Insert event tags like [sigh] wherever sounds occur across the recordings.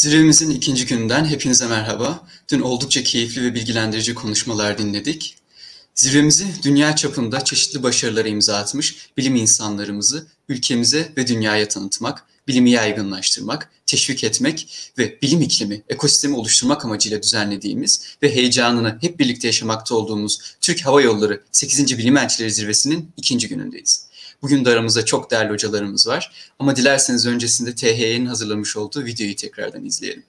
Zirvemizin ikinci gününden hepinize merhaba. Dün oldukça keyifli ve bilgilendirici konuşmalar dinledik. Zirvemizi dünya çapında çeşitli başarılara imza atmış bilim insanlarımızı ülkemize ve dünyaya tanıtmak, bilimi yaygınlaştırmak, teşvik etmek ve bilim iklimi, ekosistemi oluşturmak amacıyla düzenlediğimiz ve heyecanını hep birlikte yaşamakta olduğumuz Türk Hava Yolları 8. Bilim Elçileri Zirvesi'nin ikinci günündeyiz. Bugün de aramızda çok değerli hocalarımız var. Ama dilerseniz öncesinde THY'nin hazırlamış olduğu videoyu tekrardan izleyelim.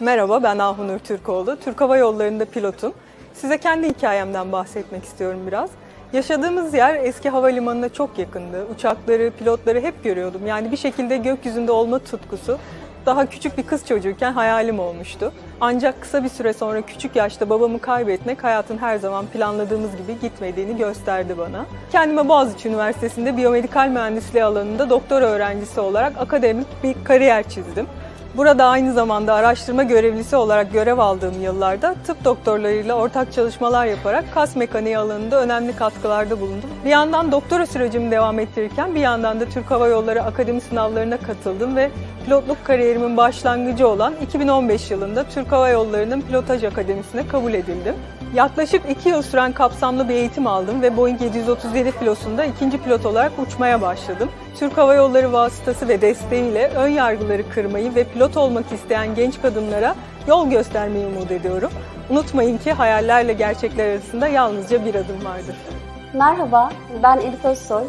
Merhaba ben Ahunur Türkoğlu. Türk Hava Yolları'nda pilotum. Size kendi hikayemden bahsetmek istiyorum biraz. Yaşadığımız yer eski havalimanına çok yakındı. Uçakları, pilotları hep görüyordum. Yani bir şekilde gökyüzünde olma tutkusu daha küçük bir kız çocuğuyken hayalim olmuştu. Ancak kısa bir süre sonra küçük yaşta babamı kaybetmek hayatın her zaman planladığımız gibi gitmediğini gösterdi bana. Kendime Boğaziçi Üniversitesi'nde biyomedikal mühendisliği alanında doktor öğrencisi olarak akademik bir kariyer çizdim. Burada aynı zamanda araştırma görevlisi olarak görev aldığım yıllarda tıp doktorlarıyla ortak çalışmalar yaparak kas mekaniği alanında önemli katkılarda bulundum. Bir yandan doktora sürecimi devam ettirirken bir yandan da Türk Hava Yolları Akademi sınavlarına katıldım ve pilotluk kariyerimin başlangıcı olan 2015 yılında Türk Hava Yolları'nın Pilotaj Akademisi'ne kabul edildim. Yaklaşık iki yıl süren kapsamlı bir eğitim aldım ve Boeing 737 filosunda ikinci pilot olarak uçmaya başladım. Türk Hava Yolları vasıtası ve desteğiyle ön yargıları kırmayı ve pilot olmak isteyen genç kadınlara yol göstermeyi umut ediyorum. Unutmayın ki hayallerle gerçekler arasında yalnızca bir adım vardır. Merhaba, ben Elif Özsoy.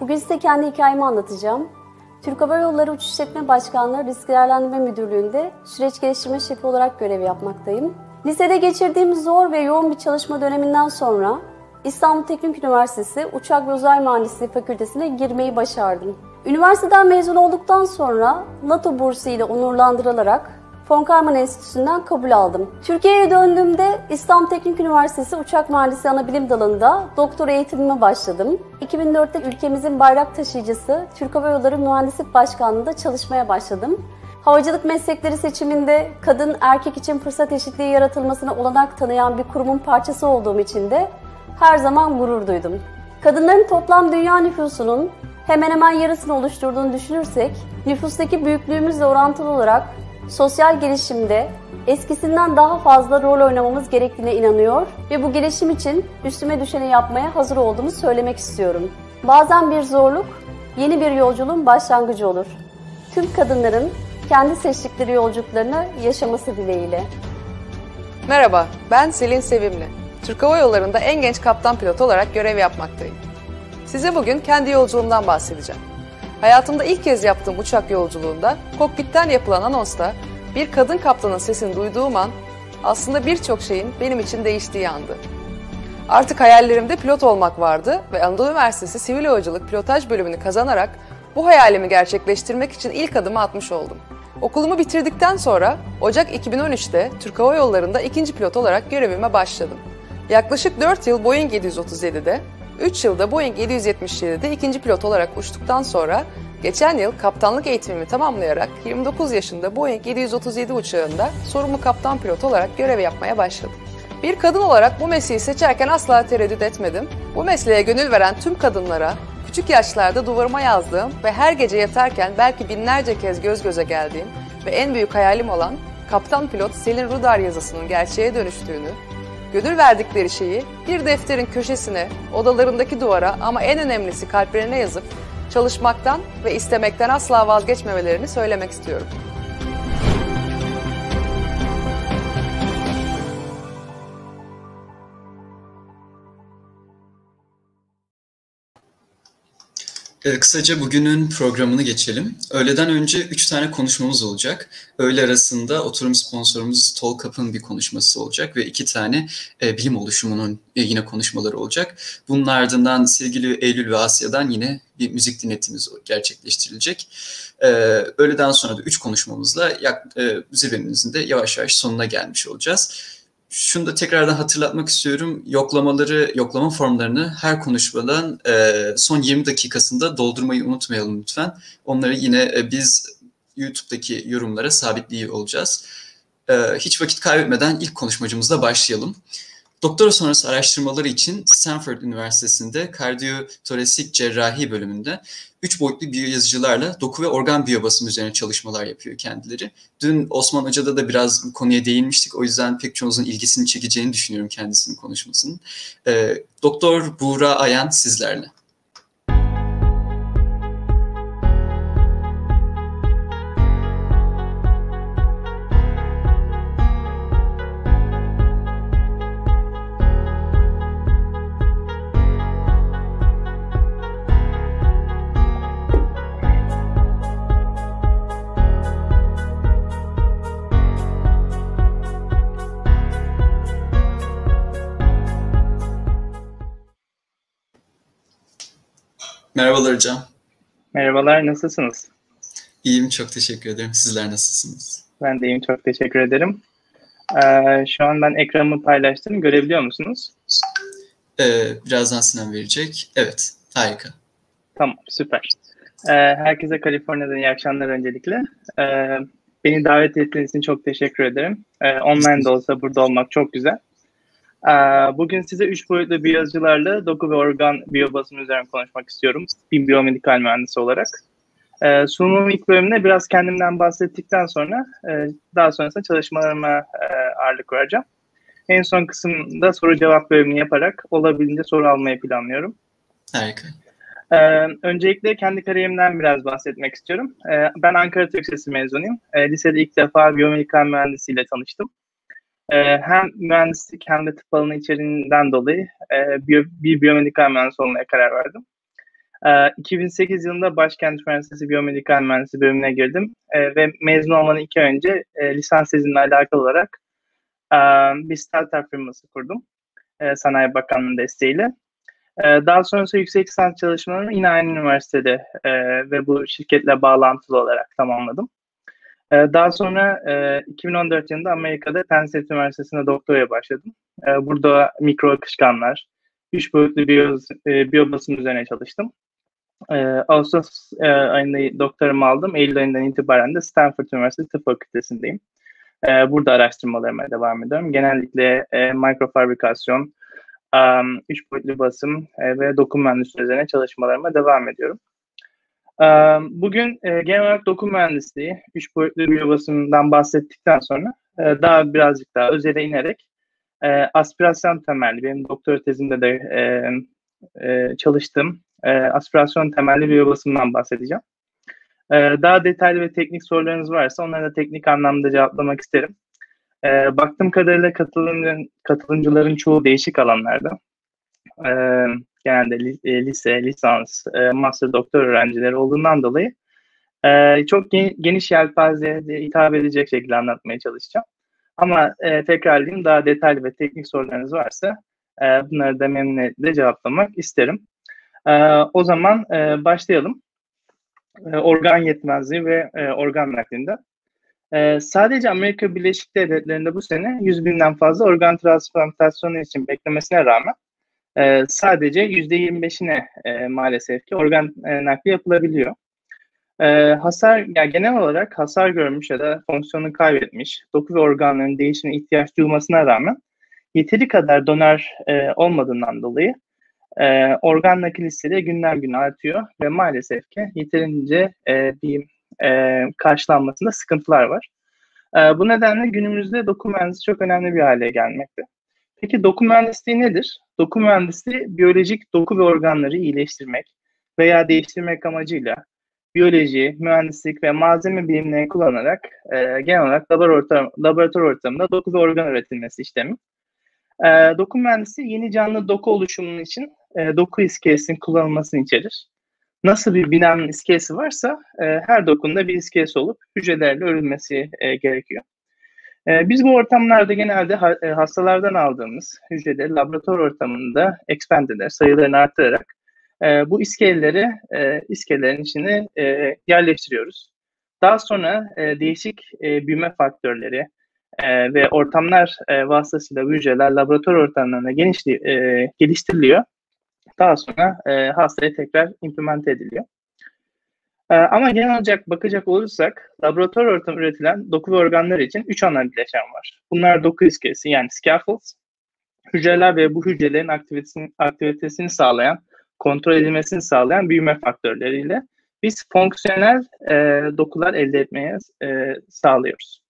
Bugün size kendi hikayemi anlatacağım. Türk Hava Yolları Uçuş İşletme Başkanlığı Risk Değerlendirme Müdürlüğü'nde süreç geliştirme şefi olarak görev yapmaktayım. Lisede geçirdiğim zor ve yoğun bir çalışma döneminden sonra İstanbul Teknik Üniversitesi Uçak ve Uzay Mühendisliği Fakültesine girmeyi başardım. Üniversiteden mezun olduktan sonra NATO bursu ile onurlandırılarak Von Karman Enstitüsü'nden kabul aldım. Türkiye'ye döndüğümde İstanbul Teknik Üniversitesi Uçak Mühendisliği Anabilim Dalı'nda doktora eğitimime başladım. 2004'te ülkemizin bayrak taşıyıcısı Türk Hava Yolları Mühendislik Başkanlığı'nda çalışmaya başladım. Havacılık meslekleri seçiminde kadın erkek için fırsat eşitliği yaratılmasına olanak tanıyan bir kurumun parçası olduğum için de her zaman gurur duydum. Kadınların toplam dünya nüfusunun hemen hemen yarısını oluşturduğunu düşünürsek, nüfustaki büyüklüğümüzle orantılı olarak sosyal gelişimde eskisinden daha fazla rol oynamamız gerektiğine inanıyor ve bu gelişim için üstüme düşeni yapmaya hazır olduğumu söylemek istiyorum. Bazen bir zorluk yeni bir yolculuğun başlangıcı olur. Tüm kadınların kendi seçtikleri yolculuklarını yaşaması dileğiyle. Merhaba, ben Selin Sevimli. Türk Hava Yolları'nda en genç kaptan pilot olarak görev yapmaktayım. Size bugün kendi yolculuğumdan bahsedeceğim. Hayatımda ilk kez yaptığım uçak yolculuğunda kokpitten yapılan anonsta bir kadın kaptanın sesini duyduğum an aslında birçok şeyin benim için değiştiği andı. Artık hayallerimde pilot olmak vardı ve Anadolu Üniversitesi Sivil Havacılık Pilotaj bölümünü kazanarak bu hayalimi gerçekleştirmek için ilk adımı atmış oldum. Okulumu bitirdikten sonra Ocak 2013'te Türk Hava Yolları'nda ikinci pilot olarak görevime başladım. Yaklaşık 4 yıl Boeing 737'de, 3 yılda Boeing 777'de ikinci pilot olarak uçtuktan sonra geçen yıl kaptanlık eğitimimi tamamlayarak 29 yaşında Boeing 737 uçağında sorumlu kaptan pilot olarak görev yapmaya başladım. Bir kadın olarak bu mesleği seçerken asla tereddüt etmedim. Bu mesleğe gönül veren tüm kadınlara küçük yaşlarda duvarıma yazdığım ve her gece yatarken belki binlerce kez göz göze geldiğim ve en büyük hayalim olan kaptan pilot Selin Rudar yazısının gerçeğe dönüştüğünü, gönül verdikleri şeyi bir defterin köşesine, odalarındaki duvara ama en önemlisi kalplerine yazıp çalışmaktan ve istemekten asla vazgeçmemelerini söylemek istiyorum. Kısaca bugünün programını geçelim. Öğleden önce üç tane konuşmamız olacak. Öğle arasında oturum sponsorumuz Tolkap'ın bir konuşması olacak ve iki tane e, bilim oluşumunun e, yine konuşmaları olacak. Bunun ardından sevgili Eylül ve Asya'dan yine bir müzik dinletimiz gerçekleştirilecek. E, öğleden sonra da üç konuşmamızla yak, e, zirvemizin de yavaş yavaş sonuna gelmiş olacağız şunu da tekrardan hatırlatmak istiyorum. Yoklamaları, yoklama formlarını her konuşmadan e, son 20 dakikasında doldurmayı unutmayalım lütfen. Onları yine e, biz YouTube'daki yorumlara sabitliyor olacağız. E, hiç vakit kaybetmeden ilk konuşmacımızla başlayalım. Doktora sonrası araştırmaları için Stanford Üniversitesi'nde kardiyotoresik cerrahi bölümünde üç boyutlu biyozyazıcılarla doku ve organ biyobasım üzerine çalışmalar yapıyor kendileri. Dün Osman Hoca'da da biraz bu konuya değinmiştik. O yüzden pek çoğunuzun ilgisini çekeceğini düşünüyorum kendisinin konuşmasının. E, Doktor Buğra Ayan sizlerle. Merhabalar hocam. Merhabalar, nasılsınız? İyiyim, çok teşekkür ederim. Sizler nasılsınız? Ben de iyiyim, çok teşekkür ederim. Ee, şu an ben ekranımı paylaştım, görebiliyor musunuz? Ee, birazdan Sinan verecek. Evet, harika. Tamam, süper. Ee, herkese Kaliforniya'dan iyi akşamlar öncelikle. Ee, beni davet ettiğiniz için çok teşekkür ederim. Ee, online de olsa burada olmak çok güzel. Ee, bugün size üç boyutlu biyolojilerle doku ve organ biyobasım üzerine konuşmak istiyorum. Bir biyomedikal mühendisi olarak. Ee, sunumun ilk bölümünde biraz kendimden bahsettikten sonra e, daha sonrasında çalışmalarıma e, ağırlık vereceğim. En son kısımda soru cevap bölümünü yaparak olabildiğince soru almayı planlıyorum. Harika. Ee, öncelikle kendi kariyerimden biraz bahsetmek istiyorum. Ee, ben Ankara Türk Lisesi mezunuyum. Ee, lisede ilk defa biyomedikal mühendisiyle tanıştım. Ee, hem mühendislik hem de tıp alanı içeriğinden dolayı e, biyo, bir biyomedikal mühendis olmaya karar verdim. Ee, 2008 yılında Başkent Üniversitesi Biyomedikal Mühendisi bölümüne girdim ee, ve mezun olmadan iki önce e, lisans tezimle alakalı olarak e, bir startup firması kurdum. E, Sanayi Bakanlığı'nın desteğiyle. E, daha sonrasında yüksek lisans çalışmalarımı yine aynı üniversitede e, ve bu şirketle bağlantılı olarak tamamladım. Ee, daha sonra 2014 e, yılında Amerika'da Penn State Üniversitesi'nde doktoraya başladım. Ee, burada mikro akışkanlar, üç boyutlu biyoz, e, biyobasım üzerine çalıştım. Ee, Ağustos e, ayında doktoramı aldım. Eylül ayından itibaren de Stanford Üniversitesi Tıp Fakültesindeyim. Burada araştırmalarıma devam ediyorum. Genellikle mikrofabrikasyon, üç boyutlu basım ve doku mühendisliği üzerine çalışmalarıma devam ediyorum. Bugün genel olarak doku mühendisliği, üç boyutlu biyobasımdan bahsettikten sonra daha birazcık daha özele inerek aspirasyon temelli, benim doktor tezimde de çalıştığım aspirasyon temelli biyobasımdan bahsedeceğim. Daha detaylı ve teknik sorularınız varsa onları da teknik anlamda cevaplamak isterim. Baktığım kadarıyla katılımcıların, katılımcıların çoğu değişik alanlarda genelde e, lise, lisans, e, master, doktor öğrencileri olduğundan dolayı e, çok geniş yelpazeye hitap edecek şekilde anlatmaya çalışacağım. Ama tekrarlayayım daha detaylı ve teknik sorularınız varsa bunları da memnuniyetle cevaplamak isterim. o zaman başlayalım. organ yetmezliği ve organ naklinde. sadece Amerika Birleşik Devletleri'nde bu sene 100 binden fazla organ transplantasyonu için beklemesine rağmen e, sadece %25'ine e, maalesef ki organ e, nakli yapılabiliyor. E, hasar, yani genel olarak hasar görmüş ya da fonksiyonu kaybetmiş, doku ve organların değişimine ihtiyaç duymasına rağmen yeteri kadar donör e, olmadığından dolayı e, organ nakil listeleri günden güne artıyor ve maalesef ki yeterince e, bir e, karşılanmasında sıkıntılar var. E, bu nedenle günümüzde doku çok önemli bir hale gelmekte. Peki doku mühendisliği nedir? Doku mühendisliği biyolojik doku ve organları iyileştirmek veya değiştirmek amacıyla biyoloji, mühendislik ve malzeme bilimlerini kullanarak e, genel olarak laboratuvar, laboratuvar ortamında doku ve organ üretilmesi işlemi. E, doku mühendisliği yeni canlı doku oluşumunun için e, doku iskelesinin kullanılmasını içerir. Nasıl bir binanın iskelesi varsa e, her dokunda bir iskelesi olup hücrelerle örülmesi e, gerekiyor. E, biz bu ortamlarda genelde e, hastalardan aldığımız hücreleri laboratuvar ortamında expand eder, sayılarını arttırarak e, bu iskeleleri e, iskelelerin içine e, yerleştiriyoruz. Daha sonra değişik büyüme faktörleri ve ortamlar e, vasıtasıyla hücreler laboratuvar ortamlarına genişli, geliştiriliyor. Daha sonra hastaya tekrar implement ediliyor. Ee, ama genel olarak bakacak olursak laboratuvar ortamı üretilen doku ve organlar için 3 ana bileşen var. Bunlar doku iskelesi yani scaffolds, hücreler ve bu hücrelerin aktivitesini, aktivitesini sağlayan, kontrol edilmesini sağlayan büyüme faktörleriyle biz fonksiyonel e, dokular elde etmeye e, sağlıyoruz.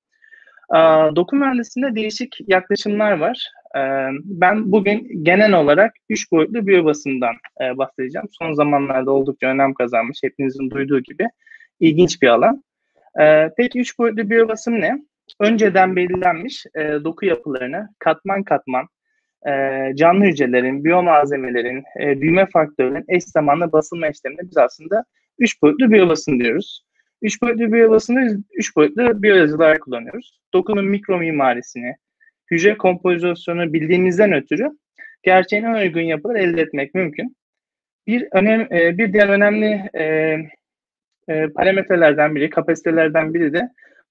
E, doku mühendisliğinde değişik yaklaşımlar var. E, ben bugün genel olarak üç boyutlu biyobasından e, bahsedeceğim. Son zamanlarda oldukça önem kazanmış, hepinizin duyduğu gibi ilginç bir alan. E, peki üç boyutlu biyobasım ne? Önceden belirlenmiş e, doku yapılarını katman katman e, canlı hücrelerin, biyomalzemelerin, büyüme faktörlerinin eş zamanlı basılma işlemini biz aslında üç boyutlu biyobasın diyoruz. Üç boyutlu biyobasını biz üç boyutlu biyolojide kullanıyoruz. Dokunun mikro mimarisini, hücre kompozisyonu bildiğimizden ötürü gerçeğine uygun yapılar elde etmek mümkün. Bir önem, e, bir diğer önemli e, e, parametrelerden biri, kapasitelerden biri de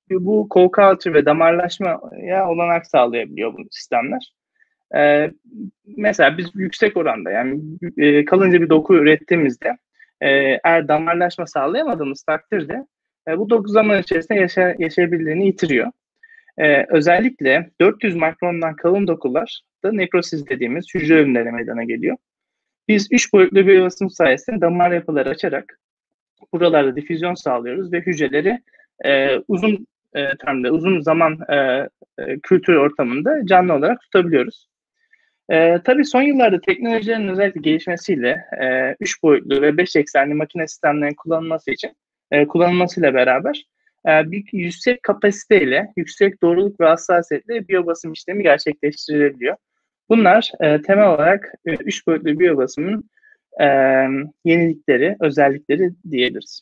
bu co-culture ve damarlaşmaya olanak sağlayabiliyor bu sistemler. Ee, mesela biz yüksek oranda yani e, kalınca bir doku ürettiğimizde e, eğer damarlaşma sağlayamadığımız takdirde e, bu doku zaman içerisinde yaşa, yaşayabilirliğini yitiriyor. E, özellikle 400 mikrondan kalın dokular da nekrosiz dediğimiz hücre ölümleri meydana geliyor. Biz 3 boyutlu bir basım sayesinde damar yapıları açarak buralarda difüzyon sağlıyoruz ve hücreleri e, uzun e, termde, uzun zaman e, e, kültür ortamında canlı olarak tutabiliyoruz. E, tabii son yıllarda teknolojilerin özellikle gelişmesiyle e, 3 boyutlu ve 5 eksenli makine sistemlerinin kullanılması için e, kullanılmasıyla beraber e, bir yüksek kapasiteyle, yüksek doğruluk ve hassasiyetle biyobasım işlemi gerçekleştirilebiliyor. Bunlar e, temel olarak 3 e, boyutlu biyobasımın e, yenilikleri, özellikleri diyebiliriz.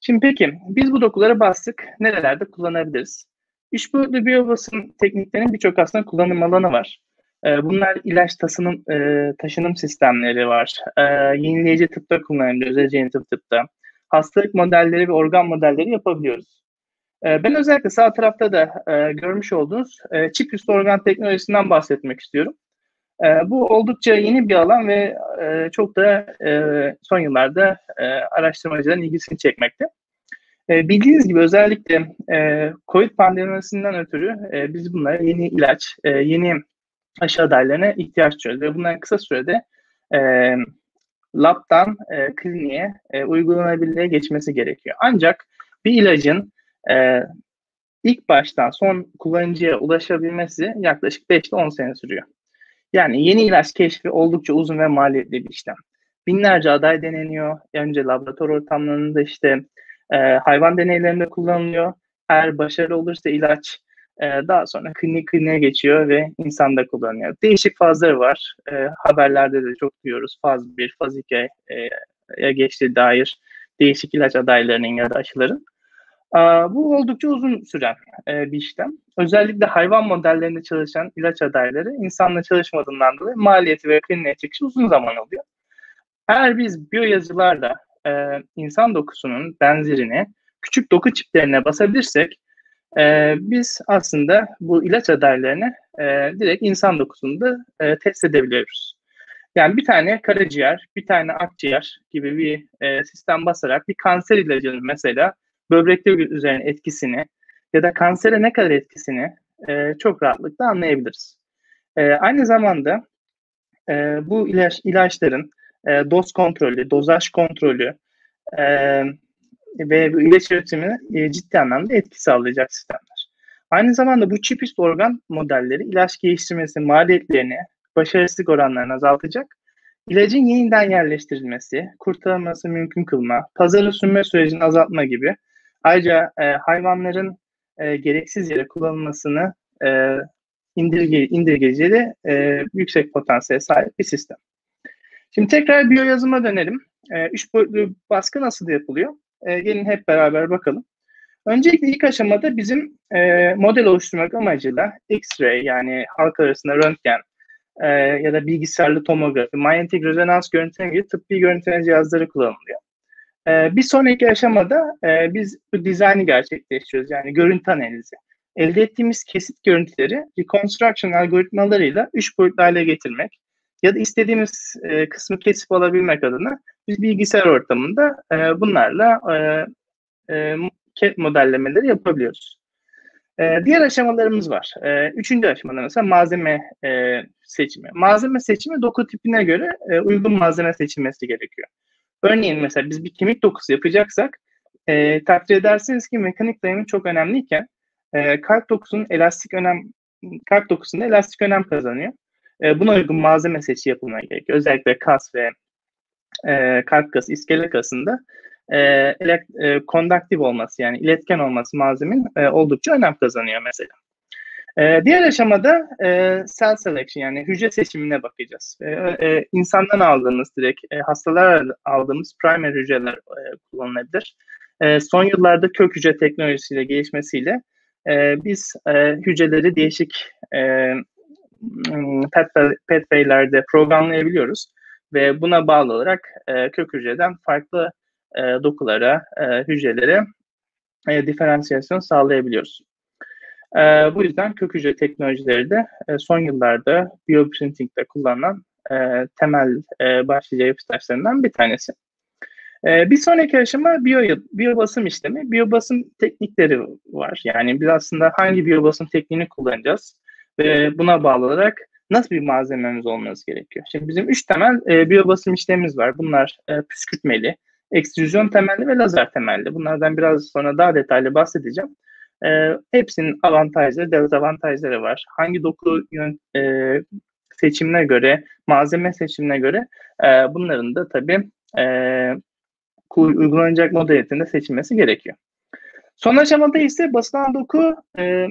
Şimdi peki biz bu dokuları bastık. Nerelerde kullanabiliriz? Üç boyutlu biyobasım tekniklerinin birçok aslında kullanım alanı var. E, bunlar ilaç tasınım, e, taşınım sistemleri var. E, yenileyici tıpta kullanılıyor, rejeneratif tıpta. Hastalık modelleri ve organ modelleri yapabiliyoruz. E, ben özellikle sağ tarafta da e, görmüş olduğunuz e, çip üstü organ teknolojisinden bahsetmek istiyorum. E, bu oldukça yeni bir alan ve e, çok da son yıllarda araştırmacıların ilgisini çekmekte. Bildiğiniz gibi özellikle COVID pandemisinden ötürü biz bunlara yeni ilaç, yeni aşı adaylarına ihtiyaç duyuyoruz ve bunların kısa sürede labdan e, kliniğe e, uygulanabilirliğe geçmesi gerekiyor. Ancak bir ilacın e, ilk baştan son kullanıcıya ulaşabilmesi yaklaşık 5 ile 10 sene sürüyor. Yani yeni ilaç keşfi oldukça uzun ve maliyetli bir işlem. Binlerce aday deneniyor. Önce laboratuvar ortamlarında işte e, hayvan deneylerinde kullanılıyor. Eğer başarılı olursa ilaç e, daha sonra klinik kliniğe geçiyor ve insanda kullanılıyor. Değişik fazları var. E, haberlerde de çok duyuyoruz. Faz 1, faz 2'ye e, geçtiği dair değişik ilaç adaylarının ya da aşıların. Bu oldukça uzun süren e, bir işlem. Özellikle hayvan modellerinde çalışan ilaç adayları insanla çalışmadığından dolayı maliyeti ve kliniğe çıkışı uzun zaman oluyor. Eğer biz biyoyazılarla e, insan dokusunun benzerini küçük doku çiplerine basabilirsek e, biz aslında bu ilaç adaylarını direkt insan dokusunda test edebiliyoruz. Yani bir tane karaciğer, bir tane akciğer gibi bir sistem basarak bir kanser ilacının mesela böbrekler üzerine etkisini ya da kansere ne kadar etkisini e, çok rahatlıkla anlayabiliriz. E, aynı zamanda e, bu ilaç ilaçların e, doz kontrolü, dozaj kontrolü e, ve bu ilaç üretimine e, ciddi anlamda etki sağlayacak sistemler. Aynı zamanda bu çip üst organ modelleri ilaç geliştirmesi maliyetlerini, başarısızlık oranlarını azaltacak ilacın yeniden yerleştirilmesi, kurtarılması mümkün kılma, pazara sürme sürecini azaltma gibi Ayrıca e, hayvanların e, gereksiz yere kullanılmasını e, indirge, indirgeceli e, yüksek potansiyele sahip bir sistem. Şimdi tekrar biyoyazıma dönelim. E, üç boyutlu baskı nasıl yapılıyor? E, gelin hep beraber bakalım. Öncelikle ilk aşamada bizim e, model oluşturmak amacıyla X-ray yani halk arasında röntgen e, ya da bilgisayarlı tomografi, manyetik rezonans görüntüleme gibi tıbbi görüntüleme cihazları kullanılıyor. Ee, bir sonraki aşamada e, biz bu dizaynı gerçekleştiriyoruz. Yani görüntü analizi. Elde ettiğimiz kesit görüntüleri reconstruction algoritmalarıyla üç boyutlu hale getirmek ya da istediğimiz e, kısmı kesip alabilmek adına biz bilgisayar ortamında e, bunlarla CAD modellemeleri yapabiliyoruz. diğer aşamalarımız var. üçüncü aşamada mesela malzeme seçimi. Malzeme seçimi doku tipine göre e, uygun malzeme seçilmesi gerekiyor. Örneğin mesela biz bir kemik dokusu yapacaksak e, takdir edersiniz ki mekanik dayanım çok önemliyken e, kalp dokusunun elastik önem kalp dokusunda elastik önem kazanıyor. E, buna uygun malzeme seçi yapılmaya gerekiyor. Özellikle kas ve e, kalp kası, iskele kasında e, e, kondaktif olması yani iletken olması malzemenin e, oldukça önem kazanıyor mesela. E, diğer aşamada e, cell selection yani hücre seçimine bakacağız. E, e, insandan aldığımız direkt e, hastalar aldığımız primer hücreler e, kullanılabilir. E, son yıllarda kök hücre teknolojisiyle gelişmesiyle e, biz e, hücreleri değişik e, pathway'lerde programlayabiliyoruz ve buna bağlı olarak e, kök hücreden farklı e, dokulara, e, hücrelere e, diferansiyasyon sağlayabiliyoruz. E, bu yüzden kök hücre teknolojileri de e, son yıllarda bioprinting'de kullanılan e, temel e, başlıca yapı taşlarından bir tanesi. E, bir sonraki aşama biyo, biyobasım işlemi. Biyobasım teknikleri var. Yani biz aslında hangi biyobasım tekniğini kullanacağız buna bağlı olarak nasıl bir malzememiz olması gerekiyor. Şimdi bizim üç temel e, biyobasım işlemimiz var. Bunlar e, püskürtmeli, ekstrüzyon temelli ve lazer temelli. Bunlardan biraz sonra daha detaylı bahsedeceğim. E, hepsinin avantajları, dezavantajları var. Hangi doku yön, e, seçimine göre, malzeme seçimine göre e, bunların da tabii e, uygulanacak modeliyetinde seçilmesi gerekiyor. Son aşamada ise basılan doku e,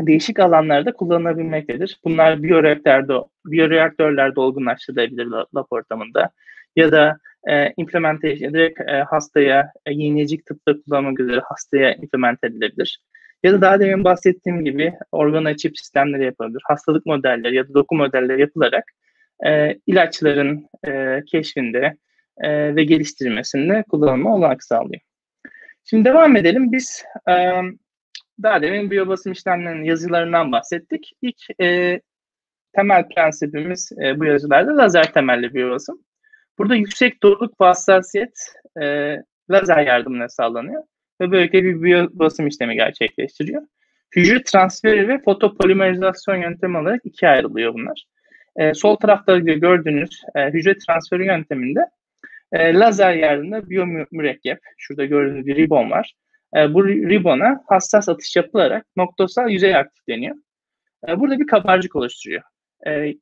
değişik alanlarda kullanılabilmektedir. Bunlar biyoreaktörlerde, biyoreaktörlerde olgunlaştırılabilir lab ortamında ya da e, implementation, direkt e, hastaya e, yenilecek tıpta kullanmak üzere hastaya implement edilebilir. Ya da daha demin bahsettiğim gibi organa çip sistemleri yapılabilir. Hastalık modelleri ya da doku modelleri yapılarak e, ilaçların e, keşfinde e, ve geliştirilmesinde kullanılma olanak sağlıyor. Şimdi devam edelim. Biz e, daha demin biyobasım işlemlerinin yazılarından bahsettik. İlk e, temel prensibimiz e, bu yazılarda lazer temelli biyobasım. Burada yüksek doğruluk ve hassasiyet e, lazer yardımıyla sağlanıyor ve böylelikle bir biyobasım işlemi gerçekleştiriyor. Hücre transferi ve fotopolimerizasyon yöntemi olarak ikiye ayrılıyor bunlar. E, sol tarafta gördüğünüz e, hücre transferi yönteminde e, lazer yardımıyla biyomürekkep, şurada gördüğünüz bir ribon var. E, bu ribona hassas atış yapılarak noktasal yüzey aktifleniyor. E, burada bir kabarcık oluşturuyor. E,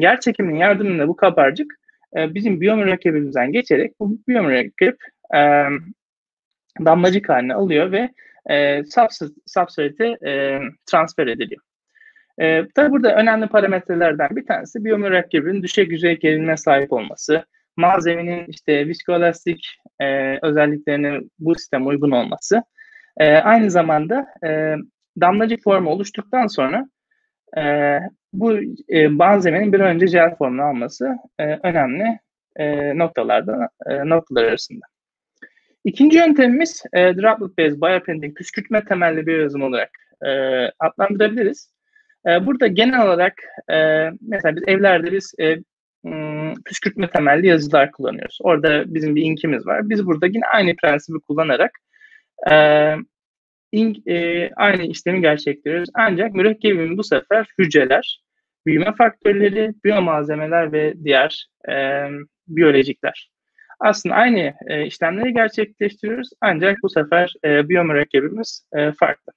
yer çekiminin yardımıyla bu kabarcık e, bizim biyomürekkebimizden geçerek bu biyomürekkep e, damlacık haline alıyor ve e, substrate'e e, transfer ediliyor. E, tabii burada önemli parametrelerden bir tanesi biyomürekkebin düşük yüzey gerilimine sahip olması, malzemenin işte viskoelastik e, özelliklerine bu sistem uygun olması. E, aynı zamanda e, damlacık formu oluştuktan sonra e, bu e, malzemenin bir önce jel formunu alması e, önemli e, noktalardan e, noktalar arasında. İkinci yöntemimiz e, droplet based bioprinting püskürtme temelli bir yazım olarak e, adlandırabiliriz. E, burada genel olarak e, mesela biz evlerde biz e, püskürtme temelli yazılar kullanıyoruz. Orada bizim bir inkimiz var. Biz burada yine aynı prensibi kullanarak e, ink, e, aynı işlemi gerçekleştiriyoruz. Ancak mürekkebin bu sefer hücreler, büyüme faktörleri, biyomalzemeler ve diğer e, biyolojikler. Aslında aynı e, işlemleri gerçekleştiriyoruz ancak bu sefer e, biyomürekkebimiz e, farklı.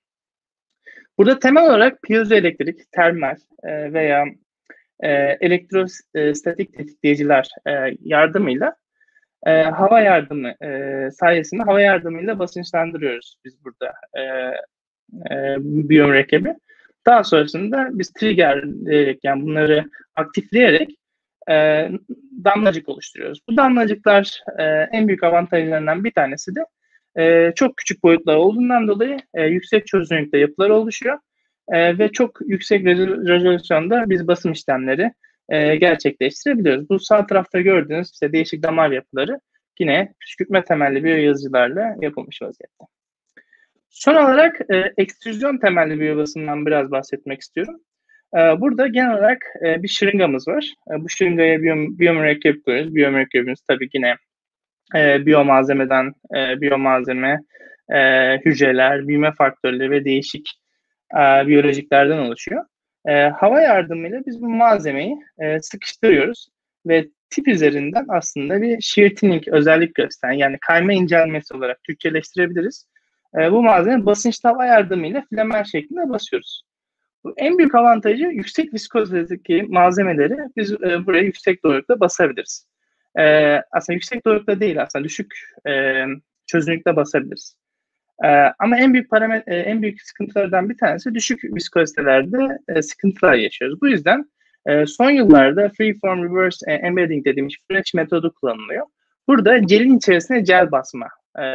Burada temel olarak piezoelektrik, termal e, veya e, elektrostatik tetikleyiciler e, yardımıyla e, hava yardımı e, sayesinde hava yardımıyla basınçlandırıyoruz biz burada e, e, biyomürekkebi. Daha sonrasında biz trigger diyerek yani bunları aktifleyerek e, damlacık oluşturuyoruz. Bu damlacıklar e, en büyük avantajlarından bir tanesi de e, çok küçük boyutlar olduğundan dolayı e, yüksek çözünürlükte yapılar oluşuyor e, ve çok yüksek rezolüsyonda biz basım işlemleri e, gerçekleştirebiliyoruz. Bu sağ tarafta gördüğünüz işte değişik damar yapıları yine püskürtme temelli biyozılarla yapılmış vaziyette. Son olarak e, ekstrüzyon temelli biyobasından biraz bahsetmek istiyorum. E, burada genel olarak e, bir şırıngamız var. E, bu şırıngaya biyo, biyomürekkep koyuyoruz. Biyomürekkebimiz tabii yine e, biyomalzemeden e, biyomalzeme, e, hücreler, büyüme faktörleri ve değişik e, biyolojiklerden oluşuyor. E, hava yardımıyla biz bu malzemeyi e, sıkıştırıyoruz ve tip üzerinden aslında bir shear thinning özellik gösteren yani kayma incelmesi olarak Türkçeleştirebiliriz. E, bu malzeme basınçlı hava yardımıyla flamer şeklinde basıyoruz. Bu en büyük avantajı yüksek viskozitedeki malzemeleri biz e, buraya yüksek doğrulukta basabiliriz. E, aslında yüksek doğrulukta değil aslında düşük e, çözünürlükte basabiliriz. E, ama en büyük parametre, en büyük sıkıntılardan bir tanesi düşük viskozitelerde e, sıkıntılar yaşıyoruz. Bu yüzden e, son yıllarda freeform reverse embedding dediğimiz French metodu kullanılıyor. Burada gelin içerisine gel basma e,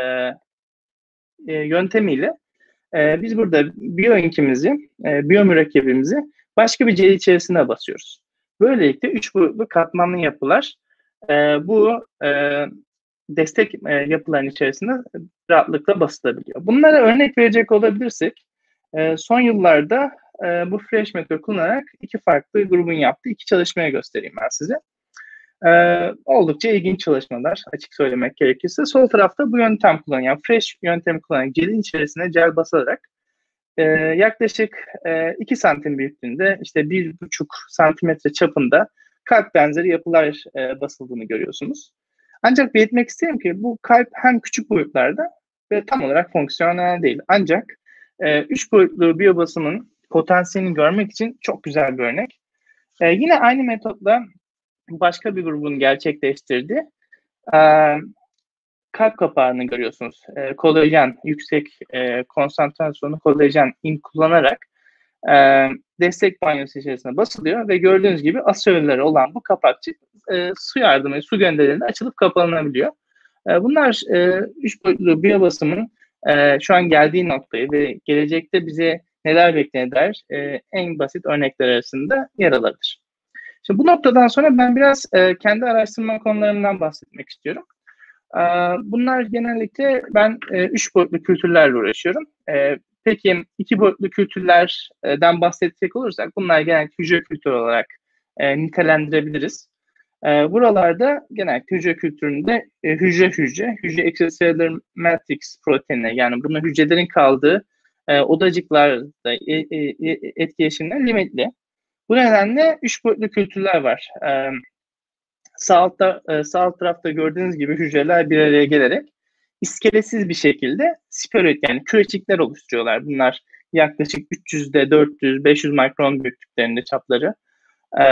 e, yöntemiyle e, biz burada bioinkimizi, e, biyomürekkebimizi başka bir gel içerisine basıyoruz. Böylelikle üç boyutlu katmanlı yapılar e, bu e, destek e, yapıların içerisinde rahatlıkla basılabiliyor. Bunlara örnek verecek olabilirsek, e, son yıllarda e, bu Fresh metodu kullanarak iki farklı grubun yaptığı iki çalışmaya göstereyim ben size. E, oldukça ilginç çalışmalar açık söylemek gerekirse. Sol tarafta bu yöntem kullanan, Fresh yöntemi kullanan gelin içerisine gel basarak e, yaklaşık e, 2 santim büyüklüğünde işte 1,5 santimetre çapında kalp benzeri yapılar e, basıldığını görüyorsunuz. Ancak belirtmek isterim ki bu kalp hem küçük boyutlarda ve tam olarak fonksiyonel değil. Ancak e, üç boyutlu biyobasımın potansiyelini görmek için çok güzel bir örnek. E, yine aynı metotla başka bir grubun gerçekleştirdiği e, kalp kapağını görüyorsunuz. E, kolajen, yüksek e, konsantrasyonu kolajen in kullanarak e, destek banyosu içerisine basılıyor ve gördüğünüz gibi asörleri olan bu kapakçık e, su yardımıyla su gönderildiğinde açılıp kapanabiliyor. E, bunlar e, üç boyutlu biyobasımın e, şu an geldiği noktayı ve gelecekte bize neler beklediğine dair e, en basit örnekler arasında yer alabilir. Şimdi bu noktadan sonra ben biraz e, kendi araştırma konularımdan bahsetmek istiyorum. E, bunlar genellikle ben e, üç boyutlu kültürlerle uğraşıyorum. E, peki iki boyutlu kültürlerden bahsedecek olursak bunlar genellikle hücre kültürü olarak e, nitelendirebiliriz. E, buralarda genellikle hücre kültüründe e, hücre hücre, hücre extracellular matrix proteini yani bunun hücrelerin kaldığı e, odacıklarda e, e, e, etkileşimler limitli. Bu nedenle üç boyutlu kültürler var. E, sağ, altta, e, sağ alt tarafta gördüğünüz gibi hücreler bir araya gelerek iskelesiz bir şekilde spiroid yani kürecikler oluşturuyorlar. Bunlar yaklaşık 300'de 400, 500 mikron büyüklüklerinde çapları. E,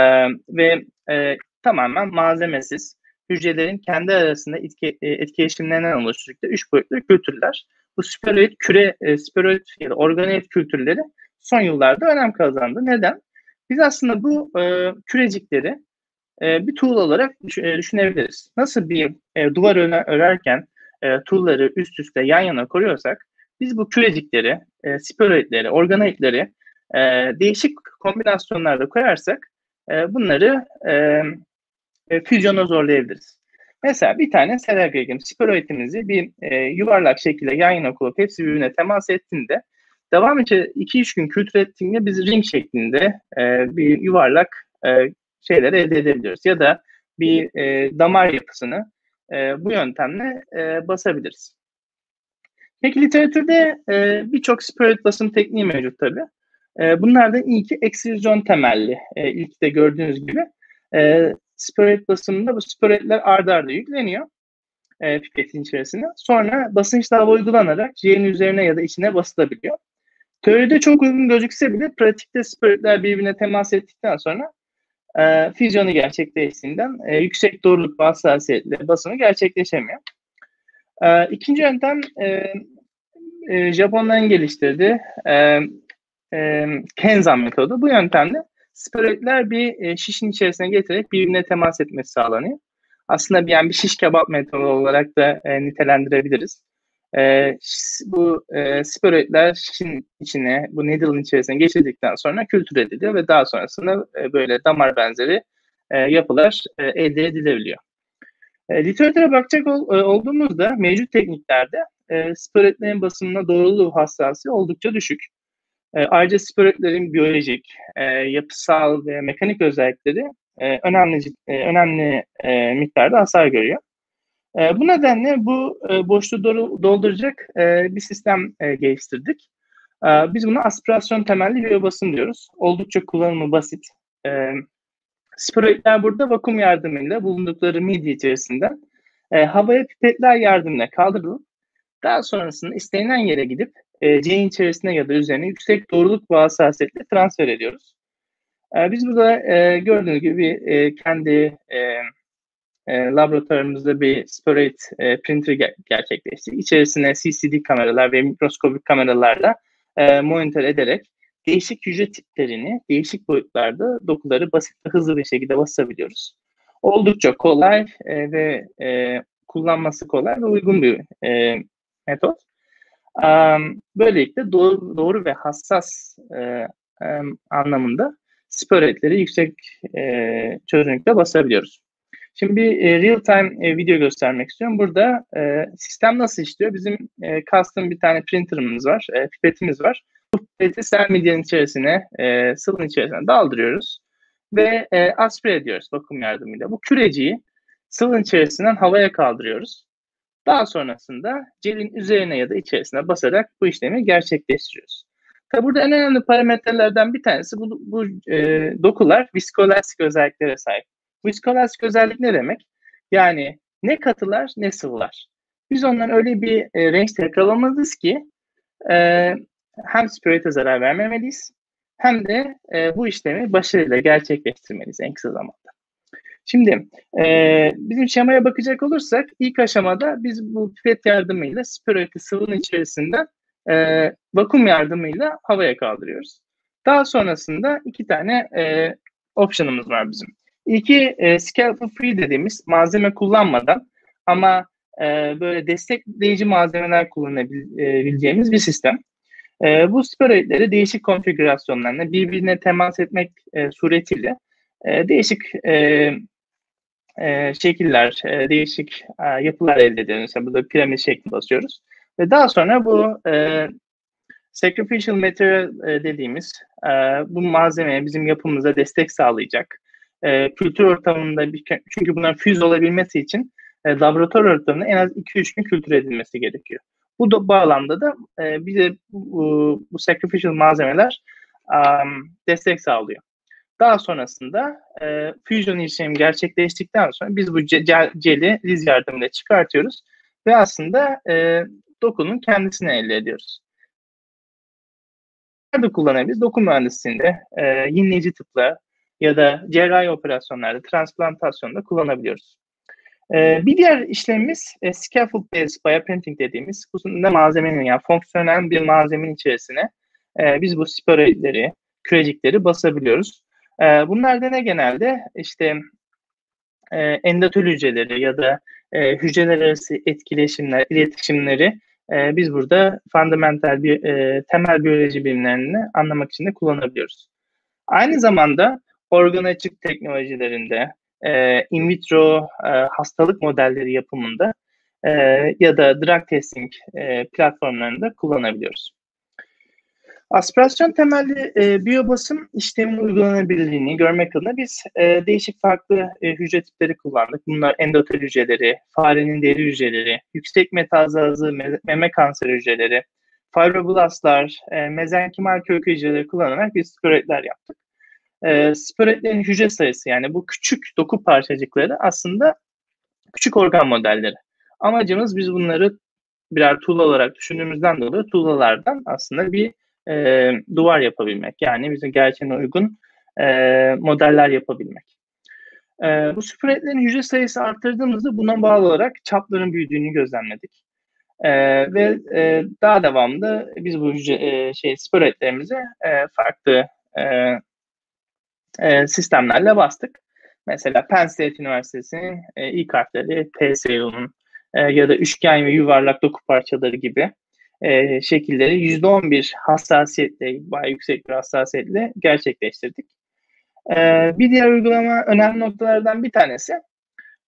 ve e, tamamen malzemesiz hücrelerin kendi arasında etki, e, etkileşimlerinden oluşturdukları üç boyutlu kültürler. Bu spiroid küre, e, spiroid ya da organoid kültürleri son yıllarda önem kazandı. Neden? Biz aslında bu e, kürecikleri e, bir tool olarak e, düşünebiliriz. Nasıl bir e, duvar örerken e, tool'ları üst üste yan yana koruyorsak biz bu kürecikleri, e, spiroidleri, organoidleri e, değişik kombinasyonlarda koyarsak e, bunları e, e, füzyona zorlayabiliriz. Mesela bir tane serebriyum spiroidimizi bir e, yuvarlak şekilde yan yana koyup hepsi birbirine temas ettiğinde devam için 2-3 gün kültür ettiğinde biz ring şeklinde e, bir yuvarlak e, şeyler elde edebiliyoruz. Ya da bir e, damar yapısını e, bu yöntemle e, basabiliriz. Peki literatürde e, birçok spiroid basım tekniği mevcut tabi. E, bunlardan ilki eksizyon temelli. E, ilk de gördüğünüz gibi. E, spiroid basımında bu spiroidler ardarda arda yükleniyor e, pipetin içerisine. Sonra basınç hava uygulanarak ciğerin üzerine ya da içine basılabiliyor. Teoride çok uygun gözükse bile pratikte spiroidler birbirine temas ettikten sonra e, füzyonu gerçekleştiğinden e, yüksek doğruluk ve hassasiyetle basımı gerçekleşemiyor. E, ikinci yöntem e, e, Japonların geliştirdiği e, e, Kenzan metodu. Bu yöntemde spiroidler bir e, şişin içerisine getirerek birbirine temas etmesi sağlanıyor. Aslında bir, yani bir şiş kebap metodu olarak da e, nitelendirebiliriz. E, bu e, spiroidler şişin içine, bu needle'ın içerisine geçirdikten sonra kültür ediliyor ve daha sonrasında e, böyle damar benzeri e, yapılar e, elde edilebiliyor. E, literatüre bakacak ol, e, olduğumuzda mevcut tekniklerde e, spiroidlerin basımına doğruluğu hassasiyeti oldukça düşük. E, ayrıca spiroidlerin biyolojik, e, yapısal ve mekanik özellikleri e, önemli e, önemli e, miktarda hasar görüyor. E, bu nedenle bu e, boşluğu do- dolduracak e, bir sistem e, geliştirdik. Biz buna aspirasyon temelli biyobasım diyoruz. Oldukça kullanımı basit. Spiroidler burada vakum yardımıyla bulundukları midye içerisinden e, havaya pipetler yardımıyla kaldırılıp daha sonrasında istenilen yere gidip e, C'nin içerisine ya da üzerine yüksek doğruluk ve hassasiyetle transfer ediyoruz. E, biz burada e, gördüğünüz gibi e, kendi e, e, laboratuvarımızda bir Spiroid e, printer ger- gerçekleştirdik. İçerisine CCD kameralar ve mikroskopik kameralarla e, monitör ederek değişik hücre tiplerini değişik boyutlarda dokuları basit ve hızlı bir şekilde basabiliyoruz. Oldukça kolay e, ve e, kullanması kolay ve uygun bir e, metot. Um, böylelikle doğru, doğru ve hassas e, um, anlamında sporetleri yüksek e, çözünürlükte basabiliyoruz. Şimdi bir e, real time e, video göstermek istiyorum. Burada e, sistem nasıl işliyor? Bizim e, custom bir tane printerımız var, e, pipetimiz var. Bu pipeti cell medyanın içerisine, e, sıvının içerisine daldırıyoruz ve e, aspire ediyoruz vakum yardımıyla. Bu küreciyi sıvının içerisinden havaya kaldırıyoruz. Daha sonrasında celin üzerine ya da içerisine basarak bu işlemi gerçekleştiriyoruz. Tabi burada en önemli parametrelerden bir tanesi bu, bu e, dokular viskolastik özelliklere sahip. Viskolastik özellik ne demek? Yani ne katılar ne sıvılar. Biz ondan öyle bir e, renk yakalamalıyız ki e, hem spirite zarar vermemeliyiz hem de e, bu işlemi başarıyla gerçekleştirmeliyiz en kısa zamanda. Şimdi e, bizim şemaya bakacak olursak ilk aşamada biz bu pipet yardımıyla spiriti sıvının içerisinden e, vakum yardımıyla havaya kaldırıyoruz. Daha sonrasında iki tane e, option'ımız var bizim. İki e, scalpel free dediğimiz malzeme kullanmadan ama e, böyle destekleyici malzemeler kullanabileceğimiz bir sistem. E, bu spiroidleri değişik konfigürasyonlarla birbirine temas etmek e, suretiyle e, değişik e, e, şekiller, e, değişik e, yapılar elde ediyoruz. Mesela burada piramit şekli basıyoruz. Ve daha sonra bu e, sacrificial material e, dediğimiz e, bu malzemeye bizim yapımıza destek sağlayacak. E, kültür ortamında bir, çünkü bunların füz olabilmesi için e, laboratuvar ortamında en az 2-3 gün kültür edilmesi gerekiyor. Bu da bağlamda da e, bize bu, bu sacrificial malzemeler um, destek sağlıyor. Daha sonrasında e, fusion işlemi gerçekleştikten sonra biz bu celi liz yardımıyla çıkartıyoruz ve aslında e, dokunun kendisini elde ediyoruz. Nerede kullanabiliriz? Doku mühendisliğinde e, yenileyici tıpla ya da cerrahi operasyonlarda, transplantasyonda kullanabiliyoruz. E, bir diğer işlemimiz e, scaffold based bioprinting dediğimiz bu malzemenin yani fonksiyonel bir malzemenin içerisine e, biz bu sporeleri, kürecikleri basabiliyoruz. E, bunlar da ne genelde işte e, endotel hücreleri ya da e, hücreler arası etkileşimler, iletişimleri e, biz burada fundamental bir e, temel biyoloji bilimlerini anlamak için de kullanabiliyoruz. Aynı zamanda organ açık teknolojilerinde, e, in vitro e, hastalık modelleri yapımında e, ya da drug testing e, platformlarında kullanabiliyoruz. Aspirasyon temelli e, biyobasım işlemin uygulanabilirliğini görmek adına biz e, değişik farklı e, hücre tipleri kullandık. Bunlar endotel hücreleri, farenin deri hücreleri, yüksek metazazı me meme kanser hücreleri, fibroblastlar, e, mezenkimal kök hücreleri kullanarak biz spiroidler yaptık. E, spiroidlerin hücre sayısı yani bu küçük doku parçacıkları aslında küçük organ modelleri. Amacımız biz bunları birer tuğla olarak düşündüğümüzden dolayı tuğlalardan aslında bir e, duvar yapabilmek. Yani bizim gerçeğine uygun e, modeller yapabilmek. E, bu süpüretlerin hücre sayısı arttırdığımızda buna bağlı olarak çapların büyüdüğünü gözlemledik. E, ve e, daha devamlı biz bu hücre, e, şey süpüretlerimize e, farklı e, e, sistemlerle bastık. Mesela Penn State Üniversitesi'nin e, ilk harfleri PSU'nun e, ya da üçgen ve yuvarlak doku parçaları gibi e, şekilleri %11 hassasiyetle, bayağı yüksek bir hassasiyetle gerçekleştirdik. E, bir diğer uygulama önemli noktalardan bir tanesi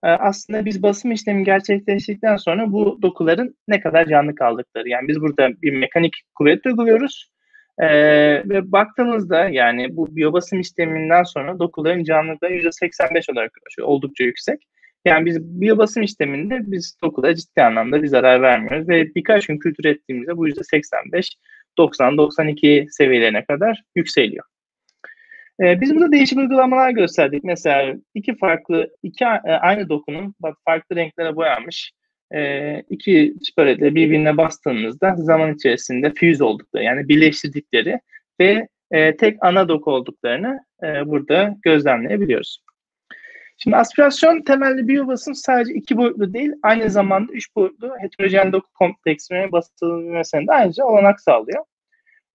e, aslında biz basım işlemi gerçekleştikten sonra bu dokuların ne kadar canlı kaldıkları. Yani biz burada bir mekanik kuvvet uyguluyoruz. Ee, ve baktığımızda yani bu biyobasım işleminden sonra dokuların canlılıkları %85 olarak oldukça yüksek. Yani biz biyobasım işleminde biz dokula ciddi anlamda bir zarar vermiyoruz ve birkaç gün kültür ettiğimizde bu %85 90-92 seviyelerine kadar yükseliyor. E, biz burada değişik uygulamalar gösterdik. Mesela iki farklı, iki e, aynı dokunun farklı renklere boyanmış e, iki spiretle birbirine bastığınızda zaman içerisinde fuse oldukları yani birleştirdikleri ve e, tek ana doku olduklarını e, burada gözlemleyebiliyoruz. Şimdi aspirasyon temelli biyobasım sadece iki boyutlu değil, aynı zamanda üç boyutlu heterojen doku kompleksine basılmasına da ayrıca olanak sağlıyor.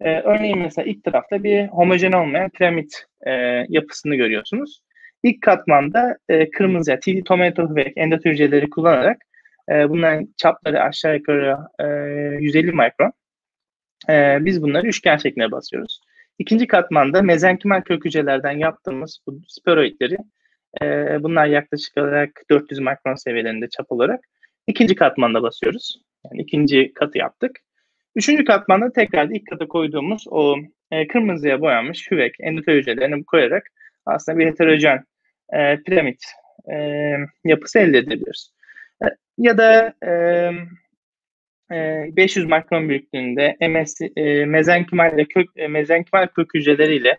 Ee, örneğin mesela ilk tarafta bir homojen olmayan piramit e, yapısını görüyorsunuz. İlk katmanda e, kırmızı ya TD tomato ve endot hücreleri kullanarak e, bunların çapları aşağı yukarı e, 150 mikron. E, biz bunları üçgen şekline basıyoruz. İkinci katmanda mezenkimal kök hücrelerden yaptığımız bu sporoidleri e, bunlar yaklaşık olarak 400 mikron seviyelerinde çap olarak ikinci katmanda basıyoruz. Yani ikinci katı yaptık. Üçüncü katmanda tekrar ilk kata koyduğumuz o e, kırmızıya boyanmış hüvek endotel hücrelerini koyarak aslında bir heterojen e, piramit e, yapısı elde edebiliyoruz. E, ya da e, 500 e, mikron büyüklüğünde MS, e, mezenkimal ile kök e, mezenkimal kök hücreleriyle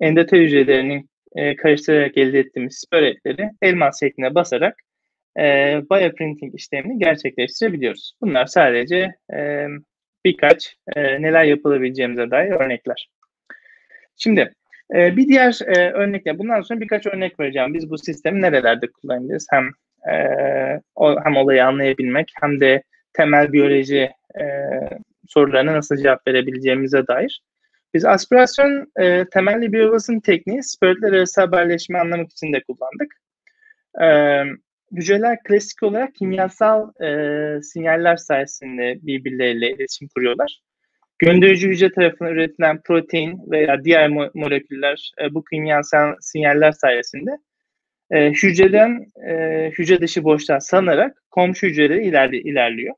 endotel hücrelerinin e, karıştırarak elde ettiğimiz sporetleri elmas şeklinde basarak e, bioprinting işlemini gerçekleştirebiliyoruz. Bunlar sadece e, birkaç e, neler yapılabileceğimize dair örnekler. Şimdi e, bir diğer e, örnekler, bundan sonra birkaç örnek vereceğim. Biz bu sistemi nerelerde kullanabiliriz? Hem e, o, hem olayı anlayabilmek hem de temel biyoloji e, sorularına nasıl cevap verebileceğimize dair. Biz aspirasyon e, temelli biyobasın tekniği spiritler arası haberleşme anlamak için de kullandık. E, hücreler klasik olarak kimyasal e, sinyaller sayesinde birbirleriyle iletişim kuruyorlar. Gönderici hücre tarafından üretilen protein veya diğer mo- moleküller e, bu kimyasal sinyaller sayesinde e, hücreden e, hücre dışı boşluğa sanarak komşu hücrelere ilerli, ilerliyor.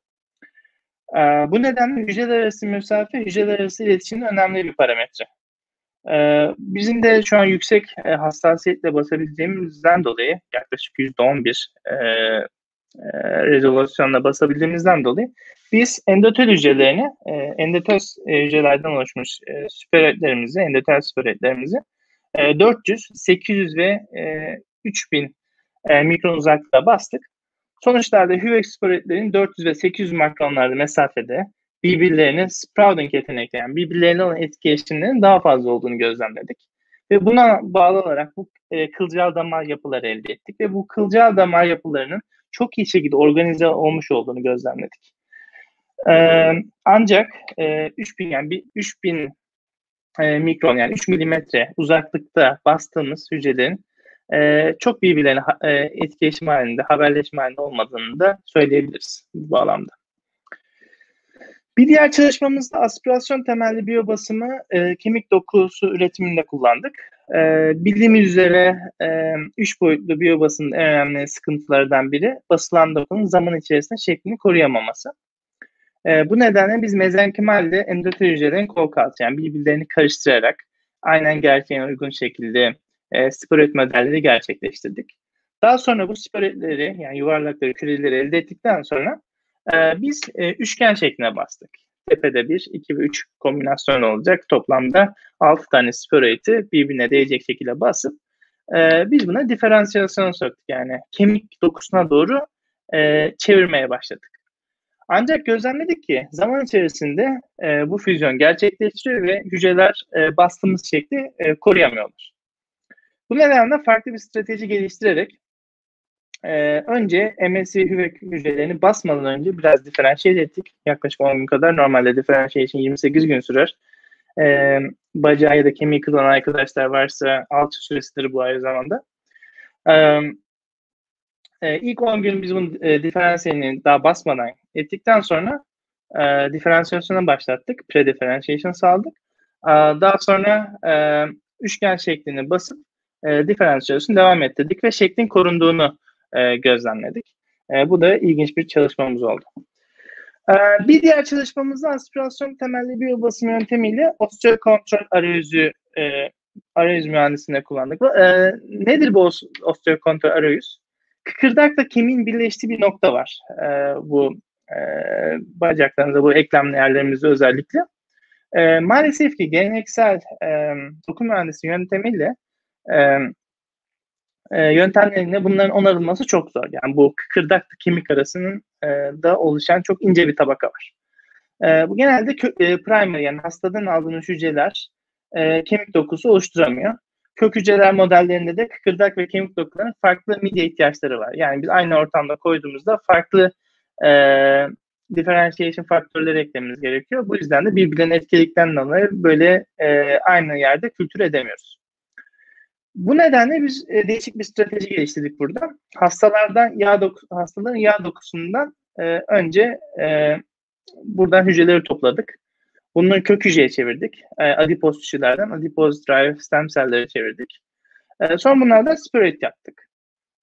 E, bu nedenle hücreler arası mesafe hücreler arası iletişimin önemli bir parametre. E, bizim de şu an yüksek e, hassasiyetle basabildiğimizden dolayı yaklaşık %11 e, e, rezolüsyonla basabildiğimizden dolayı biz endotel hücrelerini, e, endotel hücrelerden oluşmuş e, süperetlerimizi, endotel süperetlerimizi e, 400, 800 ve e, 3000 e, mikron uzaklığa bastık. Sonuçlarda Hüvex sporetlerin 400 ve 800 mikronlarda mesafede birbirlerine sprouting yetenekleri, yani birbirlerine olan etkileşimlerin daha fazla olduğunu gözlemledik. Ve buna bağlı olarak bu e, kılcal damar yapıları elde ettik ve bu kılcal damar yapılarının çok iyi şekilde organize olmuş olduğunu gözlemledik. Ee, ancak e, 3000 yani bir 3000 e, mikron yani 3 milimetre uzaklıkta bastığımız hücrelerin e, çok birbirlerine e, etkileşim halinde, haberleşme halinde olmadığını da söyleyebiliriz bu bağlamda. Bir diğer çalışmamızda aspirasyon temelli biyobasımı e, kemik dokusu üretiminde kullandık. E, bildiğimiz üzere e, üç boyutlu biyobasının en önemli sıkıntılardan biri basılan dokunun zaman içerisinde şeklini koruyamaması. E, bu nedenle biz mezenkimalle endotel hücrelerin kol yani birbirlerini karıştırarak aynen gerçeğine uygun şekilde e, spirit modelleri gerçekleştirdik. Daha sonra bu spiritleri yani yuvarlakları, küreleri elde ettikten sonra e, biz e, üçgen şekline bastık. Tepede bir, iki ve üç kombinasyon olacak. Toplamda altı tane spiriti birbirine değecek şekilde basıp e, biz buna diferansiyasyon soktuk. Yani kemik dokusuna doğru e, çevirmeye başladık. Ancak gözlemledik ki zaman içerisinde e, bu füzyon gerçekleşiyor ve hücreler e, bastığımız şekli e, koruyamıyorlar. Bu nedenle farklı bir strateji geliştirerek e, önce MSC hüvek hücrelerini basmadan önce biraz diferansiyel ettik. Yaklaşık 10 gün kadar. Normalde diferansiyel 28 gün sürer. E, bacağı ya da kemiği kılan arkadaşlar varsa alçı süresidir bu aynı zamanda. E, e, ilk 10 gün biz bunun e, diferansiyelini daha basmadan ettikten sonra e, diferansiyasyona başlattık. Pre-differentiation sağladık. E, daha sonra e, üçgen şeklini basıp e, diferansiyasyonu devam ettirdik ve şeklin korunduğunu e, gözlemledik. E, bu da ilginç bir çalışmamız oldu. E, bir diğer çalışmamızda aspirasyon temelli bir basım yöntemiyle osteo kontrol arayüzü e, arayüz mühendisliğinde kullandık. E, nedir bu osteo kontrol arayüz? Kıkırdakla kemiğin birleştiği bir nokta var. E, bu e, bacaklarımızda, bu eklem yerlerimizde özellikle. E, maalesef ki geleneksel e, doku mühendisi yöntemiyle e, e, yöntemlerinde bunların onarılması çok zor. Yani bu kıkırdak kemik arasının e, da oluşan çok ince bir tabaka var. E, bu genelde kö- e, primer yani hastadan aldığınız hücreler e, kemik dokusu oluşturamıyor. Kök hücreler modellerinde de kıkırdak ve kemik dokularının farklı midye ihtiyaçları var. Yani biz aynı ortamda koyduğumuzda farklı e, differentiation faktörleri eklememiz gerekiyor. Bu yüzden de birbirlerinin etkilikten dolayı böyle e, aynı yerde kültür edemiyoruz. Bu nedenle biz e, değişik bir strateji geliştirdik burada. Hastalardan yağ doku, hastaların yağ dokusundan e, önce e, buradan hücreleri topladık. Bunları kök hücreye çevirdik. E, adipoz tüşülerden adipoz drive stem selleri çevirdik. E, sonra bunlardan spirit yaptık.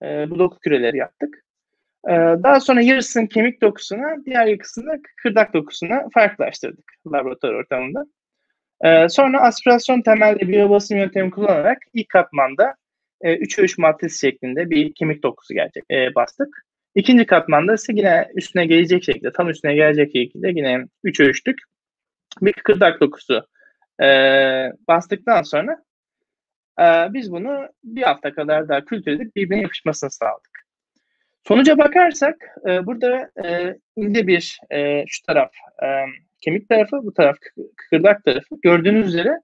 E, bu doku küreleri yaptık. E, daha sonra yarısının kemik dokusuna, diğer yarısını kırdak dokusuna farklılaştırdık laboratuvar ortamında. Ee, sonra aspirasyon temelli biyobasım yöntemi kullanarak ilk katmanda e, 3 3 matrisi şeklinde bir kemik dokusu gerçek e, bastık. İkinci katmanda ise yine üstüne gelecek şekilde, tam üstüne gelecek şekilde yine 3 ölçtük. Bir kıkırdak dokusu e, bastıktan sonra e, biz bunu bir hafta kadar daha kültür edip birbirine yapışmasını sağladık. Sonuca bakarsak e, burada e, ince bir e, şu taraf e, kemik tarafı, bu taraf kıkırdak tarafı. Gördüğünüz üzere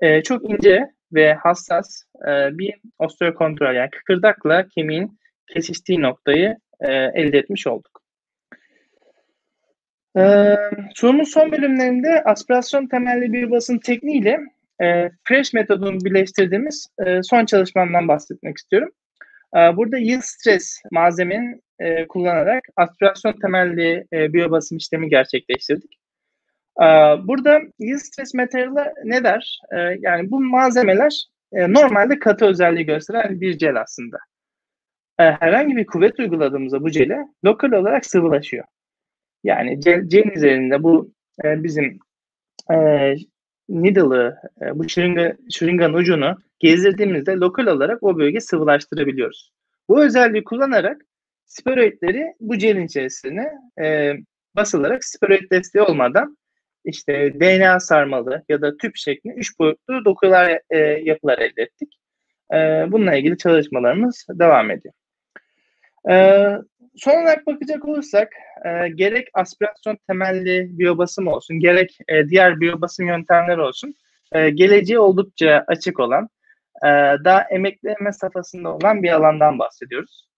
e, çok ince ve hassas e, bir osteokontrol yani kıkırdakla kemiğin kesiştiği noktayı e, elde etmiş olduk. E, sunumun son bölümlerinde aspirasyon temelli bir basın tekniğiyle e, Fresh metodunu birleştirdiğimiz e, son çalışmamdan bahsetmek istiyorum. E, burada yield stress malzemenin e, kullanarak aspirasyon temelli e, biyobasım işlemi gerçekleştirdik. Ee, burada yield stress material'ı ne der? Ee, yani bu malzemeler e, normalde katı özelliği gösteren bir gel aslında. Ee, herhangi bir kuvvet uyguladığımızda bu jele lokal olarak sıvılaşıyor. Yani gel, gelin üzerinde bu e, bizim e, needle'ı, bu şırınga, şırınganın ucunu gezdirdiğimizde lokal olarak o bölge sıvılaştırabiliyoruz. Bu özelliği kullanarak steroidleri bu gelin içerisine e, basılarak steroid desteği olmadan işte DNA sarmalı ya da tüp şeklinde üç boyutlu dokular e, yapılar elde ettik. E, bununla ilgili çalışmalarımız devam ediyor. E, son olarak bakacak olursak e, gerek aspirasyon temelli biyobasım olsun gerek e, diğer biyobasım yöntemleri olsun e, geleceği oldukça açık olan e, daha emekleme safhasında olan bir alandan bahsediyoruz.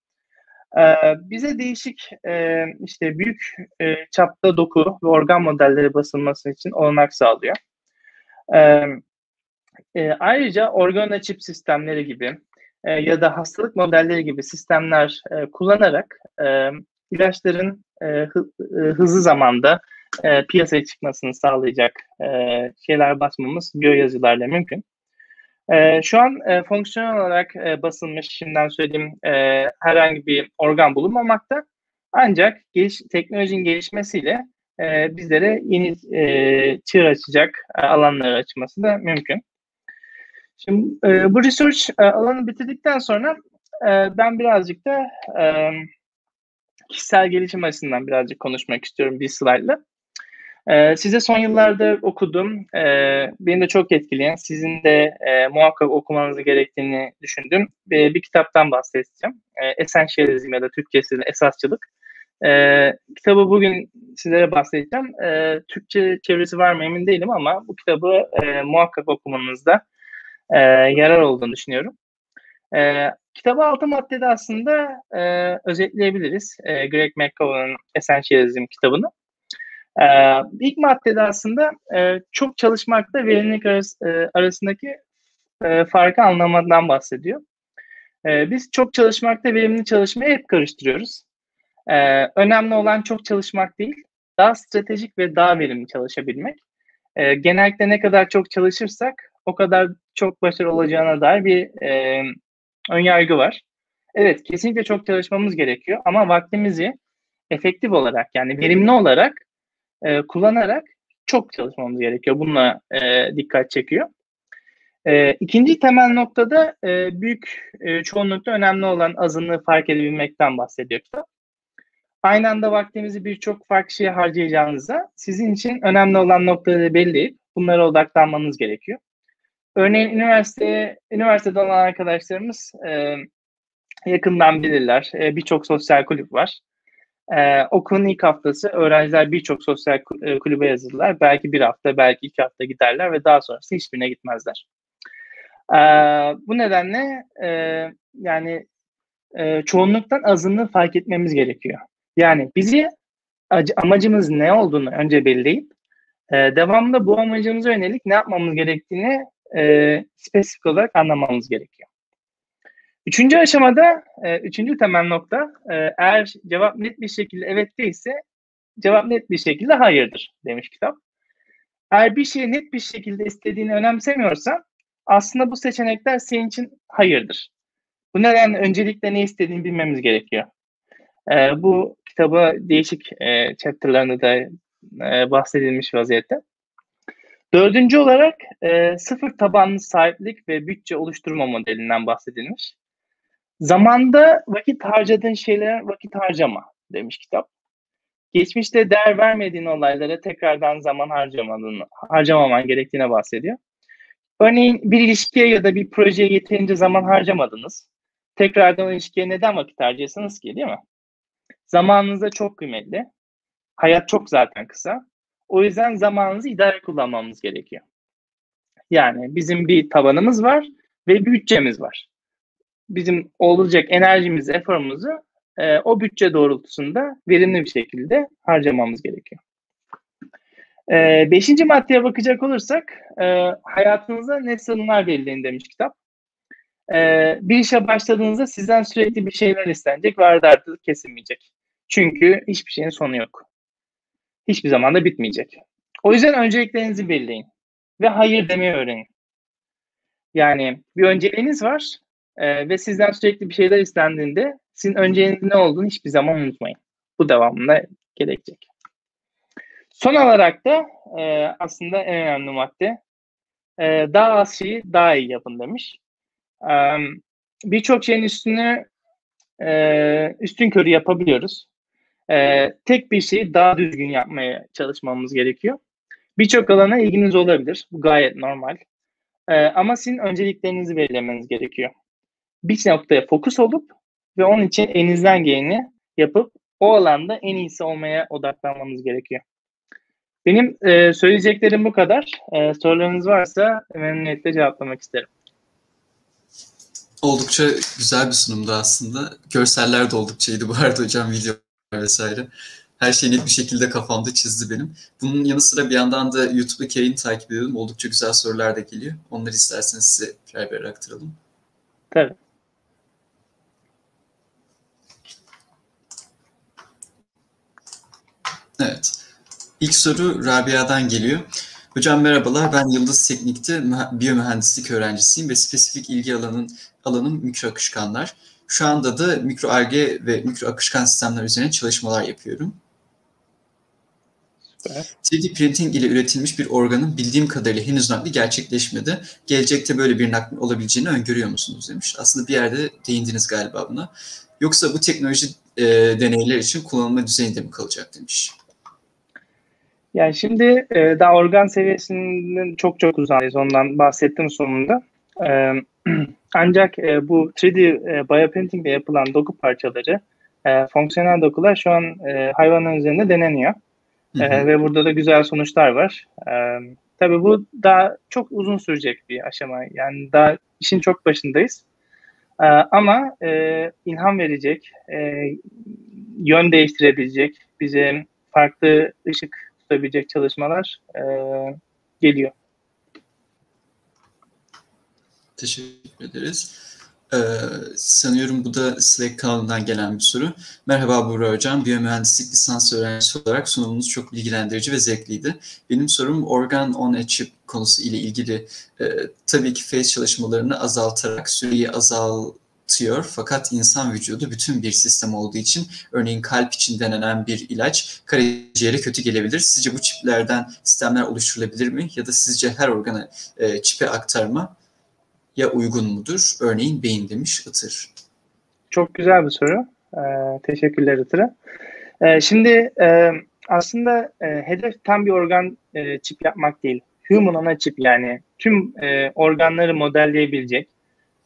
Ee, bize değişik e, işte büyük e, çapta doku ve organ modelleri basılması için olanak sağlıyor. Ee, e, ayrıca organ çip sistemleri gibi ya da hastalık modelleri gibi sistemler kullanarak ilaçların hızlı zamanda piyasaya çıkmasını sağlayacak şeyler basmamız biyozyazılarla mümkün. E, şu an e, fonksiyonel olarak e, basılmış, şimdiden söylediğim e, herhangi bir organ bulunmamakta. Ancak geliş, teknolojinin gelişmesiyle e, bizlere yeni e, çığır açacak e, alanları açması da mümkün. Şimdi e, bu research e, alanı bitirdikten sonra e, ben birazcık da e, kişisel gelişim açısından birazcık konuşmak istiyorum bir slaytla. Ee, size son yıllarda okudum. Ee, beni de çok etkileyen, sizin de e, muhakkak okumanızı gerektiğini düşündüm. Bir, bir kitaptan bahsedeceğim. E, Essentialism ya da Türkçesi esasçılık. E, kitabı bugün sizlere bahsedeceğim. E, Türkçe çevirisi var mı emin değilim ama bu kitabı e, muhakkak okumanızda e, yarar olduğunu düşünüyorum. E, kitabı altı maddede aslında e, özetleyebiliriz. E, Greg McCowan'ın Essentialism kitabını. Ee, ilk maddede aslında e, çok çalışmakta verimlilik arası, e, arasındaki e, farkı anlamadan bahsediyor. E, biz çok çalışmakta verimli çalışmayı hep karıştırıyoruz. E, önemli olan çok çalışmak değil, daha stratejik ve daha verimli çalışabilmek. E, genellikle ne kadar çok çalışırsak o kadar çok başarılı olacağına dair bir e, önyargı var. Evet, kesinlikle çok çalışmamız gerekiyor ama vaktimizi efektif olarak yani verimli olarak e, kullanarak çok çalışmamız gerekiyor. Bununla e, dikkat çekiyor. E, ikinci temel noktada e, büyük e, çoğunlukta önemli olan azınlığı fark edebilmekten bahsediyor kitap. Aynı anda vaktinizi birçok farklı şeye harcayacağınıza sizin için önemli olan noktaları belleyip Bunlara odaklanmanız gerekiyor. Örneğin üniversiteye, üniversitede olan arkadaşlarımız e, yakından bilirler. E, birçok sosyal kulüp var. E, okulun ilk haftası öğrenciler birçok sosyal e, kulübe yazılırlar. Belki bir hafta, belki iki hafta giderler ve daha sonrası hiçbirine gitmezler. E, bu nedenle e, yani e, çoğunluktan azınlığı fark etmemiz gerekiyor. Yani bizi amacımız ne olduğunu önce belirleyip e, devamında bu amacımıza yönelik ne yapmamız gerektiğini e, spesifik olarak anlamamız gerekiyor. Üçüncü aşamada, e, üçüncü temel nokta, e, eğer cevap net bir şekilde evet değilse, cevap net bir şekilde hayırdır demiş kitap. Eğer bir şeyi net bir şekilde istediğini önemsemiyorsan, aslında bu seçenekler senin için hayırdır. Bu nedenle öncelikle ne istediğini bilmemiz gerekiyor. E, bu kitaba değişik e, chapterlarında da e, bahsedilmiş vaziyette. Dördüncü olarak e, sıfır tabanlı sahiplik ve bütçe oluşturma modelinden bahsedilmiş. Zamanda vakit harcadığın şeylere vakit harcama demiş kitap. Geçmişte değer vermediğin olaylara tekrardan zaman harcamadığını, harcamaman gerektiğine bahsediyor. Örneğin bir ilişkiye ya da bir projeye yeterince zaman harcamadınız. Tekrardan ilişkiye neden vakit harcayasınız ki değil mi? Zamanınız da çok kıymetli. Hayat çok zaten kısa. O yüzden zamanınızı idare kullanmamız gerekiyor. Yani bizim bir tabanımız var ve bir bütçemiz var. Bizim olacak enerjimizi, eforumuzu e, o bütçe doğrultusunda verimli bir şekilde harcamamız gerekiyor. E, beşinci maddeye bakacak olursak e, hayatınıza ne sınırlar belirleyin demiş kitap. E, bir işe başladığınızda sizden sürekli bir şeyler istenecek ve ardı ardı kesilmeyecek. Çünkü hiçbir şeyin sonu yok hiçbir zaman da bitmeyecek. O yüzden önceliklerinizi belirleyin ve hayır demeyi öğrenin. Yani bir önceliğiniz var e, ve sizden sürekli bir şeyler istendiğinde sizin önceliğiniz ne olduğunu hiçbir zaman unutmayın. Bu devamında gerekecek. Son olarak da e, aslında en önemli madde e, daha az şeyi daha iyi yapın demiş. E, Birçok şeyin üstünü e, üstün körü yapabiliyoruz e, tek bir şeyi daha düzgün yapmaya çalışmamız gerekiyor. Birçok alana ilginiz olabilir. Bu gayet normal. E, ama sizin önceliklerinizi belirlemeniz gerekiyor. Bir noktaya fokus olup ve onun için elinizden geleni yapıp o alanda en iyisi olmaya odaklanmanız gerekiyor. Benim e, söyleyeceklerim bu kadar. E, sorularınız varsa memnuniyetle cevaplamak isterim. Oldukça güzel bir sunumdu aslında. Görseller de oldukça iyiydi bu arada hocam video vesaire. Her şey net bir şekilde kafamda çizdi benim. Bunun yanı sıra bir yandan da YouTube'daki yayını takip ediyorum. Oldukça güzel sorular da geliyor. Onları isterseniz size birer birer aktaralım. Tabii. Evet. İlk soru Rabia'dan geliyor. Hocam merhabalar. Ben Yıldız Teknik'te biyomühendislik öğrencisiyim ve spesifik ilgi alanın alanım mikro akışkanlar. Şu anda da mikro alge ve mikro akışkan sistemler üzerine çalışmalar yapıyorum. Süper. 3D printing ile üretilmiş bir organın bildiğim kadarıyla henüz nakli gerçekleşmedi. Gelecekte böyle bir naklin olabileceğini öngörüyor musunuz demiş. Aslında bir yerde değindiniz galiba buna. Yoksa bu teknoloji e, deneyler için kullanılma düzeyinde mi kalacak demiş. Yani şimdi e, daha organ seviyesinin çok çok uzandayız. Ondan bahsettim sonunda. E, [clears throat] ancak e, bu 3D e, bioprinting ile yapılan doku parçaları, e, fonksiyonel dokular şu an e, hayvanların üzerinde deneniyor. E, ve burada da güzel sonuçlar var. E, tabii bu daha çok uzun sürecek bir aşama. Yani daha işin çok başındayız. E, ama e, ilham verecek, e, yön değiştirebilecek, bize farklı ışık tutabilecek çalışmalar e, geliyor. Teşekkür ederiz. Ee, sanıyorum bu da Slack kanalından gelen bir soru. Merhaba Buğra Hocam, biyomühendislik lisans öğrencisi olarak sunumunuz çok bilgilendirici ve zevkliydi. Benim sorum organ on a chip konusu ile ilgili. Ee, tabii ki phase çalışmalarını azaltarak süreyi azaltıyor fakat insan vücudu bütün bir sistem olduğu için örneğin kalp için denenen bir ilaç karaciğere kötü gelebilir. Sizce bu çiplerden sistemler oluşturulabilir mi? Ya da sizce her organa e, çipe aktarma ya uygun mudur? Örneğin beyin demiş Itır. Çok güzel bir soru. Ee, teşekkürler Itır'a. Ee, şimdi e, aslında e, hedef tam bir organ e, çip yapmak değil. human on a chip yani tüm e, organları modelleyebilecek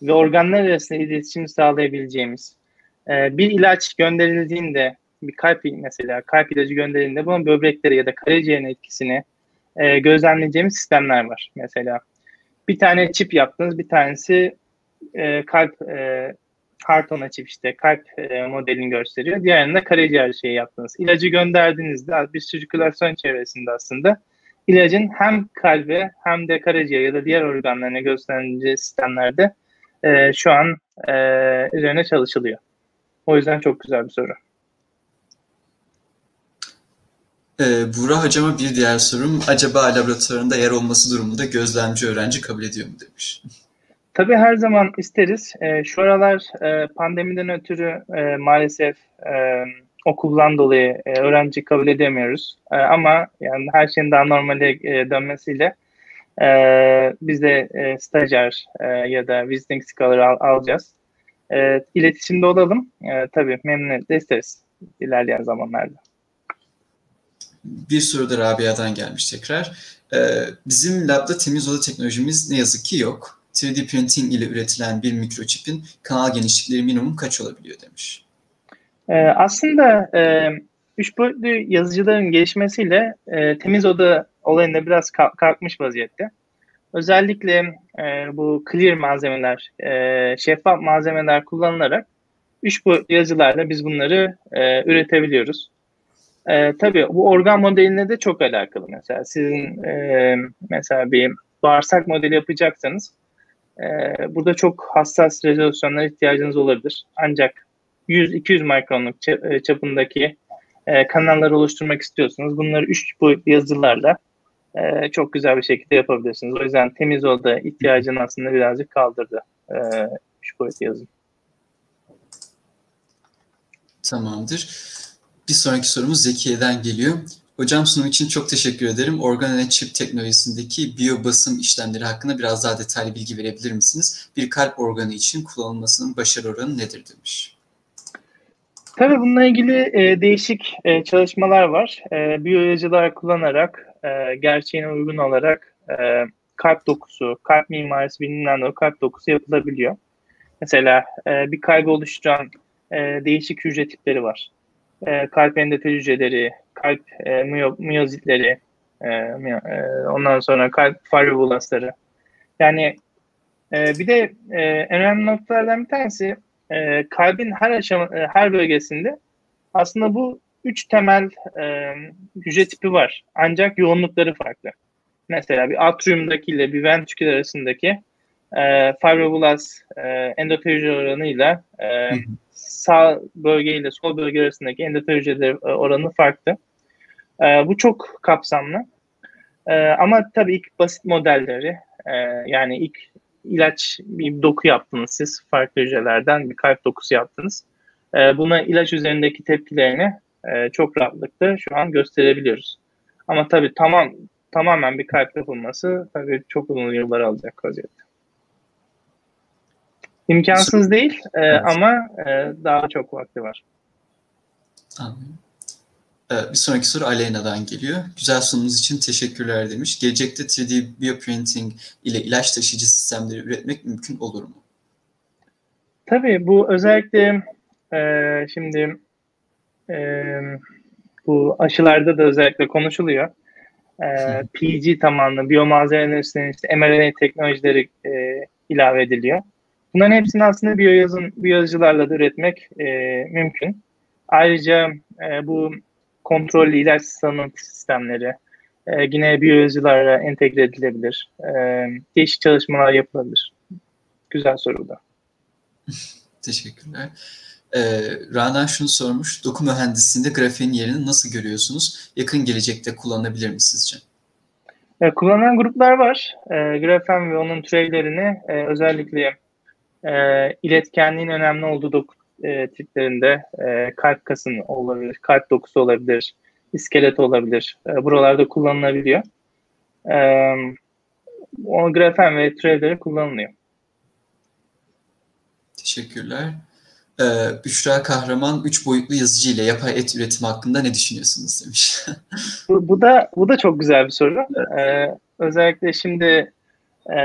ve organlar arasında iletişim sağlayabileceğimiz e, bir ilaç gönderildiğinde bir kalp mesela kalp ilacı gönderildiğinde bunun böbreklere ya da karaciğerin etkisini e, gözlemleyeceğimiz sistemler var. Mesela bir tane çip yaptınız, bir tanesi e, kalp e, heart on a chip işte kalp e, modelini gösteriyor. Diğerinde karaciğer şeyi yaptınız. İlacı gönderdiğinizde bir sirkülasyon çevresinde aslında ilacın hem kalbe hem de karaciğer ya da diğer organlarına gösterileceği sistemlerde e, şu an e, üzerine çalışılıyor. O yüzden çok güzel bir soru. Ee, Buğra hocama bir diğer sorum. Acaba laboratuvarında yer olması durumunda gözlemci öğrenci kabul ediyor mu demiş. Tabii her zaman isteriz. E, şu aralar e, pandemiden ötürü e, maalesef e, okuldan dolayı e, öğrenci kabul edemiyoruz. E, ama yani her şeyin daha normale e, dönmesiyle e, biz de e, stajyer e, ya da visiting scholar al, alacağız. E, iletişimde olalım. E, tabii memnuniyetle isteriz ilerleyen zamanlarda. Bir soru da Rabia'dan gelmiş tekrar. Ee, bizim labda temiz oda teknolojimiz ne yazık ki yok. 3D printing ile üretilen bir mikroçipin kanal genişlikleri minimum kaç olabiliyor demiş. Ee, aslında e, üç boyutlu yazıcıların gelişmesiyle e, temiz oda olayında biraz kalkmış vaziyette. Özellikle e, bu clear malzemeler, e, şeffaf malzemeler kullanılarak üç boyutlu yazılarla biz bunları e, üretebiliyoruz. E, tabii bu organ modeline de çok alakalı. Mesela sizin e, mesela bir bağırsak modeli yapacaksanız e, burada çok hassas rezolüsyonlara ihtiyacınız olabilir. Ancak 100-200 mikronluk e, çapındaki e, kanallar oluşturmak istiyorsanız bunları 3 boyutlu yazılarla e, çok güzel bir şekilde yapabilirsiniz. O yüzden temiz oda ihtiyacını aslında birazcık kaldırdı e, 3 boyutlu yazı. Tamamdır. Bir sonraki sorumuz Zekiye'den geliyor. Hocam sunum için çok teşekkür ederim. Organ çip teknolojisindeki biyo basım işlemleri hakkında biraz daha detaylı bilgi verebilir misiniz? Bir kalp organı için kullanılmasının başarı oranı nedir demiş. Tabii bununla ilgili e, değişik e, çalışmalar var. E, biyolojiciler kullanarak e, gerçeğine uygun olarak e, kalp dokusu, kalp mimarisi bilinen o kalp dokusu yapılabiliyor. Mesela e, bir kalbi oluşturan e, değişik hücre tipleri var e, kalp endotel hücreleri, kalp e, miyo, miyozitleri, e, e, ondan sonra kalp fibrobulasları. Yani e, bir de e, önemli noktalardan bir tanesi e, kalbin her aşama, e, her bölgesinde aslında bu üç temel e, hücre tipi var. Ancak yoğunlukları farklı. Mesela bir atriumdaki ile bir ventrikül arasındaki e, fibroblast e, endotel hücre oranıyla e, sağ bölge ile sol bölge arasındaki endotel oranı farklı. E, bu çok kapsamlı. E, ama tabii ilk basit modelleri e, yani ilk ilaç bir doku yaptınız siz farklı hücrelerden bir kalp dokusu yaptınız. E, buna ilaç üzerindeki tepkilerini e, çok rahatlıkla şu an gösterebiliyoruz. Ama tabii tamam tamamen bir kalp yapılması tabii çok uzun yıllar alacak vaziyette. İmkansız değil e, evet. ama e, daha çok vakti var. Anladım. Ee, bir sonraki soru Aleyna'dan geliyor. Güzel sunumunuz için teşekkürler demiş. Gelecekte 3D bioprinting ile ilaç taşıyıcı sistemleri üretmek mümkün olur mu? Tabii bu özellikle e, şimdi e, bu aşılarda da özellikle konuşuluyor. E, [laughs] PG tabanlı biyomalzemeler üstüne işte mRNA teknolojileri e, ilave ediliyor. Bunların hepsini aslında biyoyazın, biyozcularla da üretmek e, mümkün. Ayrıca e, bu kontrollü ilaç sanım sistemleri e, yine biyozcularla entegre edilebilir. E, değişik çalışmalar yapılabilir. Güzel soru da. [laughs] Teşekkürler. Ee, Rana şunu sormuş. Doku mühendisliğinde grafenin yerini nasıl görüyorsunuz? Yakın gelecekte kullanılabilir mi sizce? E, kullanan gruplar var. E, grafen ve onun türevlerini e, özellikle e, iletkenliğin önemli olduğu doku e, tiplerinde e, kalp kasın olabilir, kalp dokusu olabilir, iskelet olabilir. E, buralarda kullanılabiliyor. E, o grafen ve türevleri kullanılıyor. Teşekkürler. Ee, Büşra Kahraman üç boyutlu yazıcı ile yapay et üretimi hakkında ne düşünüyorsunuz demiş. [laughs] bu, bu da bu da çok güzel bir soru. Ee, özellikle şimdi e,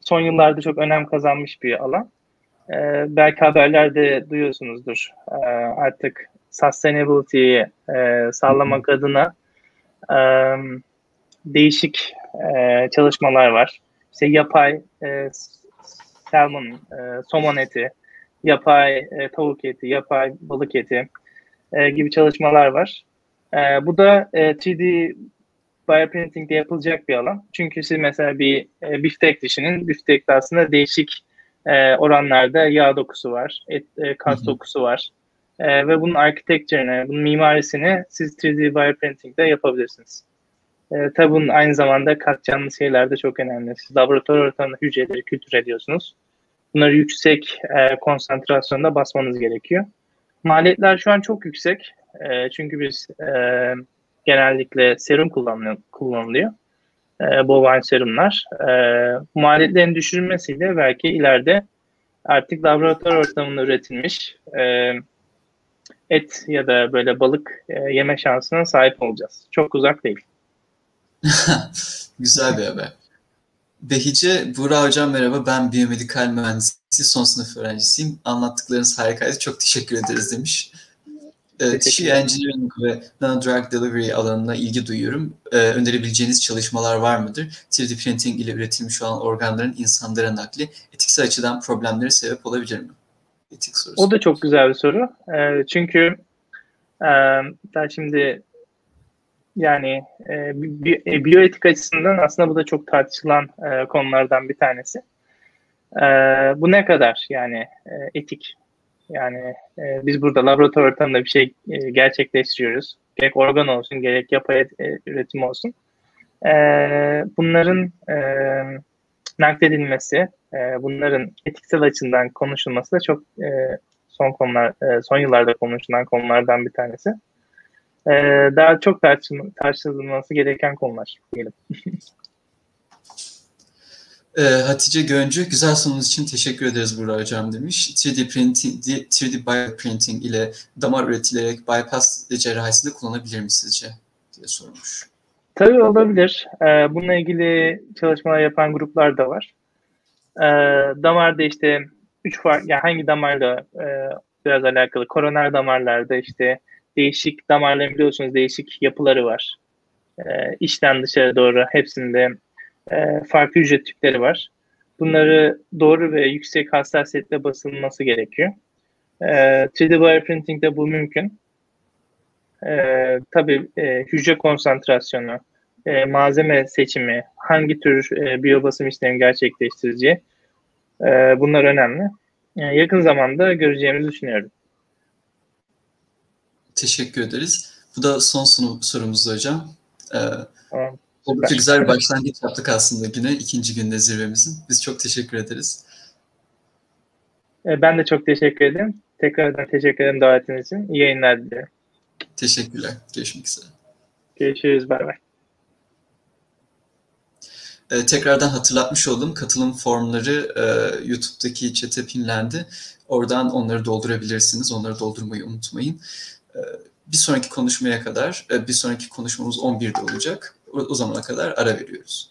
son yıllarda çok önem kazanmış bir alan. E, belki haberlerde duyuyorsunuzdur. E, artık sustainability'yi e, sağlamak adına e, değişik e, çalışmalar var. İşte yapay e, salmon, e, somon eti, yapay e, tavuk eti, yapay balık eti e, gibi çalışmalar var. E, bu da e, 3D bioprinting'de yapılacak bir alan. Çünkü siz mesela bir e, biftek düşünün. Biftekte aslında değişik e, oranlarda yağ dokusu var, et, e, kas dokusu var. E, ve bunun architecture'ını, bunun mimarisini siz 3D bioprinting'de yapabilirsiniz. E, tabi bunun aynı zamanda katacağınız şeyler de çok önemli. Siz laboratuvar ortamında hücreleri kültür ediyorsunuz. Bunları yüksek e, konsantrasyonda basmanız gerekiyor. Maliyetler şu an çok yüksek. E, çünkü biz e, genellikle serum kullanılıyor. kullanılıyor. E, bovine serumlar. E, maliyetlerin düşürülmesiyle belki ileride artık laboratuvar ortamında üretilmiş e, et ya da böyle balık e, yeme şansına sahip olacağız. Çok uzak değil. [laughs] Güzel bir haber. Behice, Buğra Hocam merhaba. Ben biyomedikal mühendisi, son sınıf öğrencisiyim. Anlattıklarınız harikaydı. Çok teşekkür ederiz demiş. Ee, tissue Engineering ve Nano-Drug Delivery alanına ilgi duyuyorum. Ee, önerebileceğiniz çalışmalar var mıdır? 3D printing ile üretilmiş olan organların insanlara nakli etiksel açıdan problemlere sebep olabilir mi? Etik sorusu. O da çok güzel bir soru. Ee, çünkü e, daha şimdi yani e, bi, e, biyoetik açısından aslında bu da çok tartışılan e, konulardan bir tanesi. E, bu ne kadar yani e, etik? Yani e, biz burada laboratuvar ortamında bir şey e, gerçekleştiriyoruz. Gerek organ olsun, gerek yapay e, üretim olsun. E, bunların e, nakledilmesi, e, bunların etiksel açıdan konuşulması da çok e, son konular, e, son yıllarda konuşulan konulardan bir tanesi e, daha çok tartışılması gereken konular diyelim. [laughs] e, Hatice Göncü, güzel sunumuz için teşekkür ederiz Burak Hocam demiş. 3D printing, 3D bioprinting ile damar üretilerek bypass cerrahisinde kullanabilir mi sizce? diye sormuş. Tabii olabilir. Ee, bununla ilgili çalışmalar yapan gruplar da var. Ee, damarda işte üç farklı, yani hangi damarla e, biraz alakalı. Koroner damarlarda işte değişik damarların biliyorsunuz değişik yapıları var. E, içten dışarı doğru hepsinde e, farklı hücre tipleri var. Bunları doğru ve yüksek hassasiyetle basılması gerekiyor. E, 3D bioprinting'de bu mümkün. E, tabii e, hücre konsantrasyonu, e, malzeme seçimi, hangi tür e, biyobasım işlemi gerçekleştireceği e, bunlar önemli. E, yakın zamanda göreceğimizi düşünüyorum. Teşekkür ederiz. Bu da son sorumuz hocam. Ee, tamam. Oldukça güzel bir başlangıç yaptık aslında güne, ikinci günde zirvemizin. Biz çok teşekkür ederiz. Ee, ben de çok teşekkür ederim. Tekrardan teşekkür ederim davetiniz için. İyi yayınlar diliyorum. Teşekkürler. Görüşmek üzere. Görüşürüz. Bay bay. Ee, tekrardan hatırlatmış oldum. Katılım formları e, YouTube'daki chat'e pinlendi. Oradan onları doldurabilirsiniz. Onları doldurmayı unutmayın. Bir sonraki konuşmaya kadar, e, bir sonraki konuşmamız 11'de olacak. O zamana kadar ara veriyoruz.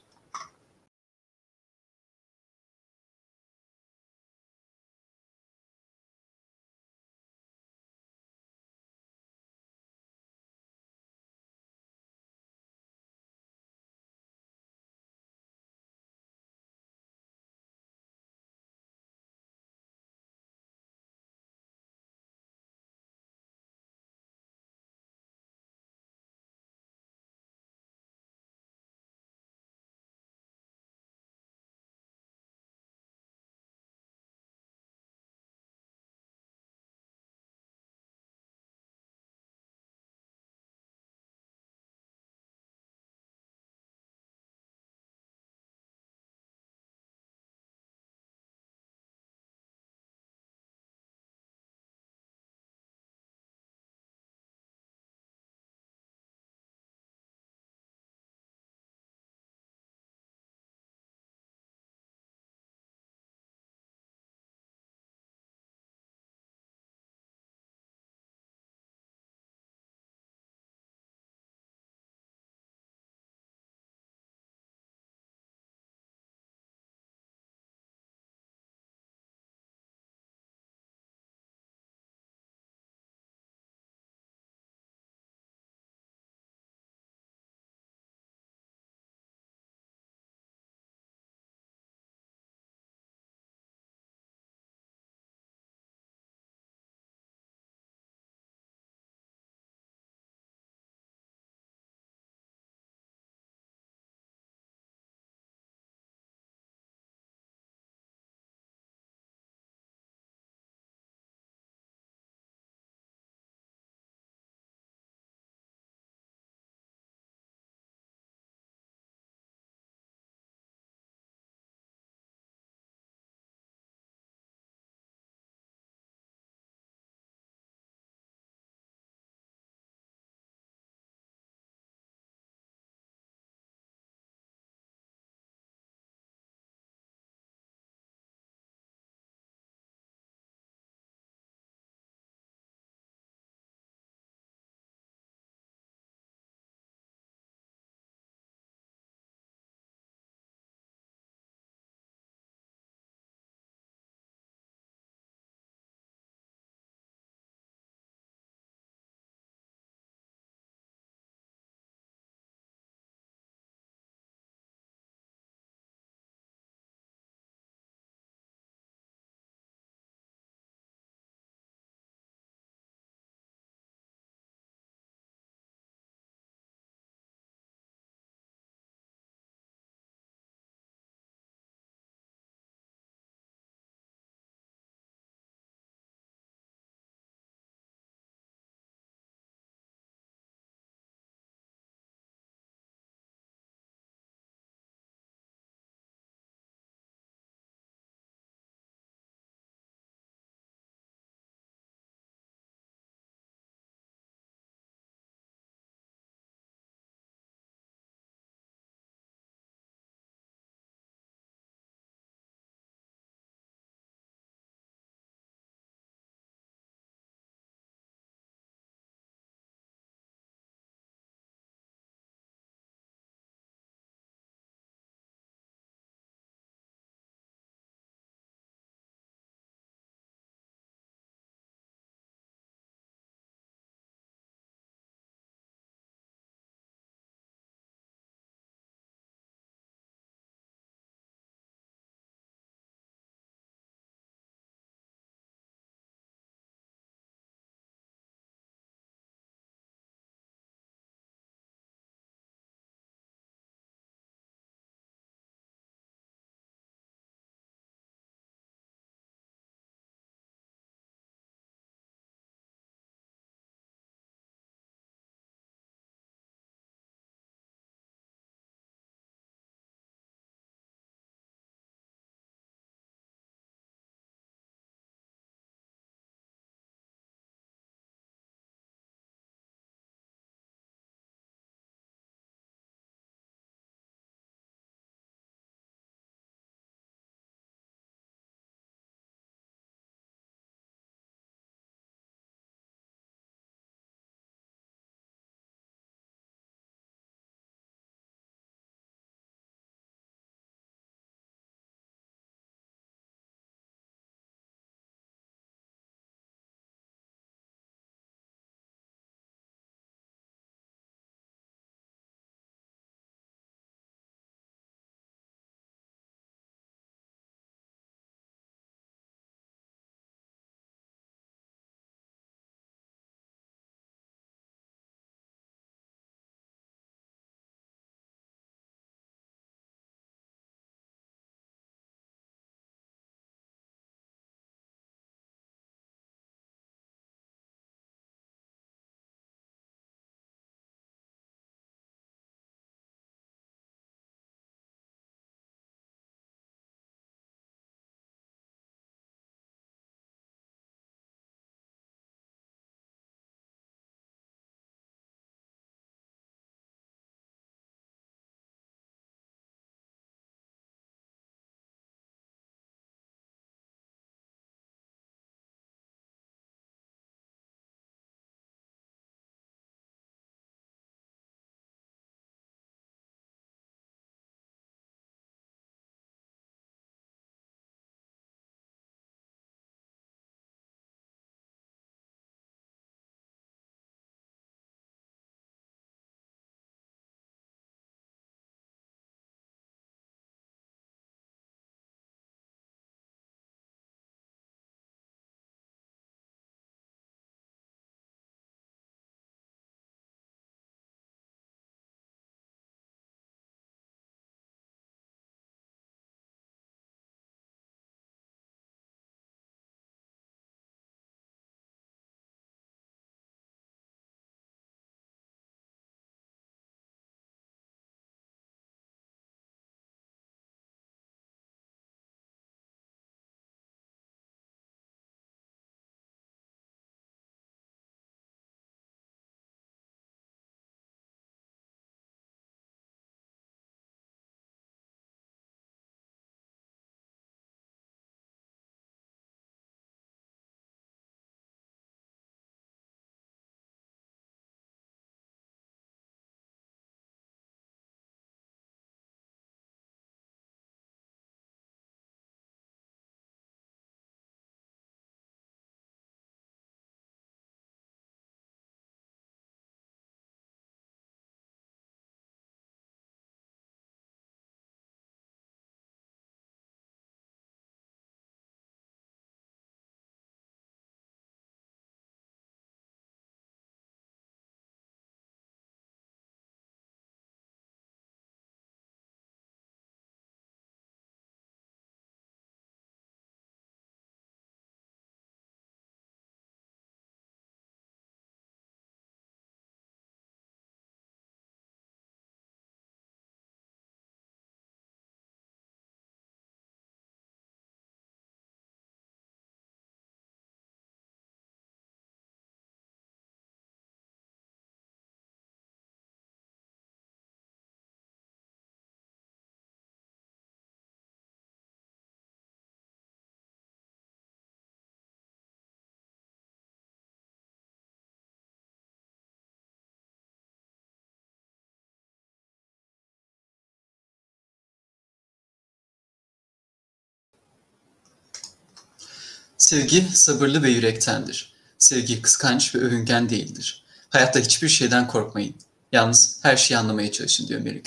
Sevgi sabırlı ve yürektendir. Sevgi kıskanç ve övüngen değildir. Hayatta hiçbir şeyden korkmayın. Yalnız her şeyi anlamaya çalışın diyor Mary.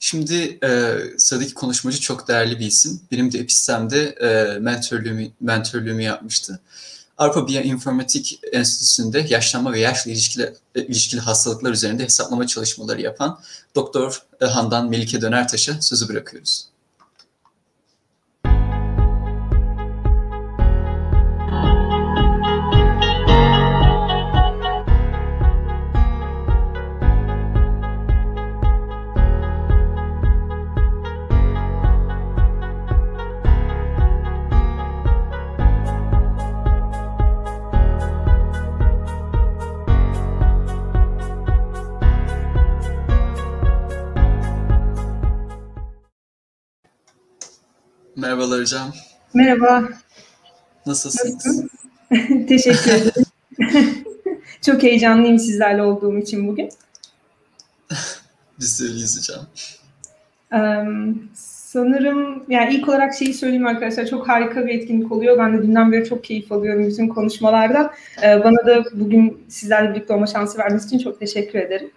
Şimdi e, sıradaki konuşmacı çok değerli bir isim. Benim de epistemde e, mentörlüğümü, mentörlüğümü yapmıştı. Avrupa Biyoinformatik Enstitüsü'nde yaşlanma ve yaşla ilişkili, e, ilişkili hastalıklar üzerinde hesaplama çalışmaları yapan Doktor Handan Melike Dönertaş'a sözü bırakıyoruz. Hocam. Merhaba. Nasılsınız? [laughs] Teşekkür ederim. [laughs] Çok heyecanlıyım sizlerle olduğum için bugün. [laughs] Biz de öyleyiz hocam. Um, sanırım, yani ilk olarak şeyi söyleyeyim arkadaşlar, çok harika bir etkinlik oluyor. Ben de dünden beri çok keyif alıyorum bütün konuşmalarda. Ee, bana da bugün sizlerle birlikte olma şansı verdiğiniz için çok teşekkür ederim.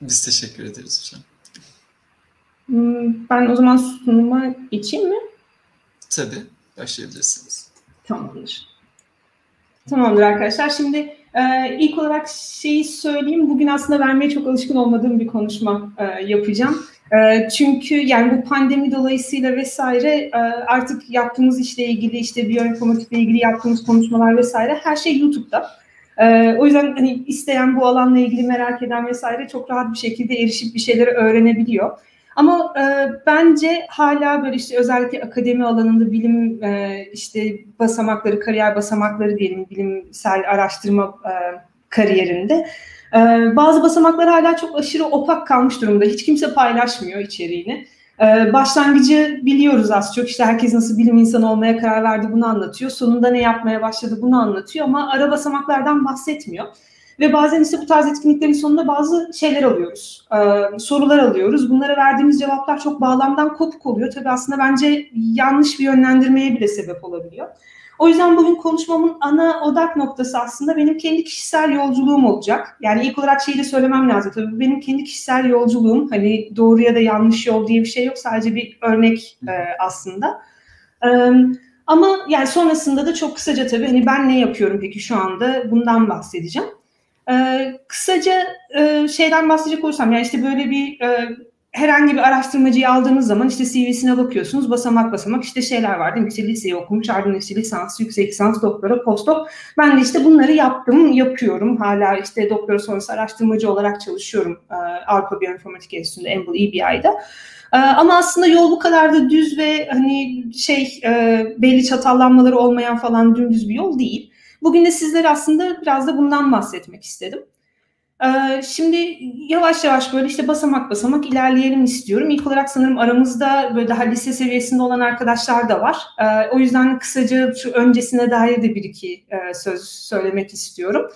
Biz teşekkür ederiz hocam. Ben o zaman sunuma geçeyim mi? Tabii, başlayabilirsiniz. Tamamdır. Tamamdır arkadaşlar. Şimdi e, ilk olarak şeyi söyleyeyim. Bugün aslında vermeye çok alışkın olmadığım bir konuşma e, yapacağım. E, çünkü yani bu pandemi dolayısıyla vesaire e, artık yaptığımız işle ilgili işte biyoinformatikle ilgili yaptığımız konuşmalar vesaire her şey YouTube'da. E, o yüzden hani isteyen bu alanla ilgili merak eden vesaire çok rahat bir şekilde erişip bir şeyleri öğrenebiliyor. Ama e, bence hala böyle işte özellikle akademi alanında bilim e, işte basamakları, kariyer basamakları diyelim bilimsel araştırma e, kariyerinde e, bazı basamaklar hala çok aşırı opak kalmış durumda. Hiç kimse paylaşmıyor içeriğini. E, başlangıcı biliyoruz az çok işte herkes nasıl bilim insanı olmaya karar verdi bunu anlatıyor. Sonunda ne yapmaya başladı bunu anlatıyor ama ara basamaklardan bahsetmiyor. Ve bazen ise bu tarz etkinliklerin sonunda bazı şeyler alıyoruz, e, sorular alıyoruz. Bunlara verdiğimiz cevaplar çok bağlamdan kopuk oluyor. Tabii aslında bence yanlış bir yönlendirmeye bile sebep olabiliyor. O yüzden bugün konuşmamın ana odak noktası aslında benim kendi kişisel yolculuğum olacak. Yani ilk olarak şeyi de söylemem lazım. Tabii benim kendi kişisel yolculuğum hani doğru ya da yanlış yol diye bir şey yok. Sadece bir örnek e, aslında. E, ama yani sonrasında da çok kısaca tabii hani ben ne yapıyorum peki şu anda bundan bahsedeceğim. Ee, kısaca e, şeyden bahsedecek olursam yani işte böyle bir e, herhangi bir araştırmacıyı aldığınız zaman işte CV'sine bakıyorsunuz basamak basamak işte şeyler var değil mi? İşte liseyi okumuş ardından işte lisans, yüksek lisans, doktora, postdoc. Ben de işte bunları yaptım, yapıyorum. Hala işte doktora sonrası araştırmacı olarak çalışıyorum e, Avrupa Biyoinformatik Enstitüsü'nde, Embl EBI'de. E, ama aslında yol bu kadar da düz ve hani şey e, belli çatallanmaları olmayan falan dümdüz bir yol değil. Bugün de sizlere aslında biraz da bundan bahsetmek istedim. Ee, şimdi yavaş yavaş böyle işte basamak basamak ilerleyelim istiyorum. İlk olarak sanırım aramızda böyle daha lise seviyesinde olan arkadaşlar da var. Ee, o yüzden kısaca şu öncesine dair de bir iki e, söz söylemek istiyorum.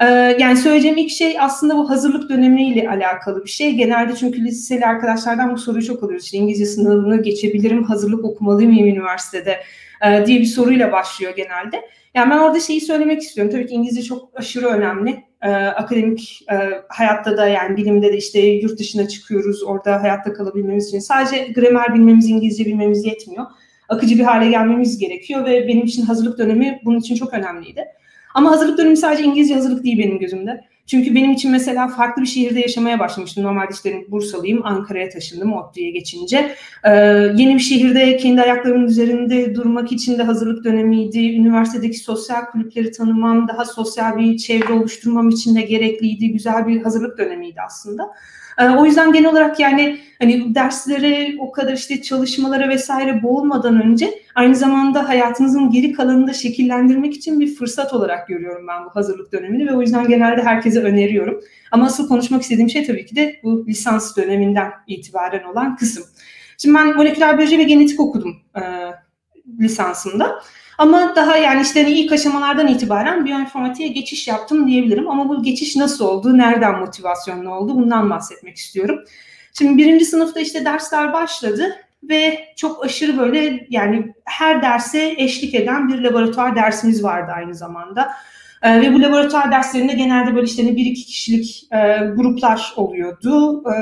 Ee, yani söyleyeceğim ilk şey aslında bu hazırlık dönemiyle alakalı bir şey. Genelde çünkü liseli arkadaşlardan bu soruyu çok alıyoruz. İşte İngilizce sınavını geçebilirim, hazırlık okumalı mıyım üniversitede e, diye bir soruyla başlıyor genelde. Yani ben orada şeyi söylemek istiyorum. Tabii ki İngilizce çok aşırı önemli. Ee, akademik e, hayatta da yani bilimde de işte yurt dışına çıkıyoruz. Orada hayatta kalabilmemiz için sadece gramer bilmemiz, İngilizce bilmemiz yetmiyor. Akıcı bir hale gelmemiz gerekiyor ve benim için hazırlık dönemi bunun için çok önemliydi. Ama hazırlık dönemi sadece İngilizce hazırlık değil benim gözümde. Çünkü benim için mesela farklı bir şehirde yaşamaya başlamıştım. Normalde işte Bursalıyım, Ankara'ya taşındım ODTÜ'ye geçince. Ee, yeni bir şehirde kendi ayaklarımın üzerinde durmak için de hazırlık dönemiydi. Üniversitedeki sosyal kulüpleri tanımam, daha sosyal bir çevre oluşturmam için de gerekliydi. Güzel bir hazırlık dönemiydi aslında. Ee, o yüzden genel olarak yani hani derslere o kadar işte çalışmalara vesaire boğulmadan önce aynı zamanda hayatınızın geri kalanını da şekillendirmek için bir fırsat olarak görüyorum ben bu hazırlık dönemini ve o yüzden genelde herkese öneriyorum. Ama asıl konuşmak istediğim şey tabii ki de bu lisans döneminden itibaren olan kısım. Şimdi ben moleküler biyoloji ve genetik okudum e, lisansımda. Ama daha yani işte ilk aşamalardan itibaren biyoinformatiğe geçiş yaptım diyebilirim. Ama bu geçiş nasıl oldu, nereden motivasyonlu oldu bundan bahsetmek istiyorum. Şimdi birinci sınıfta işte dersler başladı. ve çok aşırı böyle yani her derse eşlik eden bir laboratuvar dersimiz vardı aynı zamanda. E, ve bu laboratuvar derslerinde genelde böyle işte bir iki kişilik e, gruplar oluyordu. E,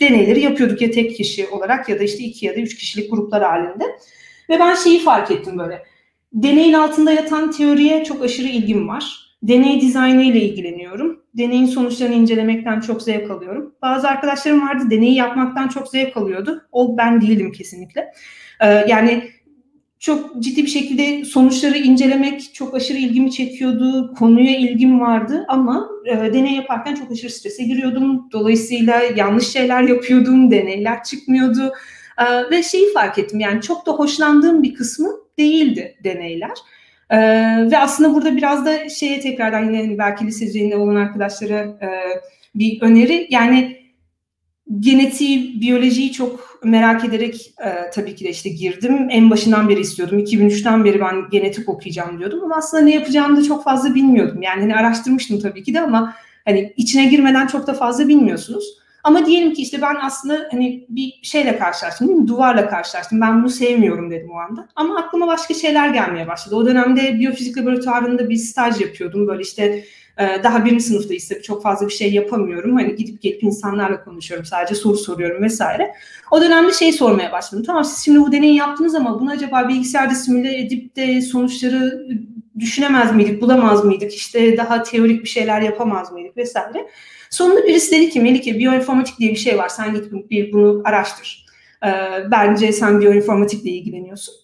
deneyleri yapıyorduk ya tek kişi olarak ya da işte iki ya da üç kişilik gruplar halinde. Ve ben şeyi fark ettim böyle. Deneyin altında yatan teoriye çok aşırı ilgim var. Deney dizaynı ile ilgileniyorum. Deneyin sonuçlarını incelemekten çok zevk alıyorum. Bazı arkadaşlarım vardı deneyi yapmaktan çok zevk alıyordu. O ben değildim kesinlikle. Ee, yani çok ciddi bir şekilde sonuçları incelemek çok aşırı ilgimi çekiyordu. Konuya ilgim vardı ama e, deney yaparken çok aşırı strese giriyordum. Dolayısıyla yanlış şeyler yapıyordum. Deneyler çıkmıyordu. E, ve şeyi fark ettim yani çok da hoşlandığım bir kısmı değildi deneyler. Ee, ve aslında burada biraz da şeye tekrardan yine hani belki lise düzeyinde olan arkadaşlara e, bir öneri. Yani genetiği, biyolojiyi çok merak ederek e, tabii ki de işte girdim. En başından beri istiyordum. 2003'ten beri ben genetik okuyacağım diyordum ama aslında ne yapacağımı da çok fazla bilmiyordum. Yani hani araştırmıştım tabii ki de ama hani içine girmeden çok da fazla bilmiyorsunuz. Ama diyelim ki işte ben aslında hani bir şeyle karşılaştım değil mi? Duvarla karşılaştım. Ben bunu sevmiyorum dedim o anda. Ama aklıma başka şeyler gelmeye başladı. O dönemde biyofizik laboratuvarında bir staj yapıyordum. Böyle işte e, daha birinci sınıfta ise çok fazla bir şey yapamıyorum. Hani gidip gelip insanlarla konuşuyorum. Sadece soru soruyorum vesaire. O dönemde şey sormaya başladım. Tamam siz şimdi bu deneyi yaptınız ama bunu acaba bilgisayarda simüle edip de sonuçları düşünemez miydik, bulamaz mıydık? İşte daha teorik bir şeyler yapamaz mıydık vesaire. Sonunda birisi dedi ki Melike biyoinformatik diye bir şey var. Sen git bir bunu araştır. Ee, bence sen biyoinformatikle ilgileniyorsun.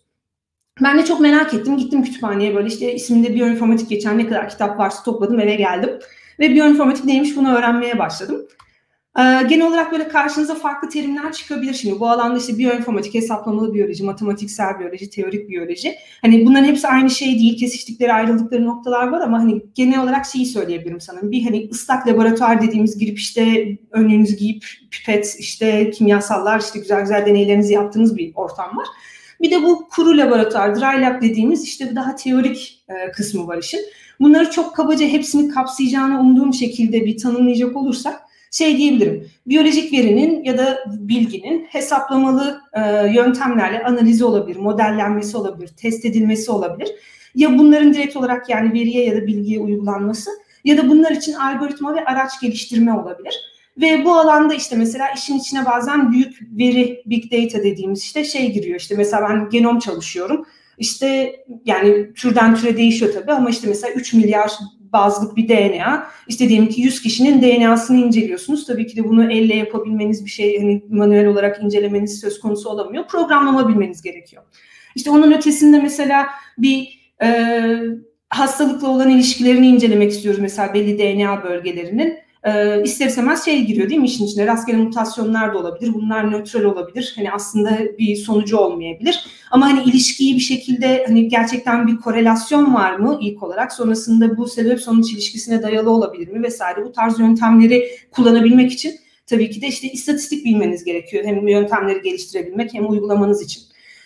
Ben de çok merak ettim. Gittim kütüphaneye böyle işte isminde biyoinformatik geçen ne kadar kitap varsa topladım eve geldim. Ve biyoinformatik neymiş bunu öğrenmeye başladım. Ee, genel olarak böyle karşınıza farklı terimler çıkabilir şimdi. Bu alanda işte biyoinformatik, hesaplamalı biyoloji, matematiksel biyoloji, teorik biyoloji. Hani bunların hepsi aynı şey değil. Kesiştikleri, ayrıldıkları noktalar var ama hani genel olarak şeyi söyleyebilirim sana. Bir hani ıslak laboratuvar dediğimiz girip işte önlüğünüzü giyip pipet, işte kimyasallar, işte güzel güzel deneylerinizi yaptığınız bir ortam var. Bir de bu kuru laboratuvar, dry lab dediğimiz işte daha teorik e, kısmı var işin. Bunları çok kabaca hepsini kapsayacağını umduğum şekilde bir tanımlayacak olursak şey diyebilirim. Biyolojik verinin ya da bilginin hesaplamalı e, yöntemlerle analizi olabilir, modellenmesi olabilir, test edilmesi olabilir. Ya bunların direkt olarak yani veriye ya da bilgiye uygulanması ya da bunlar için algoritma ve araç geliştirme olabilir. Ve bu alanda işte mesela işin içine bazen büyük veri, big data dediğimiz işte şey giriyor. İşte mesela ben genom çalışıyorum. İşte yani türden türe değişiyor tabii ama işte mesela 3 milyar bazlık bir DNA. İşte diyelim ki 100 kişinin DNA'sını inceliyorsunuz. Tabii ki de bunu elle yapabilmeniz bir şey hani manuel olarak incelemeniz söz konusu olamıyor. Programlama bilmeniz gerekiyor. İşte onun ötesinde mesela bir e, hastalıkla olan ilişkilerini incelemek istiyoruz mesela belli DNA bölgelerinin e, ister istemez şey giriyor değil mi işin içine rastgele mutasyonlar da olabilir bunlar nötral olabilir hani aslında bir sonucu olmayabilir ama hani ilişkiyi bir şekilde hani gerçekten bir korelasyon var mı ilk olarak sonrasında bu sebep sonuç ilişkisine dayalı olabilir mi vesaire bu tarz yöntemleri kullanabilmek için tabii ki de işte istatistik bilmeniz gerekiyor hem yöntemleri geliştirebilmek hem uygulamanız için.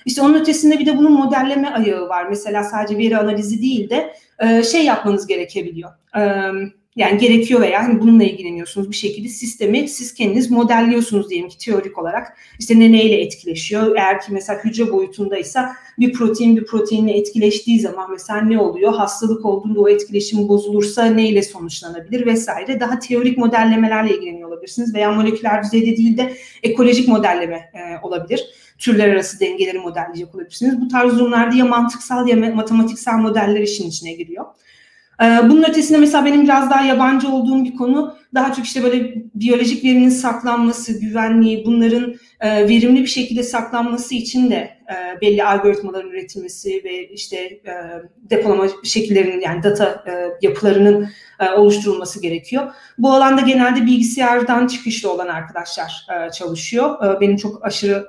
İşte onun ötesinde bir de bunun modelleme ayağı var. Mesela sadece veri analizi değil de şey yapmanız gerekebiliyor. Yani gerekiyor veya hani bununla ilgileniyorsunuz bir şekilde sistemi siz kendiniz modelliyorsunuz diyelim ki teorik olarak. İşte ne neyle etkileşiyor? Eğer ki mesela hücre boyutundaysa bir protein bir proteinle etkileştiği zaman mesela ne oluyor? Hastalık olduğunda o etkileşim bozulursa neyle sonuçlanabilir vesaire. Daha teorik modellemelerle ilgileniyor olabilirsiniz veya moleküler düzeyde değil de ekolojik modelleme e, olabilir. Türler arası dengeleri modelleyecek olabilirsiniz. Bu tarz durumlarda ya mantıksal ya matematiksel modeller işin içine giriyor. Ee, bunun ötesinde mesela benim biraz daha yabancı olduğum bir konu daha çok işte böyle biyolojik verinin saklanması, güvenliği, bunların e, verimli bir şekilde saklanması için de e, belli algoritmaların üretilmesi ve işte e, depolama şekillerinin yani data yapılarının oluşturulması gerekiyor. Bu alanda genelde bilgisayardan çıkışlı olan arkadaşlar çalışıyor. Benim çok aşırı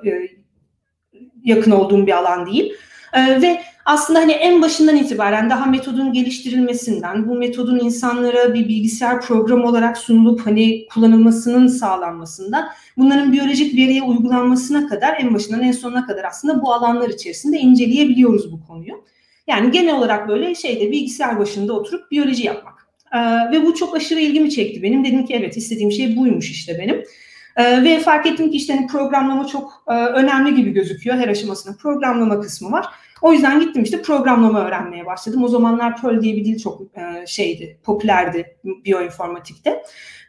yakın olduğum bir alan değil. Ve aslında hani en başından itibaren daha metodun geliştirilmesinden, bu metodun insanlara bir bilgisayar programı olarak sunulup hani kullanılmasının sağlanmasından, bunların biyolojik veriye uygulanmasına kadar en başından en sonuna kadar aslında bu alanlar içerisinde inceleyebiliyoruz bu konuyu. Yani genel olarak böyle şeyde bilgisayar başında oturup biyoloji yapmak. Ee, ve bu çok aşırı ilgimi çekti benim. Dedim ki evet istediğim şey buymuş işte benim. E, ve fark ettim ki işte hani programlama çok e, önemli gibi gözüküyor. Her aşamasında programlama kısmı var. O yüzden gittim işte programlama öğrenmeye başladım. O zamanlar Perl diye bir dil çok e, şeydi, popülerdi biyoinformatikte.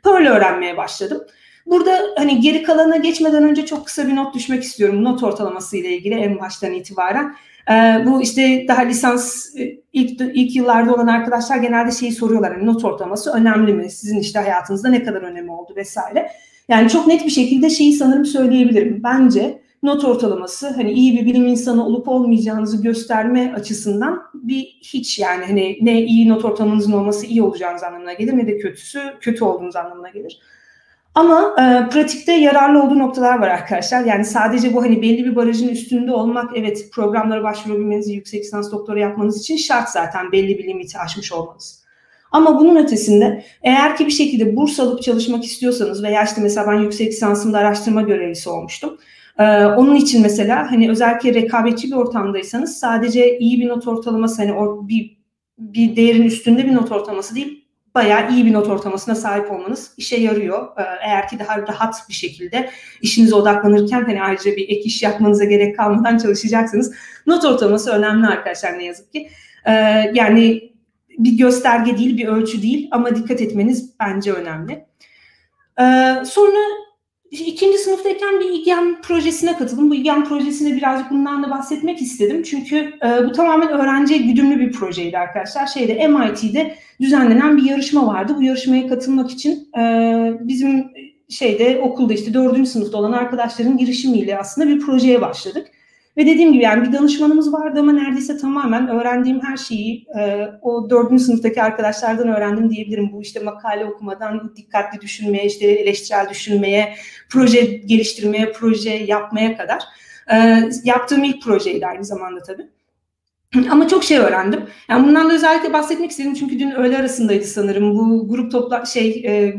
Perl öğrenmeye başladım. Burada hani geri kalana geçmeden önce çok kısa bir not düşmek istiyorum. Not ortalaması ile ilgili en baştan itibaren. Ee, bu işte daha lisans e, ilk ilk yıllarda olan arkadaşlar genelde şeyi soruyorlar. Hani not ortalaması önemli mi? Sizin işte hayatınızda ne kadar önemi oldu vesaire. Yani çok net bir şekilde şeyi sanırım söyleyebilirim. Bence not ortalaması hani iyi bir bilim insanı olup olmayacağınızı gösterme açısından bir hiç yani hani ne iyi not ortalamanızın olması iyi olacağınız anlamına gelir ne de kötüsü kötü olduğunuz anlamına gelir. Ama e, pratikte yararlı olduğu noktalar var arkadaşlar. Yani sadece bu hani belli bir barajın üstünde olmak evet programlara başvurabilmeniz, yüksek lisans doktora yapmanız için şart zaten belli bir limiti aşmış olmanız. Ama bunun ötesinde eğer ki bir şekilde burs alıp çalışmak istiyorsanız veya işte mesela ben yüksek lisansımda araştırma görevlisi olmuştum. Ee, onun için mesela hani özellikle rekabetçi bir ortamdaysanız sadece iyi bir not ortalaması hani or, bir bir değerin üstünde bir not ortalaması değil bayağı iyi bir not ortalamasına sahip olmanız işe yarıyor. Ee, eğer ki daha rahat bir şekilde işinize odaklanırken hani ayrıca bir ek iş yapmanıza gerek kalmadan çalışacaksınız. Not ortalaması önemli arkadaşlar ne yazık ki. Ee, yani bir gösterge değil, bir ölçü değil ama dikkat etmeniz bence önemli. Sonra ikinci sınıftayken bir İGEM projesine katıldım. Bu İGEM projesinde birazcık bundan da bahsetmek istedim. Çünkü e, bu tamamen öğrenci güdümlü bir projeydi arkadaşlar. Şeyde MIT'de düzenlenen bir yarışma vardı. Bu yarışmaya katılmak için e, bizim şeyde okulda işte dördüncü sınıfta olan arkadaşların girişimiyle aslında bir projeye başladık. Ve dediğim gibi yani bir danışmanımız vardı ama neredeyse tamamen öğrendiğim her şeyi e, o dördüncü sınıftaki arkadaşlardan öğrendim diyebilirim. Bu işte makale okumadan dikkatli düşünmeye, işte eleştirel düşünmeye, proje geliştirmeye, proje yapmaya kadar. E, yaptığım ilk projeydi aynı zamanda tabii. Ama çok şey öğrendim. Yani bundan da özellikle bahsetmek istedim çünkü dün öğle arasındaydı sanırım. Bu grup topla şey e,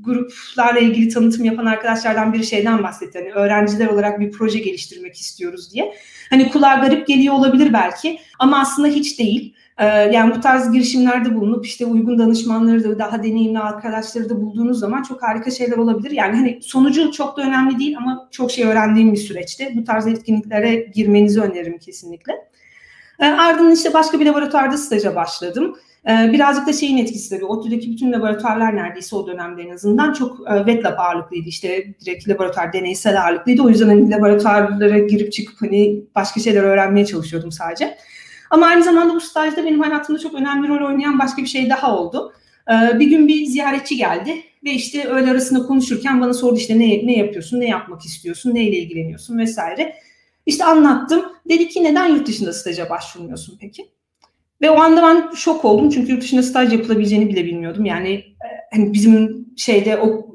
gruplarla ilgili tanıtım yapan arkadaşlardan biri şeyden bahsetti. Hani öğrenciler olarak bir proje geliştirmek istiyoruz diye. Hani kulağa garip geliyor olabilir belki ama aslında hiç değil. Ee, yani bu tarz girişimlerde bulunup işte uygun danışmanları da daha deneyimli arkadaşları da bulduğunuz zaman çok harika şeyler olabilir. Yani hani sonucu çok da önemli değil ama çok şey öğrendiğim bir süreçte. Bu tarz etkinliklere girmenizi öneririm kesinlikle. Ee, ardından işte başka bir laboratuvarda staja başladım. Ee, birazcık da şeyin etkisi tabii. ODTÜ'deki bütün laboratuvarlar neredeyse o dönemde en azından çok e, wet lab ağırlıklıydı. İşte direkt laboratuvar deneysel ağırlıklıydı. O yüzden hani laboratuvarlara girip çıkıp hani başka şeyler öğrenmeye çalışıyordum sadece. Ama aynı zamanda bu stajda benim hayatımda çok önemli rol oynayan başka bir şey daha oldu. Ee, bir gün bir ziyaretçi geldi ve işte öğle arasında konuşurken bana sordu işte ne, ne yapıyorsun, ne yapmak istiyorsun, neyle ilgileniyorsun vesaire. İşte anlattım. Dedi ki neden yurt dışında staja başvurmuyorsun peki? Ve o anda ben şok oldum çünkü yurt dışında staj yapılabileceğini bile bilmiyordum. Yani e, hani bizim şeyde o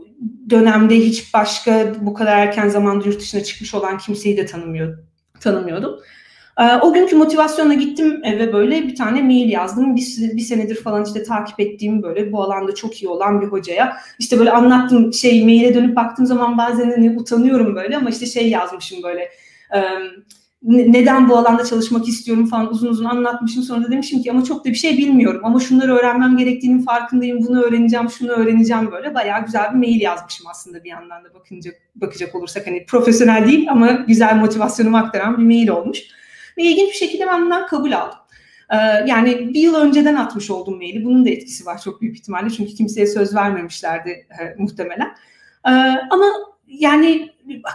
dönemde hiç başka bu kadar erken zamanda yurt dışına çıkmış olan kimseyi de tanımıyordum. tanımıyordum. E, o günkü motivasyona gittim eve böyle bir tane mail yazdım. Bir, bir senedir falan işte takip ettiğim böyle bu alanda çok iyi olan bir hocaya. İşte böyle anlattım şey maile dönüp baktığım zaman bazen hani utanıyorum böyle ama işte şey yazmışım böyle neden bu alanda çalışmak istiyorum falan uzun uzun anlatmışım. Sonra da demişim ki ama çok da bir şey bilmiyorum ama şunları öğrenmem gerektiğinin farkındayım. Bunu öğreneceğim, şunu öğreneceğim böyle. Bayağı güzel bir mail yazmışım aslında bir yandan da bakınca bakacak olursak hani profesyonel değil ama güzel motivasyonumu aktaran bir mail olmuş. Ve ilginç bir şekilde ben bundan kabul aldım. Yani bir yıl önceden atmış oldum maili. Bunun da etkisi var çok büyük ihtimalle. Çünkü kimseye söz vermemişlerdi e, muhtemelen. Ama yani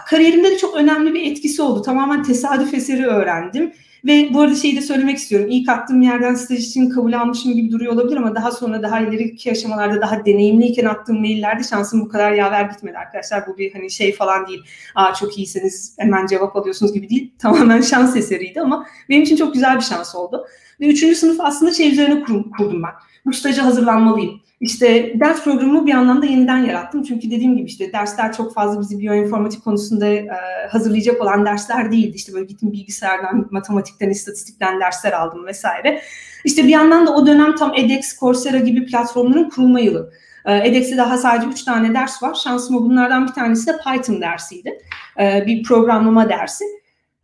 kariyerimde de çok önemli bir etkisi oldu. Tamamen tesadüf eseri öğrendim. Ve bu arada şeyi de söylemek istiyorum. İlk attığım yerden staj için kabul almışım gibi duruyor olabilir ama daha sonra daha ileriki aşamalarda daha deneyimliyken attığım maillerde şansım bu kadar yaver gitmedi arkadaşlar. Bu bir hani şey falan değil. Aa çok iyisiniz hemen cevap alıyorsunuz gibi değil. [laughs] Tamamen şans eseriydi ama benim için çok güzel bir şans oldu. Ve üçüncü sınıf aslında şey üzerine kurdum ben. Bu staja hazırlanmalıyım işte ders programı bir anlamda yeniden yarattım. Çünkü dediğim gibi işte dersler çok fazla bizi biyoinformatik konusunda e, hazırlayacak olan dersler değildi. İşte böyle gittim bilgisayardan, matematikten, istatistikten dersler aldım vesaire. İşte bir yandan da o dönem tam edX, Coursera gibi platformların kurulma yılı. E, edX'te daha sadece üç tane ders var. Şansıma bunlardan bir tanesi de Python dersiydi. E, bir programlama dersi.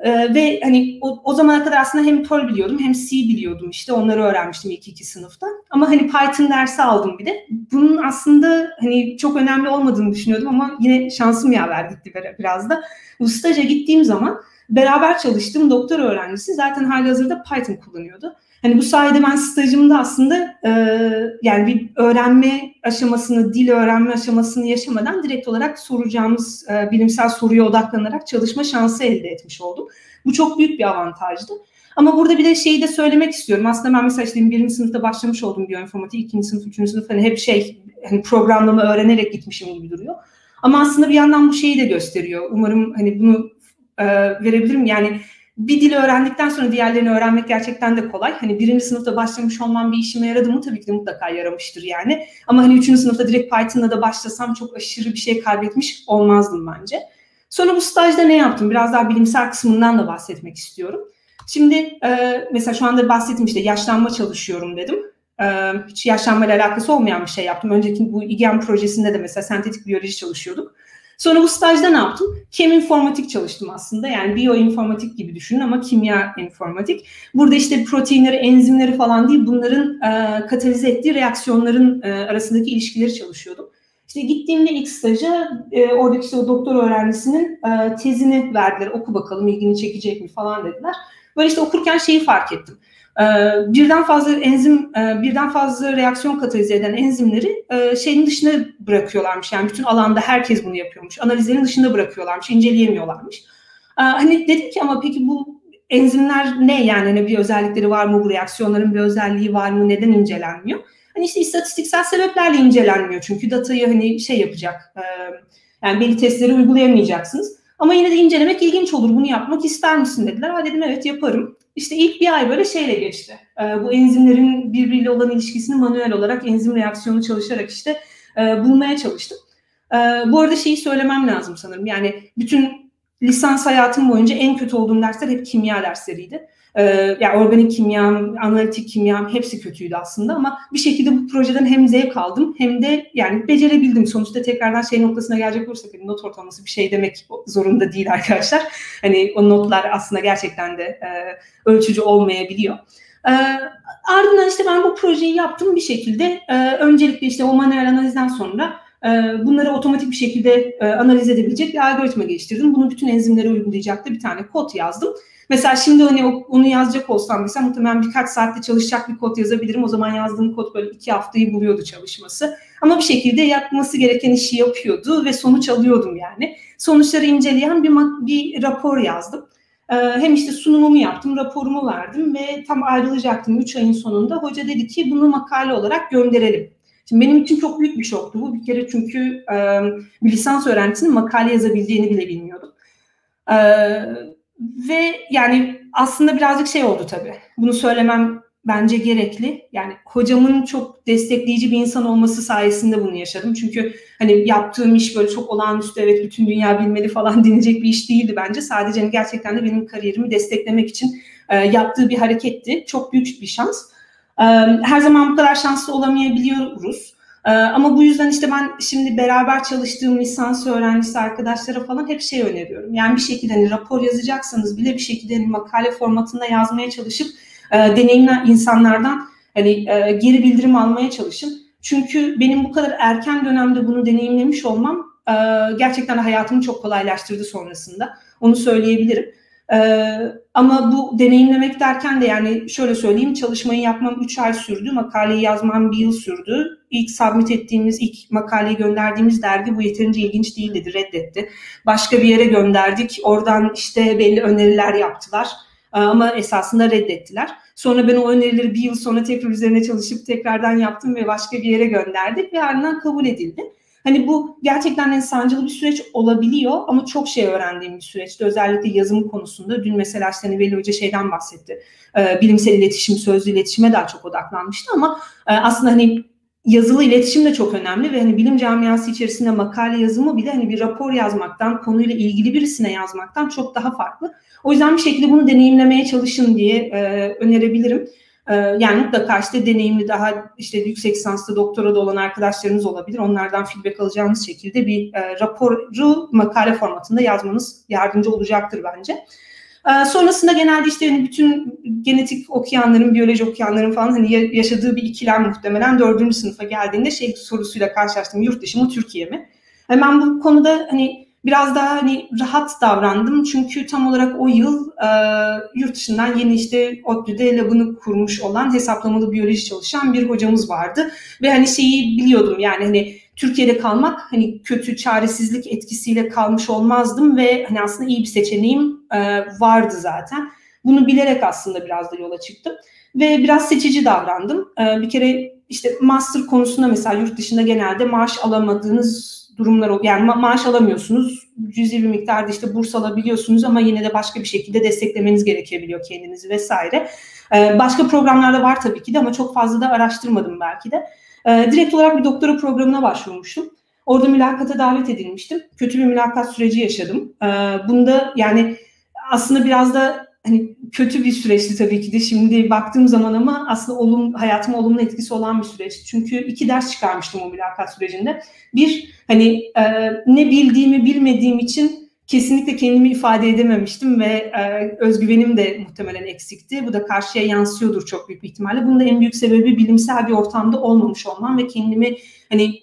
Ee, ve hani o, o zamana kadar aslında hem Perl biliyordum hem C biliyordum işte onları öğrenmiştim ilk iki sınıfta. Ama hani Python dersi aldım bir de. Bunun aslında hani çok önemli olmadığını düşünüyordum ama yine şansım yaver gitti biraz da. Bu staja gittiğim zaman beraber çalıştığım doktor öğrencisi zaten hali hazırda Python kullanıyordu. Hani bu sayede ben stajımda aslında e, yani bir öğrenme aşamasını, dil öğrenme aşamasını yaşamadan direkt olarak soracağımız e, bilimsel soruya odaklanarak çalışma şansı elde etmiş oldum. Bu çok büyük bir avantajdı. Ama burada bir de şeyi de söylemek istiyorum. Aslında ben mesela işte birinci sınıfta başlamış oldum biyoinformatik, ikinci sınıf, üçüncü sınıf hani hep şey hani programlama öğrenerek gitmişim gibi duruyor. Ama aslında bir yandan bu şeyi de gösteriyor. Umarım hani bunu e, verebilirim. Yani bir dili öğrendikten sonra diğerlerini öğrenmek gerçekten de kolay. Hani birinci sınıfta başlamış olmam bir işime yaradı mı? Tabii ki de mutlaka yaramıştır yani. Ama hani üçüncü sınıfta direkt Python'la da başlasam çok aşırı bir şey kaybetmiş olmazdım bence. Sonra bu stajda ne yaptım? Biraz daha bilimsel kısmından da bahsetmek istiyorum. Şimdi e, mesela şu anda bahsettim işte yaşlanma çalışıyorum dedim. E, hiç yaşlanmayla alakası olmayan bir şey yaptım. Önceki bu İGEM projesinde de mesela sentetik biyoloji çalışıyorduk. Sonra bu stajda ne yaptım? Keminformatik çalıştım aslında. Yani biyoinformatik gibi düşünün ama kimya informatik. Burada işte proteinleri, enzimleri falan değil bunların e, katalize ettiği reaksiyonların e, arasındaki ilişkileri çalışıyordum. İşte gittiğimde ilk staja e, oradaki işte o doktor öğrencisinin e, tezini verdiler. Oku bakalım ilgini çekecek mi falan dediler. Böyle işte okurken şeyi fark ettim. Ee, birden fazla enzim, e, birden fazla reaksiyon katalize eden enzimleri e, şeyin dışına bırakıyorlarmış. Yani bütün alanda herkes bunu yapıyormuş. Analizlerin dışında bırakıyorlarmış, inceleyemiyorlarmış. Ee, hani dedim ki ama peki bu enzimler ne yani hani bir özellikleri var mı bu reaksiyonların bir özelliği var mı neden incelenmiyor? Hani işte istatistiksel sebeplerle incelenmiyor çünkü datayı hani şey yapacak e, yani belli testleri uygulayamayacaksınız. Ama yine de incelemek ilginç olur. Bunu yapmak ister misin dediler. Ha dedim evet yaparım. İşte ilk bir ay böyle şeyle geçti. Ee, bu enzimlerin birbiriyle olan ilişkisini manuel olarak enzim reaksiyonu çalışarak işte e, bulmaya çalıştım. E, bu arada şeyi söylemem lazım sanırım. Yani bütün lisans hayatım boyunca en kötü olduğum dersler hep kimya dersleriydi. Ee, yani organik kimyam, analitik kimyam hepsi kötüydü aslında ama bir şekilde bu projeden hem zevk aldım hem de yani becerebildim. Sonuçta tekrardan şey noktasına gelecek olursak hani not ortalaması bir şey demek zorunda değil arkadaşlar. Hani o notlar aslında gerçekten de e, ölçücü olmayabiliyor. E, ardından işte ben bu projeyi yaptım bir şekilde. E, öncelikle işte o manuel analizden sonra e, bunları otomatik bir şekilde e, analiz edebilecek bir algoritma geliştirdim. Bunu bütün enzimlere uygulayacak da bir tane kod yazdım. Mesela şimdi hani onu yazacak olsam mesela muhtemelen birkaç saatte çalışacak bir kod yazabilirim. O zaman yazdığım kod böyle iki haftayı buluyordu çalışması. Ama bir şekilde yapması gereken işi yapıyordu ve sonuç alıyordum yani. Sonuçları inceleyen bir, bir rapor yazdım. Ee, hem işte sunumumu yaptım, raporumu verdim ve tam ayrılacaktım 3 ayın sonunda. Hoca dedi ki bunu makale olarak gönderelim. Şimdi benim için çok büyük bir şoktu bu. Bir kere çünkü e, bir lisans öğrencisinin makale yazabildiğini bile bilmiyordum. E, ve yani aslında birazcık şey oldu tabii. Bunu söylemem bence gerekli. Yani hocamın çok destekleyici bir insan olması sayesinde bunu yaşadım. Çünkü hani yaptığım iş böyle çok olağanüstü evet bütün dünya bilmeli falan [laughs] denecek bir iş değildi bence. Sadece hani gerçekten de benim kariyerimi desteklemek için e, yaptığı bir hareketti. Çok büyük bir şans. Her zaman bu kadar şanslı olamayabiliyoruz. Ama bu yüzden işte ben şimdi beraber çalıştığım lisans öğrencisi arkadaşlara falan hep şey öneriyorum. Yani bir şekilde hani rapor yazacaksanız bile bir şekilde hani makale formatında yazmaya çalışıp deneyimli insanlardan hani geri bildirim almaya çalışın. Çünkü benim bu kadar erken dönemde bunu deneyimlemiş olmam gerçekten hayatımı çok kolaylaştırdı sonrasında. Onu söyleyebilirim. Ee, ama bu deneyimlemek derken de yani şöyle söyleyeyim çalışmayı yapmam 3 ay sürdü. Makaleyi yazmam bir yıl sürdü. İlk submit ettiğimiz, ilk makaleyi gönderdiğimiz dergi bu yeterince ilginç değil dedi, reddetti. Başka bir yere gönderdik. Oradan işte belli öneriler yaptılar. Ee, ama esasında reddettiler. Sonra ben o önerileri bir yıl sonra tekrar üzerine çalışıp tekrardan yaptım ve başka bir yere gönderdik ve ardından kabul edildi. Hani bu gerçekten en sancılı bir süreç olabiliyor ama çok şey öğrendiğim bir süreçti. Özellikle yazım konusunda. Dün mesela işte hani Veli Hoca şeyden bahsetti. E, bilimsel iletişim, sözlü iletişime daha çok odaklanmıştı ama e, aslında hani yazılı iletişim de çok önemli ve hani bilim camiası içerisinde makale yazımı bile hani bir rapor yazmaktan, konuyla ilgili birisine yazmaktan çok daha farklı. O yüzden bir şekilde bunu deneyimlemeye çalışın diye e, önerebilirim. Ee, yani mutlaka işte deneyimli daha işte yüksek lisanslı doktora da olan arkadaşlarınız olabilir. Onlardan feedback alacağınız şekilde bir e, raporu makale formatında yazmanız yardımcı olacaktır bence. Ee, sonrasında genelde işte hani bütün genetik okuyanların, biyoloji okuyanların falan hani yaşadığı bir ikilem muhtemelen dördüncü sınıfa geldiğinde şey sorusuyla karşılaştım. Yurt dışı mı, Türkiye mi? Hemen bu konuda hani biraz daha hani rahat davrandım. Çünkü tam olarak o yıl e, yurt dışından yeni işte ODTÜ'de labını kurmuş olan hesaplamalı biyoloji çalışan bir hocamız vardı. Ve hani şeyi biliyordum yani hani Türkiye'de kalmak hani kötü çaresizlik etkisiyle kalmış olmazdım ve hani aslında iyi bir seçeneğim e, vardı zaten. Bunu bilerek aslında biraz da yola çıktım ve biraz seçici davrandım. E, bir kere işte master konusunda mesela yurt dışında genelde maaş alamadığınız durumlar oluyor. Yani ma- maaş alamıyorsunuz. Cüzi bir miktarda işte burs alabiliyorsunuz ama yine de başka bir şekilde desteklemeniz gerekebiliyor kendinizi vesaire. Ee, başka programlarda var tabii ki de ama çok fazla da araştırmadım belki de. Ee, direkt olarak bir doktora programına başvurmuştum. Orada mülakata davet edilmiştim. Kötü bir mülakat süreci yaşadım. Ee, bunda yani aslında biraz da hani kötü bir süreçti tabii ki de şimdi baktığım zaman ama aslında olum, hayatıma olumlu etkisi olan bir süreç. Çünkü iki ders çıkarmıştım o mülakat sürecinde. Bir, hani e, ne bildiğimi bilmediğim için kesinlikle kendimi ifade edememiştim ve e, özgüvenim de muhtemelen eksikti. Bu da karşıya yansıyordur çok büyük bir ihtimalle. Bunun da en büyük sebebi bilimsel bir ortamda olmamış olmam ve kendimi hani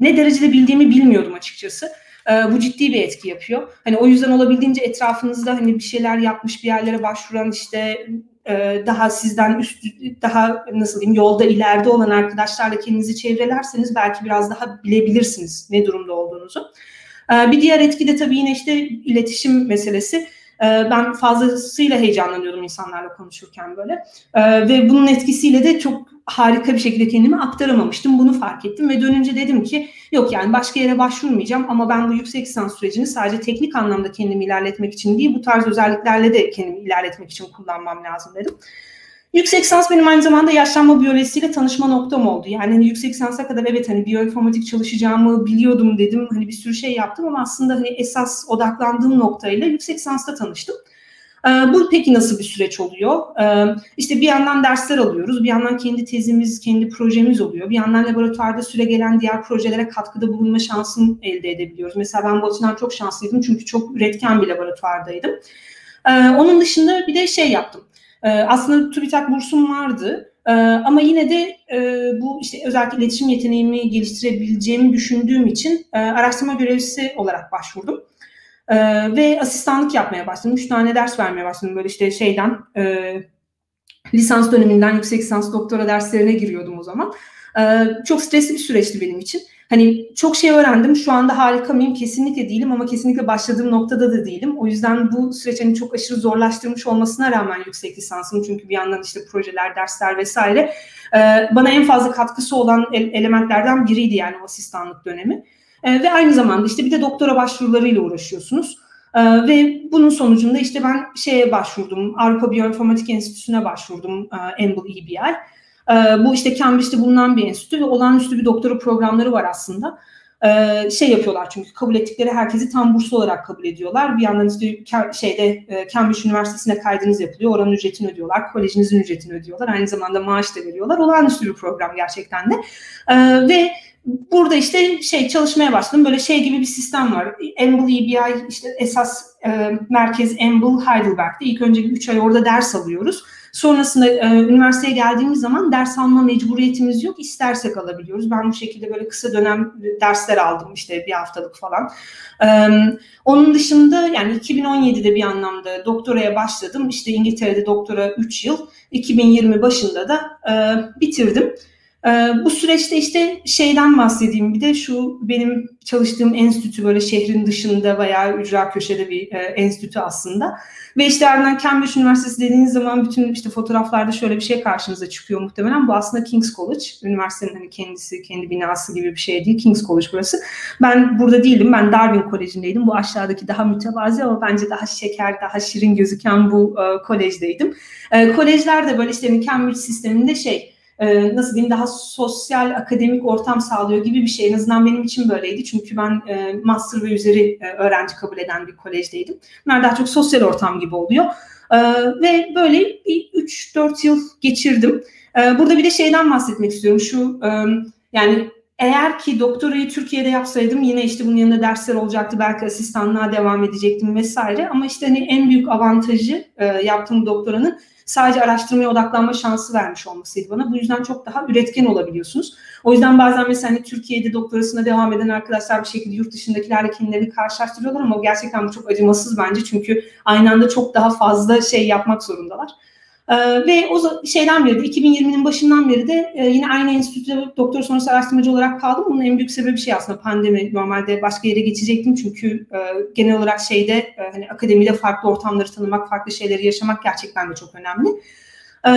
ne derecede bildiğimi bilmiyordum açıkçası. E, bu ciddi bir etki yapıyor. Hani o yüzden olabildiğince etrafınızda hani bir şeyler yapmış bir yerlere başvuran işte e, daha sizden üst daha nasıl diyeyim yolda ileride olan arkadaşlarla kendinizi çevrelerseniz belki biraz daha bilebilirsiniz ne durumda olduğunuzu. E, bir diğer etki de tabii yine işte iletişim meselesi. E, ben fazlasıyla heyecanlanıyordum insanlarla konuşurken böyle. Ve bunun etkisiyle de çok harika bir şekilde kendimi aktaramamıştım. Bunu fark ettim ve dönünce dedim ki yok yani başka yere başvurmayacağım ama ben bu yüksek lisans sürecini sadece teknik anlamda kendimi ilerletmek için değil bu tarz özelliklerle de kendimi ilerletmek için kullanmam lazım dedim. Yüksek lisans benim aynı zamanda yaşlanma biyolojisiyle tanışma noktam oldu. Yani hani yüksek lisansa kadar evet hani biyoinformatik çalışacağımı biliyordum dedim. Hani bir sürü şey yaptım ama aslında hani esas odaklandığım noktayla yüksek lisansta tanıştım. Ee, bu peki nasıl bir süreç oluyor? Ee, işte bir yandan dersler alıyoruz, bir yandan kendi tezimiz, kendi projemiz oluyor. Bir yandan laboratuvarda süre gelen diğer projelere katkıda bulunma şansını elde edebiliyoruz. Mesela ben bu açıdan çok şanslıydım çünkü çok üretken bir laboratuvardaydım. Ee, onun dışında bir de şey yaptım. Aslında TÜBİTAK bursum vardı. ama yine de bu işte özellikle iletişim yeteneğimi geliştirebileceğimi düşündüğüm için araştırma görevlisi olarak başvurdum. Ee, ve asistanlık yapmaya başladım. Üç tane ders vermeye başladım. Böyle işte şeyden e, lisans döneminden yüksek lisans doktora derslerine giriyordum o zaman. Ee, çok stresli bir süreçti benim için. Hani çok şey öğrendim. Şu anda harika mıyım? Kesinlikle değilim ama kesinlikle başladığım noktada da değilim. O yüzden bu süreç hani çok aşırı zorlaştırmış olmasına rağmen yüksek lisansım çünkü bir yandan işte projeler, dersler vesaire e, bana en fazla katkısı olan elementlerden biriydi yani o asistanlık dönemi. E, ve aynı zamanda işte bir de doktora başvurularıyla uğraşıyorsunuz. E, ve bunun sonucunda işte ben şeye başvurdum, Avrupa Biyoinformatik Enstitüsü'ne başvurdum, e, EBI. E, bu işte Cambridge'de bulunan bir enstitü ve olağanüstü bir doktora programları var aslında. Ee, şey yapıyorlar çünkü kabul ettikleri herkesi tam burslu olarak kabul ediyorlar. Bir yandan işte şeyde e, Cambridge Üniversitesi'ne kaydınız yapılıyor. Oranın ücretini ödüyorlar. Kolejinizin ücretini ödüyorlar. Aynı zamanda maaş da veriyorlar. Olağanüstü bir program gerçekten de. Ee, ve burada işte şey çalışmaya başladım. Böyle şey gibi bir sistem var. Amble EBI işte esas e, merkez Amble Heidelberg'de. İlk önce bir 3 ay orada ders alıyoruz. Sonrasında e, üniversiteye geldiğimiz zaman ders alma mecburiyetimiz yok. İstersek alabiliyoruz. Ben bu şekilde böyle kısa dönem dersler aldım işte bir haftalık falan. E, onun dışında yani 2017'de bir anlamda doktoraya başladım. İşte İngiltere'de doktora 3 yıl. 2020 başında da e, bitirdim. Ee, bu süreçte işte şeyden bahsedeyim bir de şu benim çalıştığım enstitü böyle şehrin dışında veya ücra köşede bir e, enstitü aslında. Ve işte ardından Cambridge Üniversitesi dediğiniz zaman bütün işte fotoğraflarda şöyle bir şey karşınıza çıkıyor muhtemelen. Bu aslında King's College. Üniversitenin hani kendisi, kendi binası gibi bir şey değil. King's College burası. Ben burada değildim. Ben Darwin Koleji'ndeydim. Bu aşağıdaki daha mütevazi ama bence daha şeker, daha şirin gözüken bu e, kolejdeydim. E, kolejler de böyle işte Cambridge sisteminde şey e, nasıl diyeyim daha sosyal akademik ortam sağlıyor gibi bir şey. En azından benim için böyleydi. Çünkü ben e, master ve üzeri e, öğrenci kabul eden bir kolejdeydim. Bunlar daha çok sosyal ortam gibi oluyor. E, ve böyle bir 3-4 yıl geçirdim. E, burada bir de şeyden bahsetmek istiyorum. Şu e, yani eğer ki doktorayı Türkiye'de yapsaydım yine işte bunun yanında dersler olacaktı. Belki asistanlığa devam edecektim vesaire. Ama işte hani en büyük avantajı e, yaptığım doktoranın sadece araştırmaya odaklanma şansı vermiş olmasıydı bana. Bu yüzden çok daha üretken olabiliyorsunuz. O yüzden bazen mesela hani Türkiye'de doktorasına devam eden arkadaşlar bir şekilde yurt dışındakilerle kendilerini karşılaştırıyorlar ama gerçekten bu çok acımasız bence. Çünkü aynı anda çok daha fazla şey yapmak zorundalar. Ee, ve o şeyden beri de 2020'nin başından beri de e, yine aynı enstitüde doktor sonrası araştırmacı olarak kaldım. Bunun en büyük sebebi şey aslında pandemi. Normalde başka yere geçecektim çünkü e, genel olarak şeyde e, hani akademide farklı ortamları tanımak, farklı şeyleri yaşamak gerçekten de çok önemli. Ee,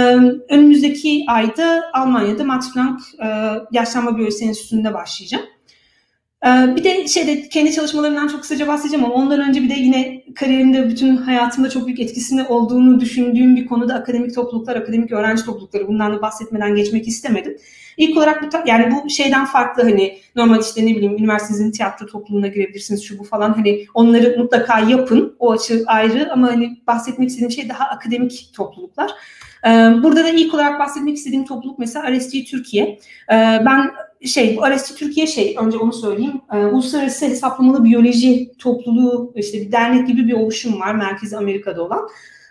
önümüzdeki ayda Almanya'da Max Planck e, Yaşlanma Biyolojisi Enstitüsü'nde başlayacağım. Ee, bir de şeyde kendi çalışmalarımdan çok kısaca bahsedeceğim ama ondan önce bir de yine kariyerimde bütün hayatımda çok büyük etkisini olduğunu düşündüğüm bir konuda akademik topluluklar, akademik öğrenci toplulukları bundan da bahsetmeden geçmek istemedim. İlk olarak bu yani bu şeyden farklı hani normal işte ne bileyim üniversitenizin tiyatro topluluğuna girebilirsiniz şu bu falan hani onları mutlaka yapın o açı ayrı ama hani bahsetmek istediğim şey daha akademik topluluklar. Ee, burada da ilk olarak bahsetmek istediğim topluluk mesela RSG Türkiye. Ee, ben şey bu RSG Türkiye şey önce onu söyleyeyim. Ee, Uluslararası Hesaplamalı Biyoloji Topluluğu işte bir dernek gibi bir oluşum var Merkezi Amerika'da olan.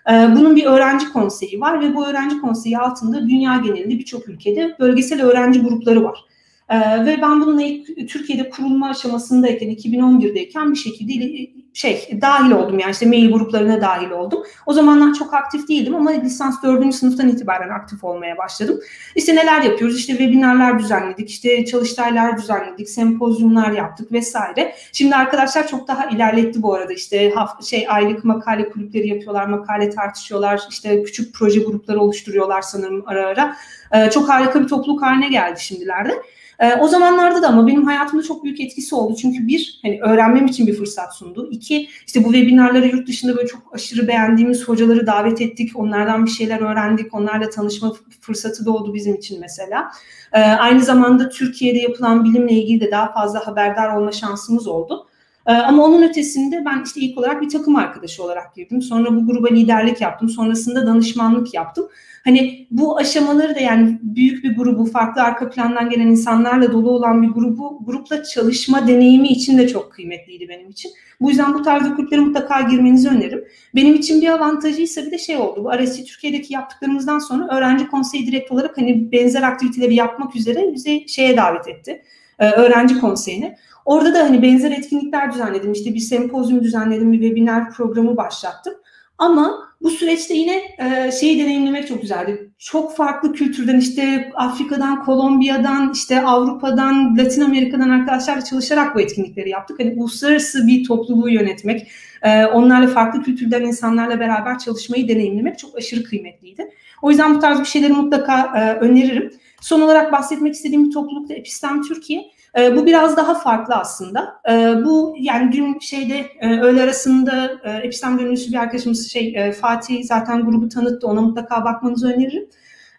Bunun bir öğrenci konseyi var ve bu öğrenci konseyi altında dünya genelinde birçok ülkede bölgesel öğrenci grupları var. Ee, ve ben bunun ilk Türkiye'de kurulma aşamasındayken 2011'deyken bir şekilde şey dahil oldum yani işte mail gruplarına dahil oldum. O zamanlar çok aktif değildim ama lisans 4. sınıftan itibaren aktif olmaya başladım. İşte neler yapıyoruz? İşte webinarlar düzenledik, işte çalıştaylar düzenledik, sempozyumlar yaptık vesaire. Şimdi arkadaşlar çok daha ilerletti bu arada. İşte şey aylık makale kulüpleri yapıyorlar, makale tartışıyorlar, işte küçük proje grupları oluşturuyorlar sanırım ara ara. Ee, çok harika bir topluluk haline geldi şimdilerde. E, o zamanlarda da ama benim hayatımda çok büyük etkisi oldu. Çünkü bir, hani öğrenmem için bir fırsat sundu. İki, işte bu webinarları yurt dışında böyle çok aşırı beğendiğimiz hocaları davet ettik. Onlardan bir şeyler öğrendik. Onlarla tanışma fırsatı doğdu bizim için mesela. E, aynı zamanda Türkiye'de yapılan bilimle ilgili de daha fazla haberdar olma şansımız oldu. Ee, ama onun ötesinde ben işte ilk olarak bir takım arkadaşı olarak girdim. Sonra bu gruba liderlik yaptım. Sonrasında danışmanlık yaptım. Hani bu aşamaları da yani büyük bir grubu, farklı arka plandan gelen insanlarla dolu olan bir grubu, grupla çalışma deneyimi için de çok kıymetliydi benim için. Bu yüzden bu tarz kulüplere mutlaka girmenizi öneririm. Benim için bir avantajı ise bir de şey oldu. Bu RSC Türkiye'deki yaptıklarımızdan sonra öğrenci konseyi direkt olarak hani benzer aktiviteleri yapmak üzere bizi şeye davet etti. E, öğrenci konseyine. Orada da hani benzer etkinlikler düzenledim. İşte bir sempozyum düzenledim, bir webinar programı başlattım. Ama bu süreçte yine e, şeyi deneyimlemek çok güzeldi. Çok farklı kültürden işte Afrika'dan, Kolombiya'dan, işte Avrupa'dan, Latin Amerika'dan arkadaşlarla çalışarak bu etkinlikleri yaptık. Hani uluslararası bir topluluğu yönetmek, e, onlarla farklı kültürden insanlarla beraber çalışmayı deneyimlemek çok aşırı kıymetliydi. O yüzden bu tarz bir şeyleri mutlaka e, öneririm. Son olarak bahsetmek istediğim bir topluluk da Epistem Türkiye. E, bu biraz daha farklı aslında. E, bu yani dün şeyde e, öğle arasında e, Epistem gönüllüsü bir arkadaşımız şey e, Fatih zaten grubu tanıttı. Ona mutlaka bakmanızı öneririm.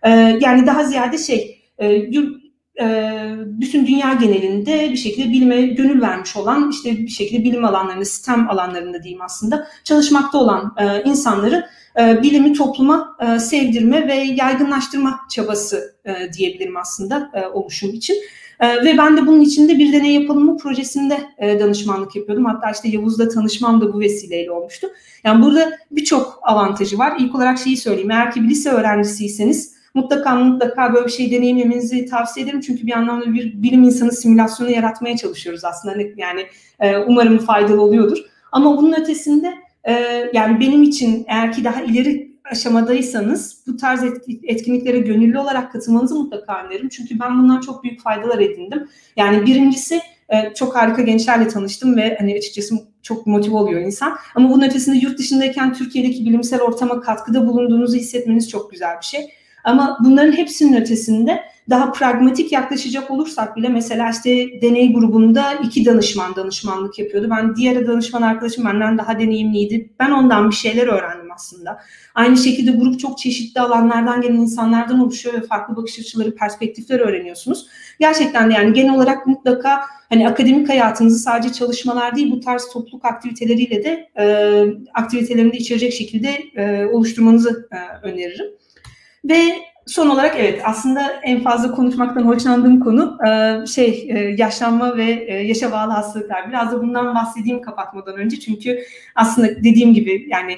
E, yani daha ziyade şey e, e, bütün dünya genelinde bir şekilde bilime gönül vermiş olan işte bir şekilde bilim alanlarında, STEM alanlarında diyeyim aslında çalışmakta olan e, insanları e, bilimi topluma sevdirme ve yaygınlaştırma çabası diyebilirim aslında oluşum için. E, ve ben de bunun içinde bir deney yapalım mı projesinde e, danışmanlık yapıyordum. Hatta işte Yavuz'la tanışmam da bu vesileyle olmuştu. Yani burada birçok avantajı var. İlk olarak şeyi söyleyeyim. Eğer ki bir lise öğrencisiyseniz mutlaka mutlaka böyle bir şey deneyimlemenizi tavsiye ederim. Çünkü bir anlamda bir bilim insanı simülasyonu yaratmaya çalışıyoruz aslında. Yani e, umarım faydalı oluyordur. Ama bunun ötesinde e, yani benim için eğer ki daha ileri aşamadaysanız bu tarz etkinliklere gönüllü olarak katılmanızı mutlaka öneririm. Çünkü ben bundan çok büyük faydalar edindim. Yani birincisi e, çok harika gençlerle tanıştım ve hani açıkçası çok motive oluyor insan. Ama bunun ötesinde yurt dışındayken Türkiye'deki bilimsel ortama katkıda bulunduğunuzu hissetmeniz çok güzel bir şey. Ama bunların hepsinin ötesinde daha pragmatik yaklaşacak olursak bile mesela işte deney grubunda iki danışman danışmanlık yapıyordu. Ben diğer danışman arkadaşım benden daha deneyimliydi. Ben ondan bir şeyler öğrendim aslında. Aynı şekilde grup çok çeşitli alanlardan gelen insanlardan oluşuyor ve farklı bakış açıları, perspektifler öğreniyorsunuz. Gerçekten de yani genel olarak mutlaka hani akademik hayatınızı sadece çalışmalar değil bu tarz topluluk aktiviteleriyle de e, aktivitelerinde içerecek şekilde e, oluşturmanızı e, öneririm. Ve son olarak evet aslında en fazla konuşmaktan hoşlandığım konu e, şey e, yaşlanma ve e, yaşa bağlı hastalıklar. Biraz da bundan bahsedeyim kapatmadan önce çünkü aslında dediğim gibi yani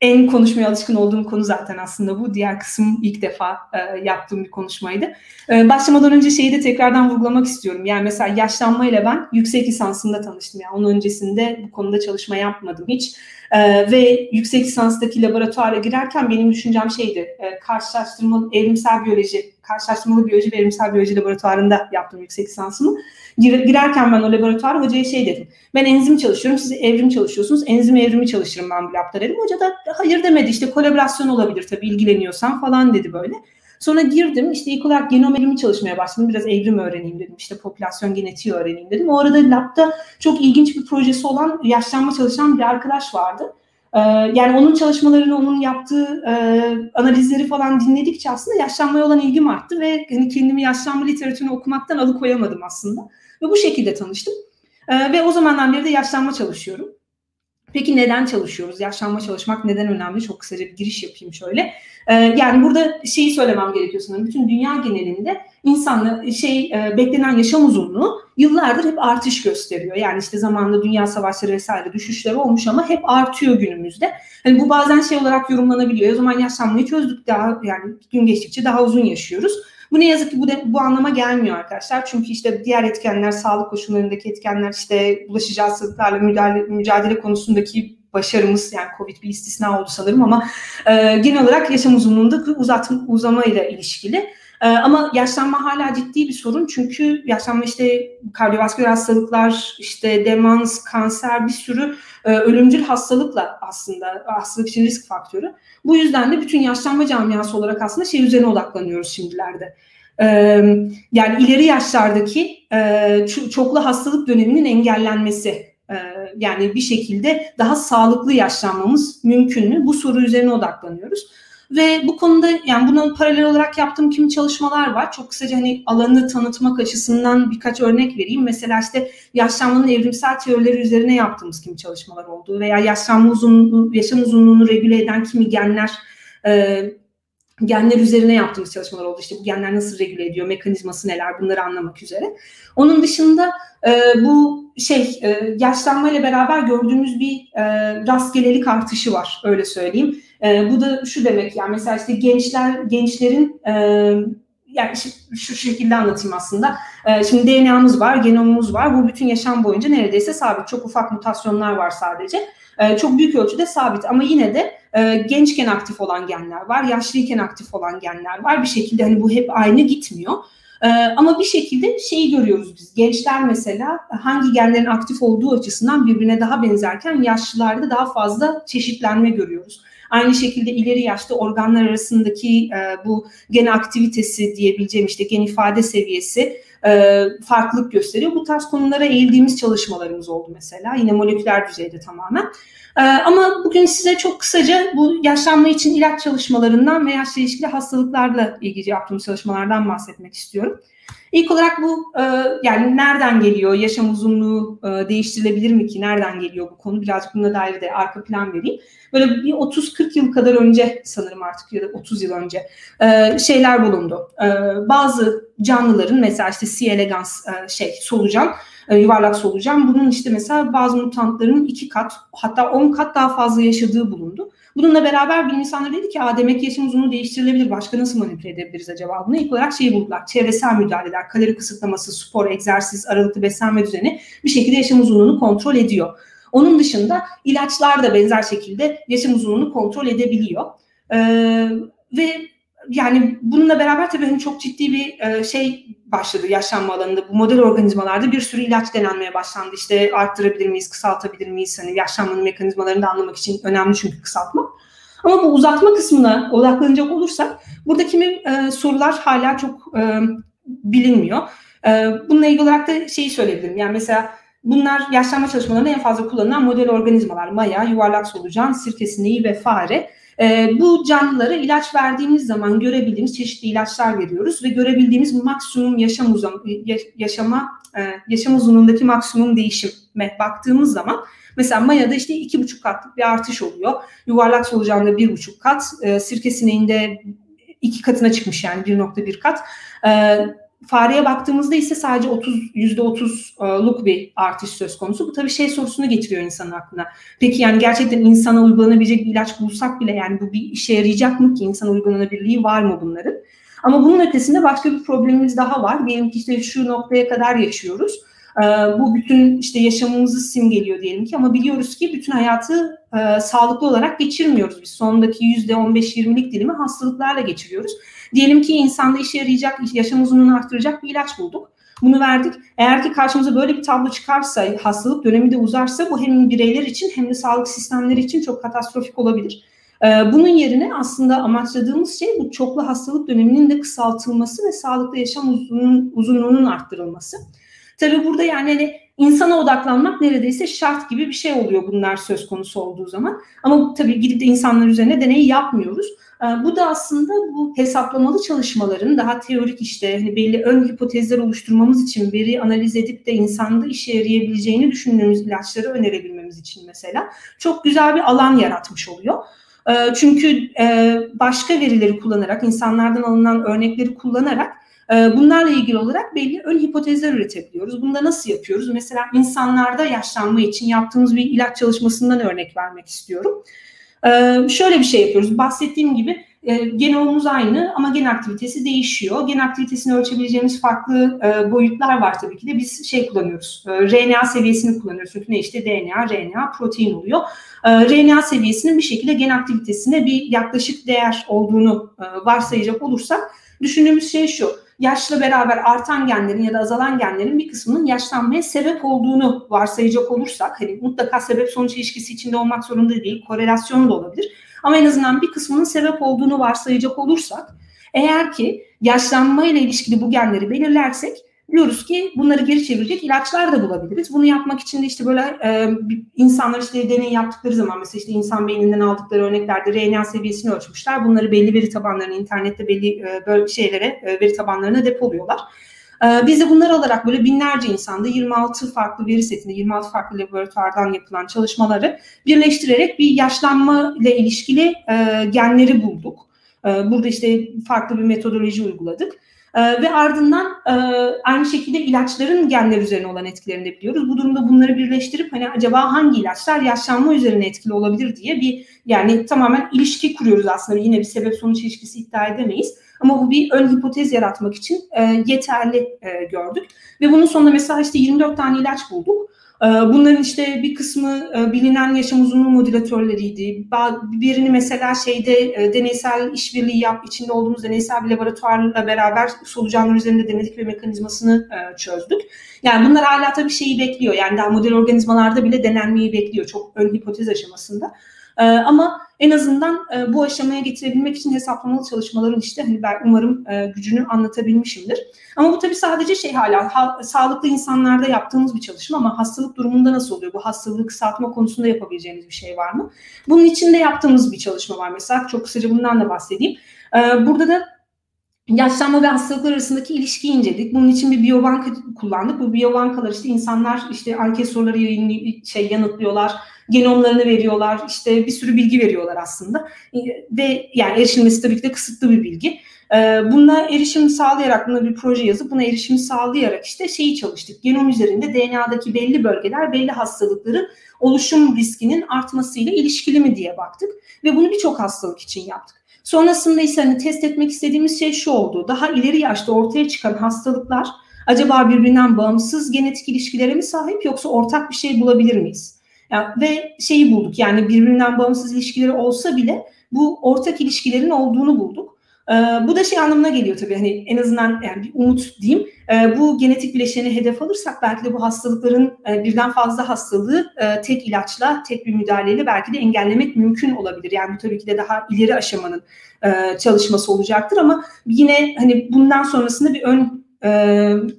en konuşmaya alışkın olduğum konu zaten aslında bu. Diğer kısım ilk defa e, yaptığım bir konuşmaydı. E, başlamadan önce şeyi de tekrardan vurgulamak istiyorum. Yani mesela yaşlanmayla ben yüksek lisansında tanıştım. Yani onun öncesinde bu konuda çalışma yapmadım hiç. E, ve yüksek lisanstaki laboratuvara girerken benim düşüncem şeydi. E, karşılaştırmalı evrimsel biyoloji, karşılaştırmalı biyoloji ve evrimsel biyoloji laboratuvarında yaptım yüksek lisansımı. Gir, girerken ben o laboratuvara hocaya şey dedim. Ben enzim çalışıyorum, siz evrim çalışıyorsunuz. Enzim evrimi çalışırım ben bu labda dedim. Hoca da hayır demedi. İşte kolaborasyon olabilir tabii ilgileniyorsan falan dedi böyle. Sonra girdim işte ilk olarak genom evrimi çalışmaya başladım. Biraz evrim öğreneyim dedim. İşte popülasyon genetiği öğreneyim dedim. O arada labda çok ilginç bir projesi olan yaşlanma çalışan bir arkadaş vardı. Ee, yani onun çalışmalarını, onun yaptığı e, analizleri falan dinledikçe aslında yaşlanmaya olan ilgim arttı ve hani kendimi yaşlanma literatürünü okumaktan alıkoyamadım aslında. Ve bu şekilde tanıştım. Ee, ve o zamandan beri de yaşlanma çalışıyorum. Peki neden çalışıyoruz? Yaşlanma çalışmak neden önemli? Çok kısaca bir giriş yapayım şöyle. Ee, yani burada şeyi söylemem gerekiyor sanırım. Bütün dünya genelinde insanla şey e, beklenen yaşam uzunluğu yıllardır hep artış gösteriyor. Yani işte zamanında dünya savaşları vesaire düşüşleri olmuş ama hep artıyor günümüzde. Hani bu bazen şey olarak yorumlanabiliyor. O zaman yaşlanmayı çözdük daha yani gün geçtikçe daha uzun yaşıyoruz. Bu ne yazık ki bu, de, bu anlama gelmiyor arkadaşlar. Çünkü işte diğer etkenler, sağlık koşullarındaki etkenler, işte bulaşıcı hastalıklarla mücadele, mücadele konusundaki başarımız yani Covid bir istisna oldu sanırım ama e, genel olarak yaşam uzunluğunda uzatma, uzamayla ilişkili. E, ama yaşlanma hala ciddi bir sorun çünkü yaşlanma işte kardiyovasküler hastalıklar, işte demans, kanser bir sürü e, ölümcül hastalıkla aslında hastalık için risk faktörü. Bu yüzden de bütün yaşlanma camiası olarak aslında şey üzerine odaklanıyoruz şimdilerde. E, yani ileri yaşlardaki e, çoklu hastalık döneminin engellenmesi yani bir şekilde daha sağlıklı yaşlanmamız mümkün mü? Bu soru üzerine odaklanıyoruz. Ve bu konuda yani bunun paralel olarak yaptığım kimi çalışmalar var. Çok kısaca hani alanı tanıtmak açısından birkaç örnek vereyim. Mesela işte yaşlanmanın evrimsel teorileri üzerine yaptığımız kimi çalışmalar oldu. Veya yaşlanma uzunluğu, yaşam uzunluğunu regüle eden kimi genler e, genler üzerine yaptığımız çalışmalar oldu. İşte bu genler nasıl regüle ediyor, mekanizması neler bunları anlamak üzere. Onun dışında e, bu şey e, yaşlanmayla beraber gördüğümüz bir e, rastgelelik artışı var öyle söyleyeyim. E, bu da şu demek yani mesela işte gençler gençlerin e, yani şu, şekilde anlatayım aslında. E, şimdi DNA'mız var, genomumuz var. Bu bütün yaşam boyunca neredeyse sabit. Çok ufak mutasyonlar var sadece. E, çok büyük ölçüde sabit ama yine de e, gençken aktif olan genler var, yaşlıyken aktif olan genler var. Bir şekilde hani bu hep aynı gitmiyor. Ee, ama bir şekilde şeyi görüyoruz biz. Gençler mesela hangi genlerin aktif olduğu açısından birbirine daha benzerken yaşlılarda daha fazla çeşitlenme görüyoruz. Aynı şekilde ileri yaşta organlar arasındaki e, bu gen aktivitesi diyebileceğim işte gen ifade seviyesi e, farklılık gösteriyor. Bu tarz konulara eğildiğimiz çalışmalarımız oldu mesela. Yine moleküler düzeyde tamamen. E, ama bugün size çok kısaca bu yaşlanma için ilaç çalışmalarından ve yaşla ilişkili hastalıklarla ilgili yaptığımız çalışmalardan bahsetmek istiyorum. İlk olarak bu e, yani nereden geliyor, yaşam uzunluğu e, değiştirilebilir mi ki, nereden geliyor bu konu? Birazcık buna dair de arka plan vereyim. Böyle bir 30-40 yıl kadar önce sanırım artık ya da 30 yıl önce e, şeyler bulundu. Bazı canlıların mesela işte C. elegans şey solucan, yuvarlak solucan bunun işte mesela bazı mutantların iki kat hatta 10 kat daha fazla yaşadığı bulundu. Bununla beraber bilim insanları dedi ki Aa, demek ki yaşam uzunluğu değiştirilebilir. Başka nasıl manipüle edebiliriz acaba? Bunu ilk olarak şeyi buldular. Çevresel müdahaleler, kalori kısıtlaması, spor, egzersiz, aralıklı beslenme düzeni bir şekilde yaşam uzunluğunu kontrol ediyor. Onun dışında ilaçlar da benzer şekilde yaşam uzunluğunu kontrol edebiliyor. Ee, ve yani bununla beraber tabii hani çok ciddi bir e, şey başladı yaşlanma alanında. Bu model organizmalarda bir sürü ilaç denenmeye başlandı. İşte arttırabilir miyiz, kısaltabilir miyiz? Hani yaşlanmanın mekanizmalarını da anlamak için önemli çünkü kısaltmak. Ama bu uzatma kısmına odaklanacak olursak burada kimi e, sorular hala çok e, bilinmiyor. Bununla ilgili olarak da şeyi söyleyebilirim. Yani mesela bunlar yaşlanma çalışmalarında en fazla kullanılan model organizmalar. Maya, yuvarlak solucan, sirke sineği ve fare. E, bu canlılara ilaç verdiğimiz zaman görebildiğimiz çeşitli ilaçlar veriyoruz ve görebildiğimiz maksimum yaşam uzam yaşama e, yaşam uzunluğundaki maksimum değişime baktığımız zaman mesela mayada işte iki buçuk katlık bir artış oluyor. Yuvarlak solucanda bir buçuk kat, e, sirke sineğinde iki katına çıkmış yani 1.1 kat. E, fareye baktığımızda ise sadece 30 %30'luk bir artış söz konusu. Bu tabii şey sorusunu getiriyor insanın aklına. Peki yani gerçekten insana uygulanabilecek bir ilaç bulsak bile yani bu bir işe yarayacak mı ki insana uygulanabilirliği var mı bunların? Ama bunun ötesinde başka bir problemimiz daha var. Diyelim ki işte şu noktaya kadar yaşıyoruz. Ee, bu bütün işte yaşamımızı simgeliyor diyelim ki ama biliyoruz ki bütün hayatı e, sağlıklı olarak geçirmiyoruz biz. Sondaki %15-20'lik dilimi hastalıklarla geçiriyoruz. Diyelim ki insanda işe yarayacak, yaşam uzunluğunu arttıracak bir ilaç bulduk. Bunu verdik. Eğer ki karşımıza böyle bir tablo çıkarsa, hastalık dönemi de uzarsa bu hem bireyler için hem de sağlık sistemleri için çok katastrofik olabilir. Ee, bunun yerine aslında amaçladığımız şey bu çoklu hastalık döneminin de kısaltılması ve sağlıklı yaşam uzunluğunun, uzunluğunun arttırılması. Tabii burada yani hani insana odaklanmak neredeyse şart gibi bir şey oluyor bunlar söz konusu olduğu zaman. Ama tabii gidip de insanlar üzerine deney yapmıyoruz. Ee, bu da aslında bu hesaplamalı çalışmaların daha teorik işte hani belli ön hipotezler oluşturmamız için veri analiz edip de insanda işe yarayabileceğini düşündüğümüz ilaçları önerebilmemiz için mesela çok güzel bir alan yaratmış oluyor. Ee, çünkü e, başka verileri kullanarak, insanlardan alınan örnekleri kullanarak e, bunlarla ilgili olarak belli ön hipotezler üretebiliyoruz. Bunu da nasıl yapıyoruz? Mesela insanlarda yaşlanma için yaptığımız bir ilaç çalışmasından örnek vermek istiyorum. Ee, şöyle bir şey yapıyoruz. Bahsettiğim gibi e, genomumuz aynı ama gen aktivitesi değişiyor. Gen aktivitesini ölçebileceğimiz farklı e, boyutlar var tabii ki de. Biz şey kullanıyoruz. E, RNA seviyesini kullanıyoruz. Çünkü ne işte DNA, RNA, protein oluyor. RNA seviyesinin bir şekilde gen aktivitesine bir yaklaşık değer olduğunu varsayacak olursak düşündüğümüz şey şu yaşla beraber artan genlerin ya da azalan genlerin bir kısmının yaşlanmaya sebep olduğunu varsayacak olursak hani mutlaka sebep sonuç ilişkisi içinde olmak zorunda değil, korelasyon da olabilir. Ama en azından bir kısmının sebep olduğunu varsayacak olursak eğer ki yaşlanma ile ilişkili bu genleri belirlersek diyoruz ki bunları geri çevirecek ilaçlar da bulabiliriz. Bunu yapmak için de işte böyle e, insanlar işte deney yaptıkları zaman mesela işte insan beyninden aldıkları örneklerde RNA seviyesini ölçmüşler. Bunları belli veri tabanlarına, internette belli e, böyle şeylere, e, veri tabanlarına depoluyorlar. E, biz de bunları alarak böyle binlerce insanda 26 farklı veri setinde, 26 farklı laboratuvardan yapılan çalışmaları birleştirerek bir yaşlanma ile ilişkili e, genleri bulduk. E, burada işte farklı bir metodoloji uyguladık. Ee, ve ardından e, aynı şekilde ilaçların genler üzerine olan etkilerini de biliyoruz. Bu durumda bunları birleştirip hani acaba hangi ilaçlar yaşlanma üzerine etkili olabilir diye bir yani tamamen ilişki kuruyoruz aslında. Yine bir sebep sonuç ilişkisi iddia edemeyiz. Ama bu bir ön hipotez yaratmak için e, yeterli e, gördük. Ve bunun sonunda mesela işte 24 tane ilaç bulduk. Ee, bunların işte bir kısmı e, bilinen yaşam uzunluğu modülatörleriydi. Birini mesela şeyde e, deneysel işbirliği yap, içinde olduğumuz deneysel bir laboratuvarla beraber solucanlar üzerinde denedik ve mekanizmasını e, çözdük. Yani bunlar hala tabii şeyi bekliyor. Yani daha model organizmalarda bile denenmeyi bekliyor. Çok ön hipotez aşamasında. Ama en azından bu aşamaya getirebilmek için hesaplamalı çalışmaların işte hani ben umarım gücünü anlatabilmişimdir. Ama bu tabii sadece şey hala ha, sağlıklı insanlarda yaptığımız bir çalışma ama hastalık durumunda nasıl oluyor? Bu hastalığı kısaltma konusunda yapabileceğimiz bir şey var mı? Bunun için de yaptığımız bir çalışma var mesela. Çok kısaca bundan da bahsedeyim. Ee, burada da yaşlanma ve hastalıklar arasındaki ilişkiyi inceledik. Bunun için bir biyobanka kullandık. Bu biyobankalar işte insanlar işte anket soruları yayın, şey yanıtlıyorlar, genomlarını veriyorlar, işte bir sürü bilgi veriyorlar aslında. Ee, ve yani erişilmesi tabii ki de kısıtlı bir bilgi. Ee, buna erişim sağlayarak, buna bir proje yazıp buna erişim sağlayarak işte şeyi çalıştık. Genom üzerinde DNA'daki belli bölgeler belli hastalıkların oluşum riskinin artmasıyla ilişkili mi diye baktık. Ve bunu birçok hastalık için yaptık. Sonrasında ise hani test etmek istediğimiz şey şu oldu. Daha ileri yaşta ortaya çıkan hastalıklar acaba birbirinden bağımsız genetik ilişkilere mi sahip yoksa ortak bir şey bulabilir miyiz? Ve şeyi bulduk yani birbirinden bağımsız ilişkileri olsa bile bu ortak ilişkilerin olduğunu bulduk. E, bu da şey anlamına geliyor tabii hani en azından yani bir umut diyeyim. E, bu genetik bileşeni hedef alırsak belki de bu hastalıkların e, birden fazla hastalığı e, tek ilaçla, tek bir müdahaleyle belki de engellemek mümkün olabilir. Yani bu tabii ki de daha ileri aşamanın e, çalışması olacaktır ama yine hani bundan sonrasında bir ön e,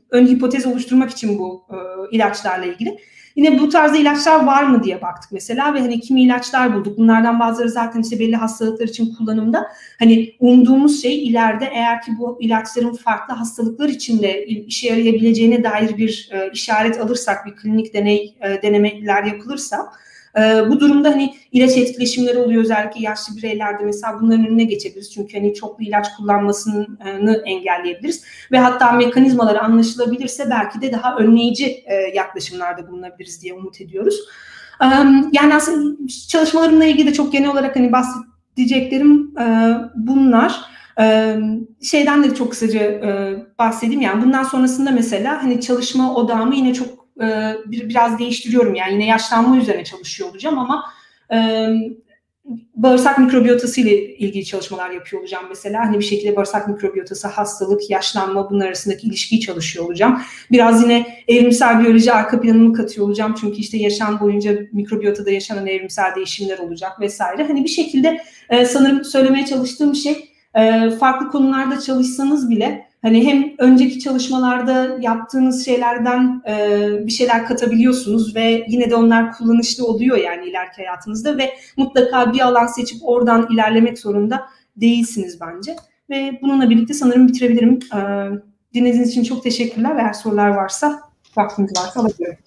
ön hipotez oluşturmak için bu e, ilaçlarla ilgili. Yine bu tarzda ilaçlar var mı diye baktık mesela ve hani kimi ilaçlar bulduk. Bunlardan bazıları zaten işte belli hastalıklar için kullanımda. Hani umduğumuz şey ileride eğer ki bu ilaçların farklı hastalıklar için de işe yarayabileceğine dair bir e, işaret alırsak, bir klinik deney e, denemeler yapılırsa E, bu durumda hani ilaç etkileşimleri oluyor özellikle yaşlı bireylerde mesela bunların önüne geçebiliriz. Çünkü hani çoklu ilaç kullanmasını engelleyebiliriz. Ve hatta mekanizmaları anlaşılabilirse belki de daha önleyici e, yaklaşımlarda bulunabiliriz diye umut ediyoruz. E, yani aslında çalışmalarımla ilgili de çok genel olarak hani bahsedeceklerim e, bunlar. Ee, şeyden de çok kısaca e, bahsedeyim yani bundan sonrasında mesela hani çalışma odağımı yine çok e, bir, biraz değiştiriyorum yani yine yaşlanma üzerine çalışıyor olacağım ama e, bağırsak mikrobiyotası ile ilgili çalışmalar yapıyor olacağım mesela. Hani bir şekilde bağırsak mikrobiyotası, hastalık, yaşlanma bunlar arasındaki ilişkiyi çalışıyor olacağım. Biraz yine evrimsel biyoloji arka planımı katıyor olacağım. Çünkü işte yaşam boyunca mikrobiyotada yaşanan evrimsel değişimler olacak vesaire. Hani bir şekilde e, sanırım söylemeye çalıştığım şey e, farklı konularda çalışsanız bile hani hem önceki çalışmalarda yaptığınız şeylerden e, bir şeyler katabiliyorsunuz ve yine de onlar kullanışlı oluyor yani ileriki hayatınızda ve mutlaka bir alan seçip oradan ilerlemek zorunda değilsiniz bence. Ve bununla birlikte sanırım bitirebilirim. E, dinlediğiniz için çok teşekkürler ve eğer sorular varsa vaktiniz varsa alabilirim.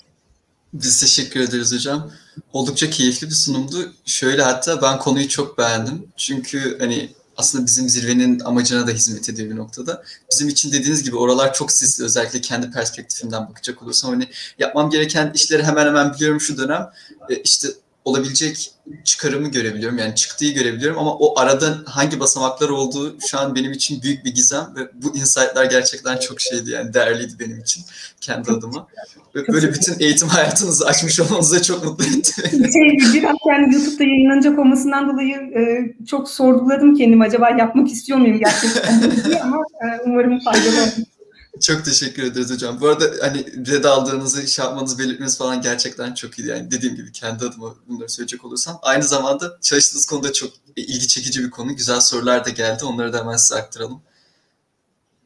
Biz teşekkür ederiz hocam. Oldukça keyifli bir sunumdu. Şöyle hatta ben konuyu çok beğendim. Çünkü hani aslında bizim zirvenin amacına da hizmet ediyor bir noktada. Bizim için dediğiniz gibi oralar çok sisli özellikle kendi perspektifimden bakacak olursam hani yapmam gereken işleri hemen hemen biliyorum şu dönem. E, işte olabilecek çıkarımı görebiliyorum. Yani çıktığı görebiliyorum ama o arada hangi basamaklar olduğu şu an benim için büyük bir gizem ve bu insight'lar gerçekten çok şeydi yani değerliydi benim için kendi adıma. Ve böyle bütün eğitim hayatınızı açmış olmanız da çok mutlu etti. Şey, biraz yani YouTube'da yayınlanacak olmasından dolayı e, çok sorguladım kendimi. Acaba yapmak istiyor muyum gerçekten [laughs] ama e, umarım faydalı olur. Çok teşekkür ederiz hocam. Bu arada hani red aldığınızı, iş yapmanızı belirtmeniz falan gerçekten çok iyi. Yani dediğim gibi kendi adıma bunları söyleyecek olursam. Aynı zamanda çalıştığınız konuda çok ilgi çekici bir konu. Güzel sorular da geldi. Onları da hemen size aktaralım.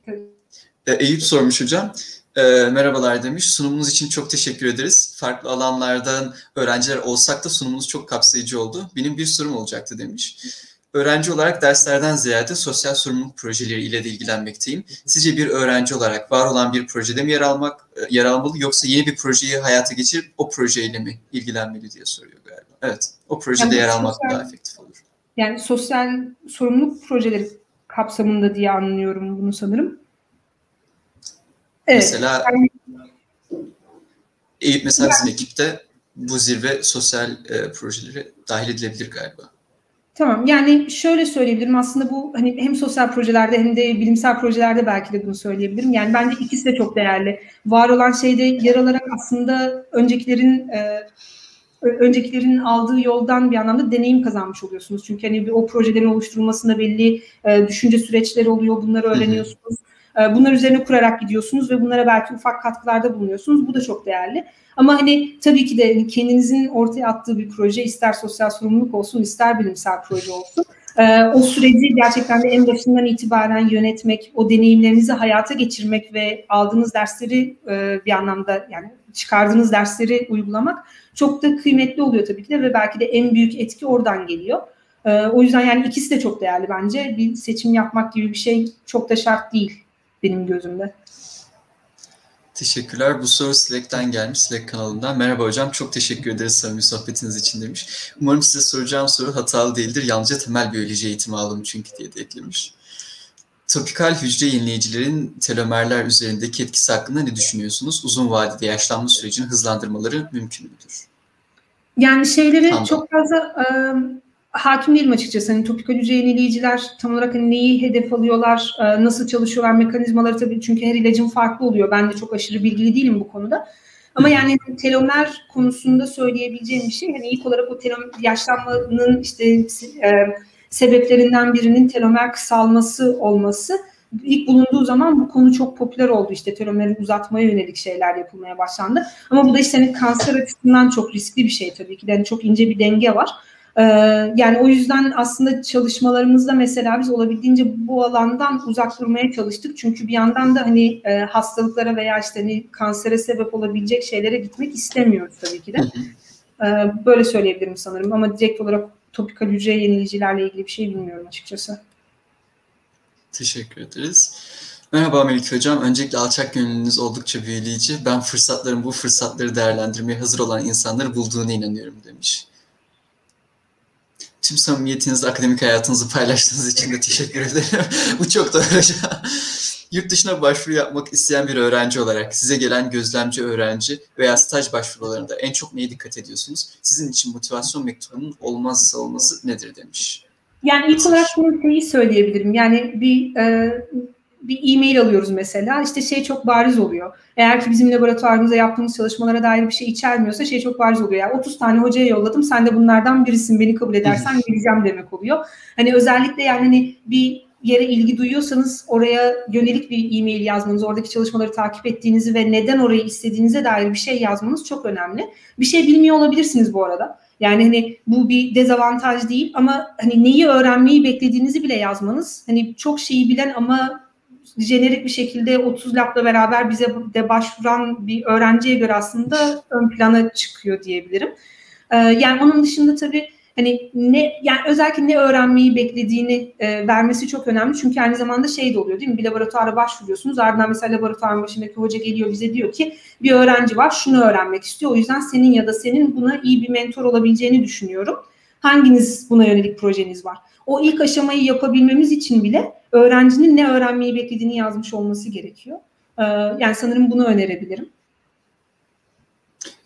Evet. Eyüp sormuş hocam. E, merhabalar demiş. Sunumunuz için çok teşekkür ederiz. Farklı alanlardan öğrenciler olsak da sunumunuz çok kapsayıcı oldu. Benim bir sorum olacaktı demiş. Öğrenci olarak derslerden ziyade sosyal sorumluluk projeleri ile de ilgilenmekteyim. Sizce bir öğrenci olarak var olan bir projede mi yer almak e, yer almalı yoksa yeni bir projeyi hayata geçirip o projeyle mi ilgilenmeli diye soruyor galiba. Evet, o projede yani yer sosyal, almak daha efektif olur. Yani sosyal sorumluluk projeleri kapsamında diye anlıyorum bunu sanırım. Evet. Mesela yani, Eyüp mesela yani, bizim ekipte bu zirve sosyal e, projeleri dahil edilebilir galiba. Tamam yani şöyle söyleyebilirim aslında bu hani hem sosyal projelerde hem de bilimsel projelerde belki de bunu söyleyebilirim. Yani bence ikisi de çok değerli. Var olan şeyde yer alarak aslında öncekilerin e, öncekilerin aldığı yoldan bir anlamda deneyim kazanmış oluyorsunuz. Çünkü hani bir, o projelerin oluşturulmasında belli e, düşünce süreçleri oluyor. Bunları öğreniyorsunuz. E, bunlar üzerine kurarak gidiyorsunuz ve bunlara belki ufak katkılarda bulunuyorsunuz. Bu da çok değerli. Ama hani tabii ki de kendinizin ortaya attığı bir proje ister sosyal sorumluluk olsun ister bilimsel proje olsun. Ee, o süreci gerçekten de en başından itibaren yönetmek, o deneyimlerinizi hayata geçirmek ve aldığınız dersleri e, bir anlamda yani çıkardığınız dersleri uygulamak çok da kıymetli oluyor tabii ki de ve belki de en büyük etki oradan geliyor. Ee, o yüzden yani ikisi de çok değerli bence. Bir seçim yapmak gibi bir şey çok da şart değil benim gözümde. Teşekkürler. Bu soru Slack'ten gelmiş, Slack kanalından. Merhaba hocam, çok teşekkür ederiz samimi sohbetiniz için demiş. Umarım size soracağım soru hatalı değildir. Yalnızca temel biyoloji eğitimi aldım çünkü diye de eklemiş. Topikal hücre yenileyicilerin telomerler üzerindeki etkisi hakkında ne düşünüyorsunuz? Uzun vadede yaşlanma sürecini hızlandırmaları mümkün müdür? Yani şeyleri Tamam. çok fazla e, hakim değilim açıkçası. Hani topikal hücre yenileyiciler tam olarak hani neyi hedef alıyorlar, e, nasıl çalışıyorlar, mekanizmaları tabii çünkü her ilacın farklı oluyor. Ben de çok aşırı bilgili değilim bu konuda. Ama yani telomer konusunda söyleyebileceğim bir şey hani ilk olarak o telom yaşlanmanın işte e, sebeplerinden birinin telomer kısalması olması ilk bulunduğu zaman bu konu çok popüler oldu işte telomeri uzatmaya yönelik şeyler yapılmaya başlandı. Ama bu da işte hani kanser açısından çok riskli bir şey tabii ki. Yani çok ince bir denge var. Ee, yani o yüzden aslında çalışmalarımızda mesela biz olabildiğince bu alandan uzak durmaya çalıştık. Çünkü bir yandan da hani e, hastalıklara veya işte hani kansere sebep olabilecek şeylere gitmek istemiyoruz tabii ki de. Ee, böyle söyleyebilirim sanırım ama direkt olarak topikal hücre yenilicilerle ilgili bir şey bilmiyorum açıkçası. Teşekkür ederiz. Merhaba Melike Hocam. Öncelikle alçak gönüllünüz oldukça büyüleyici. Ben fırsatların bu fırsatları değerlendirmeye hazır olan insanları bulduğuna inanıyorum demiş. Tüm samimiyetinizle akademik hayatınızı paylaştığınız için de teşekkür ederim. [laughs] Bu çok doğru hocam. [laughs] Yurt dışına başvuru yapmak isteyen bir öğrenci olarak size gelen gözlemci öğrenci veya staj başvurularında en çok neye dikkat ediyorsunuz? Sizin için motivasyon mektubunun olmazsa olması nedir demiş. Yani ilk olarak bunu şeyi söyleyebilirim. Yani bir e, bir e-mail alıyoruz mesela. İşte şey çok bariz oluyor. Eğer ki bizim laboratuvarımızda yaptığımız çalışmalara dair bir şey içermiyorsa şey çok bariz oluyor. Yani 30 tane hocaya yolladım. Sen de bunlardan birisin. Beni kabul edersen geleceğim demek oluyor. Hani özellikle yani hani bir yere ilgi duyuyorsanız oraya yönelik bir e-mail yazmanız, oradaki çalışmaları takip ettiğinizi ve neden orayı istediğinize dair bir şey yazmanız çok önemli. Bir şey bilmiyor olabilirsiniz bu arada. Yani hani bu bir dezavantaj değil ama hani neyi öğrenmeyi beklediğinizi bile yazmanız. Hani çok şeyi bilen ama jenerik bir şekilde 30 lapla beraber bize de başvuran bir öğrenciye göre aslında ön plana çıkıyor diyebilirim. Ee, yani onun dışında tabii hani ne yani özellikle ne öğrenmeyi beklediğini e, vermesi çok önemli. Çünkü aynı zamanda şey de oluyor değil mi? Bir laboratuvara başvuruyorsunuz. Ardından mesela laboratuvarın başındaki hoca geliyor bize diyor ki bir öğrenci var şunu öğrenmek istiyor. O yüzden senin ya da senin buna iyi bir mentor olabileceğini düşünüyorum. Hanginiz buna yönelik projeniz var? O ilk aşamayı yapabilmemiz için bile öğrencinin ne öğrenmeyi beklediğini yazmış olması gerekiyor. Ee, yani sanırım bunu önerebilirim.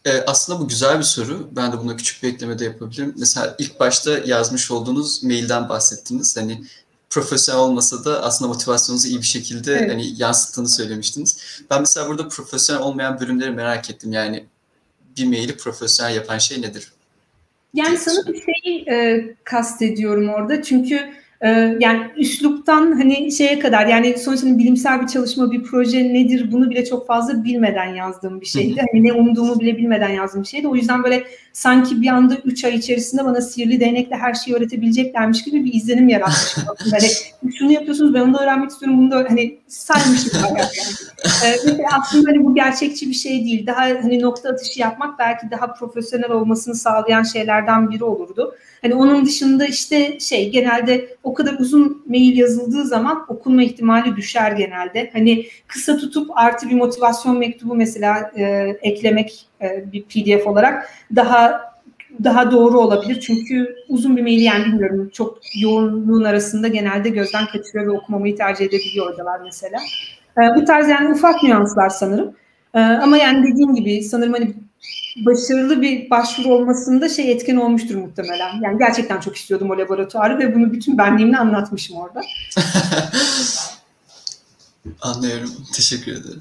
E, aslında bu güzel bir soru. Ben de buna küçük bir ekleme de yapabilirim. Mesela ilk başta yazmış olduğunuz mailden bahsettiniz. Hani profesyonel olmasa da aslında motivasyonunuzu iyi bir şekilde evet. hani yansıttığını söylemiştiniz. Ben mesela burada profesyonel olmayan bölümleri merak ettim. Yani bir maili profesyonel yapan şey nedir? Yani bir şeyi e, kastediyorum orada. Çünkü ee, yani üsluptan hani şeye kadar yani sonuçta hani bilimsel bir çalışma bir proje nedir bunu bile çok fazla bilmeden yazdığım bir şeydi. Hani ne umduğumu bile bilmeden yazdığım bir şeydi. O yüzden böyle sanki bir anda 3 ay içerisinde bana sihirli değnekle her şeyi öğretebileceklermiş gibi bir izlenim yaratmışım. [laughs] hani şunu yapıyorsunuz ben onu da öğrenmek istiyorum bunu da hani saymışım. yani. [laughs] ee, aslında hani bu gerçekçi bir şey değil. Daha hani nokta atışı yapmak belki daha profesyonel olmasını sağlayan şeylerden biri olurdu. Hani onun dışında işte şey genelde o kadar uzun mail yazıldığı zaman okunma ihtimali düşer genelde. Hani kısa tutup artı bir motivasyon mektubu mesela e, eklemek e, bir PDF olarak daha daha doğru olabilir. Çünkü uzun bir mail yani bilmiyorum çok yoğunluğun arasında genelde gözden kaçırıyor ve okumamayı tercih edebiliyor oradalar mesela. E, bu tarz yani ufak nüanslar sanırım. E, ama yani dediğim gibi sanırım hani başarılı bir başvuru olmasında şey etken olmuştur muhtemelen. Yani gerçekten çok istiyordum o laboratuvarı ve bunu bütün benliğimle anlatmışım orada. [laughs] Anlıyorum. Teşekkür ederim.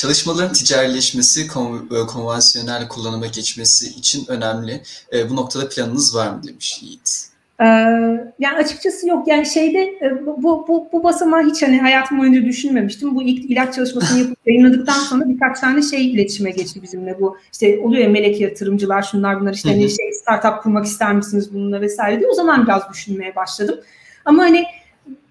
Çalışmaların ticarileşmesi, kon- e, konvansiyonel kullanıma geçmesi için önemli. E, bu noktada planınız var mı demiş Yiğit. Ee, yani açıkçası yok. Yani şeyde e, bu, bu, bu basamağı hiç hani hayatım boyunca düşünmemiştim. Bu ilk ilaç çalışmasını yapıp [laughs] yayınladıktan sonra birkaç tane şey iletişime geçti bizimle. Bu işte oluyor ya melek yatırımcılar şunlar bunlar işte hani şey startup kurmak ister misiniz bununla vesaire diye. O zaman biraz düşünmeye başladım. Ama hani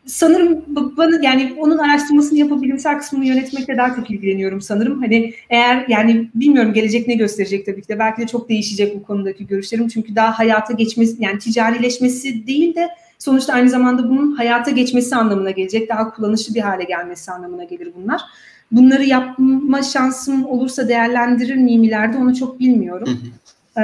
sanırım bana yani onun araştırmasını yapıp bilimsel kısmını yönetmekle daha çok ilgileniyorum sanırım. Hani eğer yani bilmiyorum gelecek ne gösterecek tabii ki de belki de çok değişecek bu konudaki görüşlerim. Çünkü daha hayata geçmesi yani ticarileşmesi değil de sonuçta aynı zamanda bunun hayata geçmesi anlamına gelecek. Daha kullanışlı bir hale gelmesi anlamına gelir bunlar. Bunları yapma şansım olursa değerlendirir miyim ileride onu çok bilmiyorum. Ee,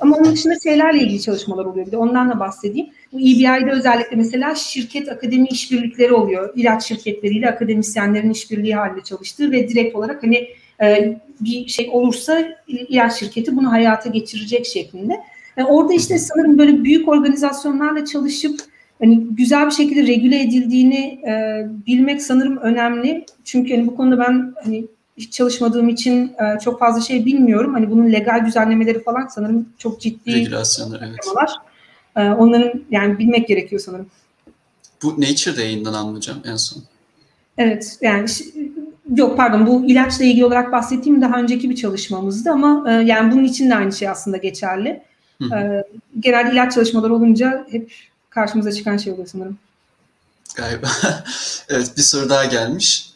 ama onun dışında şeylerle ilgili çalışmalar oluyor. Bir de ondan da bahsedeyim. Bu EBI'de özellikle mesela şirket akademi işbirlikleri oluyor. İlaç şirketleriyle akademisyenlerin işbirliği halinde çalıştığı ve direkt olarak hani e, bir şey olursa ilaç şirketi bunu hayata geçirecek şeklinde. Yani e, orada işte sanırım böyle büyük organizasyonlarla çalışıp hani güzel bir şekilde regüle edildiğini e, bilmek sanırım önemli. Çünkü hani bu konuda ben hani hiç çalışmadığım için e, çok fazla şey bilmiyorum. Hani bunun legal düzenlemeleri falan sanırım çok ciddi regülasyonlar evet. E, onların yani bilmek gerekiyor sanırım. Bu Nature'da yayınlanan hocam en son? Evet yani yok pardon bu ilaçla ilgili olarak bahsettiğim daha önceki bir çalışmamızdı ama e, yani bunun için de aynı şey aslında geçerli. Hı E, genelde ilaç çalışmaları olunca hep karşımıza çıkan şey oluyor sanırım. Galiba. [laughs] evet bir soru daha gelmiş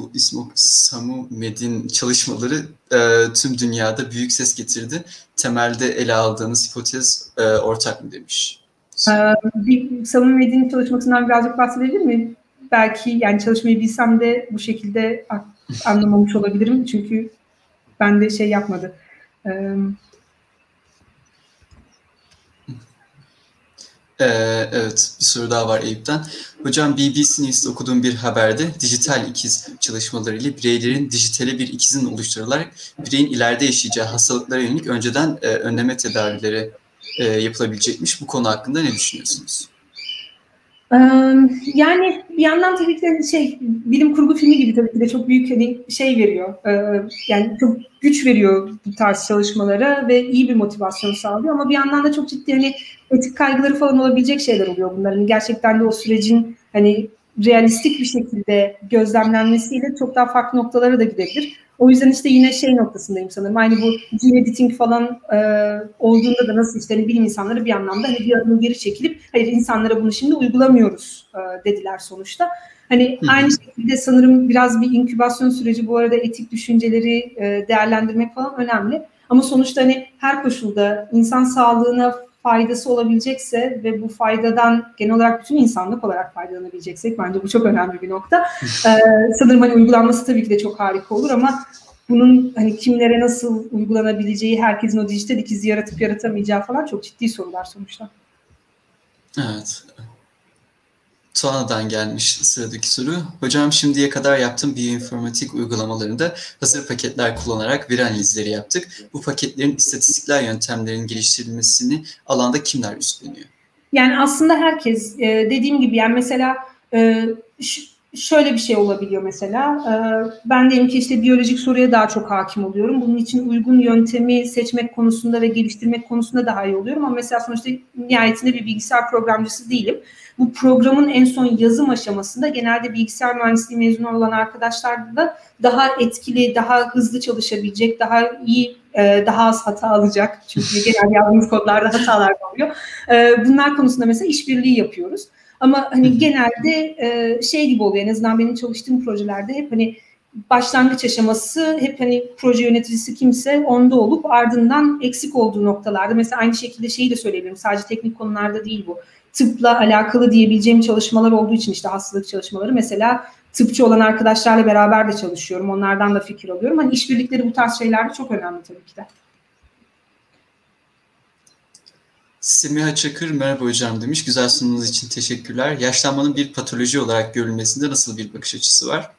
bu İsmo Samu Med'in çalışmaları e, tüm dünyada büyük ses getirdi. Temelde ele aldığınız hipotez e, ortak mı demiş. Ee, Samu Med'in çalışmasından birazcık bahsedebilir miyim? Belki yani çalışmayı bilsem de bu şekilde anlamamış olabilirim. Çünkü ben de şey yapmadı. Ee, Ee, evet, bir soru daha var Eyüp'ten. Hocam BBC News'te okuduğum bir haberde dijital ikiz çalışmalarıyla bireylerin dijitale bir ikizin oluşturularak bireyin ileride yaşayacağı hastalıklara yönelik önceden e, önleme tedavileri e, yapılabilecekmiş. Bu konu hakkında ne düşünüyorsunuz? Yani bir yandan tabii ki şey bilim kurgu filmi gibi tabii ki de çok büyük hani şey veriyor. Yani çok güç veriyor bu tarz çalışmalara ve iyi bir motivasyon sağlıyor ama bir yandan da çok ciddi hani etik kaygıları falan olabilecek şeyler oluyor bunların. Hani gerçekten de o sürecin hani realistik bir şekilde gözlemlenmesiyle çok daha farklı noktalara da gidebilir. O yüzden işte yine şey noktasındayım sanırım. Aynı bu gene editing falan e, olduğunda da nasıl işte hani bilim insanları bir anlamda hani bir adım geri çekilip hayır insanlara bunu şimdi uygulamıyoruz e, dediler sonuçta. Hani Hı. aynı şekilde sanırım biraz bir inkübasyon süreci bu arada etik düşünceleri e, değerlendirmek falan önemli. Ama sonuçta hani her koşulda insan sağlığına faydası olabilecekse ve bu faydadan genel olarak bütün insanlık olarak faydalanabileceksek bence bu çok önemli bir nokta. ee, sanırım hani uygulanması tabii ki de çok harika olur ama bunun hani kimlere nasıl uygulanabileceği, herkesin o dijital ikizi yaratıp yaratamayacağı falan çok ciddi sorular sonuçta. Evet. Tuana'dan gelmiş sıradaki soru. Hocam şimdiye kadar yaptığım biyoinformatik uygulamalarında hazır paketler kullanarak veri analizleri yaptık. Bu paketlerin istatistikler yöntemlerinin geliştirilmesini alanda kimler üstleniyor? Yani aslında herkes e, dediğim gibi yani mesela e, şöyle bir şey olabiliyor mesela. E, ben diyelim ki işte biyolojik soruya daha çok hakim oluyorum. Bunun için uygun yöntemi seçmek konusunda ve geliştirmek konusunda daha iyi oluyorum. Ama mesela sonuçta nihayetinde bir bilgisayar programcısı değilim. Bu programın en son yazım aşamasında genelde bilgisayar mühendisliği mezunu olan arkadaşlar da daha etkili, daha hızlı çalışabilecek, daha iyi e, daha az hata alacak. Çünkü genel [laughs] yazdığımız kodlarda hatalar oluyor. E, bunlar konusunda mesela işbirliği yapıyoruz. Ama hani genelde e, şey gibi oluyor. En azından benim çalıştığım projelerde hep hani başlangıç aşaması hep hani proje yöneticisi kimse onda olup ardından eksik olduğu noktalarda mesela aynı şekilde şeyi de söyleyebilirim. Sadece teknik konularda değil bu. Tıpla alakalı diyebileceğim çalışmalar olduğu için işte hastalık çalışmaları. Mesela tıpçı olan arkadaşlarla beraber de çalışıyorum. Onlardan da fikir alıyorum. Hani işbirlikleri bu tarz şeylerde çok önemli tabii ki de. Semiha Çakır merhaba hocam demiş. Güzel sunumunuz için teşekkürler. Yaşlanmanın bir patoloji olarak görülmesinde nasıl bir bakış açısı var?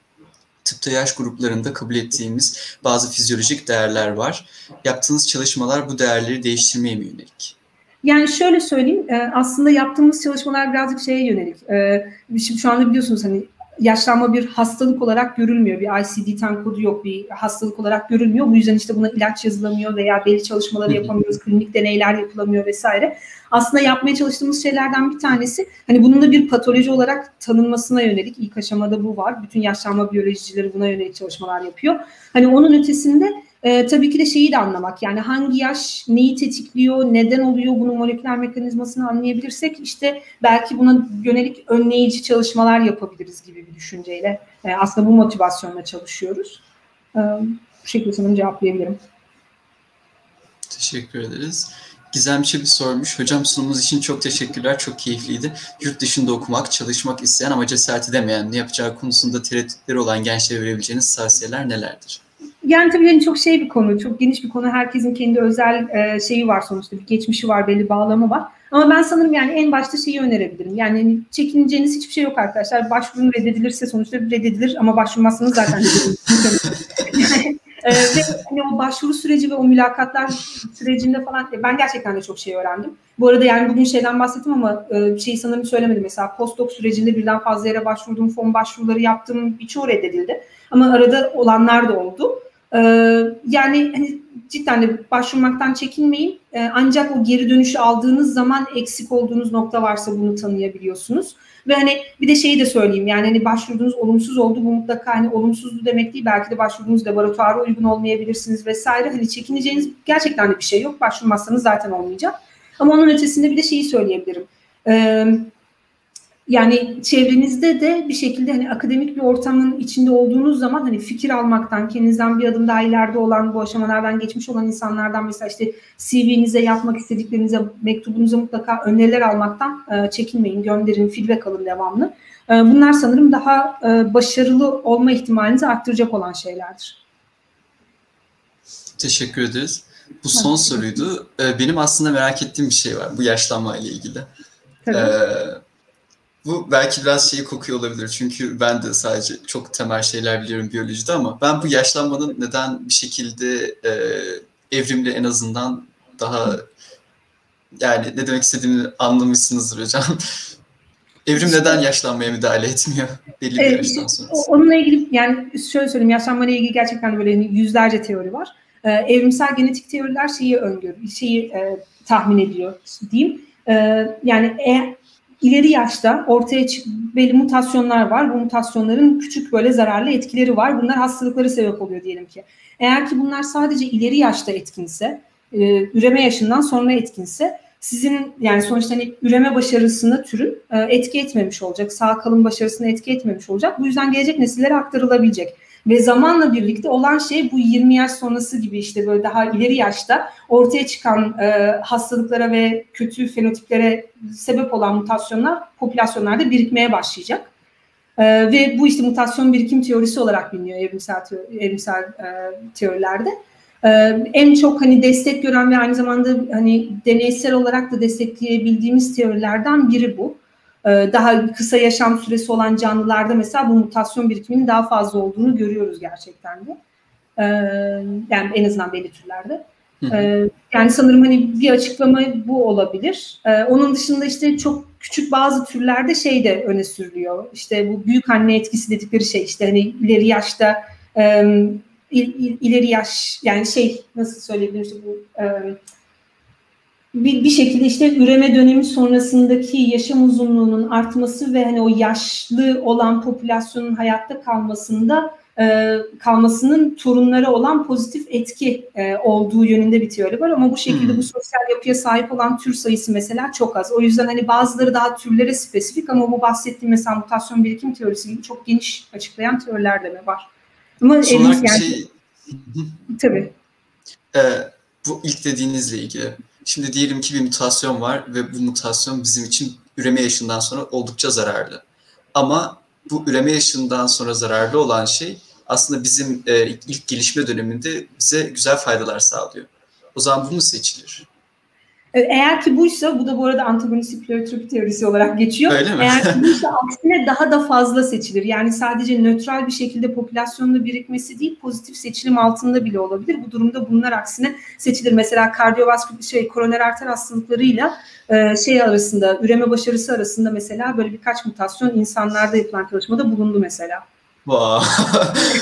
Tıpta yaş gruplarında kabul ettiğimiz bazı fizyolojik değerler var. Yaptığınız çalışmalar bu değerleri değiştirmeye mi yönelik? Yani şöyle söyleyeyim, e, aslında yaptığımız çalışmalar birazcık şeye yönelik. E, şimdi şu anda biliyorsunuz hani yaşlanma bir hastalık olarak görülmüyor. Bir ICD-10 kodu yok, bir hastalık olarak görülmüyor. Bu yüzden işte buna ilaç yazılamıyor veya belli çalışmaları yapamıyoruz, klinik deneyler yapılamıyor vesaire. Aslında yapmaya çalıştığımız şeylerden bir tanesi hani bunun da bir patoloji olarak tanınmasına yönelik ilk aşamada bu var. Bütün yaşlanma biyolojicileri buna yönelik çalışmalar yapıyor. Hani onun ötesinde e, tabii ki de şeyi de anlamak yani hangi yaş neyi tetikliyor, neden oluyor bunun moleküler mekanizmasını anlayabilirsek işte belki buna yönelik önleyici çalışmalar yapabiliriz gibi bir düşünceyle e, aslında bu motivasyonla çalışıyoruz. E, bu şekilde sanırım cevaplayabilirim. Teşekkür ederiz. Gizem Çebi sormuş. Hocam sunumunuz için çok teşekkürler. Çok keyifliydi. Yurt dışında okumak, çalışmak isteyen ama cesaret edemeyen, ne yapacağı konusunda tereddütleri olan gençlere verebileceğiniz tavsiyeler nelerdir? Yani tabii yani çok şey bir konu, çok geniş bir konu. Herkesin kendi özel e, şeyi var sonuçta, bir geçmişi var, belli bağlamı var. Ama ben sanırım yani en başta şeyi önerebilirim. Yani hani çekineceğiniz hiçbir şey yok arkadaşlar. Başvurun reddedilirse sonuçta reddedilir ama başvurmazsanız zaten reddedilir. [laughs] ee, ve hani o başvuru süreci ve o mülakatlar sürecinde falan e, ben gerçekten de çok şey öğrendim. Bu arada yani bugün şeyden bahsettim ama e, şeyi sanırım söylemedim. Mesela postdoc sürecinde birden fazla yere başvurdum, fon başvuruları yaptım. Birçoğu reddedildi. Ama arada olanlar da oldu. Ee, yani hani cidden de başvurmaktan çekinmeyin. Ee, ancak o geri dönüşü aldığınız zaman eksik olduğunuz nokta varsa bunu tanıyabiliyorsunuz. Ve hani bir de şeyi de söyleyeyim yani hani başvurduğunuz olumsuz oldu bu mutlaka hani olumsuzdu demek değil. Belki de başvurduğunuz laboratuvara uygun olmayabilirsiniz vesaire. Hani çekineceğiniz gerçekten de bir şey yok. Başvurmazsanız zaten olmayacak. Ama onun ötesinde bir de şeyi söyleyebilirim. Ee, yani çevrenizde de bir şekilde hani akademik bir ortamın içinde olduğunuz zaman hani fikir almaktan, kendinizden bir adım daha ileride olan, bu aşamalardan geçmiş olan insanlardan mesela işte CV'nize, yapmak istediklerinize, mektubunuza mutlaka öneriler almaktan e, çekinmeyin, gönderin, feedback alın devamlı. E, bunlar sanırım daha e, başarılı olma ihtimalinizi arttıracak olan şeylerdir. Teşekkür ederiz. Bu son soruydu. Benim aslında merak ettiğim bir şey var bu yaşlanma ile ilgili. Tabii. Ee, bu belki biraz şeyi kokuyor olabilir çünkü ben de sadece çok temel şeyler biliyorum biyolojide ama ben bu yaşlanmanın neden bir şekilde e, evrimle en azından daha yani ne demek istediğimi anlamışsınızdır hocam. [laughs] Evrim neden yaşlanmaya müdahale etmiyor [laughs] belli bir evet, yaştan sonra? Onunla ilgili yani şöyle söyleyeyim yaşlanmayla ilgili gerçekten böyle hani yüzlerce teori var. Ee, evrimsel genetik teoriler şeyi öngörü, şeyi e, tahmin ediyor diyeyim. Ee, yani e, ileri yaşta ortaya çık belli mutasyonlar var. Bu mutasyonların küçük böyle zararlı etkileri var. Bunlar hastalıkları sebep oluyor diyelim ki. Eğer ki bunlar sadece ileri yaşta etkinse, e, üreme yaşından sonra etkinse sizin yani sonuçta hani üreme başarısını türün e, etki etmemiş olacak. Sağ kalın başarısını etki etmemiş olacak. Bu yüzden gelecek nesillere aktarılabilecek. Ve zamanla birlikte olan şey bu 20 yaş sonrası gibi işte böyle daha ileri yaşta ortaya çıkan e, hastalıklara ve kötü fenotiplere sebep olan mutasyonlar popülasyonlarda birikmeye başlayacak. E, ve bu işte mutasyon birikim teorisi olarak biliniyor evrimsel, evrimsel e, teorilerde. Ee, en çok hani destek gören ve aynı zamanda hani deneysel olarak da destekleyebildiğimiz teorilerden biri bu. Ee, daha kısa yaşam süresi olan canlılarda mesela bu mutasyon birikiminin daha fazla olduğunu görüyoruz gerçekten de. Ee, yani en azından belli türlerde. Yani sanırım hani bir açıklama bu olabilir. Onun dışında işte çok küçük bazı türlerde şey de öne sürülüyor. İşte bu büyük anne etkisi dedikleri şey işte hani ileri yaşta il, il, ileri yaş yani şey nasıl söyleyebilirim işte bu bir, bir şekilde işte üreme dönemi sonrasındaki yaşam uzunluğunun artması ve hani o yaşlı olan popülasyonun hayatta kalmasında e, kalmasının torunlara olan pozitif etki e, olduğu yönünde bir teori var ama bu şekilde hmm. bu sosyal yapıya sahip olan tür sayısı mesela çok az. O yüzden hani bazıları daha türlere spesifik ama bu bahsettiğim mesela mutasyon birikim teorisi gibi çok geniş açıklayan teoriler de var? Ama Son yani, şey... Tabii. Ee, bu ilk dediğinizle ilgili. Şimdi diyelim ki bir mutasyon var ve bu mutasyon bizim için üreme yaşından sonra oldukça zararlı. Ama bu üreme yaşından sonra zararlı olan şey aslında bizim e, ilk gelişme döneminde bize güzel faydalar sağlıyor. O zaman bu mu seçilir? E, eğer ki buysa, bu da bu arada antagonistik pleiotropi teorisi olarak geçiyor. Öyle mi? Eğer ki [laughs] buysa aksine daha da fazla seçilir. Yani sadece nötral bir şekilde popülasyonda birikmesi değil, pozitif seçilim altında bile olabilir. Bu durumda bunlar aksine seçilir. Mesela kardiyovasküler şey koroner arter hastalıklarıyla e, şey arasında, üreme başarısı arasında mesela böyle birkaç mutasyon insanlarda yapılan çalışmada bulundu mesela. Wow.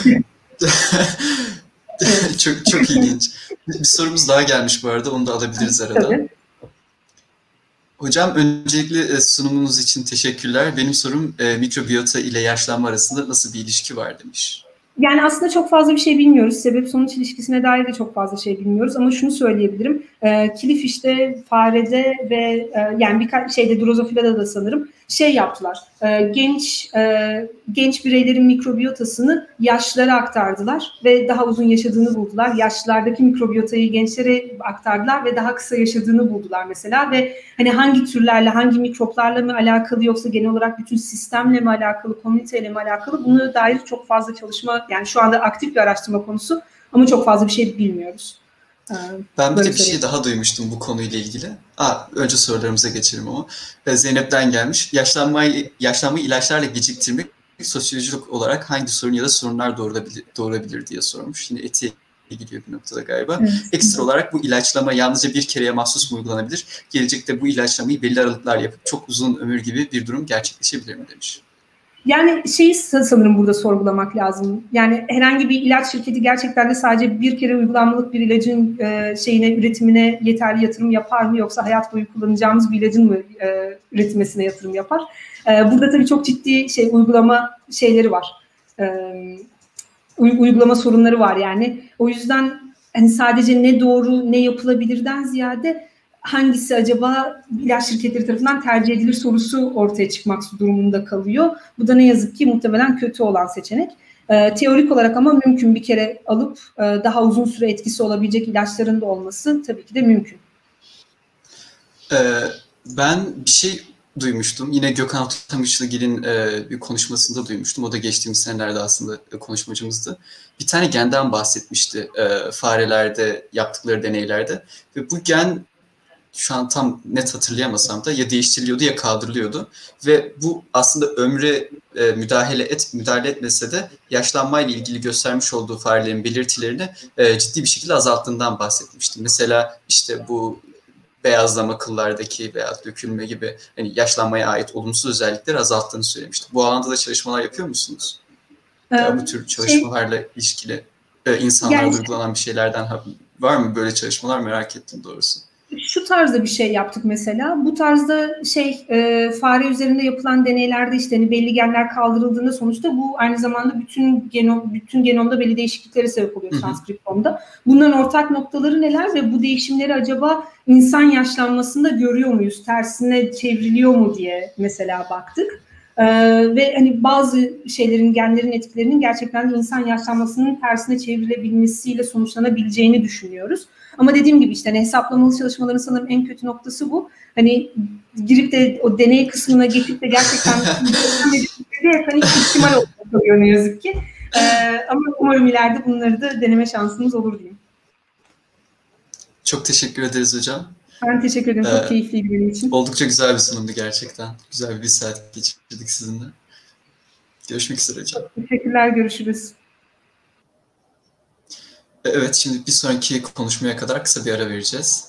[laughs] [laughs] çok çok ilginç. Bir sorumuz daha gelmiş bu arada. Onu da alabiliriz arada. Tabii. Hocam öncelikle e, sunumunuz için teşekkürler. Benim sorum e, mikrobiyota ile yaşlanma arasında nasıl bir ilişki var demiş. Yani aslında çok fazla bir şey bilmiyoruz. Sebep sonuç ilişkisine dair de çok fazla şey bilmiyoruz. Ama şunu söyleyebilirim. E, Kilifish'te, farede ve e, yani birkaç şeyde drozofilada da sanırım şey yaptılar. E, genç e, genç bireylerin mikrobiyotasını yaşlılara aktardılar ve daha uzun yaşadığını buldular. Yaşlılardaki mikrobiyotayı gençlere aktardılar ve daha kısa yaşadığını buldular mesela ve hani hangi türlerle, hangi mikroplarla mı alakalı yoksa genel olarak bütün sistemle mi alakalı, komüniteyle mi alakalı bunu dair çok fazla çalışma yani şu anda aktif bir araştırma konusu ama çok fazla bir şey bilmiyoruz. Ben bir de bir şey daha duymuştum bu konuyla ilgili. Aa, önce sorularımıza geçelim ama. Zeynep'ten gelmiş. Yaşlanmayı, yaşlanmayı ilaçlarla geciktirmek sosyolojik olarak hangi sorun ya da sorunlar doğurabilir, doğurabilir diye sormuş. Yine etiğe gidiyor bir noktada galiba. Evet. Ekstra olarak bu ilaçlama yalnızca bir kereye mahsus mu uygulanabilir? Gelecekte bu ilaçlamayı belli aralıklar yapıp çok uzun ömür gibi bir durum gerçekleşebilir mi demiş. Yani şeyi sanırım burada sorgulamak lazım. Yani herhangi bir ilaç şirketi gerçekten de sadece bir kere uygulanmalık bir ilacın e, şeyine üretimine yeterli yatırım yapar mı yoksa hayat boyu kullanacağımız bir ilacın mı e, üretilmesine yatırım yapar? E, burada tabii çok ciddi şey uygulama şeyleri var. E, uygulama sorunları var yani. O yüzden hani sadece ne doğru ne yapılabilirden ziyade hangisi acaba ilaç şirketleri tarafından tercih edilir sorusu ortaya çıkmak durumunda kalıyor. Bu da ne yazık ki muhtemelen kötü olan seçenek. Ee, teorik olarak ama mümkün bir kere alıp e, daha uzun süre etkisi olabilecek ilaçların da olması tabii ki de mümkün. Ee, ben bir şey duymuştum. Yine Gökhan Tamışlıgil'in e, bir konuşmasında duymuştum. O da geçtiğimiz senelerde aslında konuşmacımızdı. Bir tane genden bahsetmişti e, farelerde yaptıkları deneylerde. Ve bu gen şu an tam net hatırlayamasam da ya değiştiriliyordu ya kaldırılıyordu. Ve bu aslında ömre e, müdahale et müdahale etmese de yaşlanmayla ilgili göstermiş olduğu farelerin belirtilerini e, ciddi bir şekilde azalttığından bahsetmiştim. Mesela işte bu beyazlama kıllardaki veya dökülme gibi hani yaşlanmaya ait olumsuz özellikleri azalttığını söylemiştim. Bu alanda da çalışmalar yapıyor musunuz? Ee, bu tür şey çalışmalarla şey, ilişkili e, insanlara yani, uygulanan bir şeylerden var mı böyle çalışmalar merak ettim doğrusu şu tarzda bir şey yaptık mesela. Bu tarzda şey e, fare üzerinde yapılan deneylerde işte hani belli genler kaldırıldığında sonuçta bu aynı zamanda bütün genom bütün genomda belli değişikliklere sebep oluyor transkriptomda. Bunların ortak noktaları neler ve bu değişimleri acaba insan yaşlanmasında görüyor muyuz? Tersine çevriliyor mu diye mesela baktık. Ee, ve hani bazı şeylerin genlerin etkilerinin gerçekten de insan yaşlanmasının tersine çevrilebilmesiyle sonuçlanabileceğini düşünüyoruz. Ama dediğim gibi işte hani hesaplamalı çalışmaların sanırım en kötü noktası bu. Hani girip de o deney kısmına geçip de gerçekten [laughs] hep hani ihtimal oluyor ne yazık ki. Ee, ama umarım ileride bunları da deneme şansımız olur diyeyim. Çok teşekkür ederiz hocam. Ben teşekkür ederim. Çok ee, keyifliydi benim için. Oldukça güzel bir sunumdu gerçekten. Güzel bir, bir saat geçirdik sizinle. Görüşmek üzere hocam. Teşekkürler. Görüşürüz. Evet, şimdi bir sonraki konuşmaya kadar kısa bir ara vereceğiz.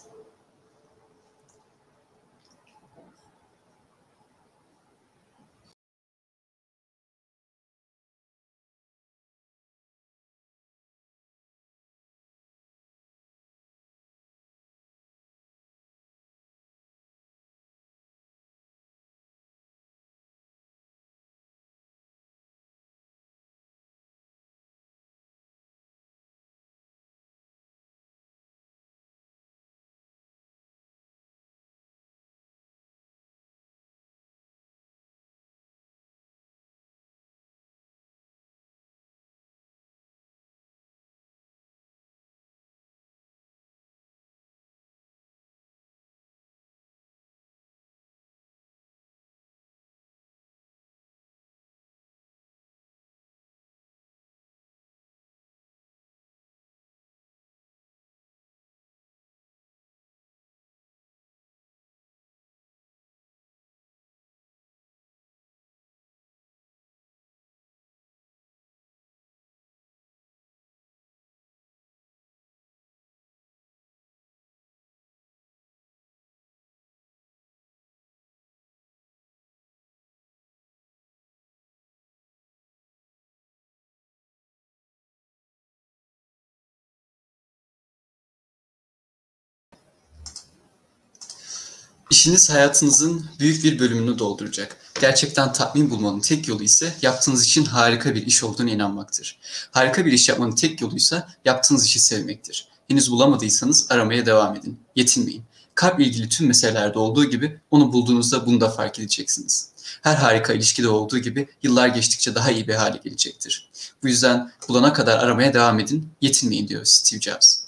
İşiniz hayatınızın büyük bir bölümünü dolduracak. Gerçekten tatmin bulmanın tek yolu ise yaptığınız için harika bir iş olduğuna inanmaktır. Harika bir iş yapmanın tek yolu ise yaptığınız işi sevmektir. Henüz bulamadıysanız aramaya devam edin. Yetinmeyin. Kalp ilgili tüm meselelerde olduğu gibi onu bulduğunuzda bunu da fark edeceksiniz. Her harika ilişkide olduğu gibi yıllar geçtikçe daha iyi bir hale gelecektir. Bu yüzden bulana kadar aramaya devam edin, yetinmeyin diyor Steve Jobs.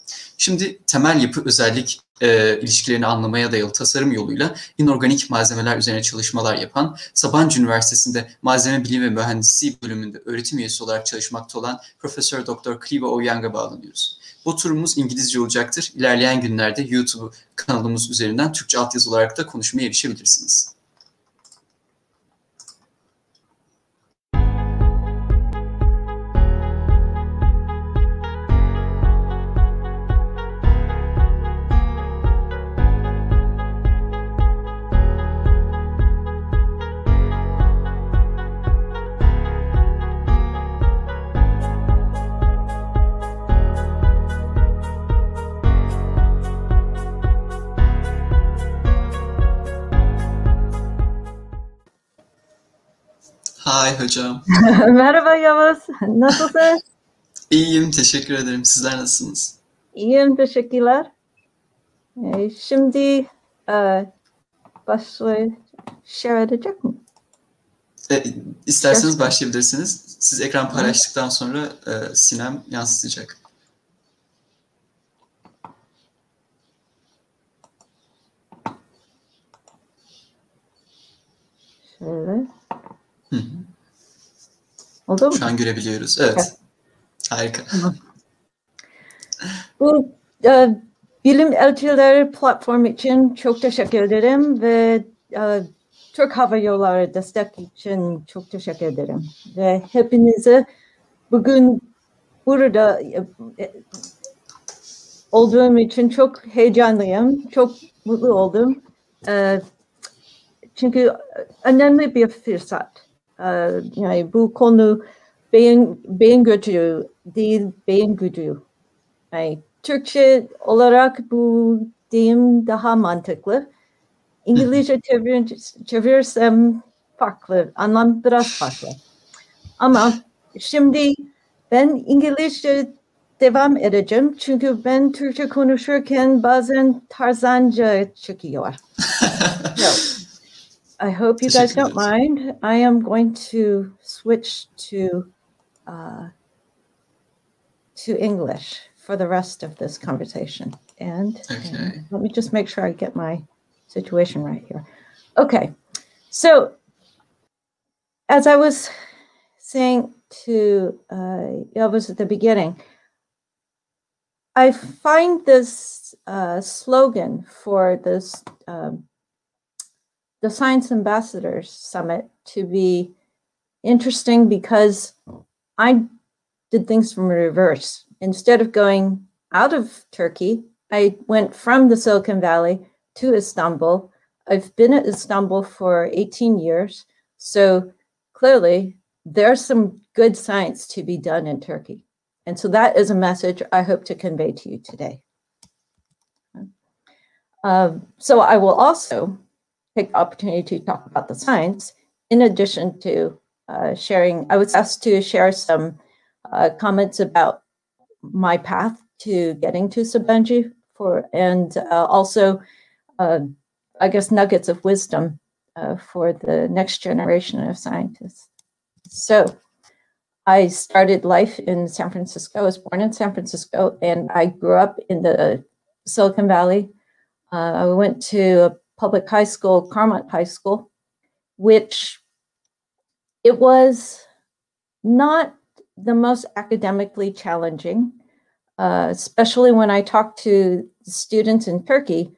Şimdi temel yapı özellik e, ilişkilerini anlamaya dayalı tasarım yoluyla inorganik malzemeler üzerine çalışmalar yapan, Sabancı Üniversitesi'nde malzeme bilimi ve mühendisliği bölümünde öğretim üyesi olarak çalışmakta olan Profesör Doktor Kliva Oyang'a bağlanıyoruz. Bu turumuz İngilizce olacaktır. İlerleyen günlerde YouTube kanalımız üzerinden Türkçe altyazı olarak da konuşmaya erişebilirsiniz. Hay hocam. [laughs] Merhaba Yavuz. Nasılsın? [laughs] İyiyim, teşekkür ederim. Sizler nasılsınız? İyiyim, teşekkürler. Ee, şimdi e, başlayacak mi? E, isterseniz başlayabilirsiniz. Siz ekran paylaştıktan sonra e, Sinem yansıtacak. Şöyle. Hı hı. Oldu mu? Şu an görebiliyoruz. Evet. evet. Harika. Bu e, Bilim Elçileri platform için çok teşekkür ederim ve e, Türk Hava Yolları destek için çok teşekkür ederim. Ve hepinize bugün burada e, e, olduğum için çok heyecanlıyım, çok mutlu oldum. E, çünkü önemli bir fırsat. E, yani bu konu beyin, beyin gücü değil, beyin gücü. Yani Türkçe olarak bu deyim daha mantıklı. İngilizce çevir, çevirirsem farklı, anlam biraz farklı. Ama şimdi ben İngilizce devam edeceğim çünkü ben Türkçe konuşurken bazen tarzanca çıkıyor. [laughs] so, I hope you guys don't mind. I am going to switch to uh, to English for the rest of this conversation. And Okay. um, let me just make sure I get my situation right here. Okay, so as I was saying to uh, Elvis at the beginning, I find this uh, slogan for this um, the Science Ambassadors Summit to be interesting because I did things from reverse. Instead of going out of Turkey, I went from the Silicon Valley to Istanbul. I've been at Istanbul for 18 years. So clearly, there's some good science to be done in Turkey. And so that is a message I hope to convey to you today. Um, so I will also take the opportunity to talk about the science in addition to uh, sharing. I was asked to share some uh, comments about my path to getting to Sabanji for, and uh, also, uh, I guess, nuggets of wisdom uh, for the next generation of scientists. So, I started life in San Francisco. I was born in San Francisco, and I grew up in the Silicon Valley. Uh, I went to public high school, Carmont High School, which it was not the most academically challenging, uh, especially when I talk to students in Turkey.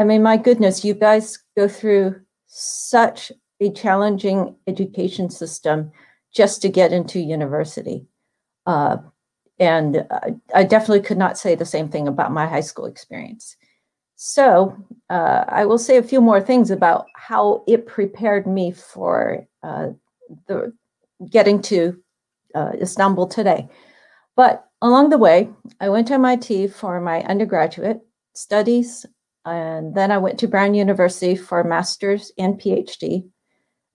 I mean, my goodness, you guys go through such a challenging education system just to get into university. Uh, and I definitely could not say the same thing about my high school experience. So uh, I will say a few more things about how it prepared me for uh, the getting to uh, Istanbul today. But along the way, I went to MIT for my undergraduate studies, and then I went to Brown University for a master's and PhD.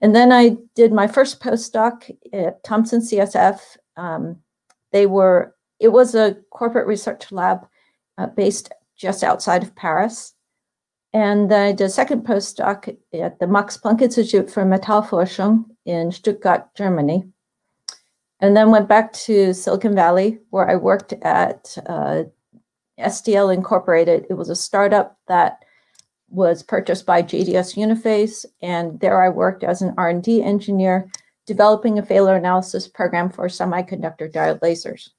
And then I did my first postdoc at Thompson CSF. Um, they were, it was a corporate research lab uh, based just outside of Paris. And I did a second postdoc at the Max Planck Institute for Metallforschung in Stuttgart, Germany. And then went back to Silicon Valley, where I worked at uh, STL Incorporated. It was a startup that was purchased by JDS Uniface, and there I worked as an R&D engineer, developing a failure analysis program for semiconductor diode lasers.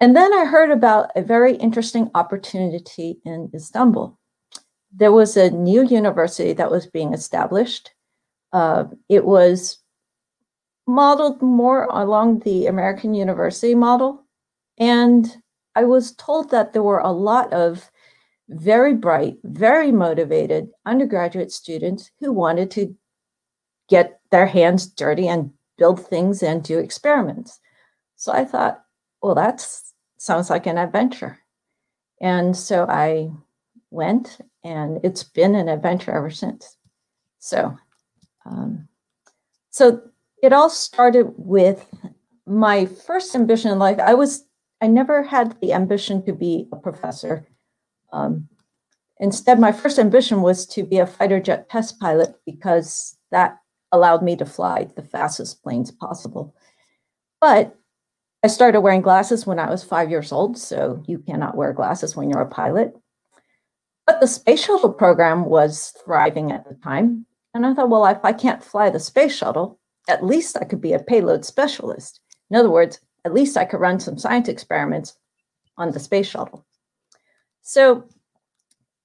And then I heard about a very interesting opportunity in Istanbul. There was a new university that was being established. Uh, it was modeled more along the American University model. And I was told that there were a lot of very bright, very motivated undergraduate students who wanted to get their hands dirty and build things and do experiments. So I thought, well, that sounds like an adventure. And so I went, and it's been an adventure ever since. So, um, so it all started with my first ambition in life. I was, I never had the ambition to be a professor. Um, instead, my first ambition was to be a fighter jet test pilot because that allowed me to fly the fastest planes possible. But I started wearing glasses when I was five years old, so you cannot wear glasses when you're a pilot. But the space shuttle program was thriving at the time. And I thought, well, if I can't fly the space shuttle, at least I could be a payload specialist. In other words, at least I could run some science experiments on the space shuttle. So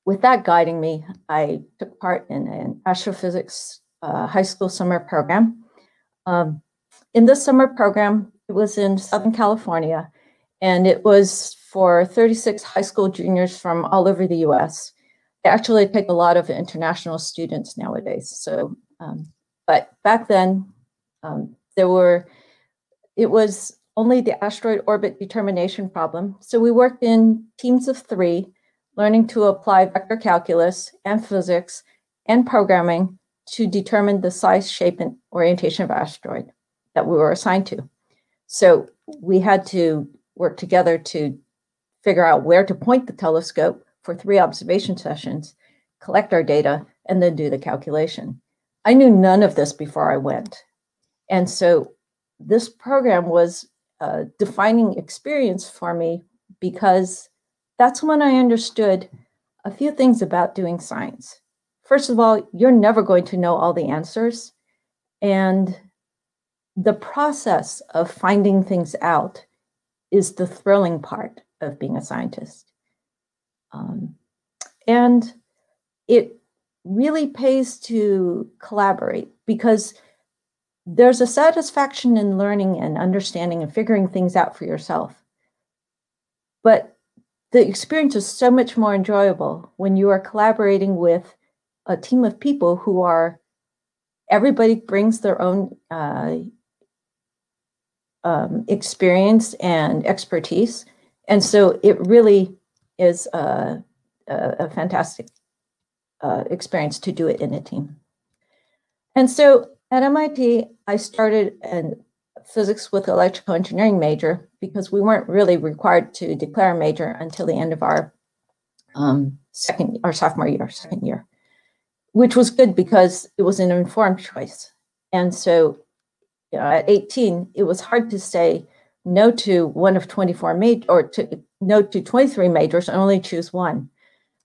with that guiding me, I took part in an astrophysics uh, high school summer program. Um, in this summer program, it was in Southern California, and it was for 36 high school juniors from all over the US. They actually take a lot of international students nowadays. So, um, but back then, um, there were, it was only the asteroid orbit determination problem. So we worked in teams of three, learning to apply vector calculus and physics and programming to determine the size, shape, and orientation of asteroid that we were assigned to. So we had to work together to figure out where to point the telescope for three observation sessions, collect our data, and then do the calculation. I knew none of this before I went. And so this program was a defining experience for me because that's when I understood a few things about doing science. First of all, you're never going to know all the answers. And the process of finding things out is the thrilling part of being a scientist. Um, and it really pays to collaborate because there's a satisfaction in learning and understanding and figuring things out for yourself. But the experience is so much more enjoyable when you are collaborating with a team of people who are, everybody brings their own uh, um, experience and expertise. And so it really is a, a, a fantastic uh, experience to do it in a team. And so at MIT, I started in physics with electrical engineering major because we weren't really required to declare a major until the end of our um, second our sophomore year, second year, which was good because it was an informed choice. And so you know, at 18, it was hard to say no to one of 24 major or to no to 23 majors and only choose one.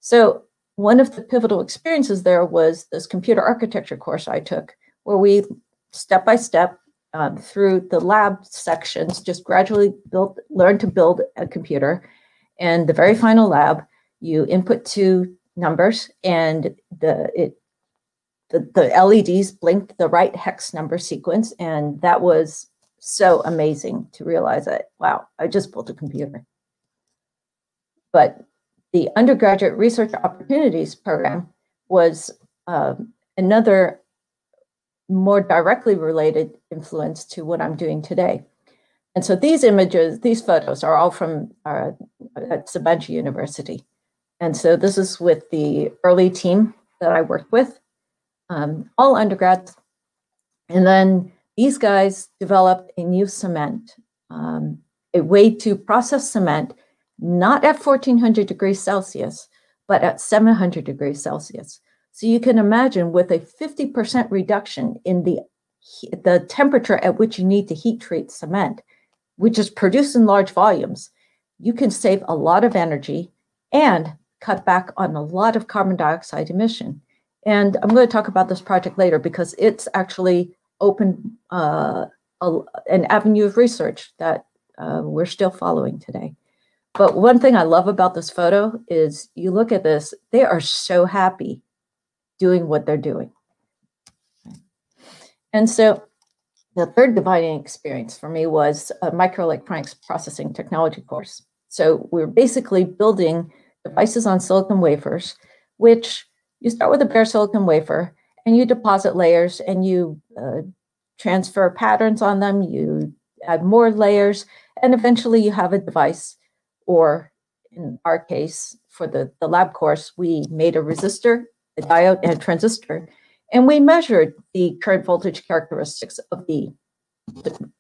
So one of the pivotal experiences there was this computer architecture course I took, where we step by step um, through the lab sections just gradually built learn to build a computer. And the very final lab, you input two numbers and the it the, the LEDs blinked the right hex number sequence. And that was so amazing to realize that, wow, I just built a computer. But the undergraduate research opportunities program was um, another more directly related influence to what I'm doing today. And so these images, these photos are all from uh, at Sabancı University. And so this is with the early team that I worked with um, all undergrads. And then these guys developed a new cement, um, a way to process cement, not at 1400 degrees Celsius, but at 700 degrees Celsius. So you can imagine with a 50% reduction in the, the temperature at which you need to heat treat cement, which is produced in large volumes, you can save a lot of energy and cut back on a lot of carbon dioxide emission. And I'm going to talk about this project later because it's actually opened uh, a, an avenue of research that uh, we're still following today. But one thing I love about this photo is you look at this, they are so happy doing what they're doing. And so the third dividing experience for me was a microelectronics processing technology course. So we're basically building devices on silicon wafers, which you start with a bare silicon wafer and you deposit layers and you uh, transfer patterns on them, you add more layers, and eventually you have a device. Or in our case, for the, the lab course, we made a resistor, a diode, and a transistor, and we measured the current voltage characteristics of the, the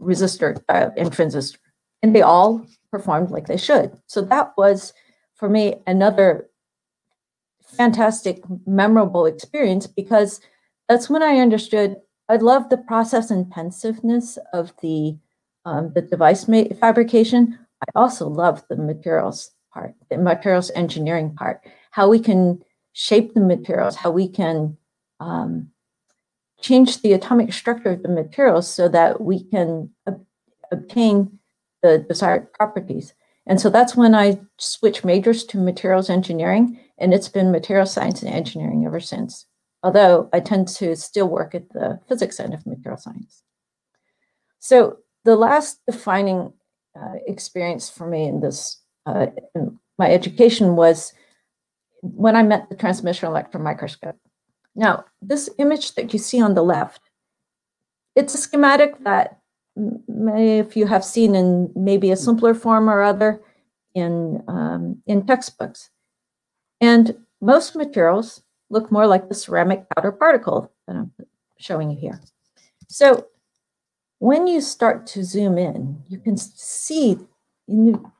resistor, diode, and transistor. And they all performed like they should. So that was, for me, another fantastic, memorable experience because that's when I understood I love the process intensiveness of the um, the device fabrication. I also love the materials part, the materials engineering part, how we can shape the materials, how we can um, change the atomic structure of the materials so that we can ob obtain the desired properties. And so that's when I switched majors to materials engineering, and it's been material science and engineering ever since. Although I tend to still work at the physics end of material science. So the last defining uh, experience for me in this, uh, in my education was when I met the transmission electron microscope. Now, this image that you see on the left, it's a schematic that many of you have seen in maybe a simpler form or other in, um, in textbooks. And most materials look more like the ceramic powder particle that I'm showing you here. So when you start to zoom in, you can see new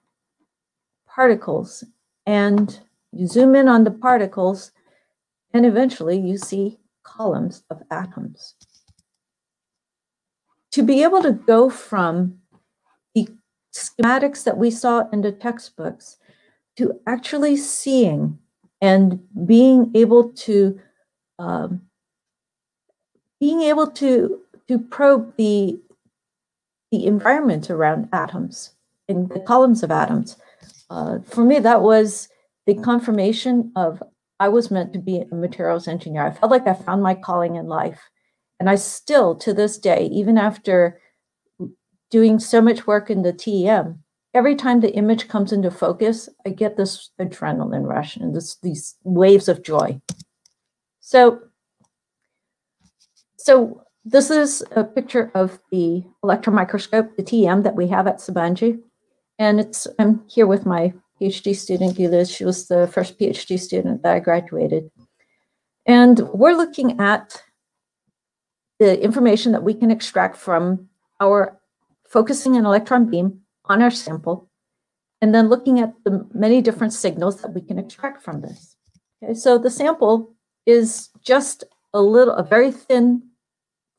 particles and you zoom in on the particles and eventually you see columns of atoms. To be able to go from the schematics that we saw in the textbooks to actually seeing and being able to um, being able to to probe the the environment around atoms in the columns of atoms. Uh, for me, that was the confirmation of I was meant to be a materials engineer. I felt like I found my calling in life. And I still, to this day, even after doing so much work in the TEM, every time the image comes into focus, I get this adrenaline rush and this, these waves of joy. So, so this is a picture of the electron microscope, the TM that we have at Sabanci. And it's I'm here with my PhD student, Gülüz. She was the first PhD student that I graduated. And we're looking at the information that we can extract from our focusing an electron beam on our sample, and then looking at the many different signals that we can extract from this. Okay, so the sample is just a little, a very thin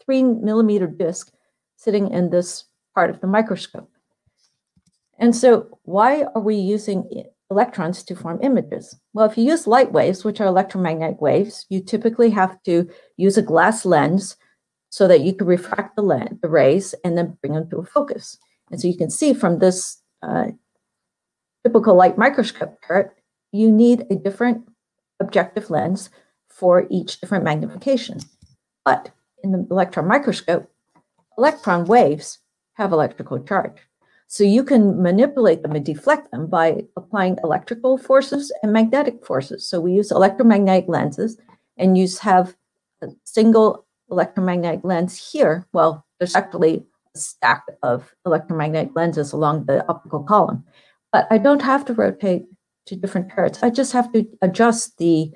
three millimeter disk sitting in this part of the microscope. And so why are we using electrons to form images? Well, if you use light waves, which are electromagnetic waves, you typically have to use a glass lens so that you can refract the, lens, the rays and then bring them to a focus. And so you can see from this uh, typical light microscope chart, you need a different objective lens for each different magnification. But in the electron microscope, electron waves have electrical charge. So you can manipulate them and deflect them by applying electrical forces and magnetic forces. So we use electromagnetic lenses and use have a single electromagnetic lens here. Well, there's actually stack of electromagnetic lenses along the optical column, but I don't have to rotate to different parts. I just have to adjust the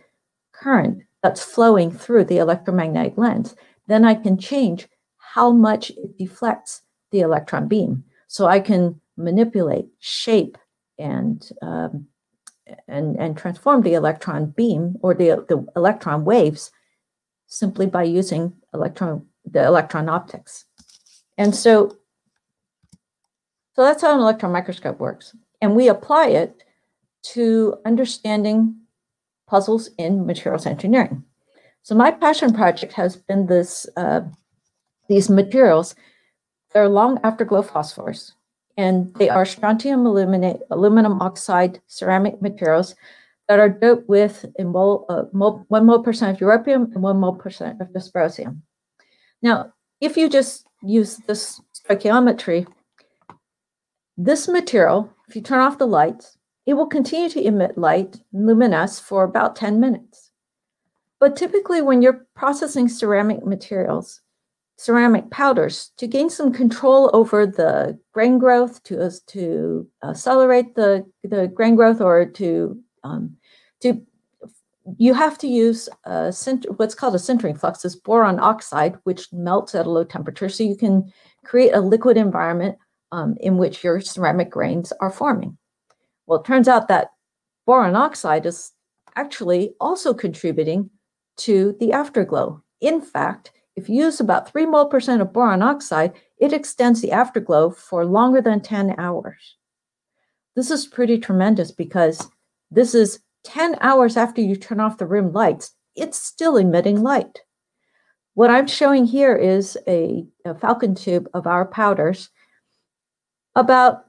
current that's flowing through the electromagnetic lens then I can change how much it deflects the electron beam. So I can manipulate, shape, and um, and and transform the electron beam or the, the electron waves simply by using electron the electron optics. And so so that's how an electron microscope works. And we apply it to understanding puzzles in materials engineering. So my passion project has been this uh, these materials. They're long afterglow phosphors, and they are strontium aluminate, aluminum oxide ceramic materials that are doped with mole, uh, mole, one mole percent of europium and one mole percent of dysprosium. Now, if you just use this stoichiometry, this material, if you turn off the lights, it will continue to emit light, luminesce, for about 10 minutes. But typically, when you're processing ceramic materials, ceramic powders, to gain some control over the grain growth, to, to accelerate the, the grain growth, or to um, to you have to use what's called a sintering flux, this boron oxide, which melts at a low temperature. So you can create a liquid environment um, in which your ceramic grains are forming. Well, it turns out that boron oxide is actually also contributing to the afterglow. In fact, if you use about 3 mole percent of boron oxide, it extends the afterglow for longer than 10 hours. This is pretty tremendous because this is 10 hours after you turn off the room lights, it's still emitting light. What I'm showing here is a, a falcon tube of our powders. About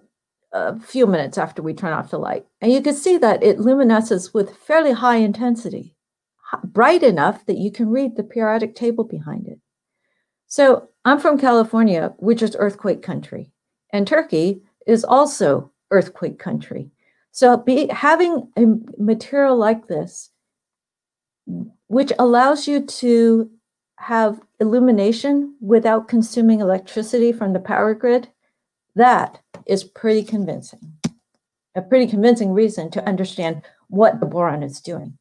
a few minutes after we turn off the light. And you can see that it luminesces with fairly high intensity, bright enough that you can read the periodic table behind it. So I'm from California, which is earthquake country, and Turkey is also earthquake country. So be, having a material like this, which allows you to have illumination without consuming electricity from the power grid, that is pretty convincing. A pretty convincing reason to understand what the boron is doing.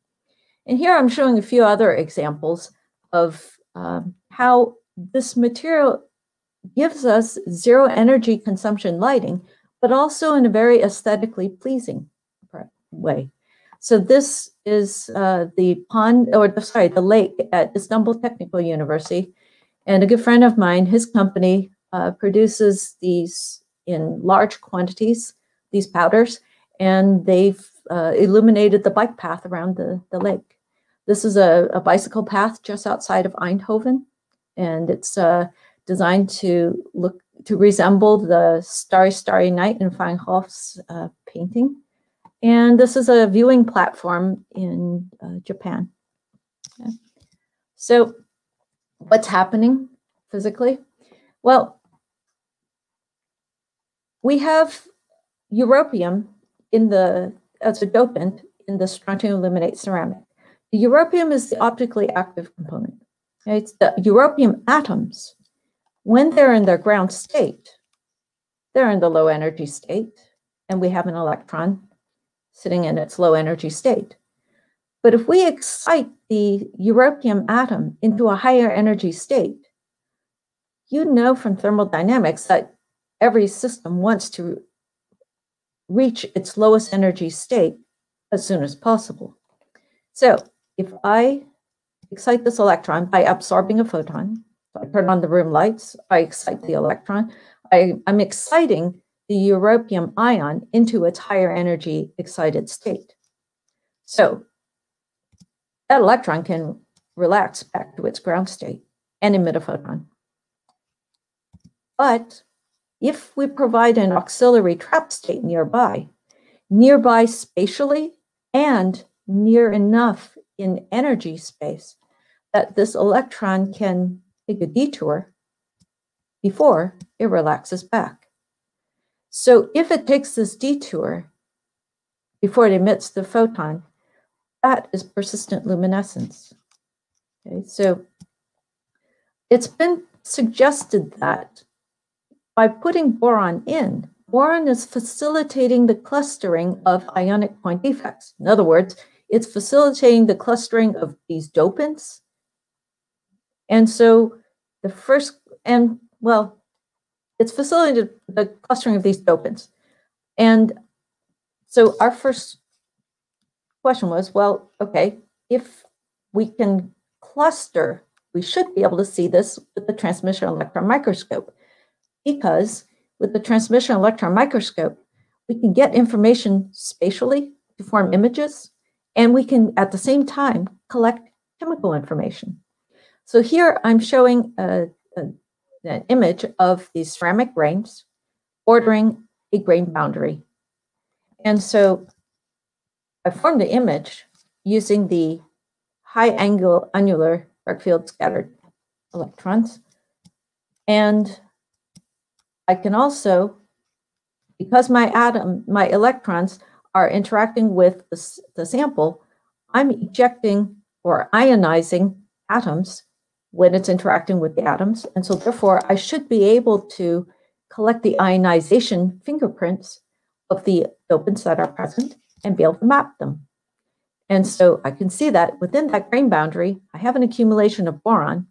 And here I'm showing a few other examples of um, how this material gives us zero energy consumption lighting, but also in a very aesthetically pleasing way. So this is uh, the pond, or sorry, the lake at Istanbul Technical University. And a good friend of mine, his company uh, produces these in large quantities, these powders, and they've uh, illuminated the bike path around the, the lake. This is a, a bicycle path just outside of Eindhoven, and it's uh, designed to look to resemble the Starry Starry Night in Gogh's uh, painting. And this is a viewing platform in uh, Japan. Okay. So what's happening physically? Well, we have europium in the as a dopant in the strontium aluminate ceramic. The europium is the optically active component. It's the europium atoms, when they're in their ground state, they're in the low energy state, and we have an electron sitting in its low energy state. But if we excite the europium atom into a higher energy state, you know from thermodynamics that every system wants to reach its lowest energy state as soon as possible. So if I excite this electron by absorbing a photon, I turn on the room lights, I excite the electron, I, I'm exciting the europium ion into its higher energy excited state. So that electron can relax back to its ground state and emit a photon. But if we provide an auxiliary trap state nearby, nearby spatially and near enough in energy space that this electron can take a detour before it relaxes back. So if it takes this detour before it emits the photon, that is persistent luminescence. Okay, so it's been suggested that by putting boron in, boron is facilitating the clustering of ionic point defects. In other words, it's facilitating the clustering of these dopants. And so the first, and well, it's facilitated the clustering of these dopants. And so our first question was, well, okay, if we can cluster, we should be able to see this with the transmission electron microscope because with the transmission electron microscope, we can get information spatially to form images, and we can, at the same time, collect chemical information. So here I'm showing a, a, an image of these ceramic grains bordering a grain boundary. And so I formed the image using the high angle annular dark field scattered electrons. And I can also, because my atom, my electrons are interacting with the, the sample, I'm ejecting or ionizing atoms when it's interacting with the atoms. And so therefore, I should be able to collect the ionization fingerprints of the dopants that are present and be able to map them. And so I can see that within that grain boundary, I have an accumulation of boron.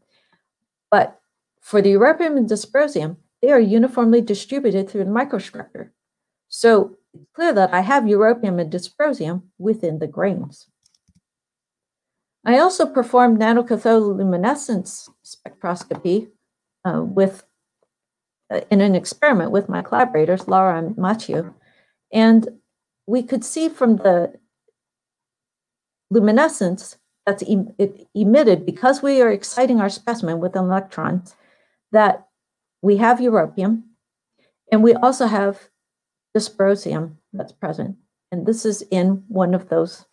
But for the europium and dysprosium, they are uniformly distributed through the microstructure. So it's clear that I have europium and dysprosium within the grains. I also performed nanocatholuminescence spectroscopy uh, with uh, in an experiment with my collaborators, Laura and Mathieu, and we could see from the luminescence that's em emitted because we are exciting our specimen with electrons that we have europium, and we also have dysprosium that's present. And this is in one of those,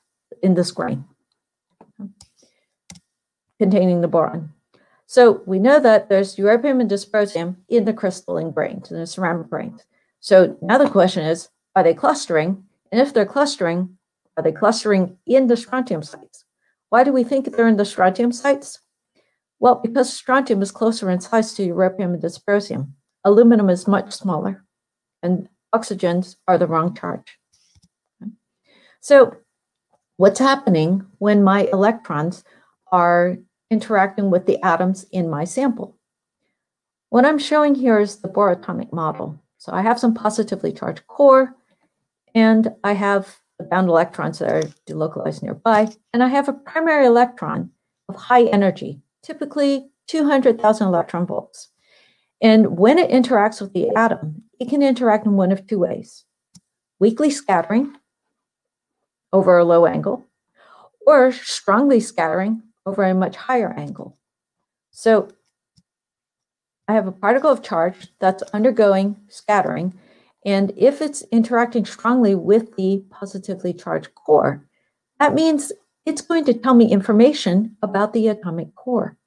in this grain containing the boron. So we know that there's europium and dysprosium in the crystalline grains, in the ceramic grains. So now the question is, are they clustering? And if they're clustering, are they clustering in the strontium sites? Why do we think they're in the strontium sites? Well, because strontium is closer in size to europium and dysprosium. Aluminum is much smaller, and oxygens are the wrong charge. So what's happening when my electrons are interacting with the atoms in my sample? What I'm showing here is the Bohr atomic model. So I have some positively charged core, and I have the bound electrons that are delocalized nearby, and I have a primary electron of high energy, typically 200,000 electron volts. And when it interacts with the atom, it can interact in one of two ways. Weakly scattering over a low angle, or strongly scattering over a much higher angle. So I have a particle of charge that's undergoing scattering, and if it's interacting strongly with the positively charged core, that means it's going to tell me information about the atomic core.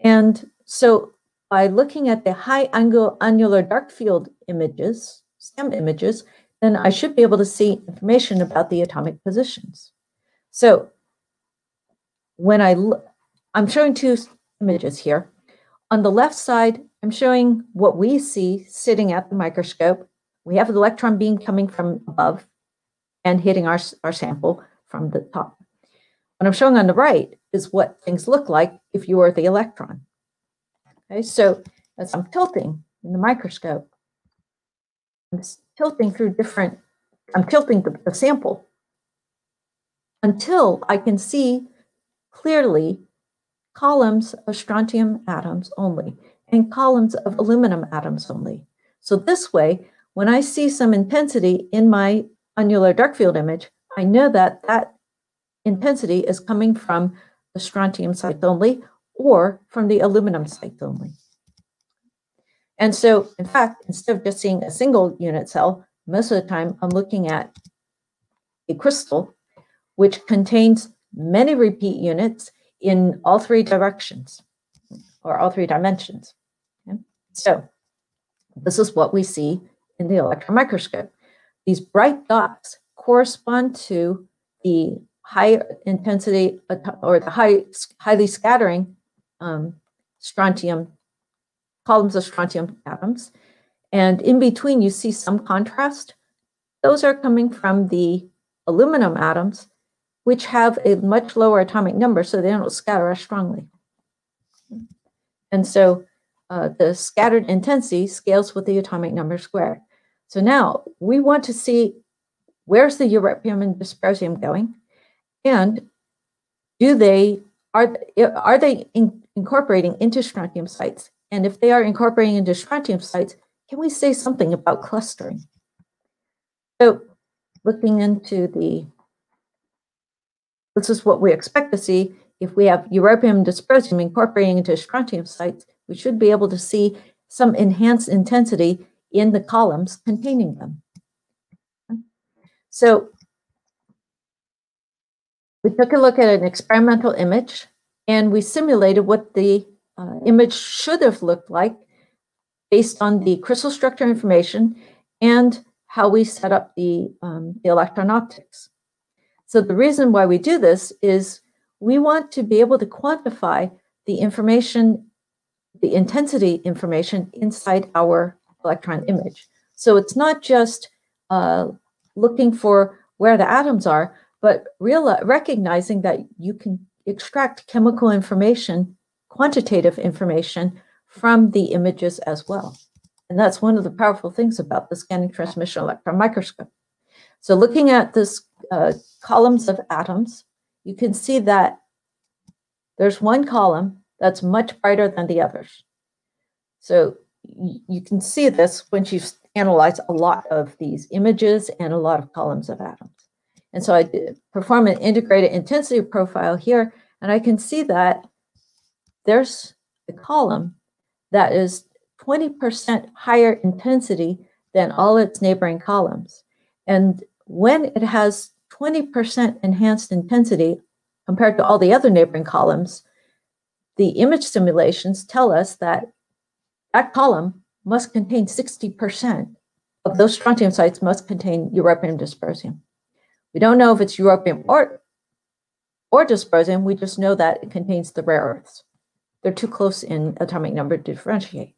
And so by looking at the high angle annular dark field images, STEM images, then I should be able to see information about the atomic positions. So when I I'm showing two images here. On the left side, I'm showing what we see sitting at the microscope. We have the electron beam coming from above and hitting our, our sample from the top. What I'm showing on the right is what things look like if you are the electron. Okay, so as I'm tilting in the microscope, I'm tilting through different, I'm tilting the, the sample until I can see clearly columns of strontium atoms only and columns of aluminum atoms only. So this way, when I see some intensity in my annular dark field image, I know that that intensity is coming from the strontium site only or from the aluminum site only. And so, in fact, instead of just seeing a single unit cell, most of the time I'm looking at a crystal which contains many repeat units in all three directions or all three dimensions. Okay? So this is what we see in the electron microscope. These bright dots correspond to the high intensity or the high, highly scattering um, strontium, columns of strontium atoms. And in between, you see some contrast. Those are coming from the aluminum atoms, which have a much lower atomic number, so they don't scatter as strongly. And so uh, the scattered intensity scales with the atomic number squared. So now we want to see where's the europium and dysprosium going, and do they are are they in, incorporating into strontium sites? And if they are incorporating into strontium sites, can we say something about clustering? So looking into the, this is what we expect to see. If we have europium dysprosium incorporating into strontium sites, we should be able to see some enhanced intensity in the columns containing them. So we took a look at an experimental image and we simulated what the uh, image should have looked like based on the crystal structure information and how we set up the, um, the electron optics. So the reason why we do this is we want to be able to quantify the information, the intensity information inside our electron image. So it's not just uh, looking for where the atoms are, but real, recognizing that you can extract chemical information, quantitative information from the images as well. And that's one of the powerful things about the scanning transmission electron microscope. So looking at this uh, columns of atoms, you can see that there's one column that's much brighter than the others. So you can see this once you analyze a lot of these images and a lot of columns of atoms. And so I perform an integrated intensity profile here, and I can see that there's a column that is 20% higher intensity than all its neighboring columns. And when it has 20% enhanced intensity compared to all the other neighboring columns, the image simulations tell us that that column must contain 60% of those strontium sites must contain europium dysprosium. We don't know if it's europium or, or dysprosium, we just know that it contains the rare earths. They're too close in atomic number to differentiate.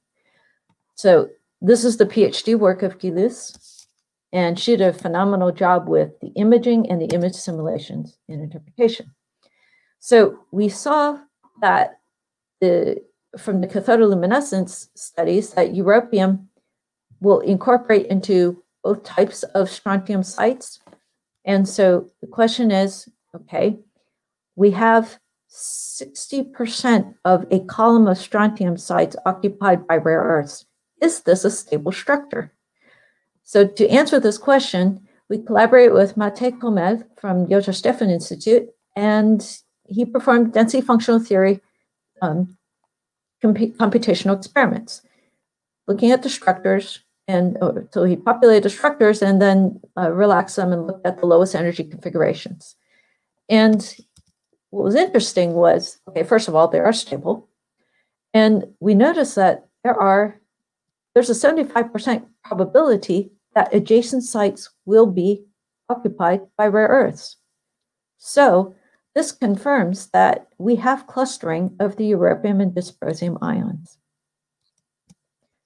So this is the PhD work of Gilles, and she did a phenomenal job with the imaging and the image simulations and interpretation. So we saw that the from the cathodoluminescence studies that europium will incorporate into both types of strontium sites. And so the question is, okay, we have 60% of a column of strontium sites occupied by rare earths. Is this a stable structure? So to answer this question, we collaborate with Mate Comel from Josef Stefan Institute, and he performed density functional theory um, comp computational experiments, looking at the structures, and uh, so he populated the structures and then uh, relaxed them and looked at the lowest energy configurations. And what was interesting was, okay, first of all, they are stable. And we noticed that there are, there's a 75% probability that adjacent sites will be occupied by rare earths. So this confirms that we have clustering of the europium and dysprosium ions.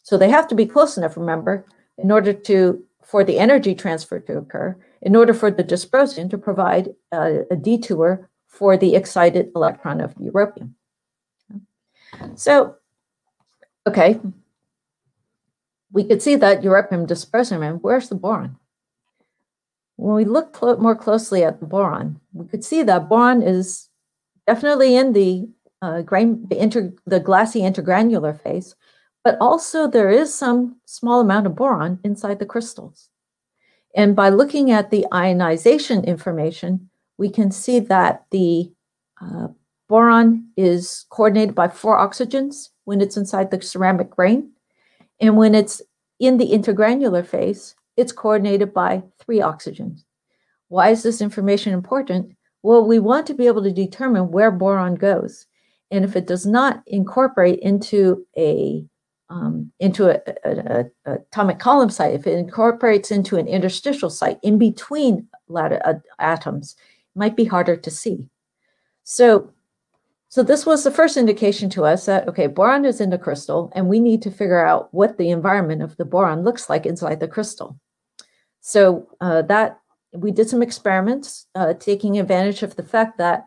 So they have to be close enough, remember, in order to, for the energy transfer to occur, in order for the dysprosium to provide a, a detour for the excited electron of europium. So, okay, we could see that europium and where's the boron? When we look clo more closely at the boron, we could see that boron is definitely in the uh, grain, the, inter, the glassy intergranular phase, but also there is some small amount of boron inside the crystals. And by looking at the ionization information, we can see that the uh, boron is coordinated by four oxygens when it's inside the ceramic grain. And when it's in the intergranular phase, it's coordinated by three oxygens. Why is this information important? Well, we want to be able to determine where boron goes. And if it does not incorporate into a um, into a, a, a, atomic column site, if it incorporates into an interstitial site in between uh, atoms, might be harder to see. So, so this was the first indication to us that, okay, boron is in the crystal and we need to figure out what the environment of the boron looks like inside the crystal. So uh, that we did some experiments uh, taking advantage of the fact that,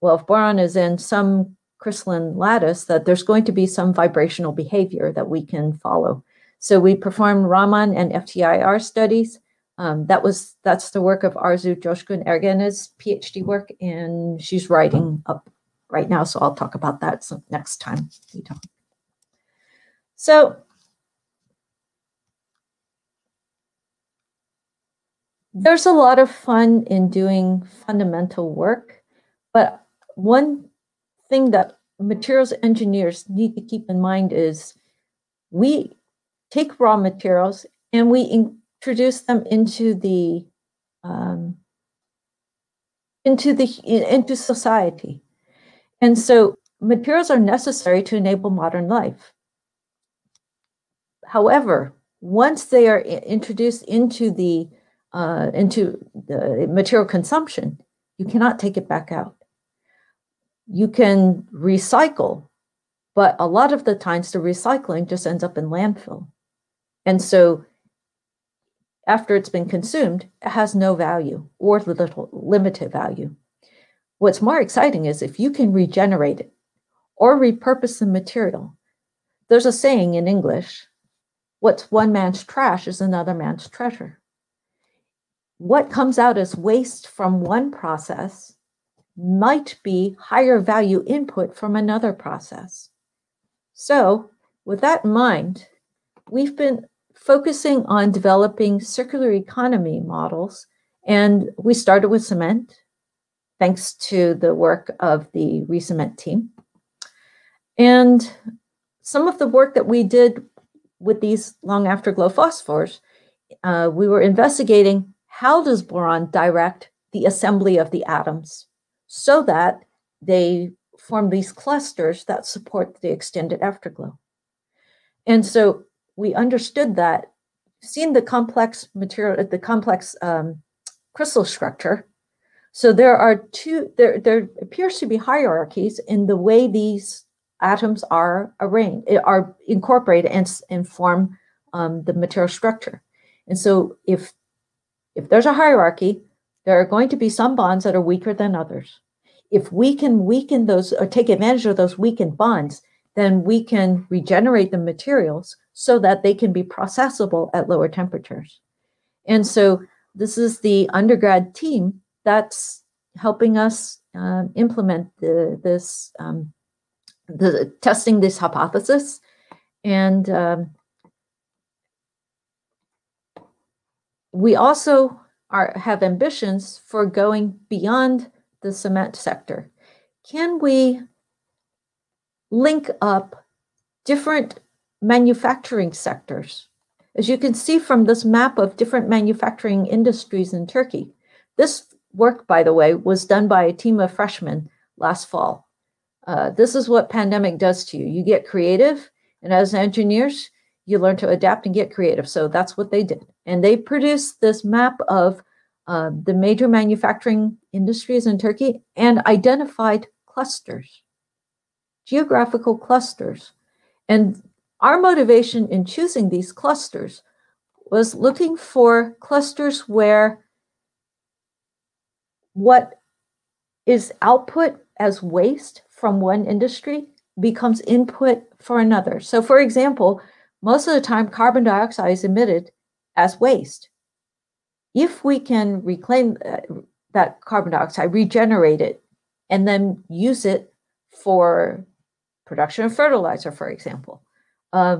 well, if boron is in some crystalline lattice, that there's going to be some vibrational behavior that we can follow. So we performed Raman and FTIR studies um, that was that's the work of Arzu Coşkun Ergen's PhD work, and she's writing up right now. So I'll talk about that some, next time we talk. So there's a lot of fun in doing fundamental work, but one thing that materials engineers need to keep in mind is we take raw materials and we introduce them into the um, into the into society. And so materials are necessary to enable modern life. However once they are introduced into the uh, into the material consumption you cannot take it back out. You can recycle but a lot of the times the recycling just ends up in landfill. And so after it's been consumed, it has no value or little limited value. What's more exciting is if you can regenerate it or repurpose the material. There's a saying in English what's one man's trash is another man's treasure. What comes out as waste from one process might be higher value input from another process. So, with that in mind, we've been focusing on developing circular economy models. And we started with cement, thanks to the work of the Recement team. And some of the work that we did with these long afterglow phosphors uh, we were investigating how does boron direct the assembly of the atoms so that they form these clusters that support the extended afterglow. And so we understood that seeing the complex material, the complex um, crystal structure. So there are two, there, there appears to be hierarchies in the way these atoms are arranged, eh, are incorporated and, and form um, the material structure. And so if, if there's a hierarchy, there are going to be some bonds that are weaker than others. If we can weaken those or take advantage of those weakened bonds, then we can regenerate the materials so that they can be processable at lower temperatures. And so this is the undergrad team that's helping us uh, implement the, this um, the testing this hypothesis and um, we also are have ambitions for going beyond the cement sector can we link up different manufacturing sectors as you can see from this map of different manufacturing industries in Turkey, this work, by the way, was done by a team of freshmen last fall. Uh, this is what pandemic does to you. You get creative, and as engineers, you learn to adapt and get creative. So that's what they did. And they produced this map of uh, the major manufacturing industries in Turkey and identified clusters, geographical clusters. And our motivation in choosing these clusters was looking for clusters where what is output as waste from one industry becomes input for another. So, for example, most of the time carbon dioxide is emitted as waste. If we can reclaim uh, that carbon dioxide, regenerate it, and then use it for production of fertilizer, for example, uh,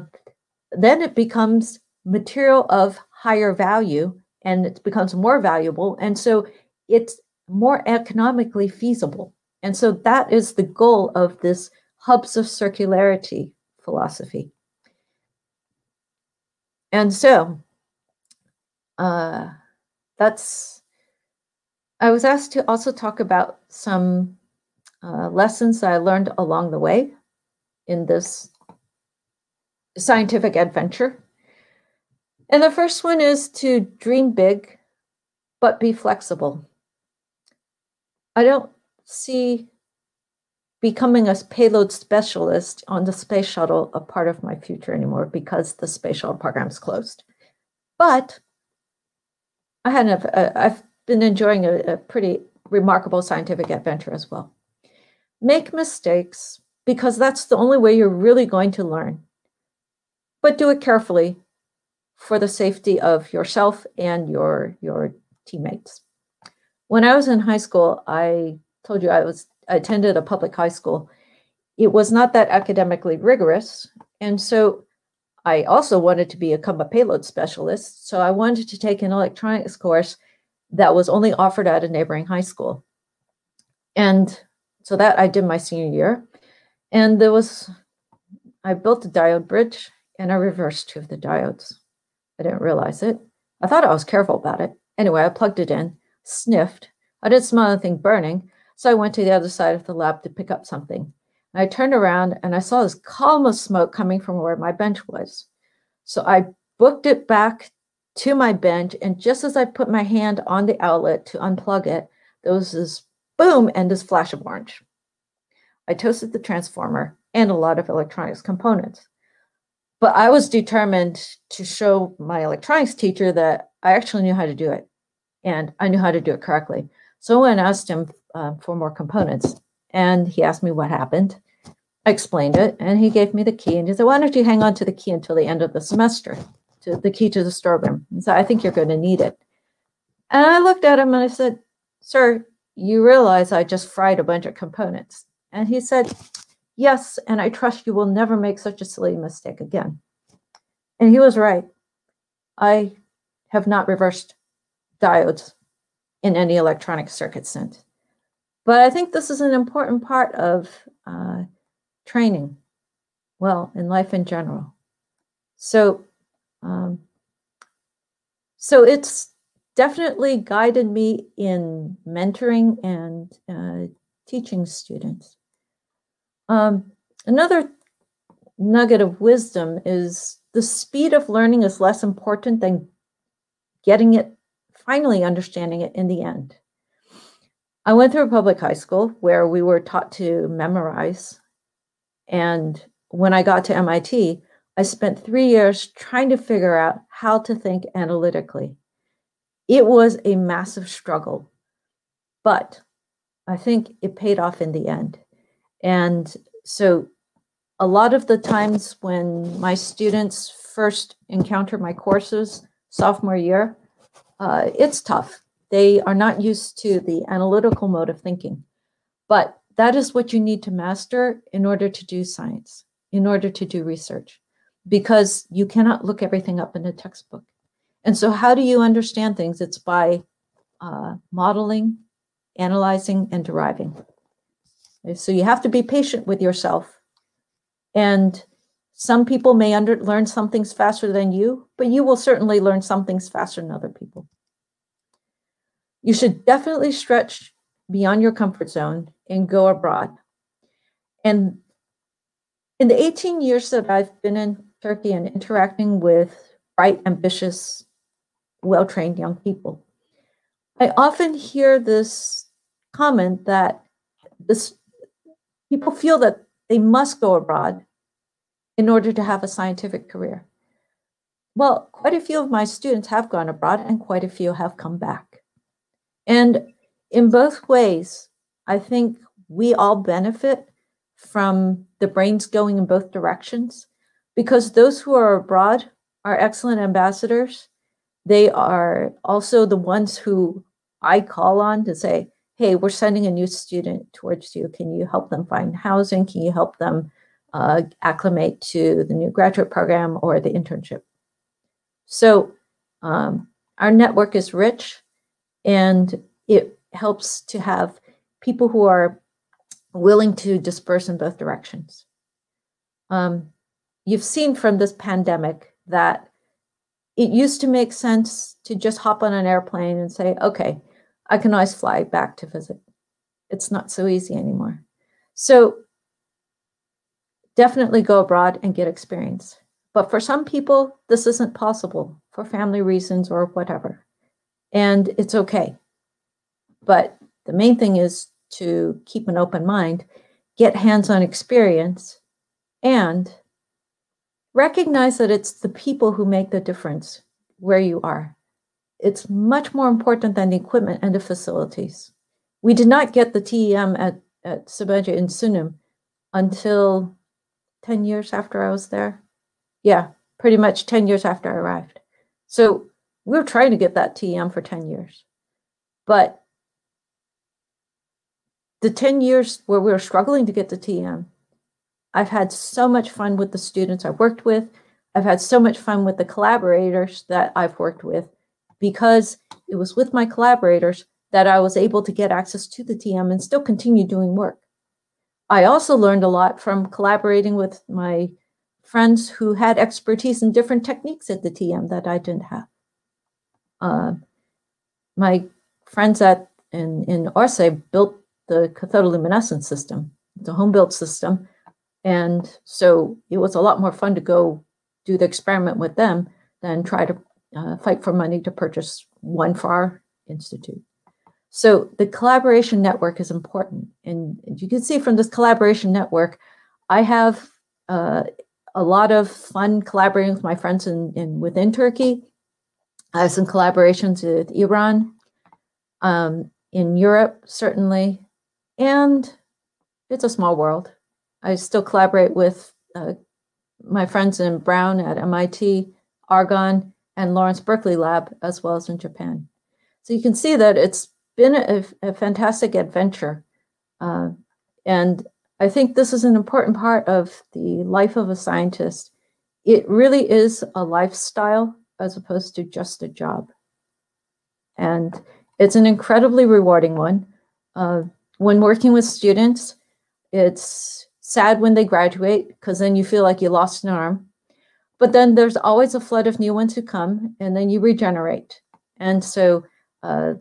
then it becomes material of higher value and it becomes more valuable. And so it's more economically feasible. And so that is the goal of this hubs of circularity philosophy. And so uh, that's, I was asked to also talk about some uh, lessons I learned along the way in this scientific adventure. And the first one is to dream big, but be flexible. I don't see becoming a payload specialist on the space shuttle a part of my future anymore because the space shuttle program's closed. But I had a, uh, I've been enjoying a, a pretty remarkable scientific adventure as well. Make mistakes because that's the only way you're really going to learn but do it carefully for the safety of yourself and your your teammates. When I was in high school, I told you I was I attended a public high school. It was not that academically rigorous, and so I also wanted to become a payload specialist. So I wanted to take an electronics course that was only offered at a neighboring high school. And so that I did my senior year. And there was, I built a diode bridge and I reversed two of the diodes. I didn't realize it. I thought I was careful about it. Anyway, I plugged it in, sniffed. I didn't smell anything burning, so I went to the other side of the lab to pick up something. And I turned around and I saw this column of smoke coming from where my bench was. So I booked it back to my bench, and just as I put my hand on the outlet to unplug it, there was this boom and this flash of orange. I toasted the transformer and a lot of electronics components. But I was determined to show my electronics teacher that I actually knew how to do it and I knew how to do it correctly. So I went and asked him uh, for more components and he asked me what happened. I explained it and he gave me the key and he said, Why don't you hang on to the key until the end of the semester, to the key to the storeroom? And so I think you're going to need it. And I looked at him and I said, Sir, you realize I just fried a bunch of components. And he said, Yes, and I trust you will never make such a silly mistake again. And he was right. I have not reversed diodes in any electronic circuit since. But I think this is an important part of uh, training, well, in life in general. So um, so it's definitely guided me in mentoring and uh, teaching students. Um, another nugget of wisdom is the speed of learning is less important than getting it, finally understanding it in the end. I went through a public high school where we were taught to memorize. And when I got to MIT, I spent three years trying to figure out how to think analytically. It was a massive struggle, but I think it paid off in the end. And so, a lot of the times when my students first encounter my courses sophomore year, uh, it's tough. They are not used to the analytical mode of thinking. But that is what you need to master in order to do science, in order to do research, because you cannot look everything up in a textbook. And so, how do you understand things? It's by uh, modeling, analyzing, and deriving. So, you have to be patient with yourself. And some people may under, learn some things faster than you, but you will certainly learn some things faster than other people. You should definitely stretch beyond your comfort zone and go abroad. And in the 18 years that I've been in Turkey and interacting with bright, ambitious, well trained young people, I often hear this comment that this people feel that they must go abroad in order to have a scientific career. Well, quite a few of my students have gone abroad and quite a few have come back. And in both ways, I think we all benefit from the brains going in both directions because those who are abroad are excellent ambassadors. They are also the ones who I call on to say, hey, we're sending a new student towards you. Can you help them find housing? Can you help them uh, acclimate to the new graduate program or the internship? So um, our network is rich. And it helps to have people who are willing to disperse in both directions. Um, you've seen from this pandemic that it used to make sense to just hop on an airplane and say, okay, I can always fly back to visit. It's not so easy anymore. So definitely go abroad and get experience. But for some people, this isn't possible for family reasons or whatever and it's okay. But the main thing is to keep an open mind, get hands on experience, and recognize that it's the people who make the difference where you are. It's much more important than the equipment and the facilities. We did not get the TEM at, at Sabancı in Sunim until 10 years after I was there. Yeah, pretty much 10 years after I arrived. So we were trying to get that TEM for 10 years. But the 10 years where we were struggling to get the TEM, I've had so much fun with the students I've worked with. I've had so much fun with the collaborators that I've worked with because it was with my collaborators that I was able to get access to the TM and still continue doing work. I also learned a lot from collaborating with my friends who had expertise in different techniques at the TM that I didn't have uh, my friends at in in Orsay built the cathodoluminescent system. A home built system, and so it was a lot more fun to go do the experiment with them than try to uh, fight for money to purchase one for our institute. So the collaboration network is important, and you can see from this collaboration network, I have uh, a lot of fun collaborating with my friends in, in within Turkey I have some collaborations with Iran, um, in Europe, certainly. And it's a small world. I still collaborate with uh, my friends in Brown at MIT, Argonne, and Lawrence Berkeley Lab, as well as in Japan. So you can see that it's been a, a fantastic adventure. Uh, and I think this is an important part of the life of a scientist. It really is a lifestyle as opposed to just a job. And it's an incredibly rewarding one. Uh, when working with students, it's sad when they graduate because then you feel like you lost an arm. But then there's always a flood of new ones who come and then you regenerate. And so uh,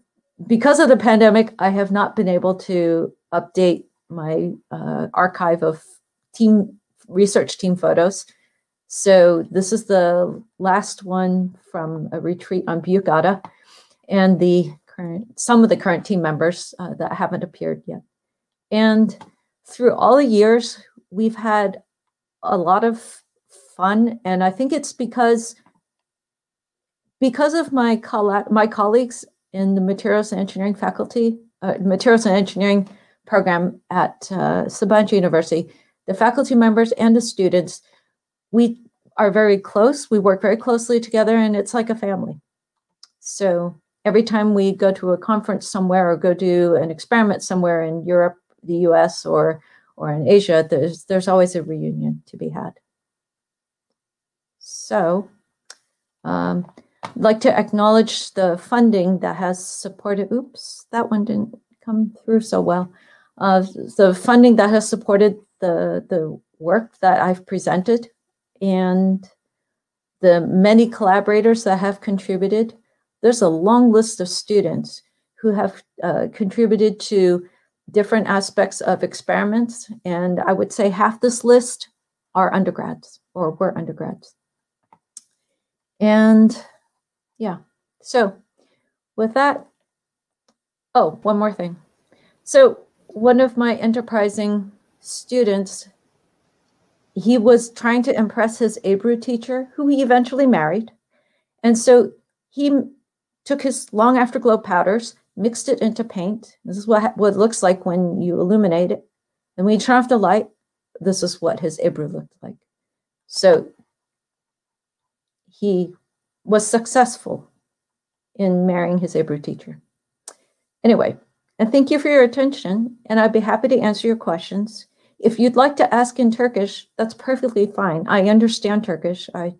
because of the pandemic, I have not been able to update my uh, archive of team research team photos. So this is the last one from a retreat on Buyukada and the current, some of the current team members uh, that haven't appeared yet. And through all the years, we've had a lot of fun. And I think it's because because of my coll- my colleagues in the materials engineering faculty, uh, materials and engineering program at uh, University, the faculty members and the students, we are very close. We work very closely together, and it's like a family. So every time we go to a conference somewhere or go do an experiment somewhere in Europe, the U.S., or or in Asia, there's there's always a reunion to be had. So. Um, I'd like to acknowledge the funding that has supported, oops, that one didn't come through so well. Uh, the funding that has supported the, the work that I've presented and the many collaborators that have contributed. There's a long list of students who have uh, contributed to different aspects of experiments. And I would say half this list are undergrads or were undergrads. And yeah. So with that, oh, one more thing. So one of my enterprising students, he was trying to impress his Hebrew teacher, who he eventually married. And so he took his long afterglow powders, mixed it into paint. This is what, what it looks like when you illuminate it. And when you turn off the light, this is what his Hebrew looked like. So he was successful in marrying his Hebrew teacher. Anyway, and thank you for your attention, and I'd be happy to answer your questions. If you'd like to ask in Turkish, that's perfectly fine. I understand Turkish. I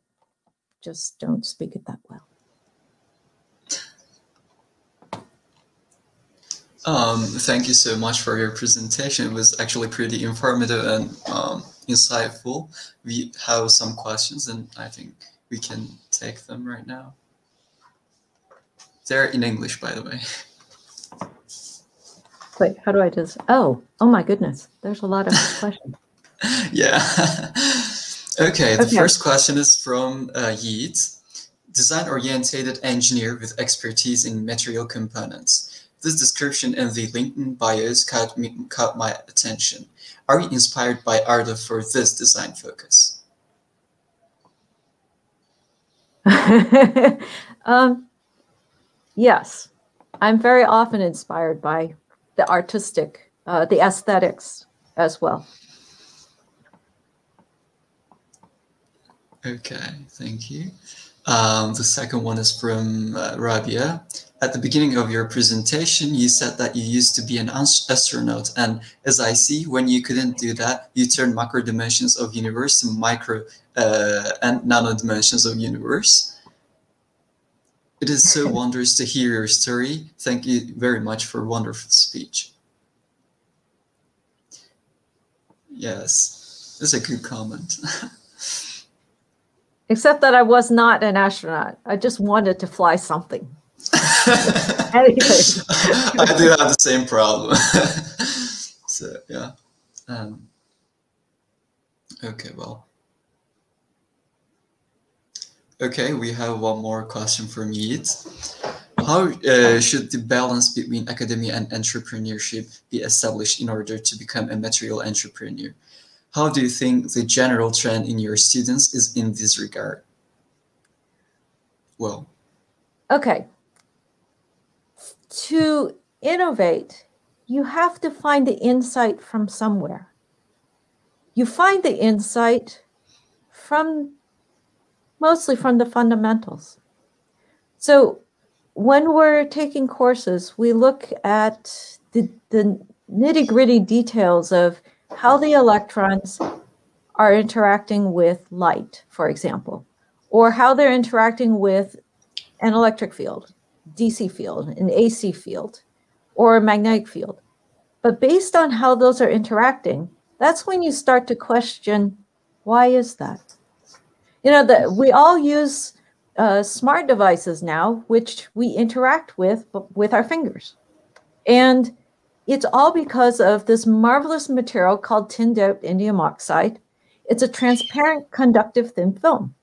just don't speak it that well. Um, thank you so much for your presentation. It was actually pretty informative and um, insightful. We have some questions, and I think we can take them right now. They're in English, by the way. Wait, how do I just? Oh, oh my goodness! There's a lot of [laughs] questions. yeah. [laughs] okay. The okay. first question is from uh, Yeet, design-oriented engineer with expertise in material components. This description in the LinkedIn bios caught, me, caught my attention. Are you inspired by Arda for this design focus? [laughs] um, yes, I'm very often inspired by the artistic, uh, the aesthetics as well. Okay, thank you. Um, the second one is from uh, Rabia. At the beginning of your presentation, you said that you used to be an astronaut. And as I see, when you couldn't do that, you turned macro dimensions of universe to micro uh, and nano dimensions of universe. It is so [laughs] wondrous to hear your story. Thank you very much for a wonderful speech. Yes, it's a good comment. [laughs] Except that I was not an astronaut. I just wanted to fly something. [laughs] I do have the same problem. [laughs] so, yeah. Um, okay, well. Okay, we have one more question from Yeet. How uh, should the balance between academia and entrepreneurship be established in order to become a material entrepreneur? How do you think the general trend in your students is in this regard? Well, okay. To innovate, you have to find the insight from somewhere. You find the insight from mostly from the fundamentals. So when we're taking courses, we look at the, the nitty gritty details of how the electrons are interacting with light, for example, or how they're interacting with an electric field, DC field, an AC field, or a magnetic field. But based on how those are interacting, that's when you start to question why is that? you know that we all use uh, smart devices now, which we interact with with our fingers, and it's all because of this marvelous material called tin doped indium oxide. It's a transparent conductive thin film.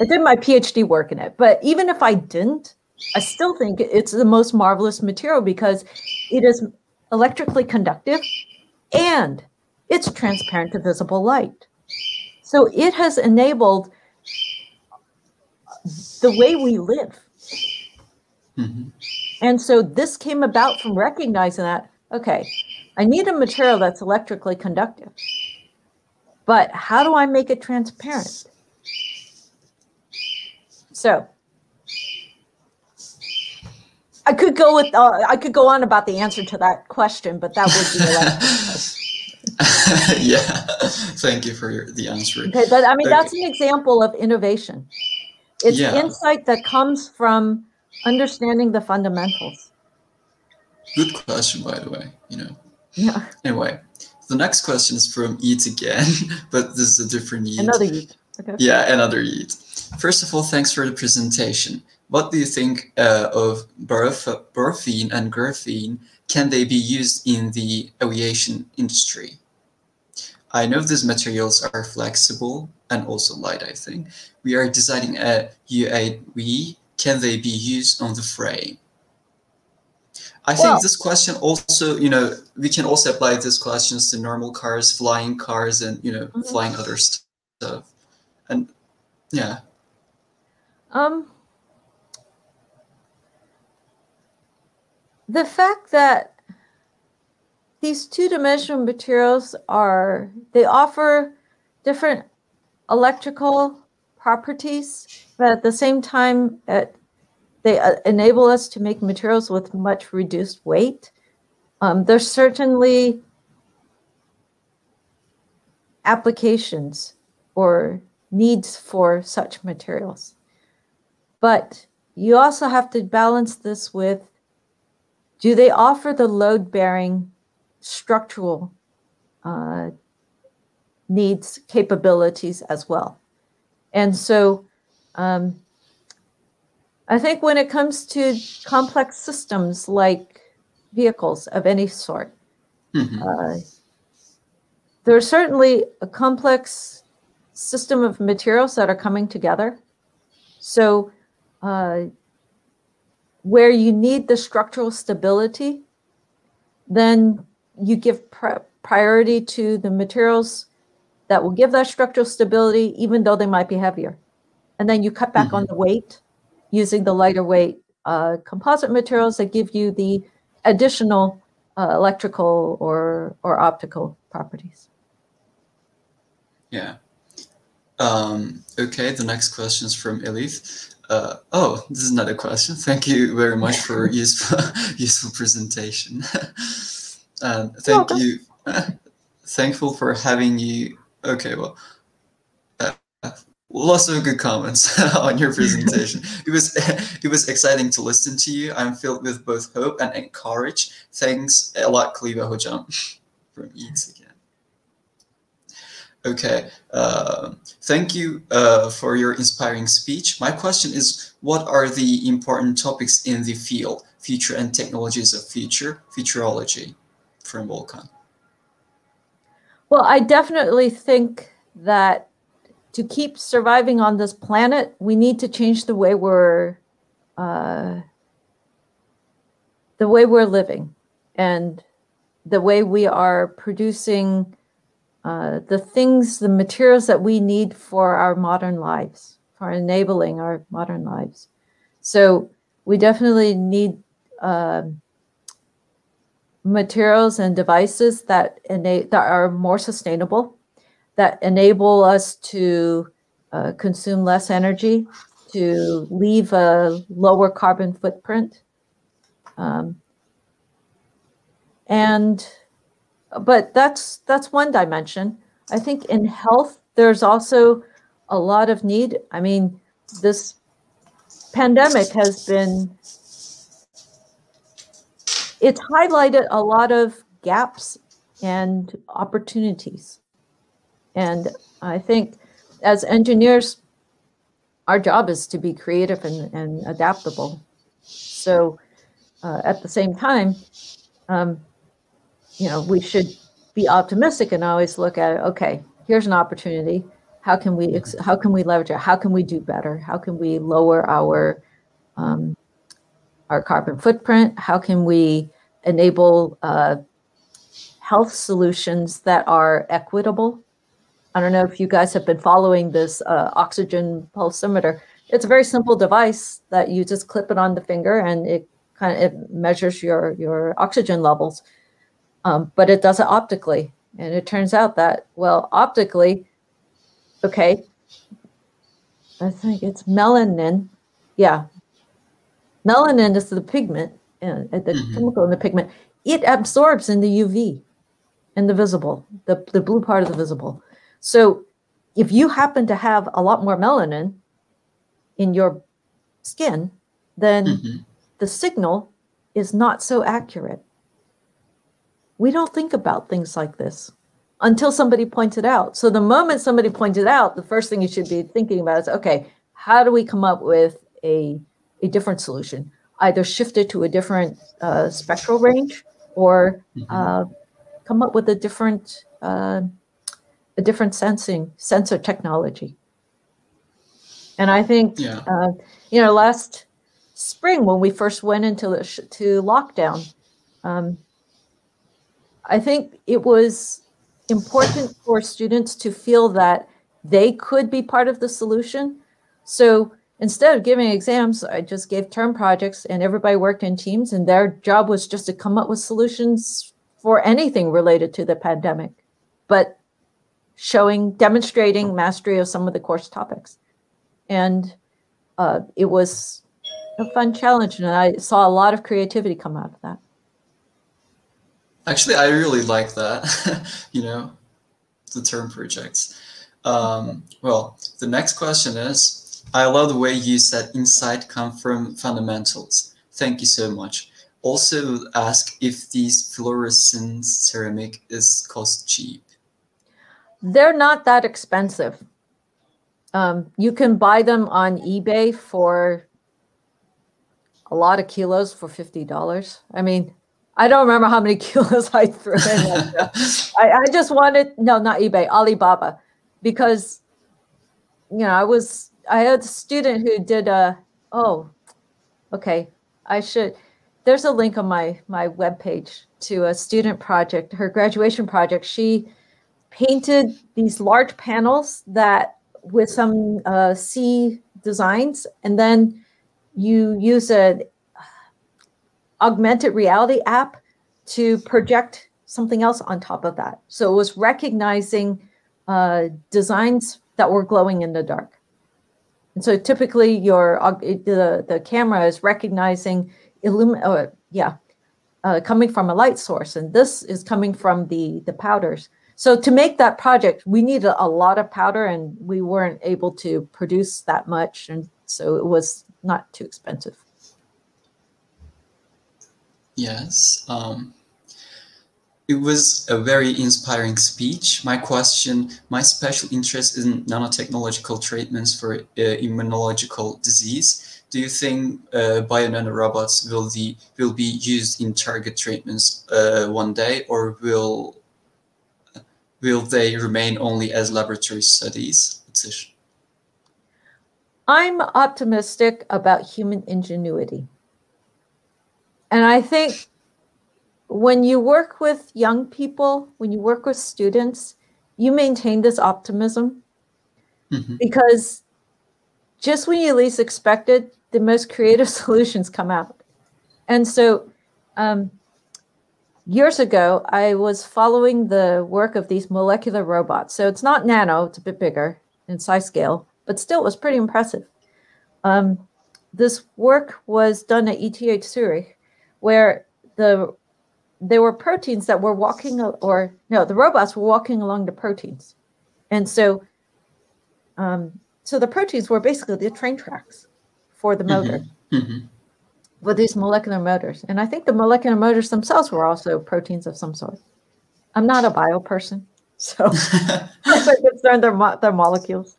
I did my PhD work in it, but even if I didn't, I still think it's the most marvelous material because it is electrically conductive and it's transparent to visible light. So it has enabled the way we live. Mm-hmm. And so this came about from recognizing that, okay, I need a material that's electrically conductive. But how do I make it transparent? So I could go with uh, I could go on about the answer to that question, but that would be [laughs] yeah. Thank you for your, the answer. Okay, but I mean okay. that's an example of innovation. It's yeah. insight that comes from understanding the fundamentals. Good question, by the way. You know. Yeah. Anyway, the next question is from Eat again, [laughs] but this is a different Eat. Another Eat. Okay. Yeah, another Eat. First of all, thanks for the presentation. What do you think uh, of graphene and graphene? Can they be used in the aviation industry? I know these materials are flexible and also light, I think. We are designing a UAV. Can they be used on the frame? I think this question also, you know, we can also apply these questions to normal cars, flying cars, and, you know, mm -hmm. flying other stuff. And yeah. Um, the fact that these two-dimensional materials are they offer different electrical properties but at the same time it, they uh, enable us to make materials with much reduced weight. Um, there's certainly applications or needs for such materials. But you also have to balance this with do they offer the load bearing structural uh, needs capabilities as well? And so um, I think when it comes to complex systems like vehicles of any sort, mm-hmm. uh, there's certainly a complex system of materials that are coming together. So uh, where you need the structural stability, then you give pri- priority to the materials that will give that structural stability, even though they might be heavier. And then you cut back mm-hmm. on the weight using the lighter weight uh, composite materials that give you the additional uh, electrical or or optical properties. Yeah. Um, okay. The next question is from Elif. Uh, oh, this is another question. Thank you very much for [laughs] useful [laughs] useful presentation. [laughs] and thank you. thankful for having you. Okay, well, uh, lots of good comments on your presentation. it was it was exciting to listen to you. I'm filled with both hope and encourage. Thanks a lot, Kliva Hojam, from again. Okay, uh, thank you uh, for your inspiring speech. My question is, what are the important topics in the field, future and technologies of future, futurology, from Volkan? Well, I definitely think that to keep surviving on this planet, we need to change the way we're uh, the way we're living and the way we are producing uh, the things, the materials that we need for our modern lives, for enabling our modern lives. So we definitely need uh, materials and devices that, that are more sustainable, that enable us to uh, consume less energy, to leave a lower carbon footprint. Um, and but that's that's one dimension. I think in health, there's also a lot of need. I mean, this pandemic has been it's highlighted a lot of gaps and opportunities. And I think as engineers, our job is to be creative and, and adaptable. So uh, at the same time, um, you know, we should be optimistic and always look at it. Okay, here's an opportunity. How can we how can we leverage it? How can we do better? How can we lower our um, our carbon footprint? How can we enable uh, health solutions that are equitable? I don't know if you guys have been following this uh, oxygen pulsimeter. It's a very simple device that you just clip it on the finger and it kind of it measures your your oxygen levels. Um, but it does it optically, and it turns out that well, optically, okay, I think it's melanin. Yeah, melanin is the pigment, uh, the mm-hmm. chemical in the pigment. It absorbs in the UV, in the visible, the the blue part of the visible. So if you happen to have a lot more melanin in your skin, then mm-hmm. the signal is not so accurate. We don't think about things like this until somebody points it out. So the moment somebody points it out, the first thing you should be thinking about is okay, how do we come up with a, a different solution? Either shift it to a different uh, spectral range or mm-hmm. uh, come up with a different uh, a different sensing sensor technology. And I think, yeah. uh, you know, last spring when we first went into the sh- to lockdown, um, I think it was important for students to feel that they could be part of the solution. So instead of giving exams, I just gave term projects and everybody worked in teams and their job was just to come up with solutions for anything related to the pandemic. But showing, demonstrating mastery of some of the course topics. And uh, it was a fun challenge, and I saw a lot of creativity come out of that. Actually, I really like that, [laughs] you know, the term projects. Um, well, the next question is, I love the way you said insight come from fundamentals. Thank you so much. Also ask if these fluorescent ceramic is cost cheap. They're not that expensive. Um, you can buy them on eBay for a lot of kilos for fifty dollars. I mean, I don't remember how many [laughs] kilos I threw in. [laughs] I, I just wanted no, not eBay, Alibaba, because you know I was I had a student who did a oh, okay, I should. There's a link on my my webpage to a student project, her graduation project. She painted these large panels that with some uh, C designs, and then you use a augmented reality app to project something else on top of that. So it was recognizing uh, designs that were glowing in the dark. And so typically your the, the camera is recognizing illum uh, yeah uh, coming from a light source, and this is coming from the the powders. So to make that project, we needed a lot of powder and we weren't able to produce that much. And so it was not too expensive. Yes. Um, it was a very inspiring speech. My question, my special interest in nanotechnological treatments for uh, immunological disease. Do you think uh, bio-nanorobots will, will be used in target treatments uh, one day or will will they remain only as laboratory studies? I'm optimistic about human ingenuity. And I think when you work with young people, when you work with students, you maintain this optimism mm-hmm. because just when you least expect it, the most creative [laughs] solutions come out. And so um, years ago, I was following the work of these molecular robots. So it's not nano, it's a bit bigger in size scale, but still it was pretty impressive. Um, this work was done at ETH Zurich, where the there were proteins that were walking, or no, the robots were walking along the proteins, and so, um, so the proteins were basically the train tracks for the motor. Mm-hmm. Mm-hmm with these molecular motors. And I think the molecular motors themselves were also proteins of some sort. I'm not a bio person, so [laughs] I'm concerned they're, mo- they're molecules.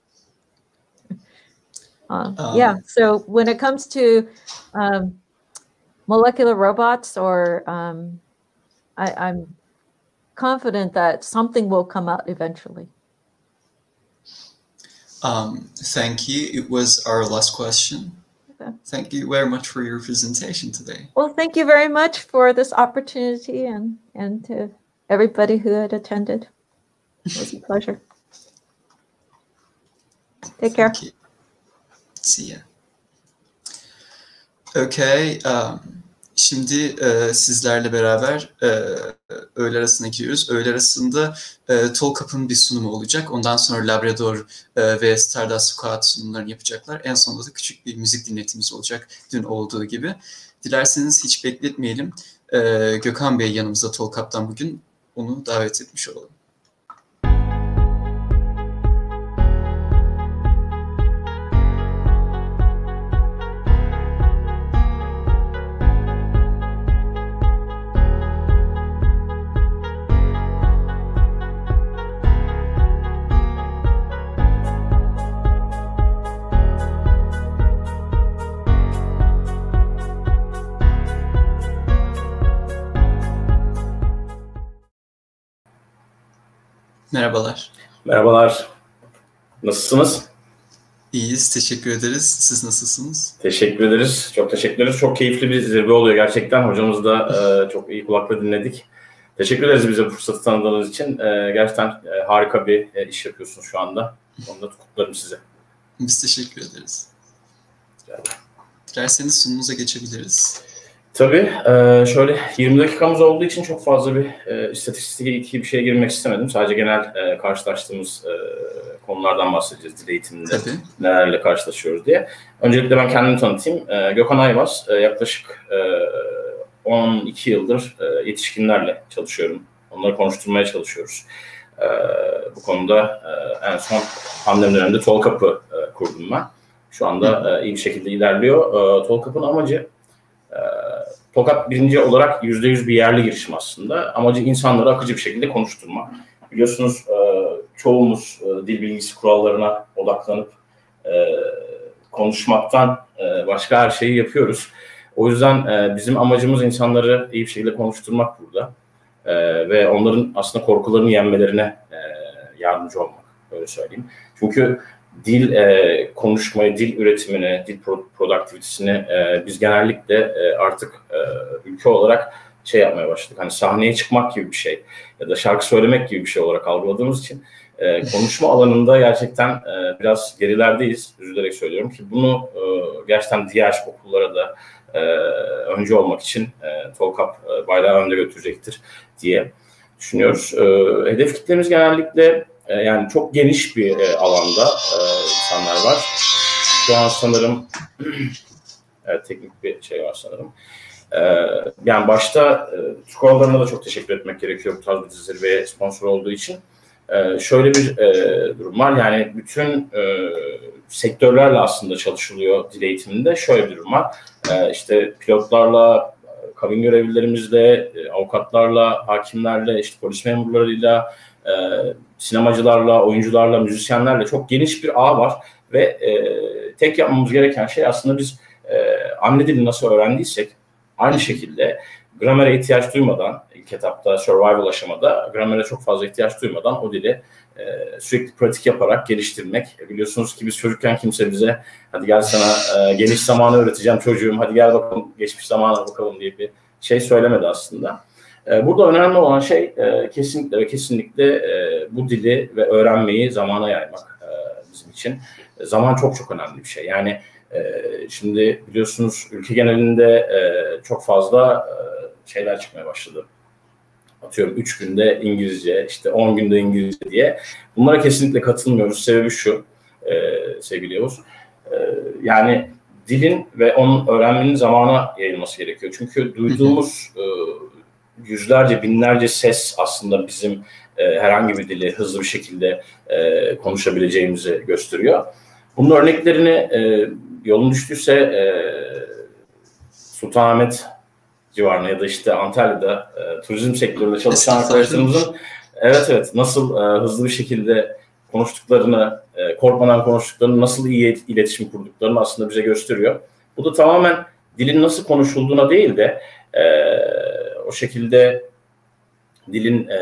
Uh, um, yeah. So when it comes to um, molecular robots, or um, I, I'm confident that something will come out eventually. Um, thank you. It was our last question. Okay. Thank you very much for your presentation today. Well, thank you very much for this opportunity and, and to everybody who had attended. It was a pleasure. Take care. See ya. Okay. Um, Şimdi e, sizlerle beraber e, öğle arasına giriyoruz. Öğle arasında e, Tolkap'ın bir sunumu olacak. Ondan sonra Labrador e, ve Stardust Squad sunumlarını yapacaklar. En sonunda da küçük bir müzik dinletimiz olacak dün olduğu gibi. Dilerseniz hiç bekletmeyelim. E, Gökhan Bey yanımızda Tolkap'tan bugün onu davet etmiş olalım. Merhabalar. Merhabalar. Nasılsınız? İyiyiz, teşekkür ederiz. Siz nasılsınız? Teşekkür ederiz. Çok teşekkür ederiz. Çok keyifli bir zirve oluyor gerçekten. Hocamız da e, çok iyi kulakla dinledik. Teşekkür ederiz bize bu fırsatı tanıdığınız için. E, gerçekten e, harika bir e, iş yapıyorsunuz şu anda. Onu da kutlarım size. Biz teşekkür ederiz. Dilerseniz sunumuza geçebiliriz. Tabii. E, şöyle 20 dakikamız olduğu için çok fazla bir e, istatistik bir şeye girmek istemedim. Sadece genel e, karşılaştığımız e, konulardan bahsedeceğiz dil eğitiminde. Tabii. Nelerle karşılaşıyoruz diye. Öncelikle ben kendimi tanıtayım. E, Gökhan Ayvaz. E, yaklaşık e, 12 yıldır e, yetişkinlerle çalışıyorum. Onları konuşturmaya çalışıyoruz. E, bu konuda e, en son pandemi döneminde Tolkap'ı e, kurdum ben. Şu anda e, iyi bir şekilde ilerliyor. E, Tolkap'ın amacı e, Tokat birinci olarak yüzde yüz bir yerli girişim aslında. Amacı insanları akıcı bir şekilde konuşturma. Biliyorsunuz e, çoğumuz e, dil bilgisi kurallarına odaklanıp e, konuşmaktan başka her şeyi yapıyoruz. O yüzden bizim amacımız insanları iyi bir şekilde konuşturmak burada. Ve onların aslında korkularını yenmelerine yardımcı olmak, öyle söyleyeyim. Çünkü dil e, konuşmayı, dil üretimini, dil produktivitesini e, biz genellikle e, artık e, ülke olarak şey yapmaya başladık. Hani sahneye çıkmak gibi bir şey ya da şarkı söylemek gibi bir şey olarak algıladığımız için e, konuşma alanında gerçekten e, biraz gerilerdeyiz. Üzülerek söylüyorum ki bunu e, gerçekten diğer okullara da e, önce olmak için e, Tolkap e, bayrağı önde götürecektir diye düşünüyoruz. E, hedef kitlemiz genellikle e, yani çok geniş bir e, alanda e, insanlar var. Şu an sanırım [clears throat] evet, teknik bir şey var sanırım. yani başta e, da çok teşekkür etmek gerekiyor bu tarz bir zirveye sponsor olduğu için. şöyle bir durum var yani bütün sektörlerle aslında çalışılıyor dil eğitiminde. Şöyle bir durum var. işte pilotlarla, kabin görevlilerimizle, avukatlarla, hakimlerle, işte polis memurlarıyla, e, sinemacılarla, oyuncularla, müzisyenlerle çok geniş bir ağ var ve e, tek yapmamız gereken şey aslında biz e, anne dili nasıl öğrendiysek aynı şekilde gramere ihtiyaç duymadan ilk etapta survival aşamada gramere çok fazla ihtiyaç duymadan o dili e, sürekli pratik yaparak geliştirmek. E, biliyorsunuz ki biz çocukken kimse bize hadi gel sana e, geniş zamanı öğreteceğim çocuğum hadi gel bakalım geçmiş zamana bakalım diye bir şey söylemedi aslında. Ee, burada önemli olan şey e, kesinlikle ve kesinlikle e, bu dili ve öğrenmeyi zamana yaymak e, bizim için. Zaman çok çok önemli bir şey. Yani şimdi biliyorsunuz ülke genelinde çok fazla şeyler çıkmaya başladı. Atıyorum 3 günde İngilizce, işte 10 günde İngilizce diye. Bunlara kesinlikle katılmıyoruz. Sebebi şu sevgili Yavuz. Yani dilin ve onun öğrenmenin zamana yayılması gerekiyor. Çünkü duyduğumuz [laughs] yüzlerce, binlerce ses aslında bizim e, herhangi bir dili hızlı bir şekilde e, konuşabileceğimizi gösteriyor. Bunun örneklerini e, yolun düştüyse e, Sultanahmet civarına ya da işte Antalya'da e, turizm sektöründe çalışan arkadaşlarımızın evet evet nasıl e, hızlı bir şekilde konuştuklarını, e, korkmadan konuştuklarını, nasıl iyi iletişim kurduklarını aslında bize gösteriyor. Bu da tamamen dilin nasıl konuşulduğuna değil de e, o şekilde dilin e,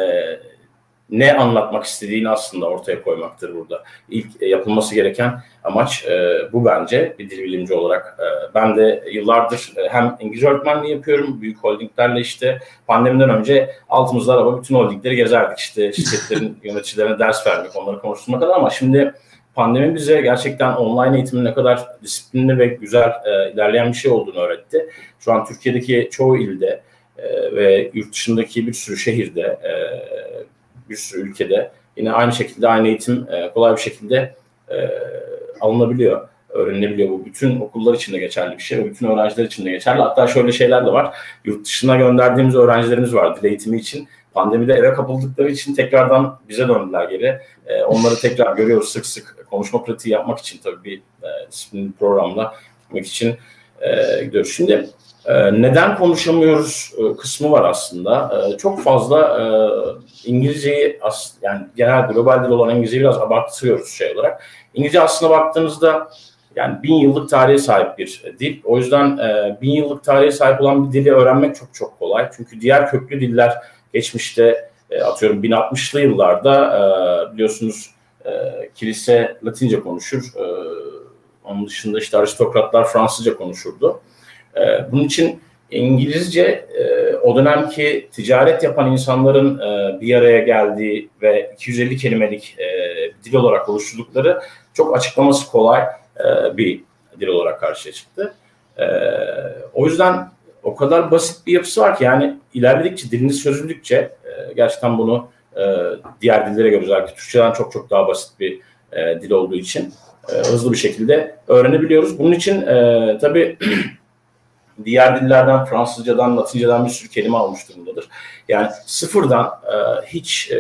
ne anlatmak istediğini aslında ortaya koymaktır burada. İlk e, yapılması gereken amaç e, bu bence bir dil bilimci olarak. E, ben de yıllardır e, hem İngilizce öğretmenliği yapıyorum. Büyük holdinglerle işte pandemiden önce altımızda araba bütün holdingleri gezerdik. işte şirketlerin [laughs] yöneticilerine ders vermek, onları konuşturmak kadar ama şimdi pandemi bize gerçekten online eğitimin ne kadar disiplinli ve güzel e, ilerleyen bir şey olduğunu öğretti. Şu an Türkiye'deki çoğu ilde e, ve yurt dışındaki bir sürü şehirde e, bir sürü ülkede yine aynı şekilde aynı eğitim e, kolay bir şekilde e, alınabiliyor, öğrenilebiliyor. Bu bütün okullar için de geçerli bir şey ve bütün öğrenciler için de geçerli. Hatta şöyle şeyler de var. Yurt dışına gönderdiğimiz öğrencilerimiz var dil eğitimi için. Pandemide eve kapıldıkları için tekrardan bize döndüler geri. Onları tekrar görüyoruz sık sık konuşma pratiği yapmak için tabii bir e, programla gitmek için gidiyoruz. Şimdi neden konuşamıyoruz e, kısmı var aslında. E, çok fazla e, İngilizceyi yani genel global dil olan İngilizceyi biraz abartıyoruz şey olarak. İngilizce aslında baktığınızda yani bin yıllık tarihe sahip bir dil. O yüzden e, bin yıllık tarihe sahip olan bir dili öğrenmek çok çok kolay. Çünkü diğer köklü diller geçmişte e, atıyorum 1060'lı yıllarda e, biliyorsunuz e, kilise Latince konuşur. E, onun dışında işte aristokratlar Fransızca konuşurdu. E, bunun için İngilizce e, o dönemki ticaret yapan insanların e, bir araya geldiği ve 250 kelimelik e, dil olarak oluşturdukları çok açıklaması kolay bir dil olarak karşıya çıktı. O yüzden o kadar basit bir yapısı var ki yani ilerledikçe diliniz çözüldükçe gerçekten bunu diğer dillere göre özellikle Türkçeden çok çok daha basit bir dil olduğu için hızlı bir şekilde öğrenebiliyoruz. Bunun için e, tabii [clears throat] diğer dillerden Fransızcadan, Latinceden bir sürü kelime almış durumdadır. Yani sıfırdan e, hiç e,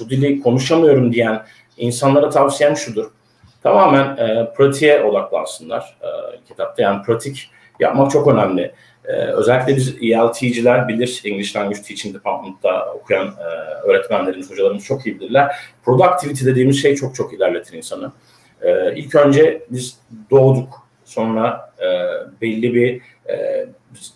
bu dili konuşamıyorum diyen insanlara tavsiyem şudur. Tamamen e, pratiğe odaklansınlar e, kitapta. Yani pratik yapmak çok önemli. Ee, özellikle biz ELT'ciler bilir, English Language Teaching Department'ta okuyan e, öğretmenlerimiz, hocalarımız çok iyi bilirler. Productivity dediğimiz şey çok çok ilerletir insanı. E, ilk önce biz doğduk, sonra e, belli bir e,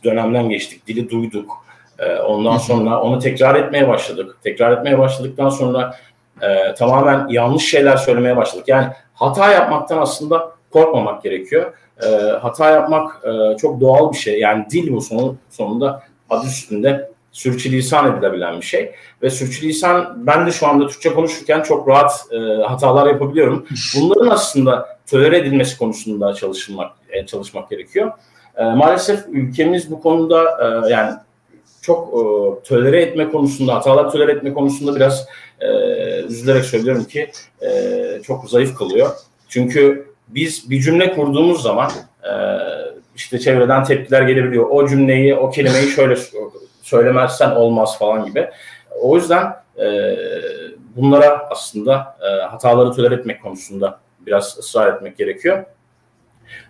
dönemden geçtik, dili duyduk. E, ondan sonra onu tekrar etmeye başladık. Tekrar etmeye başladıktan sonra e, tamamen yanlış şeyler söylemeye başladık. Yani hata yapmaktan aslında korkmamak gerekiyor. E, hata yapmak e, çok doğal bir şey. Yani dil bu sonu, sonunda adı üstünde sürçülisan edilebilen bir şey. Ve sürçülisan ben de şu anda Türkçe konuşurken çok rahat e, hatalar yapabiliyorum. Bunların aslında tolere edilmesi konusunda çalışılmak e, çalışmak gerekiyor. E, maalesef ülkemiz bu konuda e, yani çok e, tolere etme konusunda, hatalar tolere etme konusunda biraz e, üzülerek söylüyorum ki e, çok zayıf kalıyor. Çünkü biz bir cümle kurduğumuz zaman e, işte çevreden tepkiler gelebiliyor. O cümleyi, o kelimeyi şöyle söylemezsen olmaz falan gibi. O yüzden bunlara aslında hataları tolere etmek konusunda biraz ısrar etmek gerekiyor.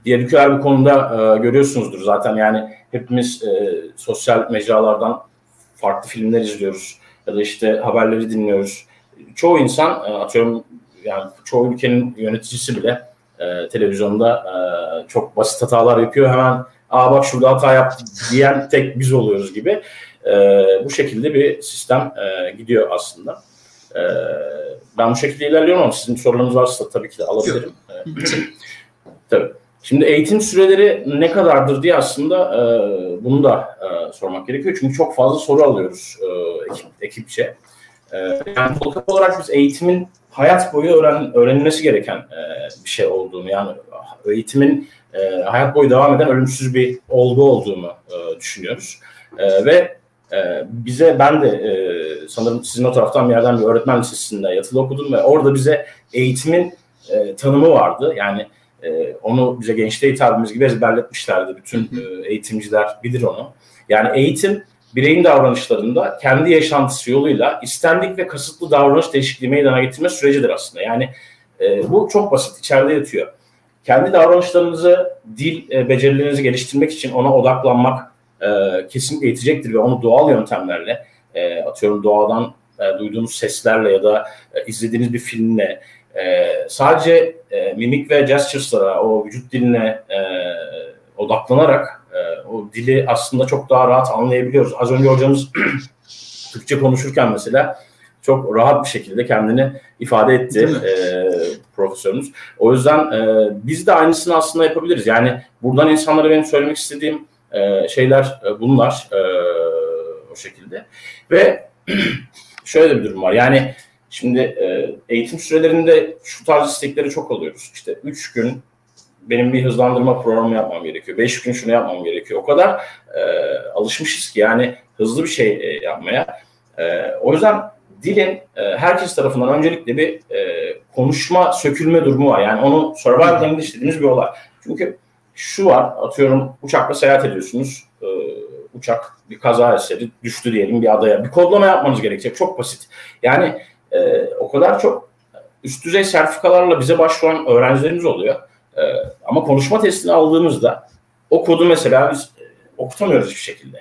Diğer ülkeler bu konuda e, görüyorsunuzdur zaten yani hepimiz e, sosyal mecralardan farklı filmler izliyoruz ya da işte haberleri dinliyoruz. Çoğu insan e, atıyorum yani çoğu ülkenin yöneticisi bile e, televizyonda e, çok basit hatalar yapıyor. Hemen aa bak şurada hata yaptı diyen tek biz oluyoruz gibi. E, bu şekilde bir sistem e, gidiyor aslında. E, ben bu şekilde ilerliyorum ama sizin sorularınız varsa tabii ki de alabilirim. E, [clears throat] tabii. Şimdi eğitim süreleri ne kadardır diye aslında e, bunu da e, sormak gerekiyor. Çünkü çok fazla soru alıyoruz e, ekip, ekipçe. E, yani olarak biz eğitimin hayat boyu öğren, öğrenilmesi gereken e, bir şey olduğunu yani eğitimin e, hayat boyu devam eden ölümsüz bir olgu olduğunu e, düşünüyoruz. E, ve e, bize ben de e, sanırım sizin o taraftan bir yerden bir öğretmen lisesinde yatılı okudum ve orada bize eğitimin e, tanımı vardı. Yani e, onu bize gençliğe hitabimiz gibi ezberletmişlerdi. Bütün e, eğitimciler bilir onu. Yani eğitim bireyin davranışlarında kendi yaşantısı yoluyla istendik ve kasıtlı davranış değişikliği meydana getirme sürecidir aslında. Yani e, bu çok basit, içeride yatıyor. Kendi davranışlarınızı, dil e, becerilerinizi geliştirmek için ona odaklanmak e, kesinlikle yetecektir ve onu doğal yöntemlerle, e, atıyorum doğadan e, duyduğunuz seslerle ya da e, izlediğiniz bir filmle e, sadece e, mimik ve gestures'lara, o vücut diline e, odaklanarak e, o dili aslında çok daha rahat anlayabiliyoruz. Az önce hocamız [clears throat] Türkçe konuşurken mesela çok rahat bir şekilde kendini ifade etti e, profesörümüz. O yüzden e, biz de aynısını aslında yapabiliriz. Yani buradan insanlara benim söylemek istediğim e, şeyler e, bunlar e, o şekilde. Ve [clears throat] şöyle bir durum var. Yani şimdi e, eğitim sürelerinde şu tarz istekleri çok alıyoruz. İşte üç gün benim bir hızlandırma programı yapmam gerekiyor. Beş gün şunu yapmam gerekiyor. O kadar e, alışmışız ki yani hızlı bir şey e, yapmaya. E, o yüzden dilin e, herkes tarafından öncelikle bir e, konuşma sökülme durumu var. Yani onu survival English dediğimiz bir olay. Çünkü şu var, atıyorum uçakla seyahat ediyorsunuz. E, uçak bir kaza eseri düştü diyelim bir adaya. Bir kodlama yapmanız gerekecek. Çok basit. Yani e, o kadar çok üst düzey sertifikalarla bize başvuran öğrencilerimiz oluyor. E, ama konuşma testini aldığımızda o kodu mesela biz e, okutamıyoruz hiçbir şekilde.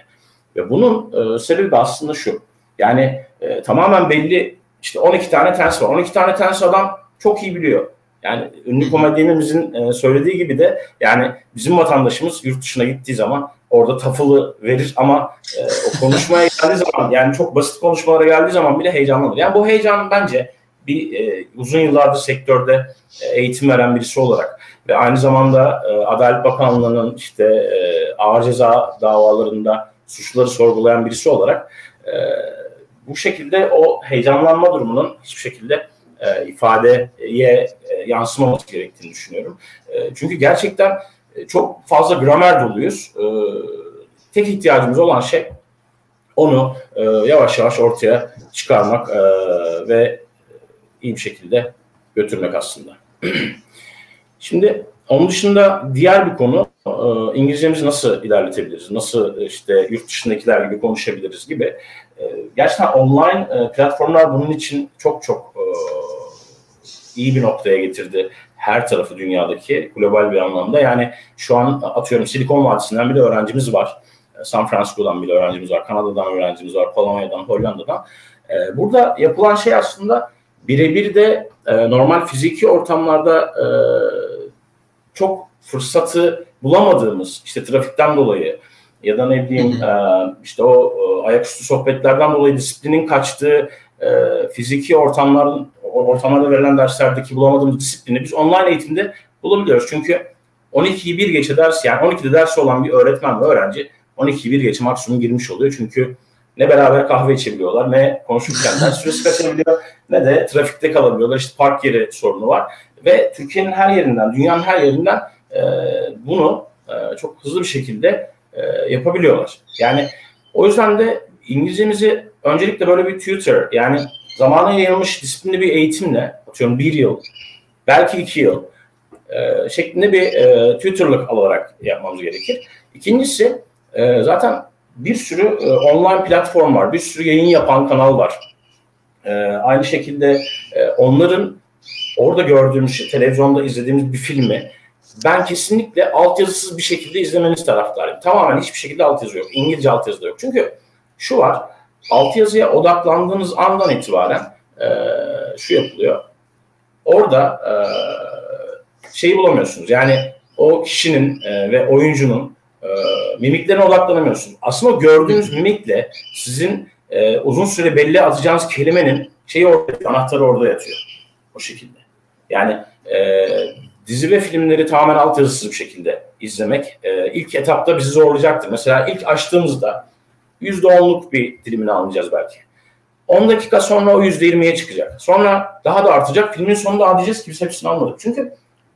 Ve bunun e, sebebi aslında şu. Yani e, tamamen belli işte 12 tane tens var. 12 tane tens adam çok iyi biliyor. Yani ünlü komedyenimizin e, söylediği gibi de yani bizim vatandaşımız yurt dışına gittiği zaman orada tafılı verir ama e, o konuşmaya geldiği zaman yani çok basit konuşmalara geldiği zaman bile heyecanlanır. Yani bu heyecan bence bir e, uzun yıllardır sektörde e, eğitim veren birisi olarak ve aynı zamanda e, Adalet Bakanlığı'nın işte e, ağır ceza davalarında suçları sorgulayan birisi olarak e, bu şekilde o heyecanlanma durumunun hiçbir şekilde e, ifadeye e, yansımaması gerektiğini düşünüyorum. E, çünkü gerçekten çok fazla gramer doluyuz. E, tek ihtiyacımız olan şey onu e, yavaş yavaş ortaya çıkarmak e, ve iyi bir şekilde götürmek aslında. [clears throat] Şimdi onun dışında diğer bir konu e, İngilizcemizi nasıl ilerletebiliriz? Nasıl işte yurt dışındakiler gibi konuşabiliriz gibi. E, gerçekten online e, platformlar bunun için çok çok iyi bir noktaya getirdi her tarafı dünyadaki global bir anlamda. Yani şu an atıyorum Silikon Vadisi'nden bile öğrencimiz var. San Francisco'dan bile öğrencimiz var. Kanada'dan öğrencimiz var. Polonya'dan, Hollanda'dan. Burada yapılan şey aslında birebir de normal fiziki ortamlarda çok fırsatı bulamadığımız işte trafikten dolayı ya da ne bileyim e, işte o e, ayaküstü sohbetlerden dolayı disiplinin kaçtığı e, fiziki ortamların ortamlarda verilen derslerdeki bulamadığımız disiplini biz online eğitimde bulabiliyoruz. Çünkü 12'yi bir geçe ders yani 12'de dersi olan bir öğretmen ve öğrenci 12'yi bir geçe maksimum girmiş oluyor. Çünkü ne beraber kahve içebiliyorlar ne konuşurken ders süresi kaçabiliyor ne de trafikte kalabiliyorlar. İşte park yeri sorunu var. Ve Türkiye'nin her yerinden, dünyanın her yerinden e, bunu e, çok hızlı bir şekilde e, yapabiliyorlar. Yani o yüzden de İngilizcemizi öncelikle böyle bir tutor yani zamana yayılmış disiplinli bir eğitimle atıyorum bir yıl belki iki yıl e, şeklinde bir e, tutorluk alarak yapmamız gerekir. İkincisi e, zaten bir sürü e, online platform var, bir sürü yayın yapan kanal var. E, aynı şekilde e, onların orada gördüğümüz, televizyonda izlediğimiz bir filmi ben kesinlikle altyazısız bir şekilde izlemeniz taraftarıyım. Tamamen hiçbir şekilde altyazı yok. İngilizce altyazı da yok. Çünkü şu var, altyazıya odaklandığınız andan itibaren e, şu yapılıyor. Orada e, şeyi bulamıyorsunuz. Yani o kişinin e, ve oyuncunun e, mimiklerine odaklanamıyorsunuz. Aslında gördüğünüz mimikle sizin e, uzun süre belli atacağınız kelimenin şeyi orada, anahtarı orada yatıyor. O şekilde. Yani e, dizi ve filmleri tamamen altyazısız bir şekilde izlemek e, ilk etapta bizi zorlayacaktır. Mesela ilk açtığımızda %10'luk bir dilimini alacağız belki. 10 dakika sonra o %20'ye çıkacak. Sonra daha da artacak. Filmin sonunda diyeceğiz ki biz hepsini almadık. Çünkü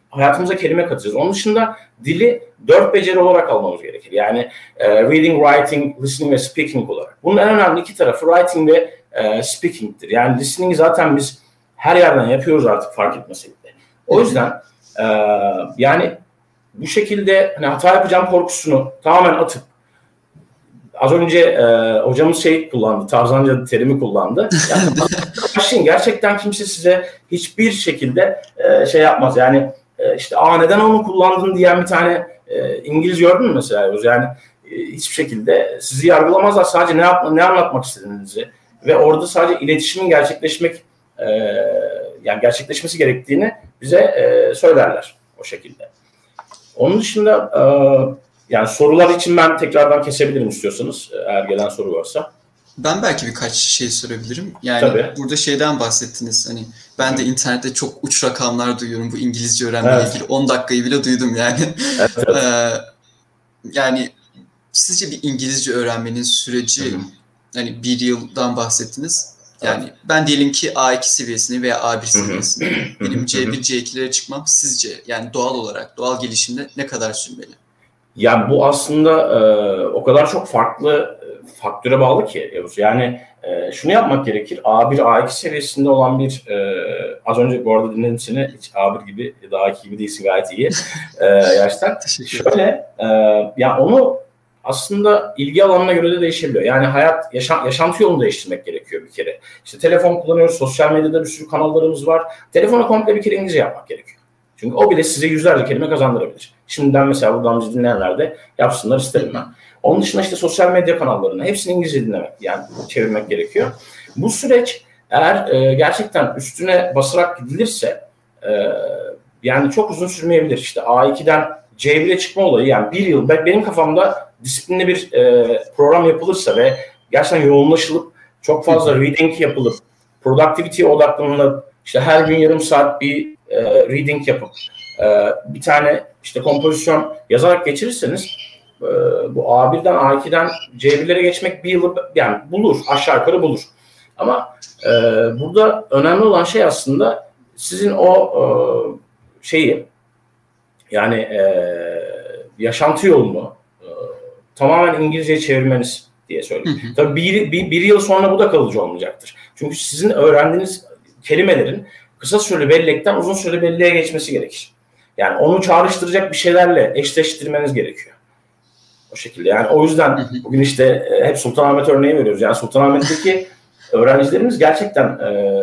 hayatımıza kelime katacağız. Onun dışında dili dört beceri olarak almamız gerekir. Yani e, reading, writing, listening ve speaking olarak. Bunun en önemli iki tarafı writing ve e, speaking'tir. Yani listening'i zaten biz her yerden yapıyoruz artık fark etmesek de. O yüzden e, yani bu şekilde hani hata yapacağım korkusunu tamamen atıp az önce e, hocamız şey kullandı, Tarzanca terimi kullandı. Yani [laughs] başlayın gerçekten kimse size hiçbir şekilde e, şey yapmaz. Yani e, işte aa neden onu kullandın diyen bir tane e, İngiliz gördün mü mesela? Yani e, hiçbir şekilde sizi yargılamazlar. Sadece ne, yap, ne anlatmak istediğinizi ve orada sadece iletişimin gerçekleşmek e, yani gerçekleşmesi gerektiğini bize e, söylerler o şekilde. Onun dışında e, yani sorular için ben tekrardan kesebilirim istiyorsanız eğer gelen soru varsa. Ben belki birkaç şey sorabilirim. Yani Tabii. burada şeyden bahsettiniz. Hani ben de internette çok uç rakamlar duyuyorum bu İngilizce öğrenmeyle evet. ilgili. 10 dakikayı bile duydum yani. Evet, evet. [laughs] ee, yani sizce bir İngilizce öğrenmenin süreci Hı-hı. hani bir yıldan bahsettiniz. Yani evet. ben diyelim ki A2 seviyesini veya A1 seviyesini benim C1, C2'lere çıkmam sizce yani doğal olarak doğal gelişimde ne kadar sürmeli? Yani bu aslında e, o kadar çok farklı e, faktöre bağlı ki Yavuz. Yani e, şunu yapmak gerekir. A1, A2 seviyesinde olan bir e, az önce bu arada dinledim seni hiç A1 gibi ya da A2 gibi değilsin gayet iyi. e, [laughs] yaştan. Şöyle e, yani onu aslında ilgi alanına göre de değişebiliyor. Yani hayat, yaşam, yaşantı yolunu değiştirmek gerekiyor bir kere. İşte telefon kullanıyoruz, sosyal medyada bir sürü kanallarımız var. Telefonu komple bir kere İngilizce yapmak gerekiyor. Çünkü o bile size yüzlerce kelime kazandırabilir. Şimdiden mesela buradan bizi dinleyenler de yapsınlar isterim ben. Onun dışında işte sosyal medya kanallarını hepsini İngilizce dinlemek yani çevirmek gerekiyor. Bu süreç eğer e, gerçekten üstüne basarak gidilirse e, yani çok uzun sürmeyebilir. İşte A2'den C1'e çıkma olayı yani bir yıl benim kafamda disiplinli bir e, program yapılırsa ve gerçekten yoğunlaşılıp çok fazla reading yapılıp productivity'ye odaklanılıp işte her gün yarım saat bir e, reading yapıp e, bir tane işte kompozisyon yazarak geçirirseniz e, bu A1'den A2'den C1'lere geçmek bir yılı yani bulur aşağı yukarı bulur. Ama e, burada önemli olan şey aslında sizin o e, şeyi yani e, yaşantı yolunu e, tamamen İngilizceye çevirmeniz diye söyleyeyim. Hı hı. Tabii bir, bir, bir yıl sonra bu da kalıcı olmayacaktır. Çünkü sizin öğrendiğiniz kelimelerin kısa süreli bellekten uzun süreli belleğe geçmesi gerekir. Yani onu çağrıştıracak bir şeylerle eşleştirmeniz gerekiyor. O şekilde. Yani o yüzden bugün işte e, hep Sultanahmet örneği veriyoruz. Yani Sultanahmet'teki öğrencilerimiz gerçekten e,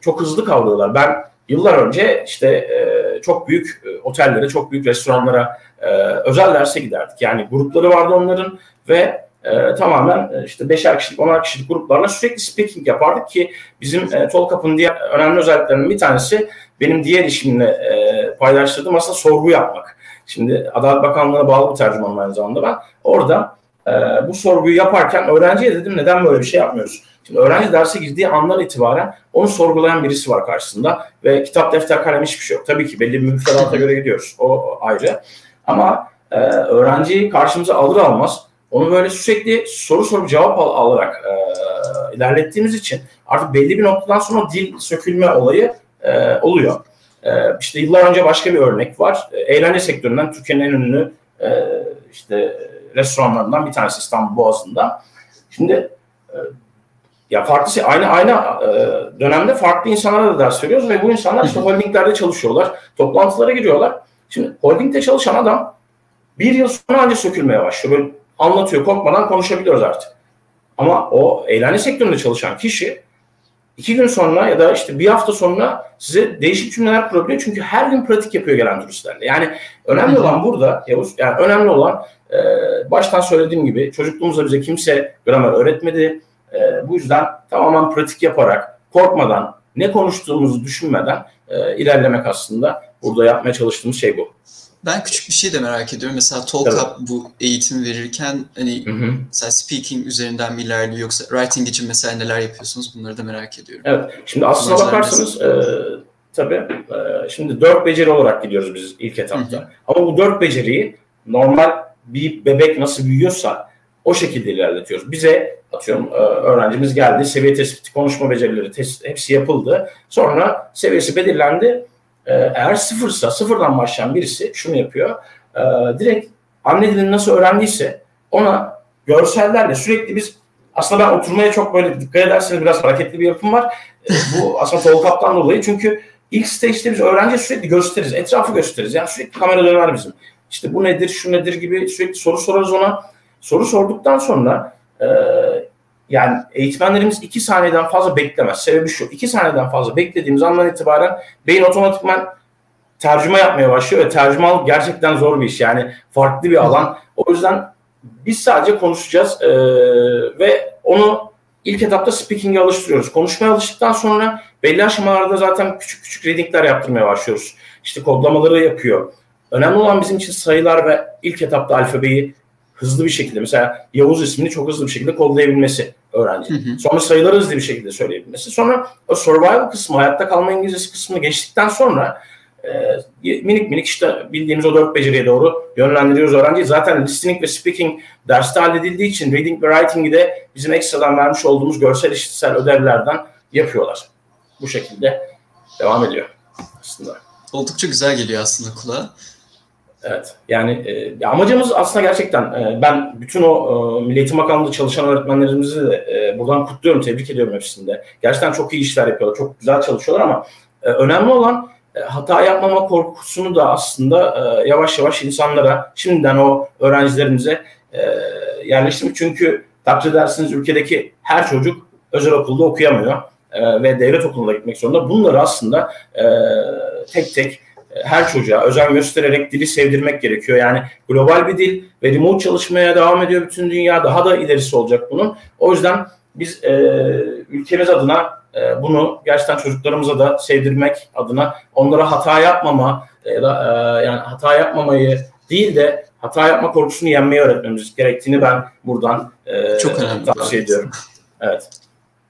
çok hızlı kavrıyorlar. Ben yıllar önce işte e, çok büyük e, otellere, çok büyük restoranlara e, özel derse giderdik. Yani grupları vardı onların ve e, tamamen işte beşer kişilik, onar kişilik gruplarla sürekli speaking yapardık ki bizim e, Tolkap'ın diğer önemli özelliklerinden bir tanesi benim diğer işimle e, paylaştırdığım aslında sorgu yapmak. Şimdi Adalet Bakanlığı'na bağlı bir tercümanım aynı zamanda ben. Orada e, bu sorguyu yaparken öğrenciye dedim neden böyle bir şey yapmıyoruz? Şimdi öğrenci derse girdiği andan itibaren onu sorgulayan birisi var karşısında ve kitap, defter, kalem hiçbir şey yok. Tabii ki belli bir müfredata göre gidiyoruz. O ayrı. Ama e, öğrenciyi karşımıza alır almaz onu böyle sürekli soru soru cevap al- alarak e, ilerlettiğimiz için artık belli bir noktadan sonra dil sökülme olayı e, oluyor. E, işte yıllar önce başka bir örnek var. E, eğlence sektöründen Türkiye'nin en ünlü e, işte restoranlarından bir tanesi İstanbul Boğazı'nda. Şimdi e, ya farklı şey, aynı aynı e, dönemde farklı insanlara da ders veriyoruz ve bu insanlar işte holdinglerde çalışıyorlar. Toplantılara giriyorlar. Şimdi holdingde çalışan adam bir yıl sonra önce sökülmeye başlıyor. Böyle anlatıyor. Korkmadan konuşabiliyoruz artık. Ama o eğlence sektöründe çalışan kişi iki gün sonra ya da işte bir hafta sonra size değişik cümleler kurabiliyor. Çünkü her gün pratik yapıyor gelen turistlerle. Yani önemli olan burada Yavuz, yani önemli olan e, baştan söylediğim gibi çocukluğumuzda bize kimse gramer öğretmedi. E, bu yüzden tamamen pratik yaparak, korkmadan, ne konuştuğumuzu düşünmeden e, ilerlemek aslında burada yapmaya çalıştığımız şey bu. Ben küçük bir şey de merak ediyorum. Mesela Tolkap evet. bu eğitim verirken hani hı hı. mesela speaking üzerinden mi ilerliyor yoksa writing için mesela neler yapıyorsunuz? Bunları da merak ediyorum. Evet. Şimdi aslına bakarsanız e, tabii e, şimdi dört beceri olarak gidiyoruz biz ilk etapta. Hı hı. Ama bu dört beceriyi normal bir bebek nasıl büyüyorsa o şekilde ilerletiyoruz. Bize atıyorum e, öğrencimiz geldi, seviye tespiti, konuşma becerileri test, hepsi yapıldı. Sonra seviyesi belirlendi ee, eğer sıfırsa, sıfırdan başlayan birisi şunu yapıyor. E, direkt anne dilini nasıl öğrendiyse ona görsellerle sürekli biz aslında ben oturmaya çok böyle dikkat ederseniz biraz hareketli bir yapım var. E, bu [laughs] aslında Tolkap'tan dolayı çünkü ilk stage'de biz öğrenciye sürekli gösteririz. Etrafı gösteririz. Yani sürekli kamera döner bizim. İşte bu nedir, şu nedir gibi sürekli soru sorarız ona. Soru sorduktan sonra e, yani eğitmenlerimiz iki saniyeden fazla beklemez. Sebebi şu, iki saniyeden fazla beklediğimiz andan itibaren beyin otomatikman tercüme yapmaya başlıyor ve tercümanlık gerçekten zor bir iş. Yani farklı bir alan. O yüzden biz sadece konuşacağız ee, ve onu ilk etapta speaking'e alıştırıyoruz. Konuşmaya alıştıktan sonra belli aşamalarda zaten küçük küçük readingler yaptırmaya başlıyoruz. İşte kodlamaları yapıyor. Önemli olan bizim için sayılar ve ilk etapta alfabeyi hızlı bir şekilde mesela Yavuz ismini çok hızlı bir şekilde kodlayabilmesi öğrenci. Hı hı. Sonra sayıları hızlı bir şekilde söyleyebilmesi. Sonra o survival kısmı, hayatta kalma İngilizcesi kısmını geçtikten sonra e, minik minik işte bildiğimiz o dört beceriye doğru yönlendiriyoruz öğrenciyi. Zaten listening ve speaking derste halledildiği için reading ve writing'i de bizim ekstradan vermiş olduğumuz görsel işitsel ödevlerden yapıyorlar. Bu şekilde devam ediyor aslında. Oldukça güzel geliyor aslında kulağa. Evet. Yani e, amacımız aslında gerçekten e, ben bütün o e, Milli Bakanlığı'nda çalışan öğretmenlerimizi de e, buradan kutluyorum, tebrik ediyorum hepsinde. Gerçekten çok iyi işler yapıyorlar, çok güzel çalışıyorlar ama e, önemli olan e, hata yapmama korkusunu da aslında e, yavaş yavaş insanlara, şimdiden o öğrencilerimize e, yerleştirmek. Çünkü takdir edersiniz ülkedeki her çocuk özel okulda okuyamıyor e, ve devlet okuluna gitmek zorunda. Bunları aslında e, tek tek her çocuğa özen göstererek dili sevdirmek gerekiyor. Yani global bir dil ve remote çalışmaya devam ediyor bütün dünya. Daha da ilerisi olacak bunun. O yüzden biz e, ülkemiz adına e, bunu gerçekten çocuklarımıza da sevdirmek adına onlara hata yapmama ya da e, yani hata yapmamayı değil de hata yapma korkusunu yenmeyi öğretmemiz gerektiğini ben buradan e, Çok önemli tavsiye ediyorum. Evet.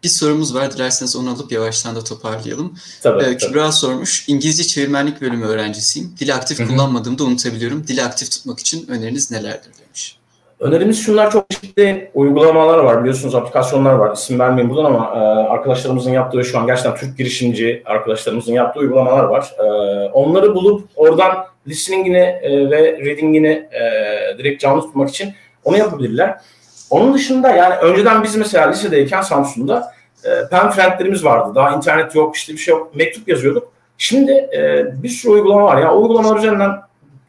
Bir sorumuz var. Dilerseniz onu alıp yavaştan da toparlayalım. Tabii, ee, Kübra tabii. sormuş. İngilizce çevirmenlik bölümü öğrencisiyim. Dili aktif Hı-hı. kullanmadığımda unutabiliyorum. Dili aktif tutmak için öneriniz nelerdir demiş. Önerimiz şunlar çok çeşitli uygulamalar var biliyorsunuz aplikasyonlar var isim vermeyeyim buradan ama e, arkadaşlarımızın yaptığı şu an gerçekten Türk girişimci arkadaşlarımızın yaptığı uygulamalar var. E, onları bulup oradan listeningini e, ve readingini e, direkt canlı tutmak için onu yapabilirler. Onun dışında yani önceden biz mesela lisedeyken Samsun'da e, pen friendlerimiz vardı. Daha internet yok işte bir şey yok. Mektup yazıyorduk. Şimdi e, bir sürü uygulama var. Yani uygulamalar üzerinden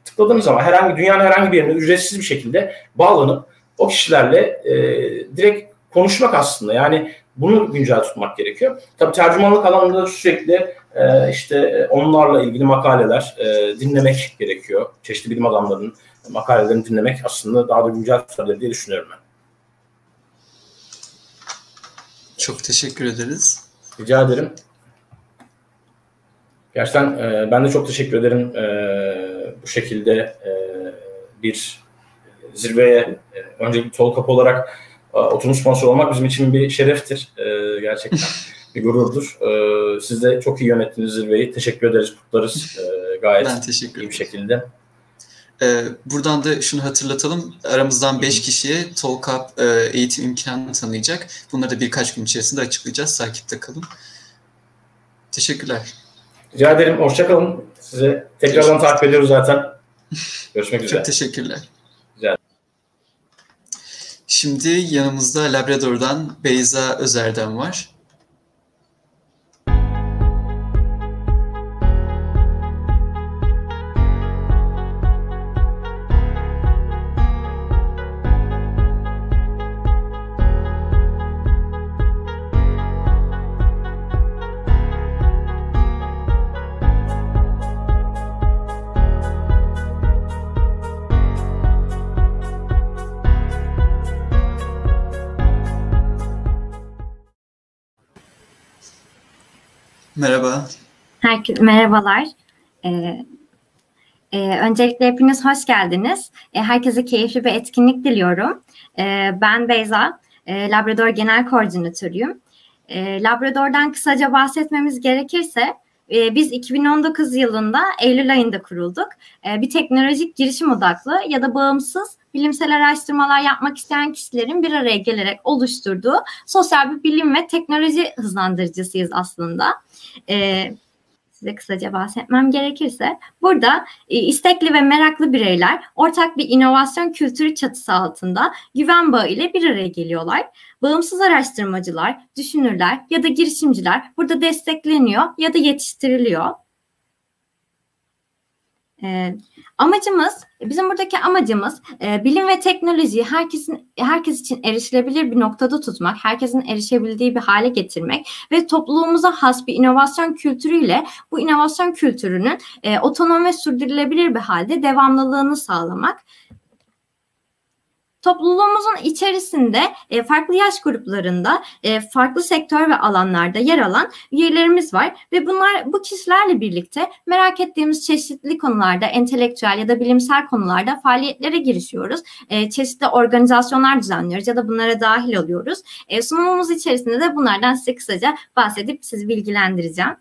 tıkladığınız zaman herhangi dünyanın herhangi bir yerine ücretsiz bir şekilde bağlanıp o kişilerle e, direkt konuşmak aslında. Yani bunu güncel tutmak gerekiyor. Tabii tercümanlık alanında sürekli e, işte onlarla ilgili makaleler e, dinlemek gerekiyor. Çeşitli bilim adamlarının makalelerini dinlemek aslında daha da güncel tutabilir diye düşünüyorum ben. Çok teşekkür ederiz. Rica ederim. Gerçekten e, ben de çok teşekkür ederim e, bu şekilde e, bir zirveye e, öncelikle Tolkap olarak e, oturum sponsor olmak bizim için bir şereftir. E, gerçekten [laughs] bir gururdur. E, siz de çok iyi yönettiniz zirveyi. Teşekkür ederiz, kutlarız e, gayet ben teşekkür iyi bir şekilde. Ee, buradan da şunu hatırlatalım. Aramızdan 5 kişiye Tolkap e, eğitim imkanı tanıyacak. Bunları da birkaç gün içerisinde açıklayacağız. Takipte kalın. Teşekkürler. Rica ederim. Hoşçakalın. Size tekrardan takip ediyoruz zaten. Görüşmek üzere. Çok teşekkürler. Şimdi yanımızda Labrador'dan Beyza Özer'den var. Merhaba. Herkese merhabalar. Ee, e, öncelikle hepiniz hoş geldiniz. E, herkese keyifli bir etkinlik diliyorum. E, ben Beyza, e, Labrador Genel Koordinatörüyüm. E, Labrador'dan kısaca bahsetmemiz gerekirse, e, biz 2019 yılında Eylül ayında kurulduk. E, bir teknolojik girişim odaklı ya da bağımsız bilimsel araştırmalar yapmak isteyen kişilerin bir araya gelerek oluşturduğu sosyal bir bilim ve teknoloji hızlandırıcısıyız aslında. E, size kısaca bahsetmem gerekirse burada e, istekli ve meraklı bireyler ortak bir inovasyon kültürü çatısı altında güven bağı ile bir araya geliyorlar. Bağımsız araştırmacılar, düşünürler ya da girişimciler burada destekleniyor ya da yetiştiriliyor. Ee, amacımız, bizim buradaki amacımız e, bilim ve teknolojiyi herkesin herkes için erişilebilir bir noktada tutmak, herkesin erişebildiği bir hale getirmek ve topluluğumuza has bir inovasyon kültürüyle bu inovasyon kültürünün e, otonom ve sürdürülebilir bir halde devamlılığını sağlamak. Topluluğumuzun içerisinde e, farklı yaş gruplarında, e, farklı sektör ve alanlarda yer alan üyelerimiz var ve bunlar bu kişilerle birlikte merak ettiğimiz çeşitli konularda, entelektüel ya da bilimsel konularda faaliyetlere girişiyoruz. E, çeşitli organizasyonlar düzenliyoruz ya da bunlara dahil oluyoruz. E, sunumumuz içerisinde de bunlardan size kısaca bahsedip sizi bilgilendireceğim.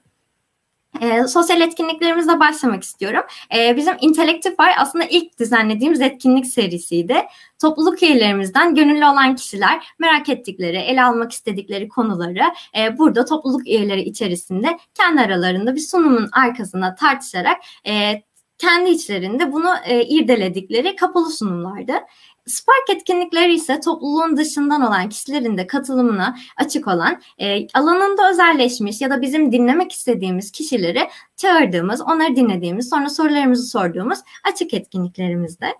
E, sosyal etkinliklerimizle başlamak istiyorum. E, bizim Intellektify aslında ilk düzenlediğimiz etkinlik serisiydi. Topluluk üyelerimizden gönüllü olan kişiler merak ettikleri, ele almak istedikleri konuları e, burada topluluk üyeleri içerisinde kendi aralarında bir sunumun arkasında tartışarak e, kendi içlerinde bunu e, irdeledikleri kapalı sunumlardı. Spark etkinlikleri ise topluluğun dışından olan kişilerin de katılımına açık olan, e, alanında özelleşmiş ya da bizim dinlemek istediğimiz kişileri çağırdığımız, onları dinlediğimiz, sonra sorularımızı sorduğumuz açık etkinliklerimizde.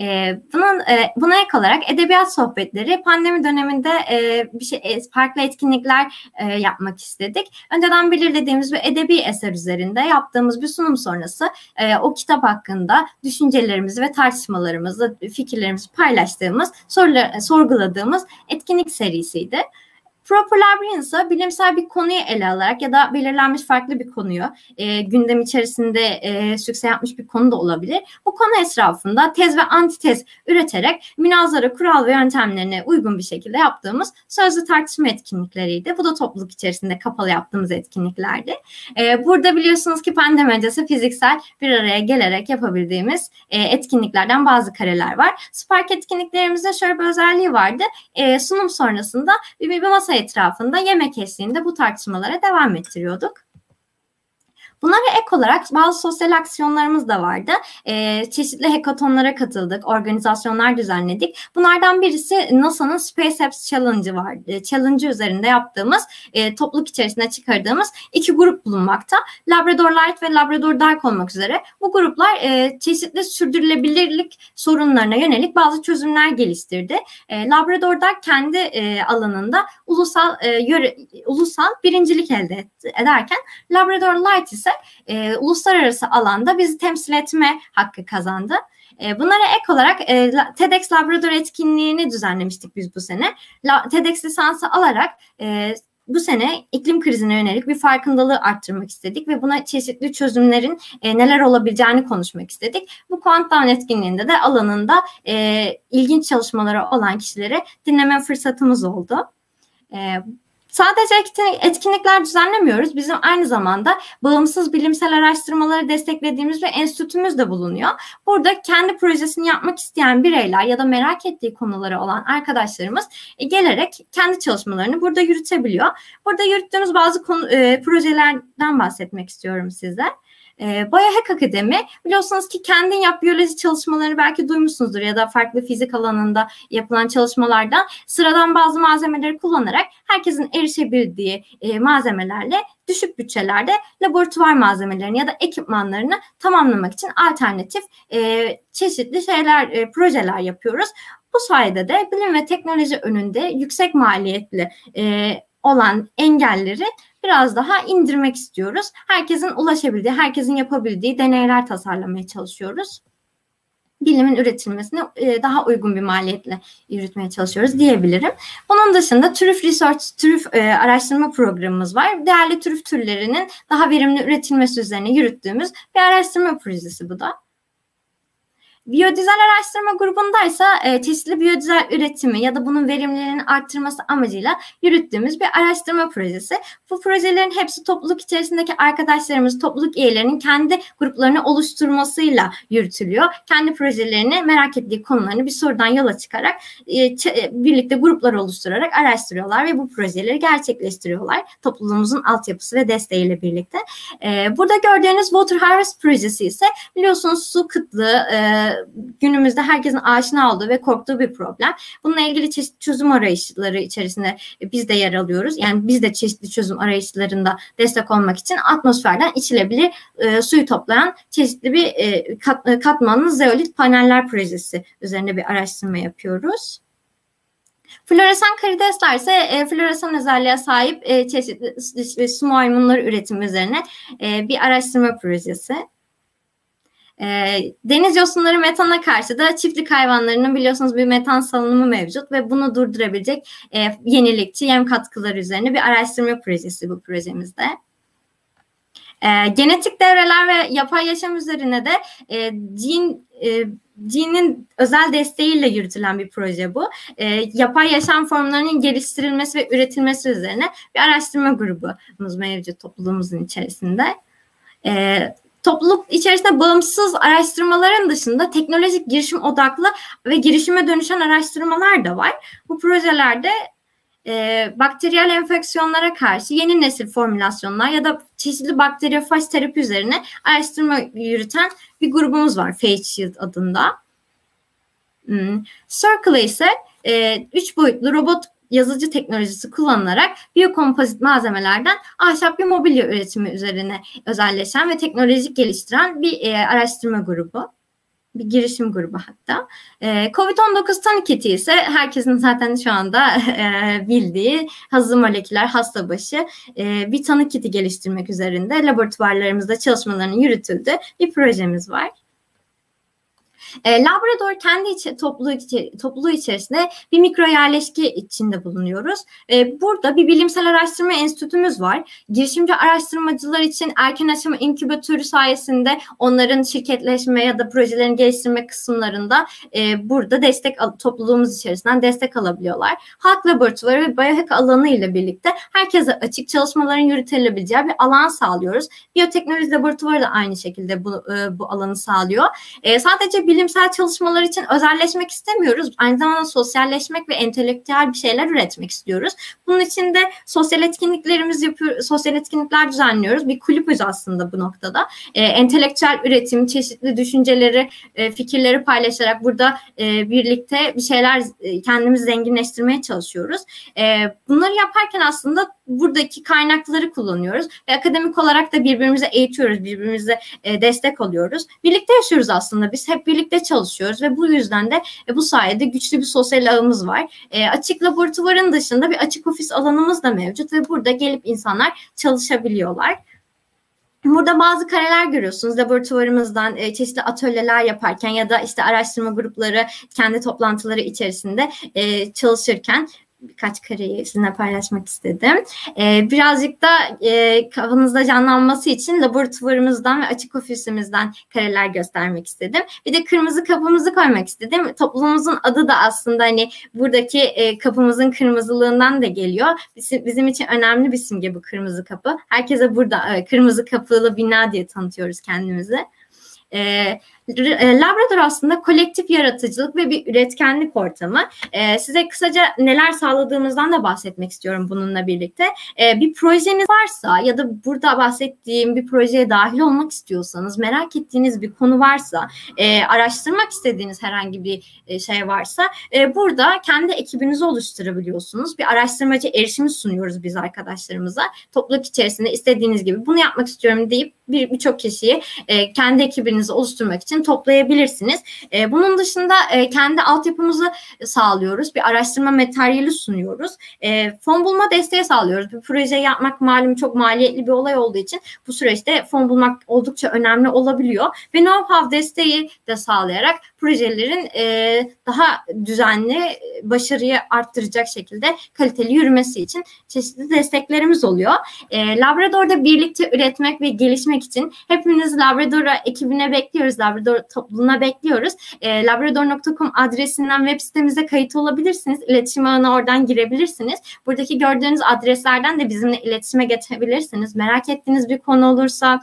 E, bunun e, buna ek olarak edebiyat sohbetleri pandemi döneminde e, bir şey e, farklı etkinlikler e, yapmak istedik. Önceden belirlediğimiz bir edebi eser üzerinde yaptığımız bir sunum sonrası e, o kitap hakkında düşüncelerimizi ve tartışmalarımızı, fikirlerimizi paylaştığımız, sorular, sorguladığımız etkinlik serisiydi. Proper Librarian bilimsel bir konuyu ele alarak ya da belirlenmiş farklı bir konuyu e, gündem içerisinde e, sükse yapmış bir konu da olabilir. Bu konu etrafında tez ve antitez üreterek münazara kural ve yöntemlerine uygun bir şekilde yaptığımız sözlü tartışma etkinlikleriydi. Bu da topluluk içerisinde kapalı yaptığımız etkinliklerdi. E, burada biliyorsunuz ki pandemi öncesi fiziksel bir araya gelerek yapabildiğimiz e, etkinliklerden bazı kareler var. Spark etkinliklerimizde şöyle bir özelliği vardı. E, sunum sonrasında bir, bir masa etrafında yemek eşliğinde bu tartışmalara devam ettiriyorduk. Bunlara ek olarak bazı sosyal aksiyonlarımız da vardı. E, çeşitli hackathonlara katıldık, organizasyonlar düzenledik. Bunlardan birisi NASA'nın Space Apps Challenge'ı vardı. Challenge üzerinde yaptığımız, e, topluluk içerisinde çıkardığımız iki grup bulunmakta. Labrador Light ve Labrador Dark olmak üzere. Bu gruplar e, çeşitli sürdürülebilirlik sorunlarına yönelik bazı çözümler geliştirdi. E, Labrador Dark kendi e, alanında ulusal e, yöre, ulusal birincilik elde etti, ederken Labrador Light ise e, uluslararası alanda bizi temsil etme hakkı kazandı. E, bunlara ek olarak e, TEDx Labrador etkinliğini düzenlemiştik biz bu sene. La, TEDx lisansı alarak e, bu sene iklim krizine yönelik bir farkındalığı arttırmak istedik ve buna çeşitli çözümlerin e, neler olabileceğini konuşmak istedik. Bu Countdown etkinliğinde de alanında e, ilginç çalışmaları olan kişileri dinleme fırsatımız oldu. E, Sadece etkinlikler düzenlemiyoruz. Bizim aynı zamanda bağımsız bilimsel araştırmaları desteklediğimiz bir enstitümüz de bulunuyor. Burada kendi projesini yapmak isteyen bireyler ya da merak ettiği konuları olan arkadaşlarımız e, gelerek kendi çalışmalarını burada yürütebiliyor. Burada yürüttüğümüz bazı konu, e, projelerden bahsetmek istiyorum size. E, Biohack Akademi biliyorsunuz ki kendin yap biyoloji çalışmalarını belki duymuşsunuzdur ya da farklı fizik alanında yapılan çalışmalardan sıradan bazı malzemeleri kullanarak herkesin erişebildiği e, malzemelerle düşük bütçelerde laboratuvar malzemelerini ya da ekipmanlarını tamamlamak için alternatif e, çeşitli şeyler, e, projeler yapıyoruz. Bu sayede de bilim ve teknoloji önünde yüksek maliyetli e, olan engelleri biraz daha indirmek istiyoruz. Herkesin ulaşabildiği, herkesin yapabildiği deneyler tasarlamaya çalışıyoruz. Bilimin üretilmesine e, daha uygun bir maliyetle yürütmeye çalışıyoruz diyebilirim. Bunun dışında TÜRÜF Research, TÜRÜF e, araştırma programımız var. Değerli TÜRÜF türlerinin daha verimli üretilmesi üzerine yürüttüğümüz bir araştırma projesi bu da. Biyodizel araştırma grubundaysa e, çeşitli biyodizel üretimi ya da bunun verimliliğini arttırması amacıyla yürüttüğümüz bir araştırma projesi. Bu projelerin hepsi topluluk içerisindeki arkadaşlarımız, topluluk üyelerinin kendi gruplarını oluşturmasıyla yürütülüyor. Kendi projelerini merak ettiği konularını bir sorudan yola çıkarak e, e, birlikte gruplar oluşturarak araştırıyorlar ve bu projeleri gerçekleştiriyorlar. Topluluğumuzun altyapısı ve desteğiyle birlikte. E, burada gördüğünüz Water Harvest projesi ise biliyorsunuz su kıtlığı, e, günümüzde herkesin aşina olduğu ve korktuğu bir problem. Bununla ilgili çeşitli çözüm arayışları içerisinde biz de yer alıyoruz. Yani biz de çeşitli çözüm arayışlarında destek olmak için atmosferden içilebilir e, suyu toplayan çeşitli bir e, kat, e, katmanlı zeolit paneller projesi üzerinde bir araştırma yapıyoruz. Floresan karidesler ise e, floresan özelliğe sahip e, çeşitli su maymunları üretimi üzerine e, bir araştırma projesi. E, deniz yosunları metana karşı da çiftlik hayvanlarının biliyorsunuz bir metan salınımı mevcut ve bunu durdurabilecek e, yenilikçi yem katkıları üzerine bir araştırma projesi bu projemizde. E, genetik devreler ve yapay yaşam üzerine de e, cin e, G'nin özel desteğiyle yürütülen bir proje bu. E, yapay yaşam formlarının geliştirilmesi ve üretilmesi üzerine bir araştırma grubumuz mevcut topluluğumuzun içerisinde. E, topluluk içerisinde bağımsız araştırmaların dışında teknolojik girişim odaklı ve girişime dönüşen araştırmalar da var. Bu projelerde e, bakteriyel enfeksiyonlara karşı yeni nesil formülasyonlar ya da çeşitli bakteriyofaj terapi üzerine araştırma yürüten bir grubumuz var Face Shield adında. Hmm. Circle ise e, üç boyutlu robot yazıcı teknolojisi kullanılarak biyokompozit malzemelerden ahşap bir mobilya üretimi üzerine özelleşen ve teknolojik geliştiren bir e, araştırma grubu bir girişim grubu hatta. Ee, Covid-19 tanı kiti ise herkesin zaten şu anda [laughs] e, bildiği hazır moleküler hasta başı e, bir tanı geliştirmek üzerinde laboratuvarlarımızda çalışmalarının yürütüldüğü bir projemiz var. E, Labrador kendi içi, topluluğu, içi, topluluğu içerisinde bir mikro yerleşke içinde bulunuyoruz. E, burada bir bilimsel araştırma enstitümüz var. Girişimci araştırmacılar için erken aşama inkübatörü sayesinde onların şirketleşme ya da projelerini geliştirme kısımlarında e, burada destek topluluğumuz içerisinden destek alabiliyorlar. Halk laboratuvarı ve biohack alanı ile birlikte herkese açık çalışmaların yürütülebileceği bir alan sağlıyoruz. Biyoteknoloji laboratuvarı da aynı şekilde bu, e, bu alanı sağlıyor. E, sadece bilim bilimsel çalışmalar için özelleşmek istemiyoruz. Aynı zamanda sosyalleşmek ve entelektüel bir şeyler üretmek istiyoruz. Bunun için de sosyal etkinliklerimiz yapıyoruz, sosyal etkinlikler düzenliyoruz. Bir kulübüz aslında bu noktada. E, entelektüel üretim, çeşitli düşünceleri, e, fikirleri paylaşarak burada e, birlikte bir şeyler e, kendimizi zenginleştirmeye çalışıyoruz. E, bunları yaparken aslında buradaki kaynakları kullanıyoruz ve akademik olarak da birbirimize eğitiyoruz, birbirimize e, destek oluyoruz. Birlikte yaşıyoruz aslında. Biz hep birlikte çalışıyoruz ve bu yüzden de e, bu sayede güçlü bir sosyal ağımız var. E, açık laboratuvarın dışında bir açık ofis alanımız da mevcut ve burada gelip insanlar çalışabiliyorlar. Burada bazı kareler görüyorsunuz laboratuvarımızdan e, çeşitli atölyeler yaparken ya da işte araştırma grupları kendi toplantıları içerisinde e, çalışırken birkaç kareyi sizinle paylaşmak istedim. Ee, birazcık da e, kafanızda canlanması için laboratuvarımızdan ve açık ofisimizden kareler göstermek istedim. Bir de kırmızı kapımızı koymak istedim. Toplumumuzun adı da aslında hani buradaki e, kapımızın kırmızılığından da geliyor. Bizim, bizim için önemli bir simge bu kırmızı kapı. Herkese burada e, kırmızı kapılı bina diye tanıtıyoruz kendimizi. E, e, Labrador aslında kolektif yaratıcılık ve bir üretkenlik ortamı. E, size kısaca neler sağladığımızdan da bahsetmek istiyorum bununla birlikte. E, bir projeniz varsa ya da burada bahsettiğim bir projeye dahil olmak istiyorsanız, merak ettiğiniz bir konu varsa, e, araştırmak istediğiniz herhangi bir e, şey varsa e, burada kendi ekibinizi oluşturabiliyorsunuz. Bir araştırmacı erişimi sunuyoruz biz arkadaşlarımıza. Topluluk içerisinde istediğiniz gibi bunu yapmak istiyorum deyip birçok bir kişiyi e, kendi ekibinizi oluşturmak için için toplayabilirsiniz. E, bunun dışında e, kendi altyapımızı sağlıyoruz. Bir araştırma materyali sunuyoruz. E, fon bulma desteği sağlıyoruz. Bir proje yapmak malum çok maliyetli bir olay olduğu için bu süreçte fon bulmak oldukça önemli olabiliyor. Ve know-how desteği de sağlayarak projelerin e, daha düzenli başarıyı arttıracak şekilde kaliteli yürümesi için çeşitli desteklerimiz oluyor. E, Labrador'da birlikte üretmek ve gelişmek için hepiniz Labrador ekibine bekliyoruz. Labrador Labrador topluluğuna bekliyoruz. E, labrador.com adresinden web sitemize kayıt olabilirsiniz. İletişim ağına oradan girebilirsiniz. Buradaki gördüğünüz adreslerden de bizimle iletişime geçebilirsiniz. Merak ettiğiniz bir konu olursa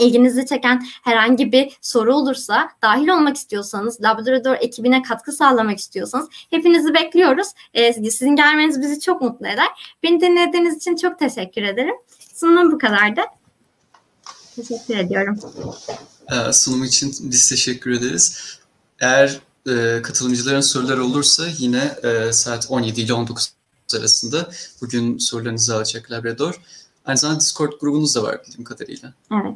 ilginizi çeken herhangi bir soru olursa, dahil olmak istiyorsanız, Labrador ekibine katkı sağlamak istiyorsanız hepinizi bekliyoruz. Ee, sizin gelmeniz bizi çok mutlu eder. Beni dinlediğiniz için çok teşekkür ederim. Sunumum bu kadardı. Teşekkür ediyorum. Ee, sunum için biz teşekkür ederiz. Eğer e, katılımcıların soruları olursa yine e, saat 17 ile 19 arasında bugün sorularınızı alacak Labrador. Aynı zamanda Discord grubunuz da var bildiğim kadarıyla. Evet.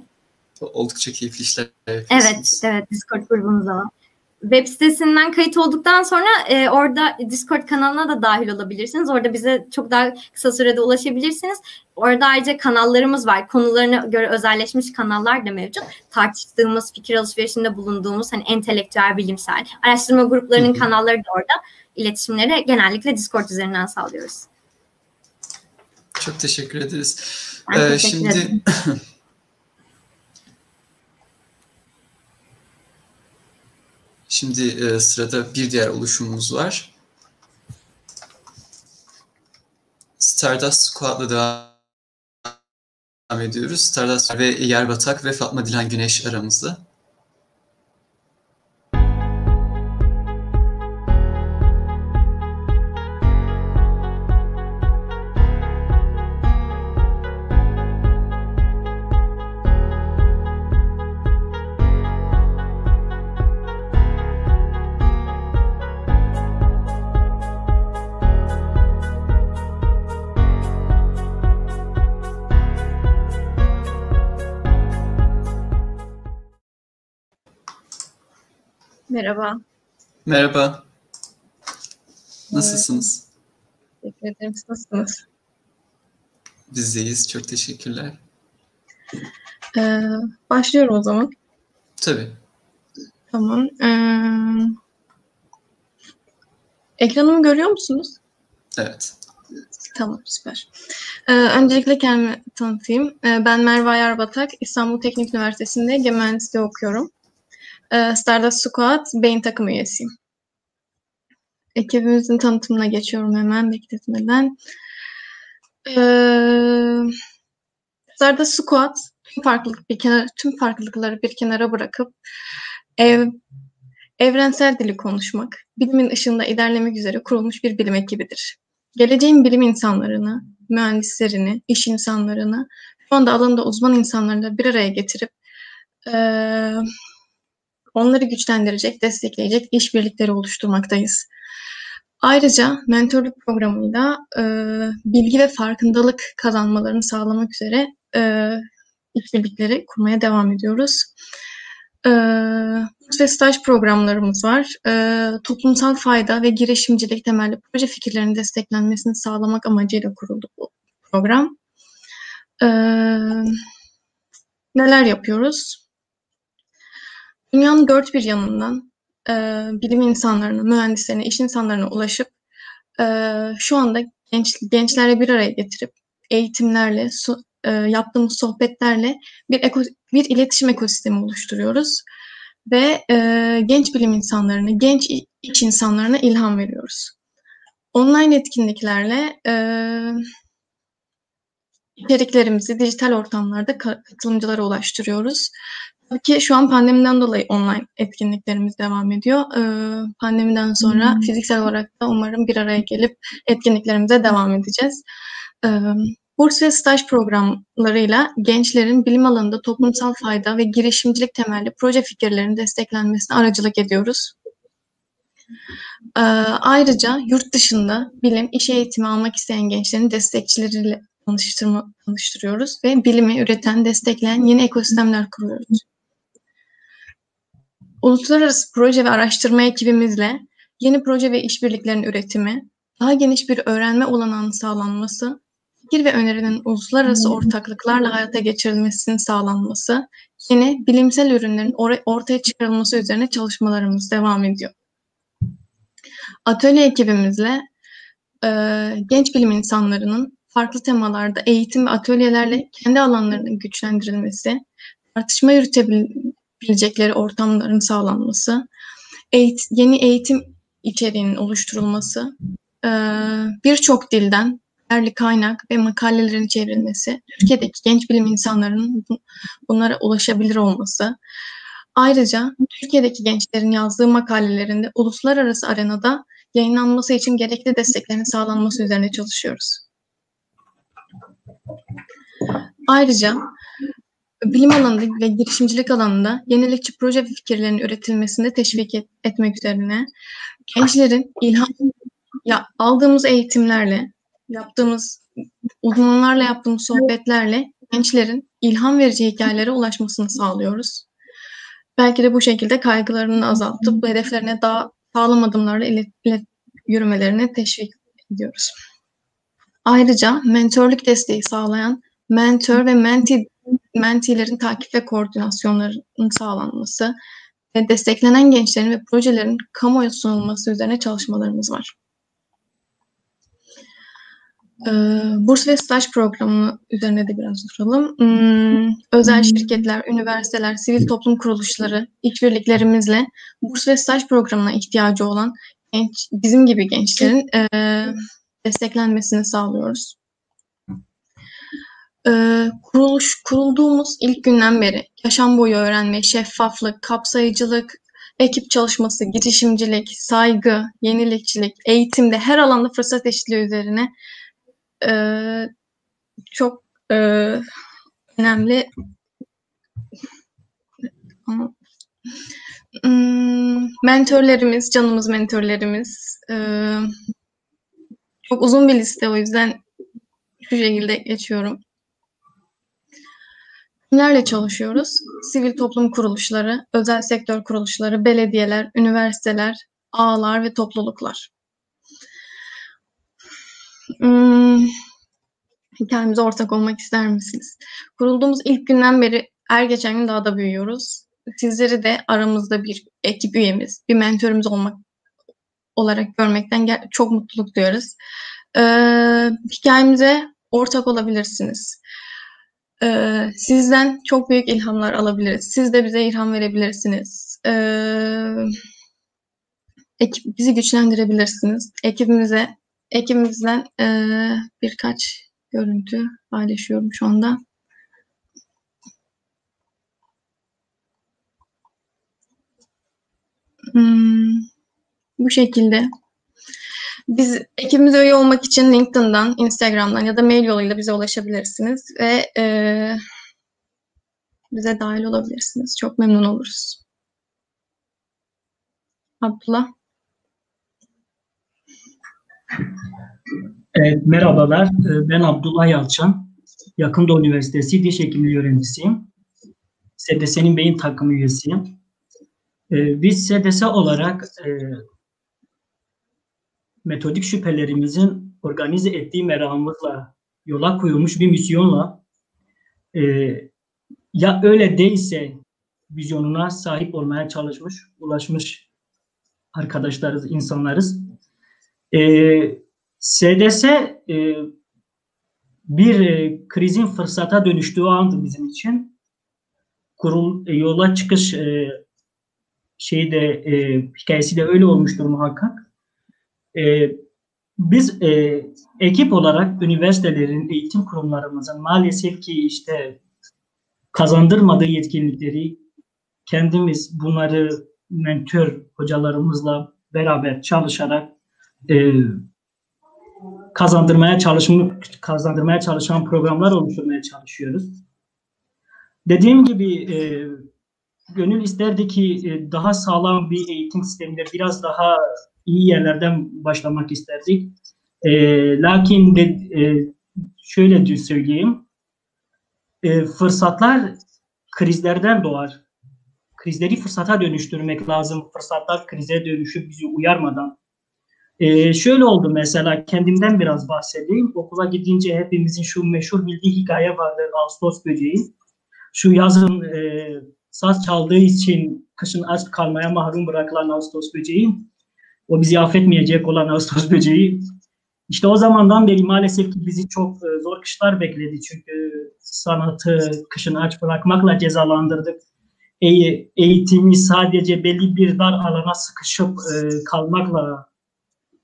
Oldukça keyifli işler yapıyorsunuz. Evet, evet Discord grubumuz da var. Web sitesinden kayıt olduktan sonra e, orada Discord kanalına da dahil olabilirsiniz. Orada bize çok daha kısa sürede ulaşabilirsiniz. Orada ayrıca kanallarımız var. Konularına göre özelleşmiş kanallar da mevcut. Tartıştığımız, fikir alışverişinde bulunduğumuz hani entelektüel, bilimsel araştırma gruplarının kanalları da orada. İletişimleri genellikle Discord üzerinden sağlıyoruz. Çok teşekkür ederiz. Ben ee, teşekkür şimdi [laughs] Şimdi e, sırada bir diğer oluşumumuz var. Stardust Squad'la devam ediyoruz. Stardust ve Yerbatak ve Fatma Dilan Güneş aramızda. Merhaba. Merhaba. Nasılsınız? Teşekkür ederim. Siz nasılsınız? Bizdeyiz. Çok teşekkürler. Ee, başlıyorum o zaman. Tabii. Tamam. Ee, ekranımı görüyor musunuz? Evet. Tamam süper. Ee, öncelikle kendimi tanıtayım. Ee, ben Merve Ayarbatak, İstanbul Teknik Üniversitesi'nde gemi mühendisliği okuyorum. Ee, Stardust Squad Beyin takım üyesiyim. Ekibimizin tanıtımına geçiyorum hemen bekletmeden. Ee, Stardust Squad tüm farklılık bir kenara, tüm farklılıkları bir kenara bırakıp ev, evrensel dili konuşmak, bilimin ışığında ilerlemek üzere kurulmuş bir bilim ekibidir. Geleceğin bilim insanlarını, mühendislerini, iş insanlarını, şu anda alanında uzman insanlarını bir araya getirip e, onları güçlendirecek, destekleyecek işbirlikleri oluşturmaktayız. Ayrıca mentorluk programıyla e, bilgi ve farkındalık kazanmalarını sağlamak üzere e, işbirlikleri kurmaya devam ediyoruz. E, ve staj programlarımız var. E, toplumsal fayda ve girişimcilik temelli proje fikirlerinin desteklenmesini sağlamak amacıyla kuruldu bu program. E, neler yapıyoruz? Dünyanın dört bir yanından e, bilim insanlarına, mühendislerine, iş insanlarına ulaşıp e, şu anda genç, gençlerle bir araya getirip eğitimlerle, so, e, yaptığımız sohbetlerle bir, eko, bir iletişim ekosistemi oluşturuyoruz. Ve e, genç bilim insanlarına, genç iş insanlarına ilham veriyoruz. Online etkinliklerle e, içeriklerimizi dijital ortamlarda katılımcılara ulaştırıyoruz. Tabii ki şu an pandemiden dolayı online etkinliklerimiz devam ediyor. Ee, pandemiden sonra hmm. fiziksel olarak da umarım bir araya gelip etkinliklerimize devam edeceğiz. Ee, burs ve staj programlarıyla gençlerin bilim alanında toplumsal fayda ve girişimcilik temelli proje fikirlerinin desteklenmesine aracılık ediyoruz. Ee, ayrıca yurt dışında bilim, iş eğitimi almak isteyen gençlerin destekçileriyle tanıştırma, tanıştırıyoruz ve bilimi üreten, destekleyen yeni ekosistemler kuruyoruz. Uluslararası proje ve araştırma ekibimizle yeni proje ve işbirliklerinin üretimi, daha geniş bir öğrenme olanağının sağlanması, fikir ve önerinin uluslararası ortaklıklarla hayata geçirilmesinin sağlanması, yeni bilimsel ürünlerin or- ortaya çıkarılması üzerine çalışmalarımız devam ediyor. Atölye ekibimizle e, genç bilim insanlarının farklı temalarda eğitim ve atölyelerle kendi alanlarının güçlendirilmesi, tartışma yürütebil bilecekleri ortamların sağlanması, eğit yeni eğitim içeriğinin oluşturulması, birçok dilden değerli kaynak ve makalelerin çevrilmesi, Türkiye'deki genç bilim insanlarının bunlara ulaşabilir olması, ayrıca Türkiye'deki gençlerin yazdığı makalelerinde uluslararası arenada yayınlanması için gerekli desteklerin sağlanması üzerine çalışıyoruz. Ayrıca bilim alanında ve girişimcilik alanında yenilikçi proje ve fikirlerin üretilmesinde teşvik et, etmek üzerine gençlerin ilham ya aldığımız eğitimlerle, yaptığımız uzmanlarla yaptığımız sohbetlerle gençlerin ilham verici hikayelere ulaşmasını sağlıyoruz. belki de bu şekilde kaygılarını azaltıp hedeflerine daha sağlam adımlarla ilet, ilet, yürümelerini teşvik ediyoruz. Ayrıca mentörlük desteği sağlayan mentor ve menti, mentilerin takip ve koordinasyonlarının sağlanması ve desteklenen gençlerin ve projelerin kamuoyu sunulması üzerine çalışmalarımız var. Ee, burs ve staj programı üzerine de biraz duralım. Hmm, özel şirketler, üniversiteler, sivil toplum kuruluşları, işbirliklerimizle burs ve staj programına ihtiyacı olan genç, bizim gibi gençlerin e, desteklenmesini sağlıyoruz. Ee, kuruluş kurulduğumuz ilk günden beri yaşam boyu öğrenme, şeffaflık, kapsayıcılık, ekip çalışması, girişimcilik, saygı, yenilikçilik, eğitimde her alanda fırsat eşitliği üzerine e, çok e, önemli hmm, mentorlarımız, canımız mentorlarımız e, çok uzun bir liste o yüzden şu şekilde geçiyorum. Kimlerle çalışıyoruz? Sivil toplum kuruluşları, özel sektör kuruluşları, belediyeler, üniversiteler, ağlar ve topluluklar. Hmm, hikayemize ortak olmak ister misiniz? Kurulduğumuz ilk günden beri her geçen gün daha da büyüyoruz. Sizleri de aramızda bir ekip üyemiz, bir mentorumuz olmak olarak görmekten çok mutluluk duyuyoruz. Ee, hikayemize ortak olabilirsiniz. Ee, sizden çok büyük ilhamlar alabiliriz. Siz de bize ilham verebilirsiniz. Ee, ekip bizi güçlendirebilirsiniz. Ekibimize ekibimizden e, birkaç görüntü paylaşıyorum şu anda. Hmm, bu şekilde. Biz ekibimize üye olmak için LinkedIn'dan, Instagram'dan ya da mail yoluyla bize ulaşabilirsiniz ve e, bize dahil olabilirsiniz. Çok memnun oluruz. Abdullah. Evet, merhabalar. Ee, ben Abdullah Yalçın. Yakında Üniversitesi Diş Hekimliği öğrencisiyim. SDS'nin beyin takımı üyesiyim. Ee, biz SDS olarak e, metodik şüphelerimizin organize ettiği meramımızla yola koyulmuş bir misyonla e, ya öyle değilse vizyonuna sahip olmaya çalışmış, ulaşmış arkadaşlarız, insanlarız. E, SDS e, bir e, krizin fırsata dönüştüğü andı bizim için. Kurul e, yola çıkış e, şeyde e, hikayesi de öyle olmuştur muhakkak. E, biz e, ekip olarak üniversitelerin, eğitim kurumlarımızın maalesef ki işte kazandırmadığı yetkinlikleri kendimiz bunları mentor hocalarımızla beraber çalışarak e, kazandırmaya çalışmak kazandırmaya çalışan programlar oluşturmaya çalışıyoruz. Dediğim gibi e, gönül isterdi ki e, daha sağlam bir eğitim sisteminde biraz daha iyi yerlerden başlamak isterdik. E, lakin de, e, şöyle söyleyeyim, e, fırsatlar krizlerden doğar. Krizleri fırsata dönüştürmek lazım. Fırsatlar krize dönüşüp bizi uyarmadan. E, şöyle oldu mesela kendimden biraz bahsedeyim. Okula gidince hepimizin şu meşhur bildiği hikaye vardır Ağustos böceği. Şu yazın e, saz çaldığı için kışın aç kalmaya mahrum bırakılan Ağustos böceği o bizi affetmeyecek olan Ağustos böceği. İşte o zamandan beri maalesef ki bizi çok e, zor kışlar bekledi. Çünkü sanatı kışın aç bırakmakla cezalandırdık. E, eğitimi sadece belli bir dar alana sıkışıp e, kalmakla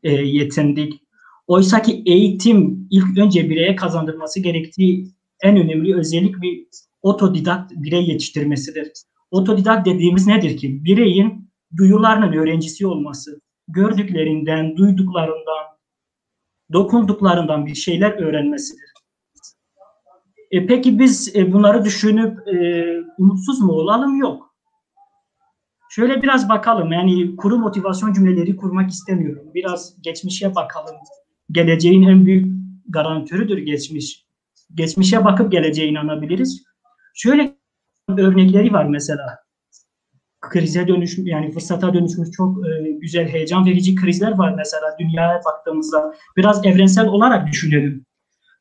yetindik. Oysa ki eğitim ilk önce bireye kazandırması gerektiği en önemli özellik bir otodidakt birey yetiştirmesidir. Otodidakt dediğimiz nedir ki? Bireyin duyularının öğrencisi olması gördüklerinden, duyduklarından, dokunduklarından bir şeyler öğrenmesidir. E peki biz e, bunları düşünüp e, umutsuz mu olalım? Yok. Şöyle biraz bakalım. Yani kuru motivasyon cümleleri kurmak istemiyorum. Biraz geçmişe bakalım. Geleceğin en büyük garantörüdür geçmiş. Geçmişe bakıp geleceğe inanabiliriz. Şöyle örnekleri var mesela. Krize dönüşmüş yani fırsata dönüşmüş çok e, güzel heyecan verici krizler var mesela dünyaya baktığımızda biraz evrensel olarak düşünelim.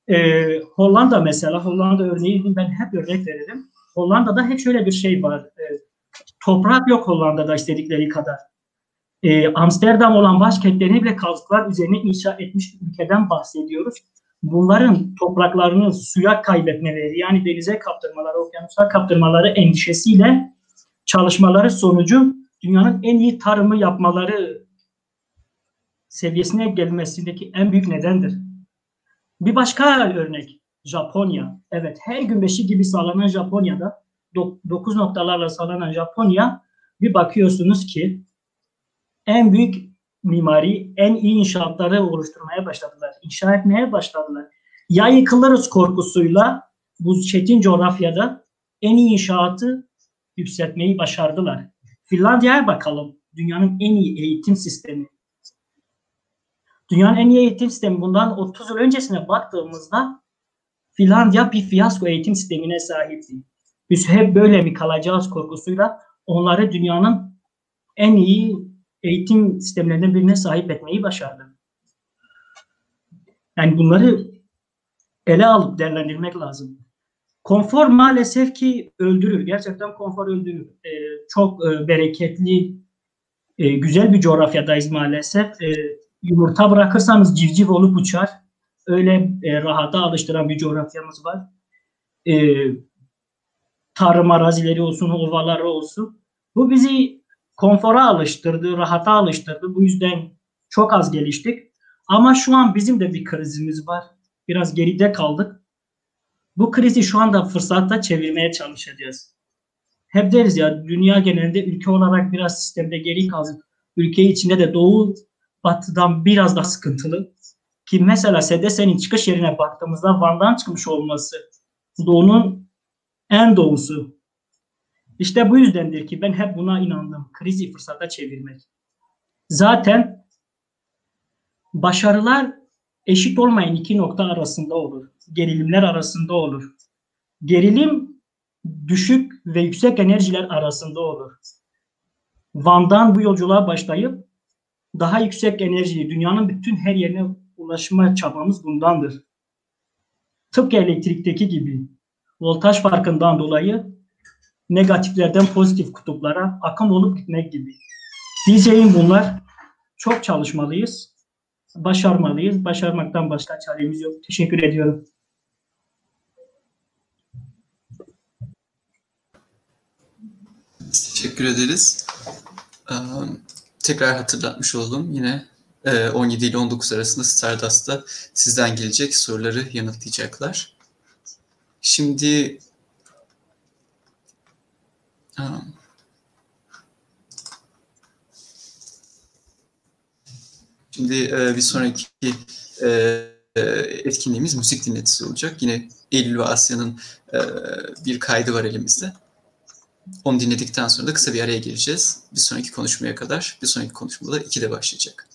E, Hollanda mesela Hollanda örneğini ben hep örnek veririm. Hollanda'da hep şöyle bir şey var. E, toprak yok Hollanda'da istedikleri kadar. E, Amsterdam olan başkentlerini bile kazıklar üzerine inşa etmiş ülkeden bahsediyoruz. Bunların topraklarını suya kaybetmeleri yani denize kaptırmaları, okyanusa kaptırmaları endişesiyle çalışmaları sonucu dünyanın en iyi tarımı yapmaları seviyesine gelmesindeki en büyük nedendir. Bir başka örnek Japonya. Evet her gün beşi gibi sağlanan Japonya'da 9 noktalarla sağlanan Japonya bir bakıyorsunuz ki en büyük mimari, en iyi inşaatları oluşturmaya başladılar. İnşa etmeye başladılar. Ya yıkılırız korkusuyla bu çetin coğrafyada en iyi inşaatı yükseltmeyi başardılar. Finlandiya'ya bakalım. Dünyanın en iyi eğitim sistemi. Dünyanın en iyi eğitim sistemi bundan 30 yıl öncesine baktığımızda Finlandiya bir fiyasko eğitim sistemine sahipti. Biz hep böyle mi kalacağız korkusuyla onları dünyanın en iyi eğitim sistemlerinden birine sahip etmeyi başardı. Yani bunları ele alıp değerlendirmek lazım. Konfor maalesef ki öldürür. Gerçekten konfor öldürür. Ee, çok e, bereketli, e, güzel bir coğrafyadayız maalesef. E, yumurta bırakırsanız civciv olup uçar. Öyle e, rahata alıştıran bir coğrafyamız var. E, tarım arazileri olsun, ovaları olsun. Bu bizi konfora alıştırdı, rahata alıştırdı. Bu yüzden çok az geliştik. Ama şu an bizim de bir krizimiz var. Biraz geride kaldık. Bu krizi şu anda fırsatta çevirmeye çalışacağız. Hep deriz ya dünya genelinde ülke olarak biraz sistemde geri kaldık. Ülke içinde de doğu batıdan biraz daha sıkıntılı. Ki mesela SDS'nin çıkış yerine baktığımızda Van'dan çıkmış olması doğunun en doğusu. İşte bu yüzdendir ki ben hep buna inandım. Krizi fırsata çevirmek. Zaten başarılar eşit olmayan iki nokta arasında olur. Gerilimler arasında olur. Gerilim düşük ve yüksek enerjiler arasında olur. Van'dan bu yolculuğa başlayıp daha yüksek enerjili dünyanın bütün her yerine ulaşma çabamız bundandır. Tıpkı elektrikteki gibi voltaj farkından dolayı negatiflerden pozitif kutuplara akım olup gitmek gibi. Diyeceğim bunlar çok çalışmalıyız, başarmalıyız. Başarmaktan başka çaremiz yok. Teşekkür ediyorum. Teşekkür ederiz. tekrar hatırlatmış oldum. Yine 17 ile 19 arasında Stardust'ta sizden gelecek soruları yanıtlayacaklar. Şimdi Şimdi bir sonraki etkinliğimiz müzik dinletisi olacak. Yine Eylül ve Asya'nın bir kaydı var elimizde. Onu dinledikten sonra da kısa bir araya gireceğiz. Bir sonraki konuşmaya kadar. Bir sonraki konuşmada 2'de başlayacak.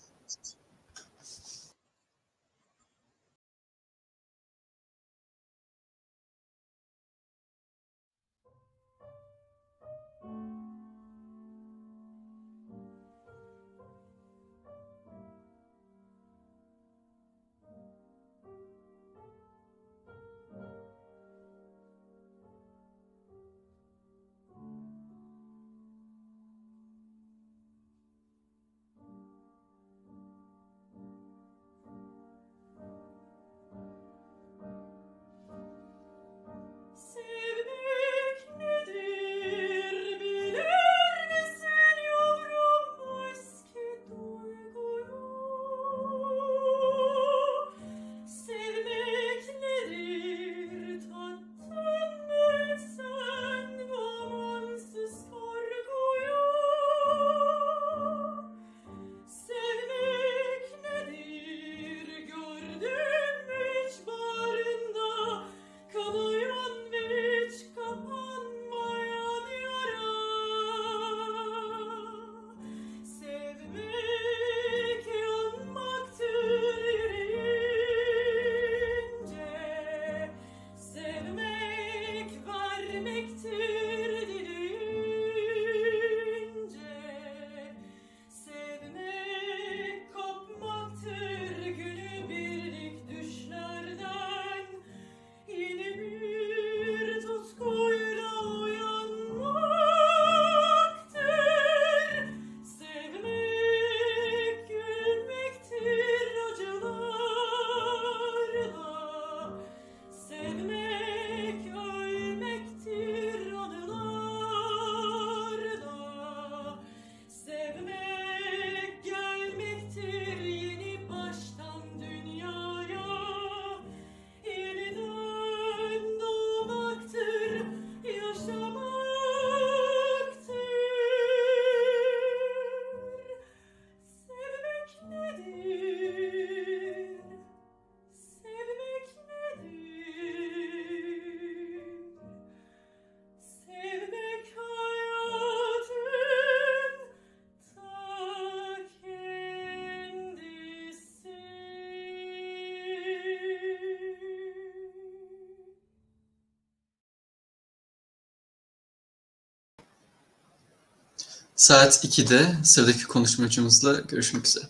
Saat 2'de sıradaki konuşmacımızla görüşmek üzere.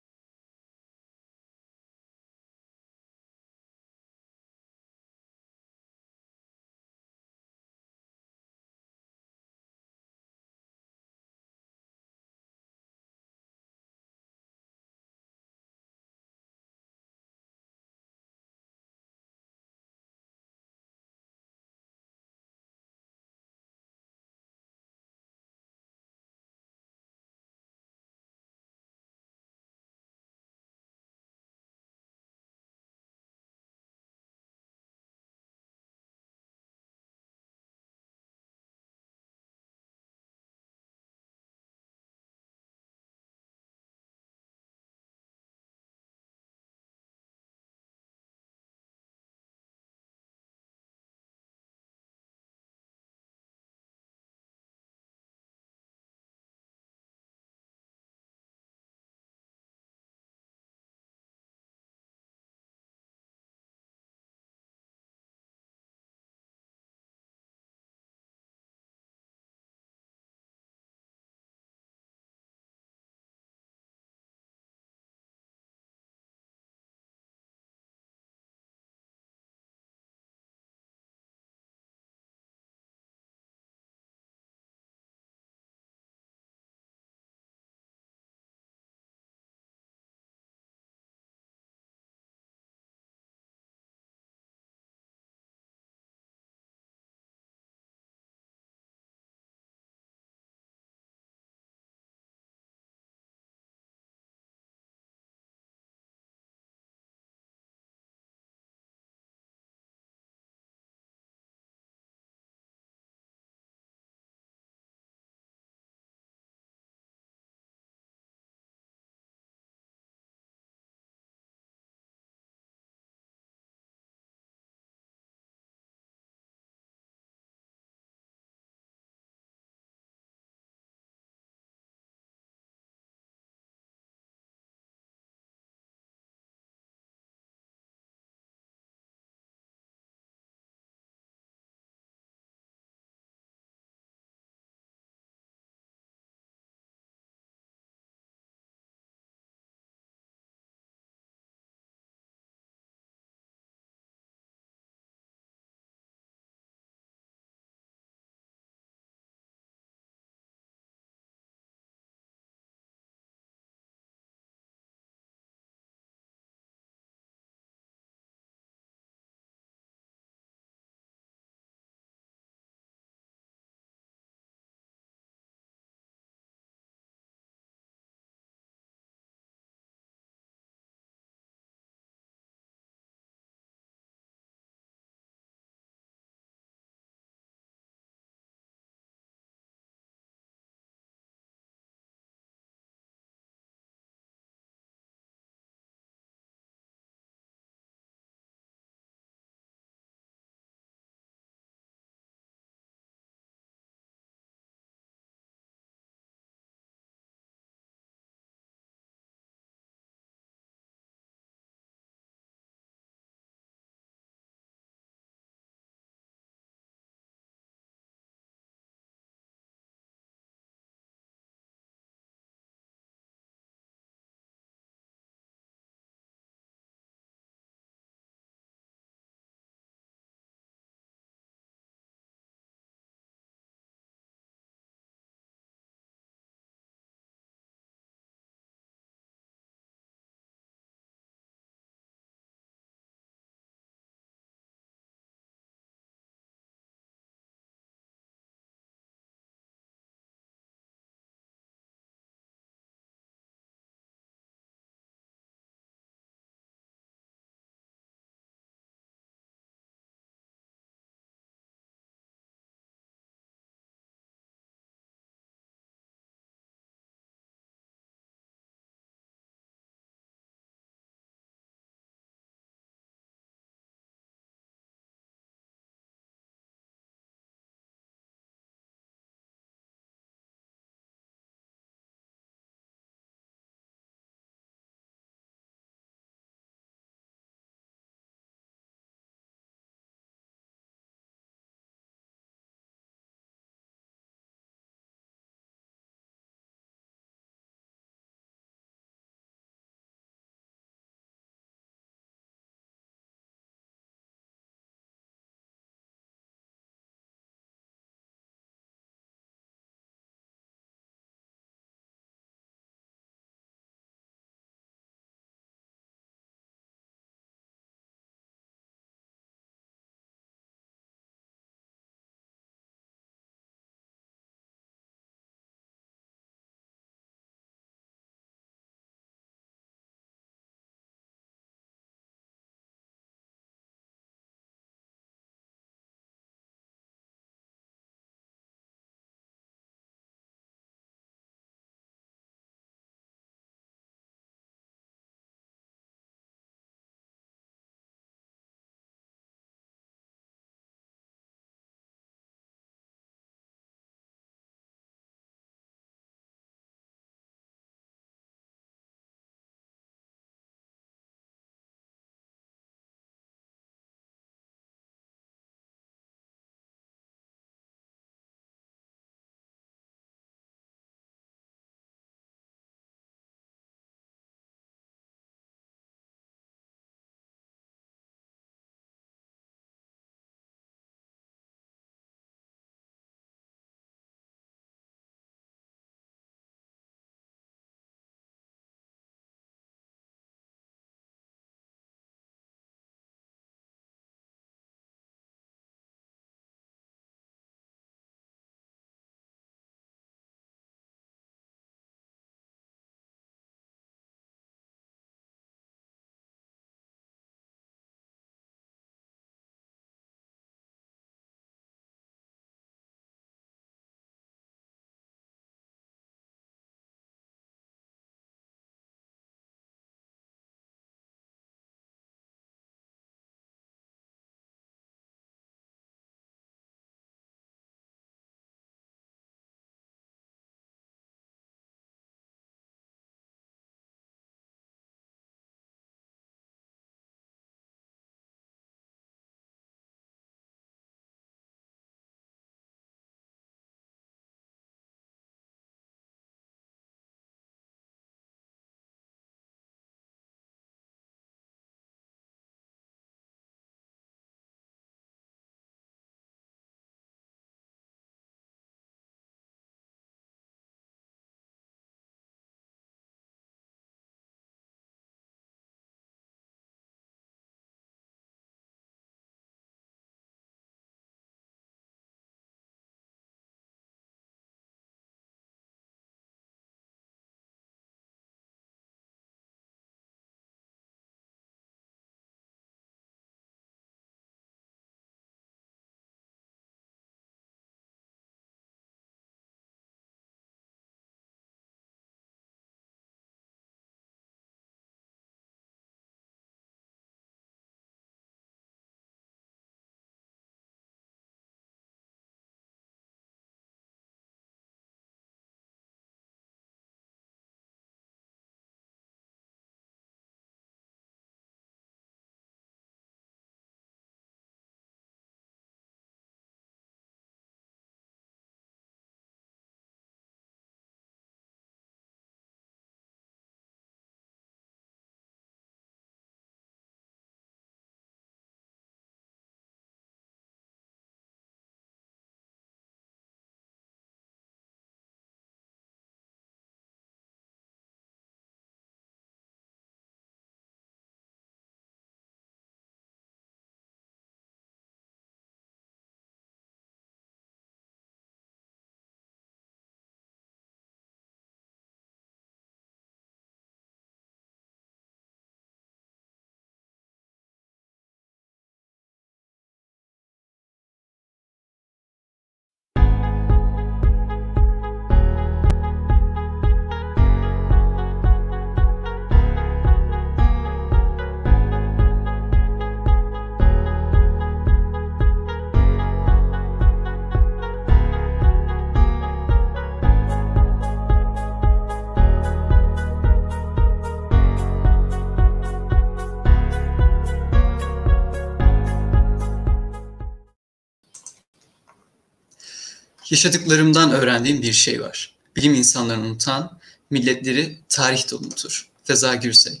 Yaşadıklarımdan öğrendiğim bir şey var. Bilim insanlarını unutan, milletleri tarih de unutur. Feza Gürsey.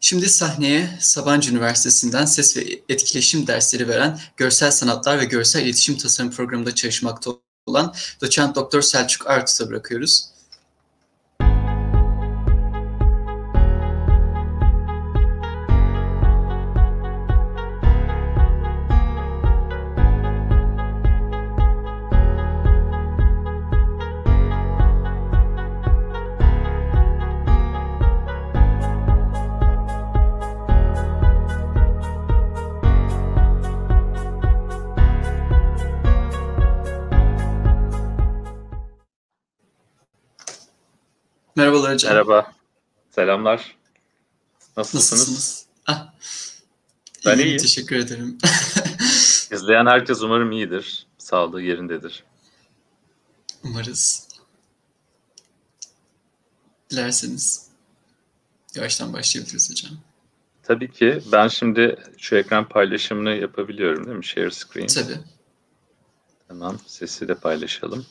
Şimdi sahneye Sabancı Üniversitesi'nden ses ve etkileşim dersleri veren Görsel Sanatlar ve Görsel İletişim Tasarım programında çalışmakta olan doçent doktor Selçuk Artus'a bırakıyoruz. Merhabalar hocam. Merhaba. Selamlar. Nasılsınız? Nasılsınız? Ah. Ben İyiyim, iyiyim. Teşekkür ederim. [laughs] İzleyen herkes umarım iyidir. Sağlığı yerindedir. Umarız. Dilerseniz yavaştan başlayabiliriz hocam. Tabii ki ben şimdi şu ekran paylaşımını yapabiliyorum değil mi? Share screen. Tabii. Tamam. Sesi de paylaşalım.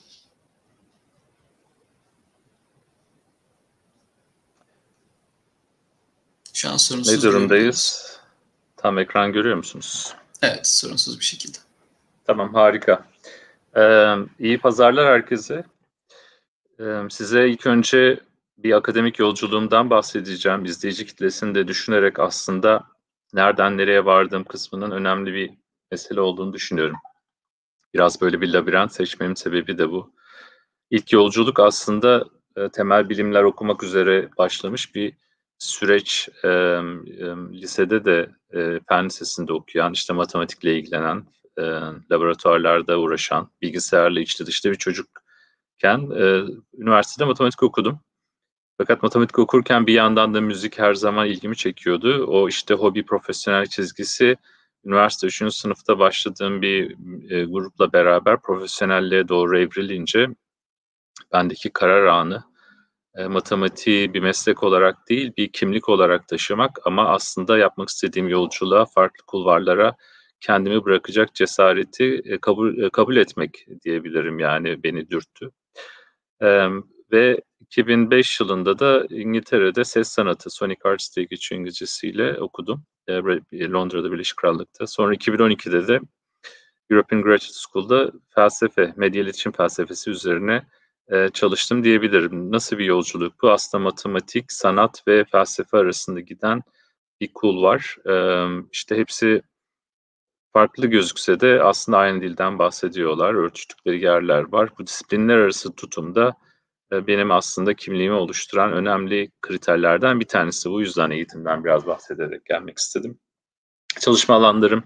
Şu an sorunsuz Ne durumdayız? Tam ekran görüyor musunuz? Evet, sorunsuz bir şekilde. Tamam, harika. Ee, iyi pazarlar herkese. Ee, size ilk önce bir akademik yolculuğumdan bahsedeceğim. İzleyici kitlesini de düşünerek aslında nereden nereye vardığım kısmının önemli bir mesele olduğunu düşünüyorum. Biraz böyle bir labirent seçmemin sebebi de bu. İlk yolculuk aslında temel bilimler okumak üzere başlamış bir süreç. E, lisede de e, fen lisesinde okuyan, işte matematikle ilgilenen, e, laboratuvarlarda uğraşan, bilgisayarla içli dışlı bir çocukken e, üniversitede matematik okudum. Fakat matematik okurken bir yandan da müzik her zaman ilgimi çekiyordu. O işte hobi profesyonel çizgisi üniversite 3. sınıfta başladığım bir e, grupla beraber profesyonelliğe doğru evrilince bendeki karar anı e, matematiği bir meslek olarak değil bir kimlik olarak taşımak ama aslında yapmak istediğim yolculuğa farklı kulvarlara kendimi bırakacak cesareti e, kabul e, kabul etmek diyebilirim yani beni dürttü. E, ve 2005 yılında da İngiltere'de ses sanatı Sonic Arts diye geçiyor İngilizcesiyle okudum. E, Londra'da Birleşik Krallık'ta. Sonra 2012'de de European Graduate School'da felsefe, medya iletişim felsefesi üzerine e, çalıştım diyebilirim. Nasıl bir yolculuk bu? Aslında matematik, sanat ve felsefe arasında giden bir kul var. E, işte hepsi farklı gözükse de aslında aynı dilden bahsediyorlar. Örtüştükleri yerler var. Bu disiplinler arası tutumda benim aslında kimliğimi oluşturan önemli kriterlerden bir tanesi. Bu yüzden eğitimden biraz bahsederek gelmek istedim. Çalışma alanlarım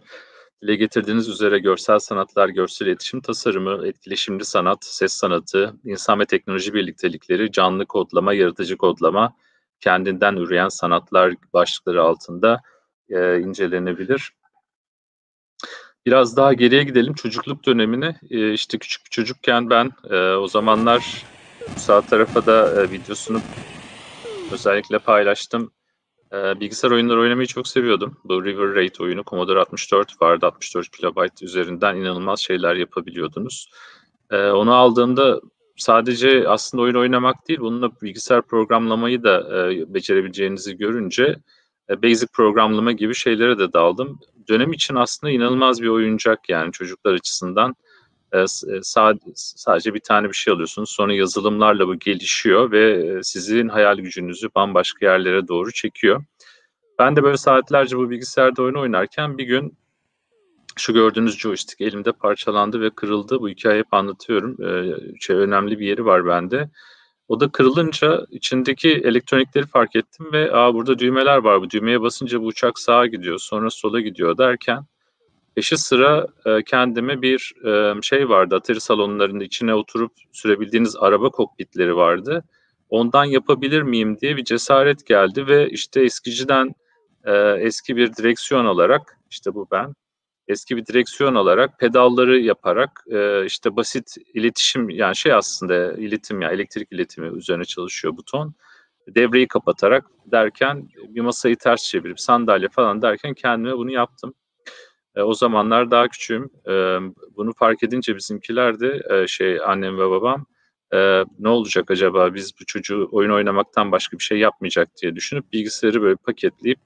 dile getirdiğiniz üzere görsel sanatlar, görsel iletişim tasarımı, etkileşimli sanat, ses sanatı, insan ve teknoloji birliktelikleri, canlı kodlama, yaratıcı kodlama, kendinden üreyen sanatlar başlıkları altında e, incelenebilir. Biraz daha geriye gidelim çocukluk dönemine. E, işte küçük bir çocukken ben e, o zamanlar sağ tarafa da e, videosunu özellikle paylaştım. E, bilgisayar oyunları oynamayı çok seviyordum. Bu River Raid oyunu Commodore 64 vardı. 64 kilobayt üzerinden inanılmaz şeyler yapabiliyordunuz. E, onu aldığımda sadece aslında oyun oynamak değil, bununla bilgisayar programlamayı da e, becerebileceğinizi görünce e, basic programlama gibi şeylere de daldım. Dönem için aslında inanılmaz bir oyuncak yani çocuklar açısından. E, e sadece bir tane bir şey alıyorsunuz. Sonra yazılımlarla bu gelişiyor ve e, sizin hayal gücünüzü bambaşka yerlere doğru çekiyor. Ben de böyle saatlerce bu bilgisayarda oyun oynarken bir gün şu gördüğünüz joystick elimde parçalandı ve kırıldı. Bu hikayeyi hep anlatıyorum. Şey, önemli bir yeri var bende. O da kırılınca içindeki elektronikleri fark ettim ve aa burada düğmeler var. Bu düğmeye basınca bu uçak sağa gidiyor, sonra sola gidiyor derken peşi sıra e, kendime bir e, şey vardı. Atari salonlarının içine oturup sürebildiğiniz araba kokpitleri vardı. Ondan yapabilir miyim diye bir cesaret geldi ve işte eskiciden e, eski bir direksiyon alarak işte bu ben eski bir direksiyon alarak pedalları yaparak e, işte basit iletişim yani şey aslında iletim ya yani elektrik iletimi üzerine çalışıyor buton. Devreyi kapatarak derken bir masayı ters çevirip sandalye falan derken kendime bunu yaptım. E, o zamanlar daha küçüğüm. E, bunu fark edince bizimkiler de e, şey annem ve babam e, ne olacak acaba biz bu çocuğu oyun oynamaktan başka bir şey yapmayacak diye düşünüp bilgisayarı böyle paketleyip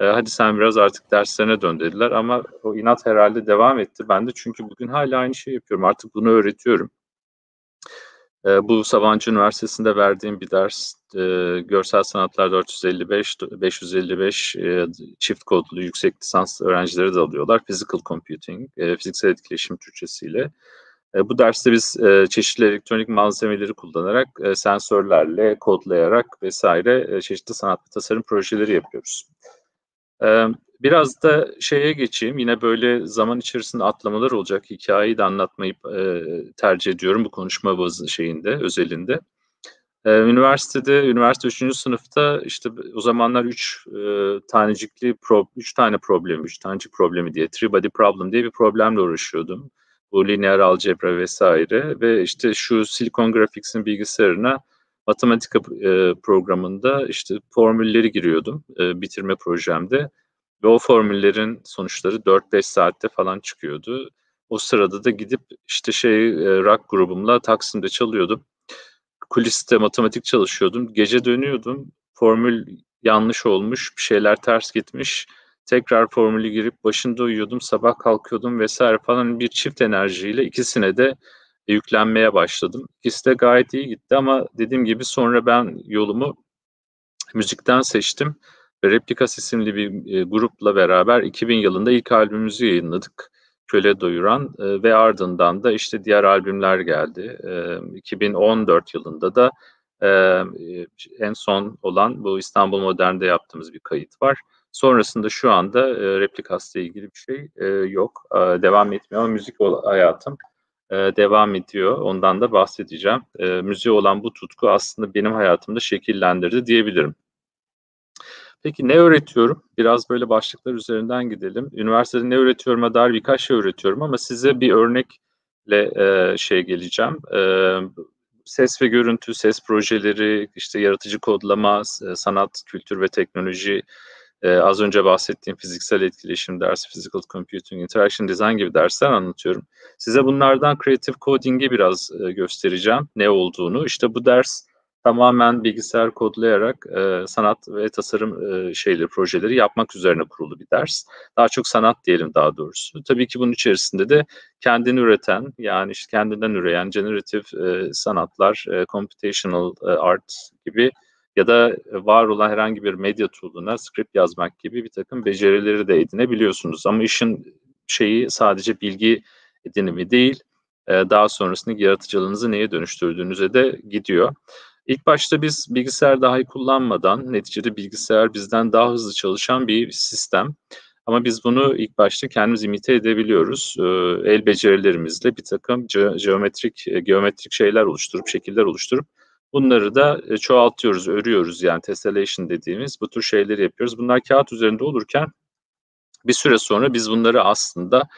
e, hadi sen biraz artık derslerine dön dediler ama o inat herhalde devam etti. Ben de çünkü bugün hala aynı şeyi yapıyorum. Artık bunu öğretiyorum. E, bu Sabancı Üniversitesi'nde verdiğim bir ders e, Görsel Sanatlar 455, 555 e, çift kodlu yüksek lisans öğrencileri de alıyorlar. Physical Computing, e, fiziksel etkileşim Türkçesiyle. E, bu derste biz e, çeşitli elektronik malzemeleri kullanarak, e, sensörlerle, kodlayarak vesaire e, çeşitli sanat ve tasarım projeleri yapıyoruz. E, biraz da şeye geçeyim. Yine böyle zaman içerisinde atlamalar olacak. Hikayeyi de anlatmayı e, tercih ediyorum bu konuşma bazı şeyinde, özelinde. E, üniversitede, üniversite 3. sınıfta işte o zamanlar 3 e, tanecikli, 3 tane problem, 3 tanecik problemi diye, three body problem diye bir problemle uğraşıyordum bu lineer algebra vesaire ve işte şu Silicon Graphics'in bilgisayarına matematik e, programında işte formülleri giriyordum e, bitirme projemde ve o formüllerin sonuçları 4-5 saatte falan çıkıyordu. O sırada da gidip işte şey e, rock grubumla Taksim'de çalıyordum. Kuliste matematik çalışıyordum. Gece dönüyordum. Formül yanlış olmuş, bir şeyler ters gitmiş tekrar formülü girip başında uyuyordum, sabah kalkıyordum vesaire falan bir çift enerjiyle ikisine de yüklenmeye başladım. İkisi de gayet iyi gitti ama dediğim gibi sonra ben yolumu müzikten seçtim ve Replikas isimli bir e, grupla beraber 2000 yılında ilk albümümüzü yayınladık. Köle Doyuran e, ve ardından da işte diğer albümler geldi. E, 2014 yılında da e, en son olan bu İstanbul Modern'de yaptığımız bir kayıt var. Sonrasında şu anda e, replikasla ilgili bir şey e, yok. E, devam etmiyor ama müzik hayatım e, devam ediyor. Ondan da bahsedeceğim. E, müziğe olan bu tutku aslında benim hayatımda şekillendirdi diyebilirim. Peki ne öğretiyorum? Biraz böyle başlıklar üzerinden gidelim. Üniversitede ne öğretiyorum'a dair birkaç şey öğretiyorum ama size bir örnekle e, şey geleceğim. E, ses ve görüntü, ses projeleri, işte yaratıcı kodlama, sanat, kültür ve teknoloji e, az önce bahsettiğim fiziksel etkileşim dersi, physical computing, interaction design gibi dersler anlatıyorum. Size bunlardan creative coding'i biraz e, göstereceğim ne olduğunu. İşte bu ders tamamen bilgisayar kodlayarak e, sanat ve tasarım e, şeyleri, projeleri yapmak üzerine kurulu bir ders. Daha çok sanat diyelim daha doğrusu. Tabii ki bunun içerisinde de kendini üreten, yani işte kendinden üreyen generative e, sanatlar, e, computational e, art gibi ya da var olan herhangi bir medya tool'una script yazmak gibi bir takım becerileri de edinebiliyorsunuz. Ama işin şeyi sadece bilgi edinimi değil, e, daha sonrasında yaratıcılığınızı neye dönüştürdüğünüze de gidiyor. İlk başta biz bilgisayar dahi kullanmadan, neticede bilgisayar bizden daha hızlı çalışan bir sistem. Ama biz bunu ilk başta kendimiz imite edebiliyoruz. E, el becerilerimizle bir takım ge- geometrik e, geometrik şeyler oluşturup, şekiller oluşturup Bunları da e, çoğaltıyoruz, örüyoruz yani tessellation dediğimiz bu tür şeyleri yapıyoruz. Bunlar kağıt üzerinde olurken bir süre sonra biz bunları aslında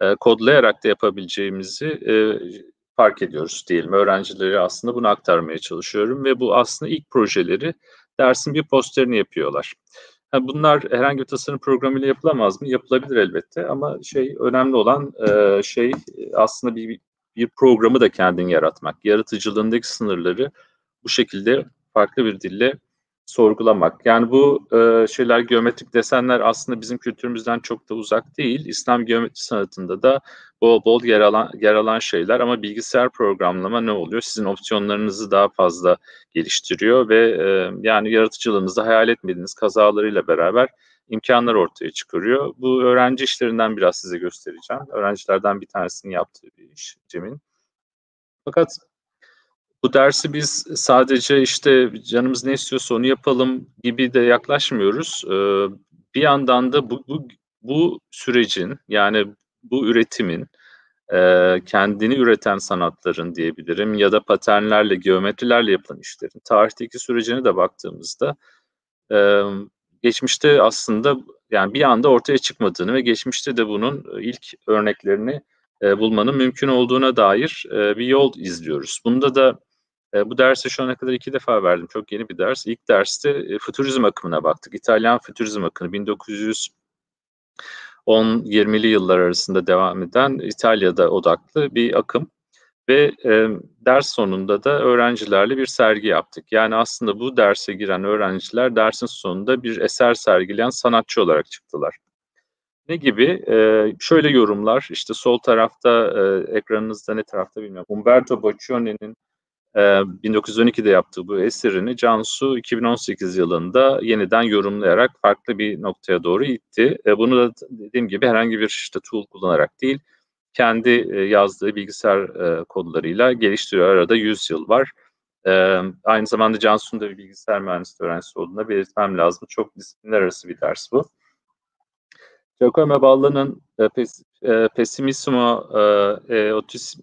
e, kodlayarak da yapabileceğimizi fark ediyoruz diyelim. Öğrencileri aslında bunu aktarmaya çalışıyorum ve bu aslında ilk projeleri dersin bir posterini yapıyorlar. Yani bunlar herhangi bir tasarım programıyla yapılamaz mı? Yapılabilir elbette ama şey önemli olan e, şey aslında bir bir programı da kendin yaratmak. Yaratıcılığındaki sınırları bu şekilde farklı bir dille sorgulamak. Yani bu e, şeyler geometrik desenler aslında bizim kültürümüzden çok da uzak değil. İslam geometri sanatında da bol bol yer alan, yer alan şeyler ama bilgisayar programlama ne oluyor? Sizin opsiyonlarınızı daha fazla geliştiriyor ve e, yani yaratıcılığınızı hayal etmediğiniz kazalarıyla beraber imkanlar ortaya çıkarıyor. Bu öğrenci işlerinden biraz size göstereceğim. Öğrencilerden bir tanesinin yaptığı bir iş Cem'in. Fakat bu dersi biz sadece işte canımız ne istiyorsa onu yapalım gibi de yaklaşmıyoruz. Ee, bir yandan da bu, bu, bu sürecin yani bu üretimin e, kendini üreten sanatların diyebilirim ya da paternlerle, geometrilerle yapılan işlerin tarihteki sürecine de baktığımızda e, geçmişte aslında yani bir anda ortaya çıkmadığını ve geçmişte de bunun ilk örneklerini e, bulmanın mümkün olduğuna dair e, bir yol izliyoruz. Bunda da e, bu dersi şu ana kadar iki defa verdim. Çok yeni bir ders. İlk derste e, fütürizm akımına baktık. İtalyan fütürizm akımı 1900 10-20'li yıllar arasında devam eden İtalya'da odaklı bir akım ve e, ders sonunda da öğrencilerle bir sergi yaptık. Yani aslında bu derse giren öğrenciler dersin sonunda bir eser sergileyen sanatçı olarak çıktılar. Ne gibi? E, şöyle yorumlar, işte sol tarafta, e, ekranınızda ne tarafta bilmiyorum. Umberto Boccioni'nin e, 1912'de yaptığı bu eserini Cansu 2018 yılında yeniden yorumlayarak farklı bir noktaya doğru itti. E, bunu da dediğim gibi herhangi bir işte tool kullanarak değil, kendi e, yazdığı bilgisayar e, kodlarıyla geliştiriyor. Arada 100 yıl var. E, aynı zamanda Cansu'nun da bir bilgisayar mühendisliği öğrencisi olduğunda belirtmem lazım. Çok disiplinler arası bir ders bu. Giacomo Balla'nın e, e, Pessimismo e,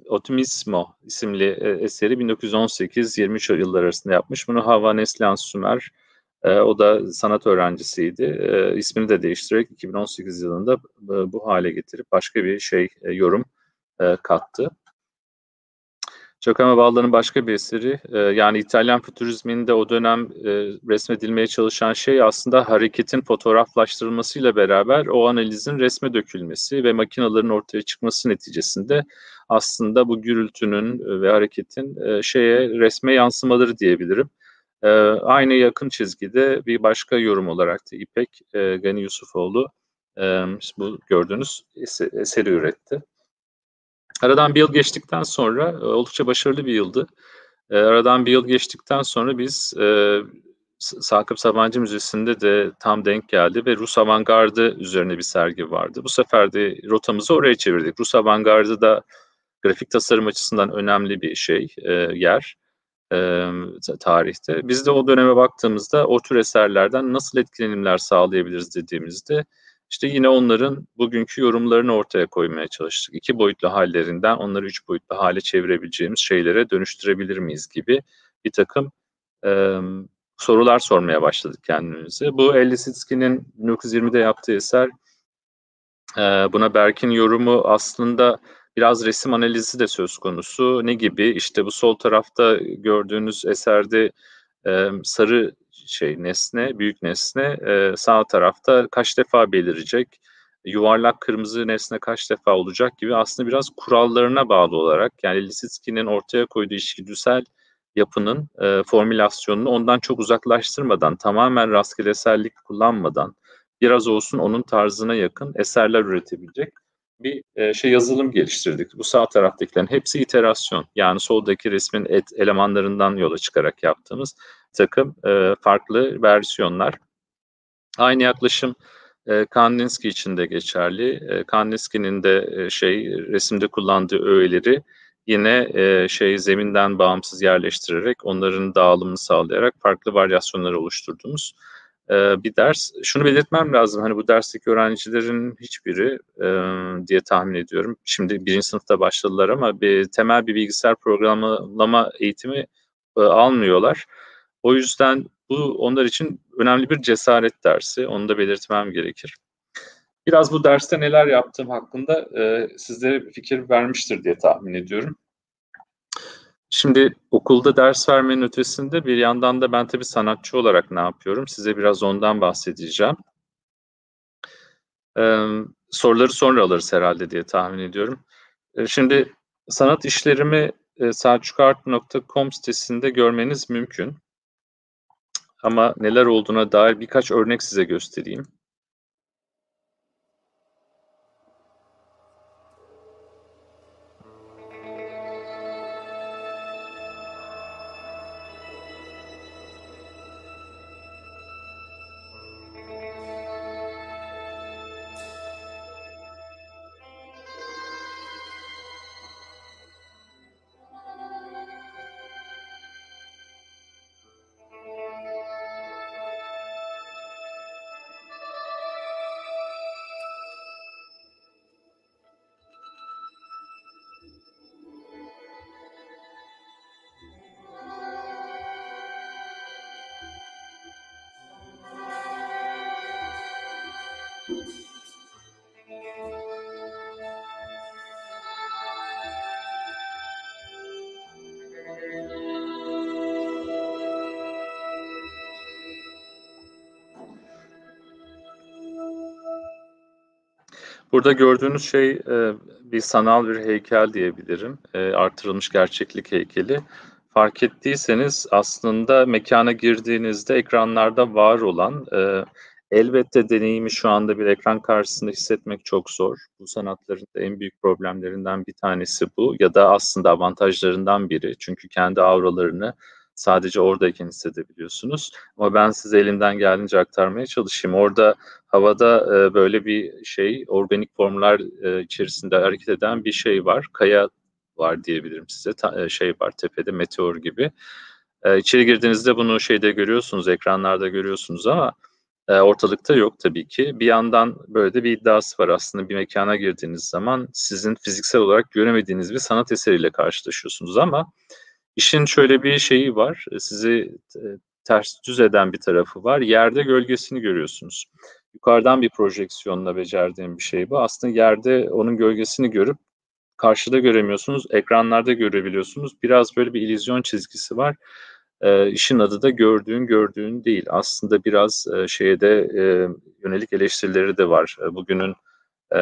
Otimismo isimli e, eseri 1918-23 yıllar arasında yapmış. Bunu Hava Neslihan Sümer, e, o da sanat öğrencisiydi. E, ismini de değiştirerek 2018 yılında e, bu hale getirip başka bir şey e, yorum e, kattı. Giacomo Balla'nın başka bir eseri, e, yani İtalyan fütürizminde o dönem e, resmedilmeye çalışan şey aslında hareketin fotoğraflaştırılmasıyla beraber o analizin resme dökülmesi ve makinaların ortaya çıkması neticesinde aslında bu gürültünün ve hareketin e, şeye resme yansımaları diyebilirim. E, aynı yakın çizgide bir başka yorum olarak da İpek e, Gani Yusufoğlu e, bu gördüğünüz eseri üretti. Aradan bir yıl geçtikten sonra e, oldukça başarılı bir yıldı. E, aradan bir yıl geçtikten sonra biz e, Sakıp Sabancı Müzesi'nde de tam denk geldi ve Rus avantgardı üzerine bir sergi vardı. Bu sefer de rotamızı oraya çevirdik. Rus avantgardı da grafik tasarım açısından önemli bir şey, e, yer e, tarihte. Biz de o döneme baktığımızda o tür eserlerden nasıl etkilenimler sağlayabiliriz dediğimizde işte yine onların bugünkü yorumlarını ortaya koymaya çalıştık. İki boyutlu hallerinden onları üç boyutlu hale çevirebileceğimiz şeylere dönüştürebilir miyiz gibi bir takım e, sorular sormaya başladık kendimize. Bu Elisitski'nin 1920'de yaptığı eser e, buna Berk'in yorumu aslında biraz resim analizi de söz konusu. Ne gibi? İşte bu sol tarafta gördüğünüz eserde e, sarı şey nesne, büyük nesne sağ tarafta kaç defa belirecek, yuvarlak kırmızı nesne kaç defa olacak gibi aslında biraz kurallarına bağlı olarak yani Lisitsky'nin ortaya koyduğu içgüdüsel yapının formülasyonunu ondan çok uzaklaştırmadan, tamamen rastgelesellik kullanmadan biraz olsun onun tarzına yakın eserler üretebilecek bir şey yazılım geliştirdik. Bu sağ taraftakilerin hepsi iterasyon. Yani soldaki resmin et, elemanlarından yola çıkarak yaptığımız takım e, farklı versiyonlar. Aynı yaklaşım e, Kandinsky için de geçerli. E, Kandinsky'nin de e, şey resimde kullandığı öğeleri yine e, şey zeminden bağımsız yerleştirerek onların dağılımını sağlayarak farklı varyasyonlar oluşturduğumuz e, bir ders. Şunu belirtmem lazım hani bu dersteki öğrencilerin hiçbiri e, diye tahmin ediyorum. Şimdi birinci sınıfta başladılar ama bir temel bir bilgisayar programlama eğitimi e, almıyorlar. O yüzden bu onlar için önemli bir cesaret dersi. Onu da belirtmem gerekir. Biraz bu derste neler yaptığım hakkında e, sizlere fikir vermiştir diye tahmin ediyorum. Şimdi okulda ders vermenin ötesinde bir yandan da ben tabii sanatçı olarak ne yapıyorum? Size biraz ondan bahsedeceğim. Ee, soruları sonra alırız herhalde diye tahmin ediyorum. Ee, şimdi sanat işlerimi e, selçukart.com sitesinde görmeniz mümkün. Ama neler olduğuna dair birkaç örnek size göstereyim. Burada gördüğünüz şey e, bir sanal bir heykel diyebilirim. E, artırılmış gerçeklik heykeli. Fark ettiyseniz aslında mekana girdiğinizde ekranlarda var olan e, elbette deneyimi şu anda bir ekran karşısında hissetmek çok zor. Bu sanatların da en büyük problemlerinden bir tanesi bu ya da aslında avantajlarından biri. Çünkü kendi avralarını sadece oradayken hissedebiliyorsunuz. Ama ben size elimden geldiğince aktarmaya çalışayım. Orada havada e, böyle bir şey, organik formlar e, içerisinde hareket eden bir şey var. Kaya var diyebilirim size. Ta, e, şey var tepede, meteor gibi. E, içeri girdiğinizde bunu şeyde görüyorsunuz, ekranlarda görüyorsunuz ama e, ortalıkta yok tabii ki. Bir yandan böyle de bir iddiası var aslında bir mekana girdiğiniz zaman sizin fiziksel olarak göremediğiniz bir sanat eseriyle karşılaşıyorsunuz ama işin şöyle bir şeyi var. Sizi ters düz eden bir tarafı var. Yerde gölgesini görüyorsunuz. Yukarıdan bir projeksiyonla becerdiğim bir şey bu. Aslında yerde onun gölgesini görüp karşıda göremiyorsunuz, ekranlarda görebiliyorsunuz. Biraz böyle bir illüzyon çizgisi var. E, işin adı da gördüğün gördüğün değil. Aslında biraz e, şeyde e, yönelik eleştirileri de var. E, bugünün e,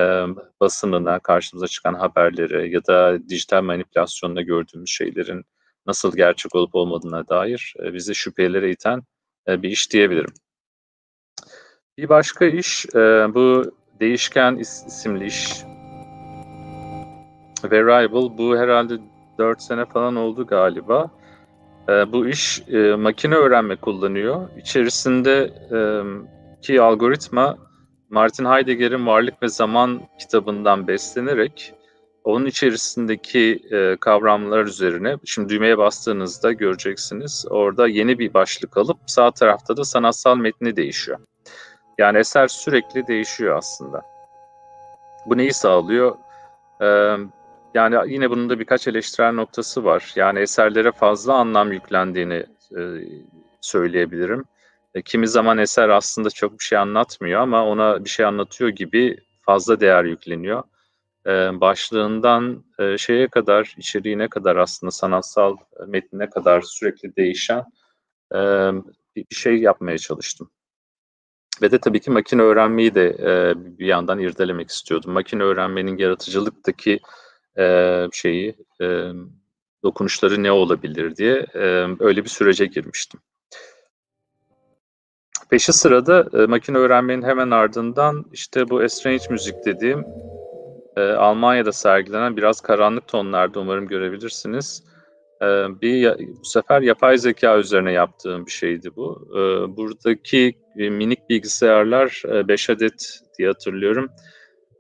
basınına, karşımıza çıkan haberleri ya da dijital manipülasyonda gördüğümüz şeylerin nasıl gerçek olup olmadığına dair bizi şüphelere iten bir iş diyebilirim. Bir başka iş bu değişken is, isimli iş. Variable bu herhalde 4 sene falan oldu galiba. Bu iş makine öğrenme kullanıyor. İçerisinde ki algoritma Martin Heidegger'in Varlık ve Zaman kitabından beslenerek onun içerisindeki e, kavramlar üzerine şimdi düğmeye bastığınızda göreceksiniz. Orada yeni bir başlık alıp sağ tarafta da sanatsal metni değişiyor. Yani eser sürekli değişiyor aslında. Bu neyi sağlıyor? Ee, yani yine bunun da birkaç eleştirel noktası var. Yani eserlere fazla anlam yüklendiğini e, söyleyebilirim. E, kimi zaman eser aslında çok bir şey anlatmıyor ama ona bir şey anlatıyor gibi fazla değer yükleniyor. Başlığından şeye kadar, içeriğine kadar aslında sanatsal metnine kadar sürekli değişen bir şey yapmaya çalıştım. Ve de tabii ki makine öğrenmeyi de bir yandan irdelemek istiyordum. Makine öğrenmenin yaratıcılıktaki şeyi, e, dokunuşları ne olabilir diye öyle bir sürece girmiştim. Peşi sırada makine öğrenmenin hemen ardından işte bu Estrange müzik dediğim e, Almanya'da sergilenen biraz karanlık tonlarda umarım görebilirsiniz. E, bir bu sefer yapay zeka üzerine yaptığım bir şeydi bu. E, buradaki e, minik bilgisayarlar 5 e, adet diye hatırlıyorum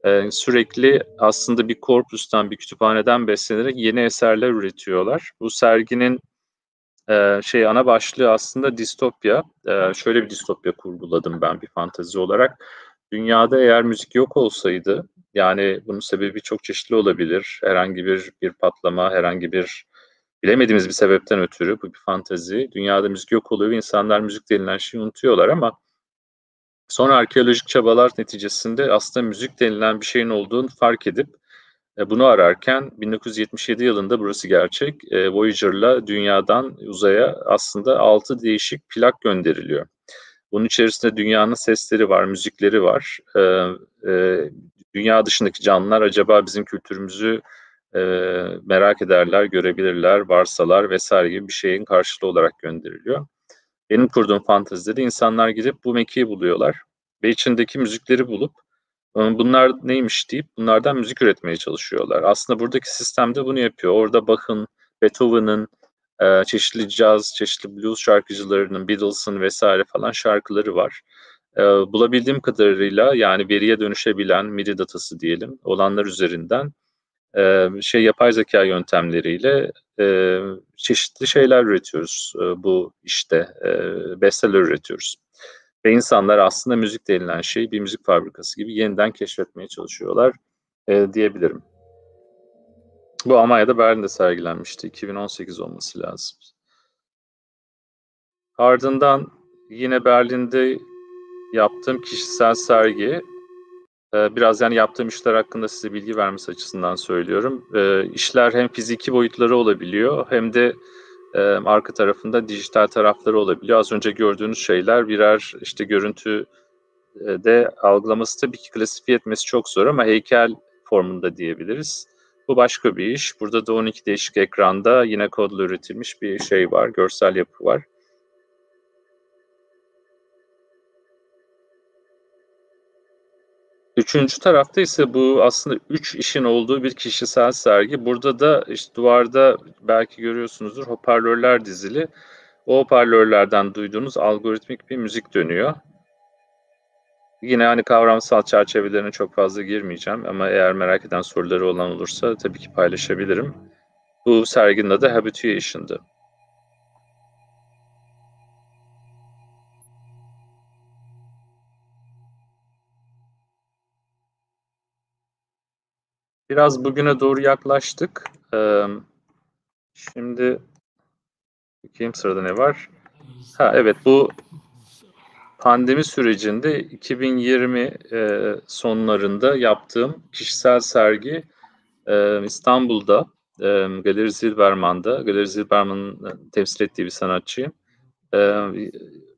e, sürekli aslında bir korpustan, bir kütüphaneden beslenerek yeni eserler üretiyorlar. Bu serginin e, şey ana başlığı aslında distopya. E, şöyle bir distopya kurguladım ben bir fantezi olarak. Dünyada eğer müzik yok olsaydı, yani bunun sebebi çok çeşitli olabilir. Herhangi bir bir patlama, herhangi bir bilemediğimiz bir sebepten ötürü bu bir fantezi. Dünyada müzik yok oluyor ve insanlar müzik denilen şeyi unutuyorlar ama Sonra arkeolojik çabalar neticesinde aslında müzik denilen bir şeyin olduğunu fark edip e, bunu ararken 1977 yılında burası gerçek. E, Voyager'la dünyadan uzaya aslında 6 değişik plak gönderiliyor. Bunun içerisinde dünyanın sesleri var, müzikleri var. E, dünya dışındaki canlılar acaba bizim kültürümüzü merak ederler, görebilirler, varsalar vesaire gibi bir şeyin karşılığı olarak gönderiliyor benim kurduğum fantezide insanlar gidip bu mekiği buluyorlar ve içindeki müzikleri bulup bunlar neymiş deyip bunlardan müzik üretmeye çalışıyorlar. Aslında buradaki sistemde bunu yapıyor. Orada Bach'ın, Beethoven'ın, e, çeşitli caz, çeşitli blues şarkıcılarının, Beatles'ın vesaire falan şarkıları var. E, bulabildiğim kadarıyla yani veriye dönüşebilen MIDI datası diyelim olanlar üzerinden e, şey yapay zeka yöntemleriyle e, çeşitli şeyler üretiyoruz e, bu işte e, besteler üretiyoruz. Ve insanlar aslında müzik denilen şeyi bir müzik fabrikası gibi yeniden keşfetmeye çalışıyorlar e, diyebilirim. Bu Almanya'da Berlin'de sergilenmişti. 2018 olması lazım. Ardından yine Berlin'de yaptığım kişisel sergi ee, biraz yani yaptığım işler hakkında size bilgi vermesi açısından söylüyorum. E, işler hem fiziki boyutları olabiliyor hem de e, arka tarafında dijital tarafları olabiliyor. Az önce gördüğünüz şeyler birer işte görüntü de algılaması tabii ki klasifiye etmesi çok zor ama heykel formunda diyebiliriz. Bu başka bir iş. Burada da 12 değişik ekranda yine kodla üretilmiş bir şey var, görsel yapı var. Üçüncü tarafta ise bu aslında üç işin olduğu bir kişisel sergi. Burada da işte duvarda belki görüyorsunuzdur hoparlörler dizili. O hoparlörlerden duyduğunuz algoritmik bir müzik dönüyor. Yine hani kavramsal çerçevelerine çok fazla girmeyeceğim ama eğer merak eden soruları olan olursa tabii ki paylaşabilirim. Bu serginin adı Habituation'dı. Biraz bugüne doğru yaklaştık. Şimdi bakayım sırada ne var? Ha evet bu pandemi sürecinde 2020 e, sonlarında yaptığım kişisel sergi e, İstanbul'da e, Galeri Zilberman'da. Galeri Zilberman'ın temsil ettiği bir sanatçıyım. E,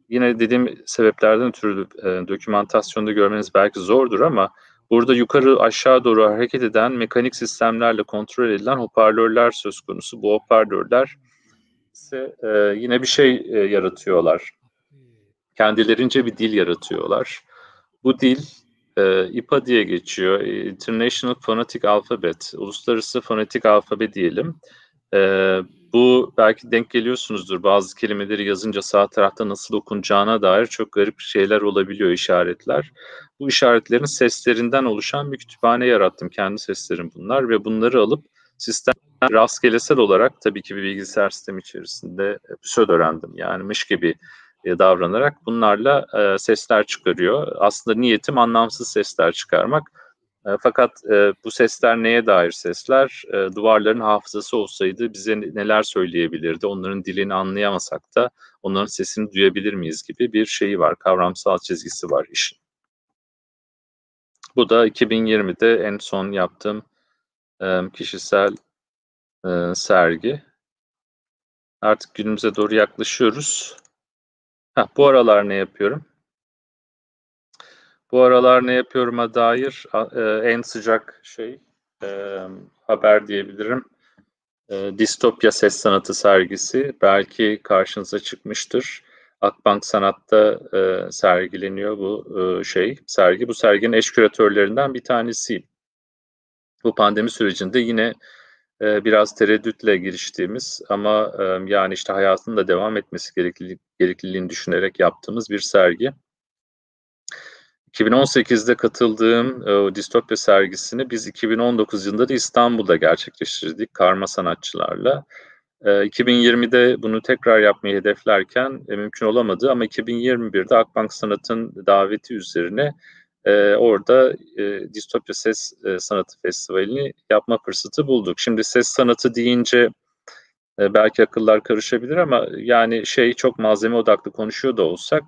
yine dediğim sebeplerden ötürü e, dokümantasyonda görmeniz belki zordur ama burada yukarı aşağı doğru hareket eden mekanik sistemlerle kontrol edilen hoparlörler söz konusu. Bu hoparlörler ise e, yine bir şey e, yaratıyorlar kendilerince bir dil yaratıyorlar. Bu dil e, IPA diye geçiyor. International Phonetic Alphabet, Uluslararası Fonetik Alfabe diyelim. E, bu belki denk geliyorsunuzdur. Bazı kelimeleri yazınca sağ tarafta nasıl okunacağına dair çok garip şeyler olabiliyor, işaretler. Bu işaretlerin seslerinden oluşan bir kütüphane yarattım. Kendi seslerim bunlar ve bunları alıp sistem rastgelesel olarak tabii ki bir bilgisayar sistemi içerisinde pseudo yani mış gibi e, davranarak bunlarla e, sesler çıkarıyor. Aslında niyetim anlamsız sesler çıkarmak. E, fakat e, bu sesler neye dair sesler? E, duvarların hafızası olsaydı bize neler söyleyebilirdi? Onların dilini anlayamasak da onların sesini duyabilir miyiz gibi bir şeyi var. Kavramsal çizgisi var işin. Bu da 2020'de en son yaptığım e, kişisel e, sergi. Artık günümüze doğru yaklaşıyoruz. Heh, bu aralar ne yapıyorum? Bu aralar ne yapıyorum'a dair e, en sıcak şey e, haber diyebilirim. E, Distopya Ses Sanatı sergisi belki karşınıza çıkmıştır. Akbank Sanat'ta e, sergileniyor bu e, şey sergi. Bu serginin eş küratörlerinden bir tanesiyim. Bu pandemi sürecinde yine e, biraz tereddütle giriştiğimiz ama e, yani işte hayatın da devam etmesi gerekli, gerekliliğini düşünerek yaptığımız bir sergi. 2018'de katıldığım e, distopya sergisini biz 2019 yılında da İstanbul'da gerçekleştirdik karma sanatçılarla. 2020'de bunu tekrar yapmayı hedeflerken mümkün olamadı ama 2021'de Akbank Sanat'ın daveti üzerine e, orada e, Distopya Ses e, Sanatı Festivali'ni yapma fırsatı bulduk. Şimdi ses sanatı deyince e, belki akıllar karışabilir ama yani şey çok malzeme odaklı konuşuyor da olsak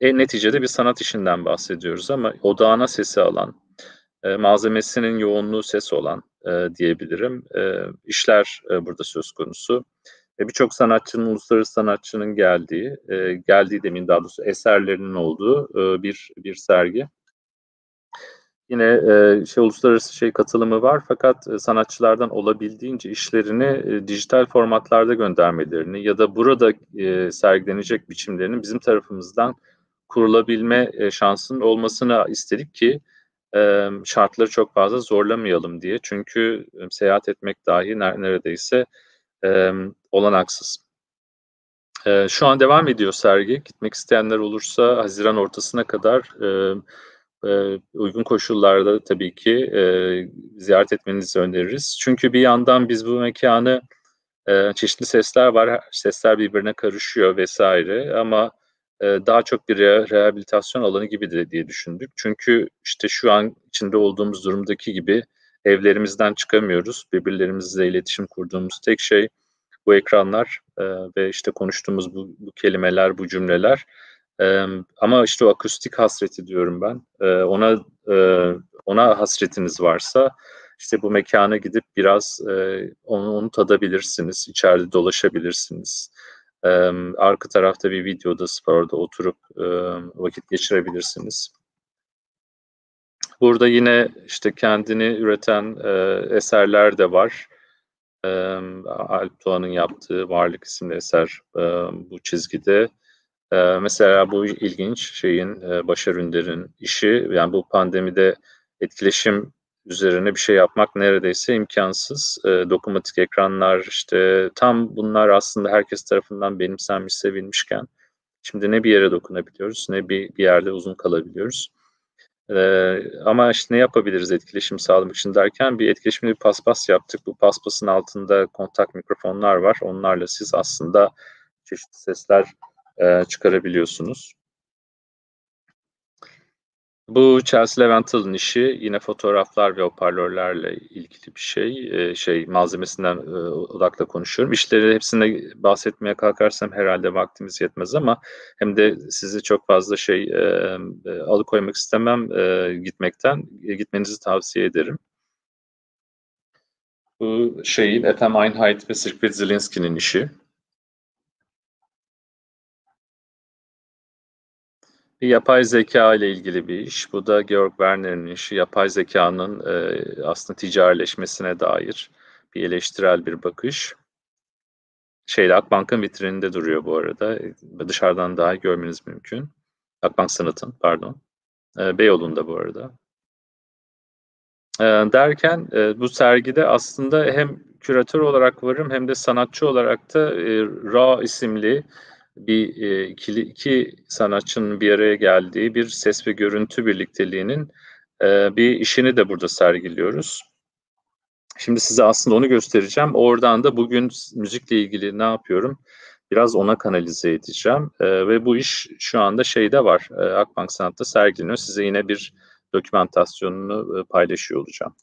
en neticede bir sanat işinden bahsediyoruz ama odağına sesi alan, e, malzemesinin yoğunluğu ses olan e, diyebilirim. E, işler e, burada söz konusu. E, Birçok sanatçının, uluslararası sanatçının geldiği, e, geldiği demin daha doğrusu eserlerinin olduğu e, bir bir sergi. Yine e, şey uluslararası şey katılımı var fakat e, sanatçılardan olabildiğince işlerini e, dijital formatlarda göndermelerini ya da burada e, sergilenecek biçimlerinin bizim tarafımızdan kurulabilme e, şansının olmasını istedik ki e, şartları çok fazla zorlamayalım diye. Çünkü e, seyahat etmek dahi neredeyse e, olanaksız. E, şu an devam ediyor sergi. Gitmek isteyenler olursa Haziran ortasına kadar e, uygun koşullarda tabii ki ziyaret etmenizi öneririz. Çünkü bir yandan biz bu mekanı çeşitli sesler var, sesler birbirine karışıyor vesaire ama daha çok bir re- rehabilitasyon alanı gibi de diye düşündük. Çünkü işte şu an içinde olduğumuz durumdaki gibi evlerimizden çıkamıyoruz. Birbirlerimizle iletişim kurduğumuz tek şey bu ekranlar ve işte konuştuğumuz bu, bu kelimeler, bu cümleler. E, ama işte o akustik hasreti diyorum ben. E, ona e, ona hasretiniz varsa işte bu mekana gidip biraz e, onu, onu tadabilirsiniz, içeride dolaşabilirsiniz. E, arka tarafta bir videodası var orada oturup e, vakit geçirebilirsiniz. Burada yine işte kendini üreten e, eserler de var. E, Alp Doğan'ın yaptığı Varlık isimli eser e, bu çizgide. E, mesela bu ilginç şeyin e, Başar Ünder'in işi yani bu pandemide etkileşim üzerine bir şey yapmak neredeyse imkansız. E, dokunmatik ekranlar işte tam bunlar aslında herkes tarafından benimsenmiş, sevilmişken şimdi ne bir yere dokunabiliyoruz ne bir, bir yerde uzun kalabiliyoruz. Ee, ama işte ne yapabiliriz etkileşim sağlamak için derken bir etkileşimli bir paspas yaptık. Bu paspasın altında kontak mikrofonlar var. Onlarla siz aslında çeşitli sesler e, çıkarabiliyorsunuz. Bu Chelsea Levental'ın işi yine fotoğraflar ve hoparlörlerle ilgili bir şey. Ee, şey malzemesinden e, odakla konuşuyorum. İşleri hepsine bahsetmeye kalkarsam herhalde vaktimiz yetmez ama hem de sizi çok fazla şey e, e alıkoymak istemem e, gitmekten. E, gitmenizi tavsiye ederim. Bu şeyin Ethem Einheit ve Sirkvet Zielinski'nin işi. Bir yapay zeka ile ilgili bir iş. Bu da Georg Werner'in işi. Yapay zekanın e, aslında ticarileşmesine dair bir eleştirel bir bakış. Şeyde Akbank'ın vitrininde duruyor bu arada. Dışarıdan daha görmeniz mümkün. Akbank Sanat'ın pardon. E, Beyoğlu'nda bu arada. E, derken e, bu sergide aslında hem küratör olarak varım hem de sanatçı olarak da e, Ra isimli bir e, iki sanatçının bir araya geldiği bir ses ve görüntü birlikteliğinin e, bir işini de burada sergiliyoruz. Şimdi size aslında onu göstereceğim. Oradan da bugün müzikle ilgili ne yapıyorum? Biraz ona kanalize edeceğim. E, ve bu iş şu anda şeyde var. E, Akbank Sanat'ta sergileniyor. Size yine bir dokümantasyonunu e, paylaşıyor olacağım.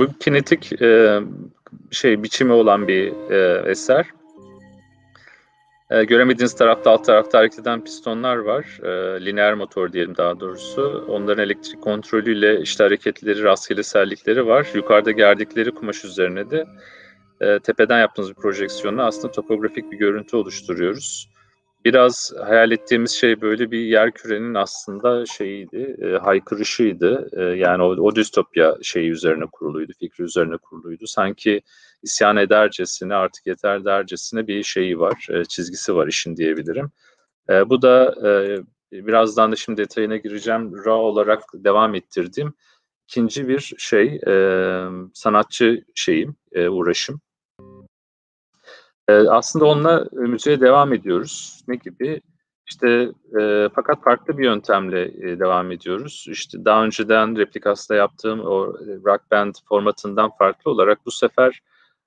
Bu kinetik e, şey biçimi olan bir e, eser. E, göremediğiniz tarafta alt tarafta hareket eden pistonlar var. E, lineer motor diyelim daha doğrusu. Onların elektrik kontrolüyle işte hareketleri, rastgelesellikleri var. Yukarıda gerdikleri kumaş üzerine de e, tepeden yaptığımız bir projeksiyonla aslında topografik bir görüntü oluşturuyoruz biraz hayal ettiğimiz şey böyle bir yer kürenin aslında şeyiydi, e, haykırışıydı. E, yani o, o distopya şeyi üzerine kuruluydu, fikri üzerine kuruluydu. Sanki isyan edercesine, artık yeter dercesine bir şeyi var, e, çizgisi var işin diyebilirim. E, bu da e, birazdan da şimdi detayına gireceğim, raw olarak devam ettirdiğim ikinci bir şey, e, sanatçı şeyim, e, uğraşım. E, aslında onunla müziğe devam ediyoruz. Ne gibi? İşte e, fakat farklı bir yöntemle e, devam ediyoruz. İşte daha önceden Replikas'ta yaptığım o rock band formatından farklı olarak bu sefer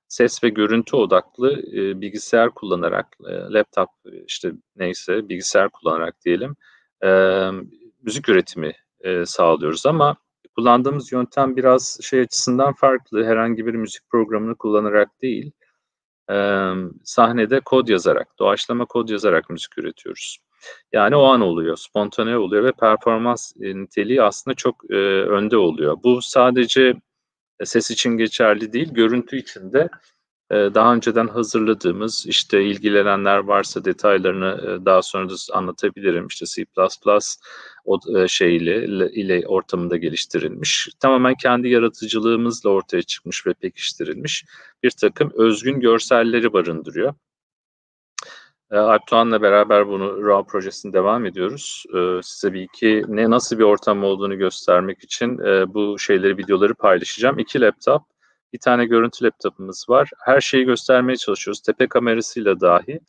ses ve görüntü odaklı e, bilgisayar kullanarak, e, laptop işte neyse bilgisayar kullanarak diyelim e, müzik üretimi e, sağlıyoruz ama kullandığımız yöntem biraz şey açısından farklı. Herhangi bir müzik programını kullanarak değil e, sahnede kod yazarak, doğaçlama kod yazarak müzik üretiyoruz. Yani o an oluyor, spontane oluyor ve performans e, niteliği aslında çok e, önde oluyor. Bu sadece ses için geçerli değil, görüntü için de e, daha önceden hazırladığımız, işte ilgilenenler varsa detaylarını e, daha sonra da anlatabilirim. İşte C++ o e, şeyle ile ortamında geliştirilmiş. Tamamen kendi yaratıcılığımızla ortaya çıkmış ve pekiştirilmiş bir takım özgün görselleri barındırıyor. E, Alp Doğan'la beraber bunu RAW projesini devam ediyoruz. E, size bir iki ne nasıl bir ortam olduğunu göstermek için e, bu şeyleri, videoları paylaşacağım. İki laptop, bir tane görüntü laptopumuz var. Her şeyi göstermeye çalışıyoruz. Tepe kamerasıyla dahi.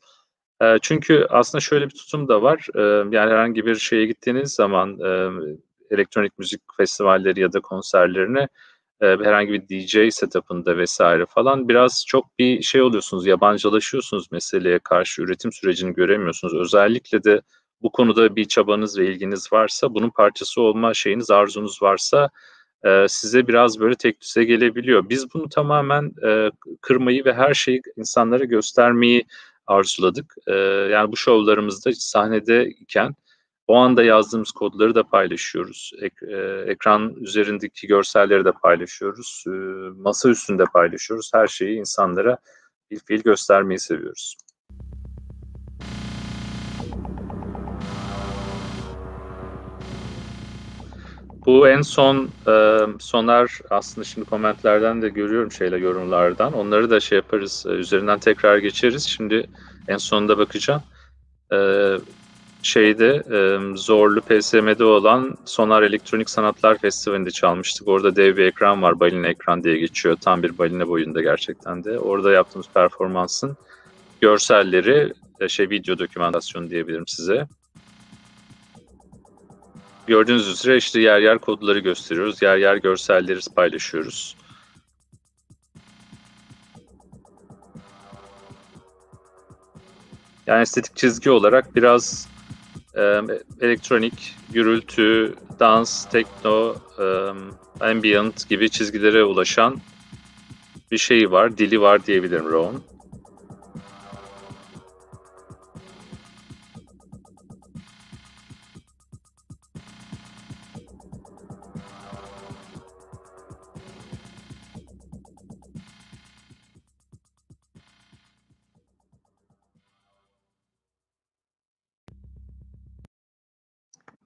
E, çünkü aslında şöyle bir tutum da var. E, yani herhangi bir şeye gittiğiniz zaman e, elektronik müzik festivalleri ya da konserlerine e, herhangi bir DJ setup'ında vesaire falan biraz çok bir şey oluyorsunuz, yabancılaşıyorsunuz meseleye karşı üretim sürecini göremiyorsunuz. Özellikle de bu konuda bir çabanız ve ilginiz varsa, bunun parçası olma şeyiniz, arzunuz varsa e, size biraz böyle tek düze gelebiliyor. Biz bunu tamamen e, kırmayı ve her şeyi insanlara göstermeyi arzuladık. E, yani bu şovlarımızda sahnedeyken o anda yazdığımız kodları da paylaşıyoruz. Ek, e, ekran üzerindeki görselleri de paylaşıyoruz. E, masa üstünde paylaşıyoruz. Her şeyi insanlara bir fiil göstermeyi seviyoruz. Bu en son e, Soner aslında şimdi komentlerden de görüyorum şeyle yorumlardan. Onları da şey yaparız. E, üzerinden tekrar geçeriz. Şimdi en sonunda bakacağım. E, şeyde e, Zorlu PSM'de olan Sonar Elektronik Sanatlar Festivali'nde çalmıştık. Orada dev bir ekran var. Balina ekran diye geçiyor. Tam bir balina boyunda gerçekten de. Orada yaptığımız performansın görselleri, şey video dokümantasyonu diyebilirim size. Gördüğünüz üzere işte yer yer kodları gösteriyoruz. Yer yer görselleri paylaşıyoruz. Yani estetik çizgi olarak biraz e, elektronik, gürültü, dans, tekno, e, ambient gibi çizgilere ulaşan bir şey var, dili var diyebilirim Rowan.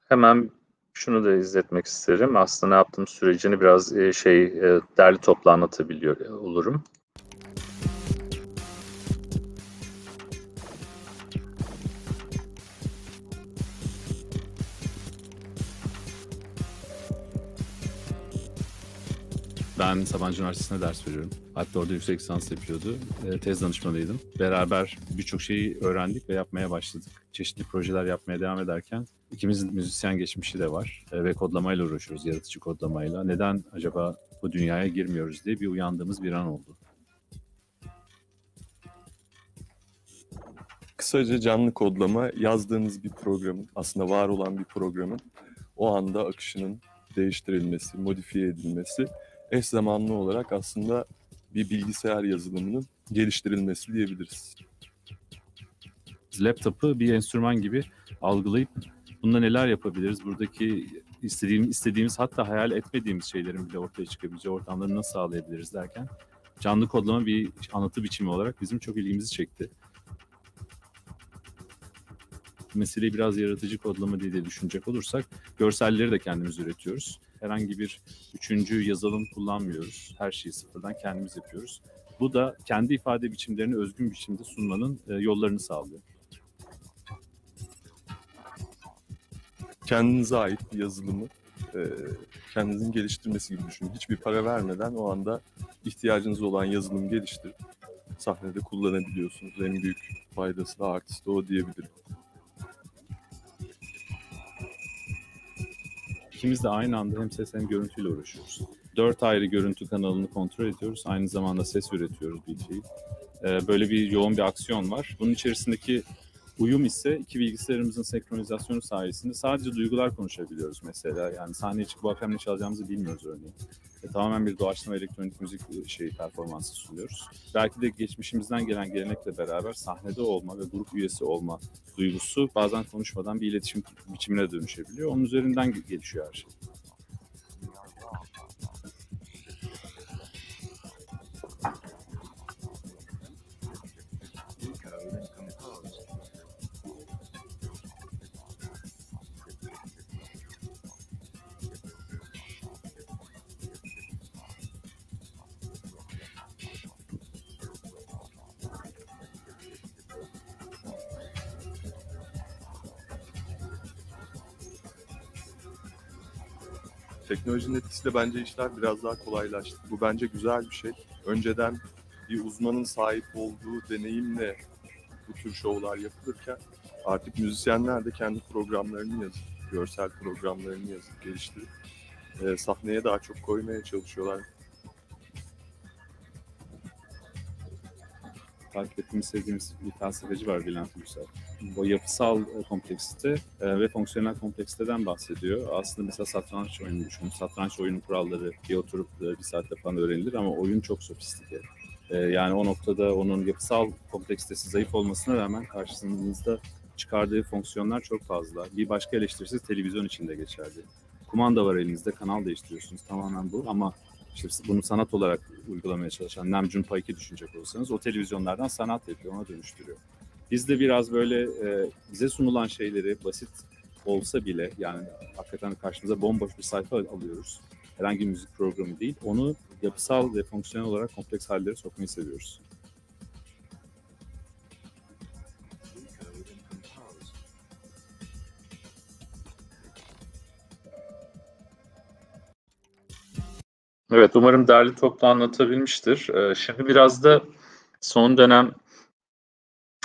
Hemen şunu da izletmek isterim. Aslında ne yaptığım sürecini biraz e, şey e, derli toplu anlatabiliyor e, olurum. Ben Sabancı Üniversitesi'nde ders veriyorum. Hatta orada yüksek lisans yapıyordu. Tez danışmanıydım. Beraber birçok şeyi öğrendik ve yapmaya başladık. Çeşitli projeler yapmaya devam ederken ikimizin müzisyen geçmişi de var. E, ve kodlamayla uğraşıyoruz, yaratıcı kodlamayla. Neden acaba bu dünyaya girmiyoruz diye bir uyandığımız bir an oldu. Kısaca canlı kodlama yazdığınız bir programın, aslında var olan bir programın o anda akışının değiştirilmesi, modifiye edilmesi eş zamanlı olarak aslında bir bilgisayar yazılımının geliştirilmesi diyebiliriz. Laptopu bir enstrüman gibi algılayıp bunda neler yapabiliriz? Buradaki istediğimiz, istediğimiz hatta hayal etmediğimiz şeylerin bile ortaya çıkabileceği ortamları nasıl sağlayabiliriz derken canlı kodlama bir anlatı biçimi olarak bizim çok ilgimizi çekti. Meseleyi biraz yaratıcı kodlama diye de düşünecek olursak görselleri de kendimiz üretiyoruz herhangi bir üçüncü yazılım kullanmıyoruz. Her şeyi sıfırdan kendimiz yapıyoruz. Bu da kendi ifade biçimlerini özgün biçimde sunmanın e, yollarını sağlıyor. Kendinize ait bir yazılımı e, kendinizin geliştirmesi gibi düşünün. Hiçbir para vermeden o anda ihtiyacınız olan yazılım geliştirip sahnede kullanabiliyorsunuz. En büyük faydası da artısı da o diyebilirim. İkimiz de aynı anda hem ses hem görüntüyle uğraşıyoruz. Dört ayrı görüntü kanalını kontrol ediyoruz. Aynı zamanda ses üretiyoruz bir şey. Böyle bir yoğun bir aksiyon var. Bunun içerisindeki uyum ise iki bilgisayarımızın senkronizasyonu sayesinde sadece duygular konuşabiliyoruz mesela. Yani sahneye çıkıp bu akşam ne çalacağımızı bilmiyoruz örneğin. E, tamamen bir doğaçlama elektronik müzik şey performansı sunuyoruz. Belki de geçmişimizden gelen gelenekle beraber sahnede olma ve grup üyesi olma duygusu bazen konuşmadan bir iletişim biçimine dönüşebiliyor. Onun üzerinden gelişiyor her şey. Teknolojinin etkisiyle bence işler biraz daha kolaylaştı. Bu bence güzel bir şey. Önceden bir uzmanın sahip olduğu deneyimle bu tür şovlar yapılırken artık müzisyenler de kendi programlarını yazıp, görsel programlarını yazıp geliştirip e, sahneye daha çok koymaya çalışıyorlar. takip ettiğimiz, sevdiğimiz bir felsefeci var Bülent Yüksel. O yapısal e, kompleksite e, ve fonksiyonel kompleksiteden bahsediyor. Aslında mesela satranç oyunu düşünün. Satranç oyunun kuralları bir oturup e, bir saatte falan öğrenilir ama oyun çok sofistike. Yani o noktada onun yapısal kompleksitesi zayıf olmasına rağmen karşınızda çıkardığı fonksiyonlar çok fazla. Bir başka eleştirisi televizyon için de geçerli. Kumanda var elinizde, kanal değiştiriyorsunuz tamamen bu ama işte bunu sanat olarak uygulamaya çalışan Namjoon Paik'i düşünecek olursanız o televizyonlardan sanat yapıyor, ona dönüştürüyor. Biz de biraz böyle e, bize sunulan şeyleri basit olsa bile yani hakikaten karşımıza bomboş bir sayfa alıyoruz. Herhangi bir müzik programı değil. Onu yapısal ve fonksiyonel olarak kompleks hallere sokmayı seviyoruz. Evet, umarım derli toplu anlatabilmiştir. Ee, şimdi biraz da son dönem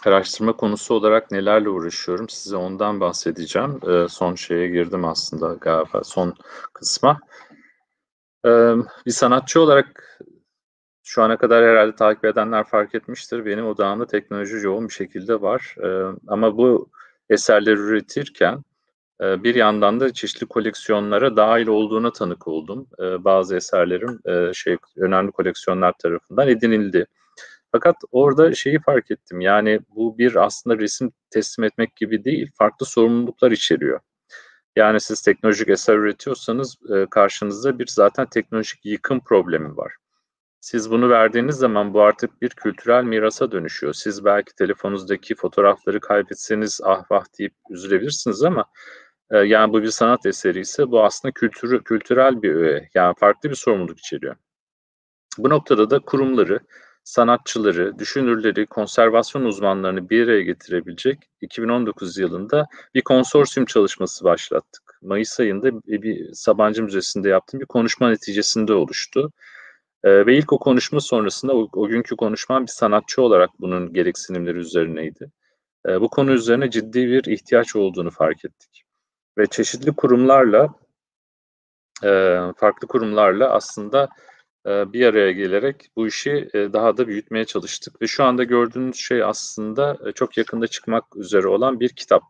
araştırma konusu olarak nelerle uğraşıyorum size ondan bahsedeceğim. Ee, son şeye girdim aslında galiba son kısma. Ee, bir sanatçı olarak şu ana kadar herhalde takip edenler fark etmiştir. Benim odağımda teknoloji yoğun bir şekilde var. Ama bu eserleri üretirken ee, bir yandan da çeşitli koleksiyonlara dahil olduğuna tanık oldum. Ee, bazı eserlerim e, şey önemli koleksiyonlar tarafından edinildi. Fakat orada şeyi fark ettim. Yani bu bir aslında resim teslim etmek gibi değil, farklı sorumluluklar içeriyor. Yani siz teknolojik eser üretiyorsanız e, karşınızda bir zaten teknolojik yıkım problemi var. Siz bunu verdiğiniz zaman bu artık bir kültürel mirasa dönüşüyor. Siz belki telefonunuzdaki fotoğrafları kaybetseniz ah vah deyip üzülebilirsiniz ama ee, yani bu bir sanat eseri ise bu aslında kültürü, kültürel bir öğe. Yani farklı bir sorumluluk içeriyor. Bu noktada da kurumları, sanatçıları, düşünürleri, konservasyon uzmanlarını bir araya getirebilecek 2019 yılında bir konsorsiyum çalışması başlattık. Mayıs ayında bir Sabancı Müzesi'nde yaptığım bir konuşma neticesinde oluştu. Ee, ve ilk o konuşma sonrasında o, o günkü konuşmam bir sanatçı olarak bunun gereksinimleri üzerineydi. Ee, bu konu üzerine ciddi bir ihtiyaç olduğunu fark ettik ve çeşitli kurumlarla e, farklı kurumlarla aslında bir araya gelerek bu işi e, daha da büyütmeye çalıştık ve şu anda gördüğünüz şey aslında e, çok yakında çıkmak üzere olan bir kitap.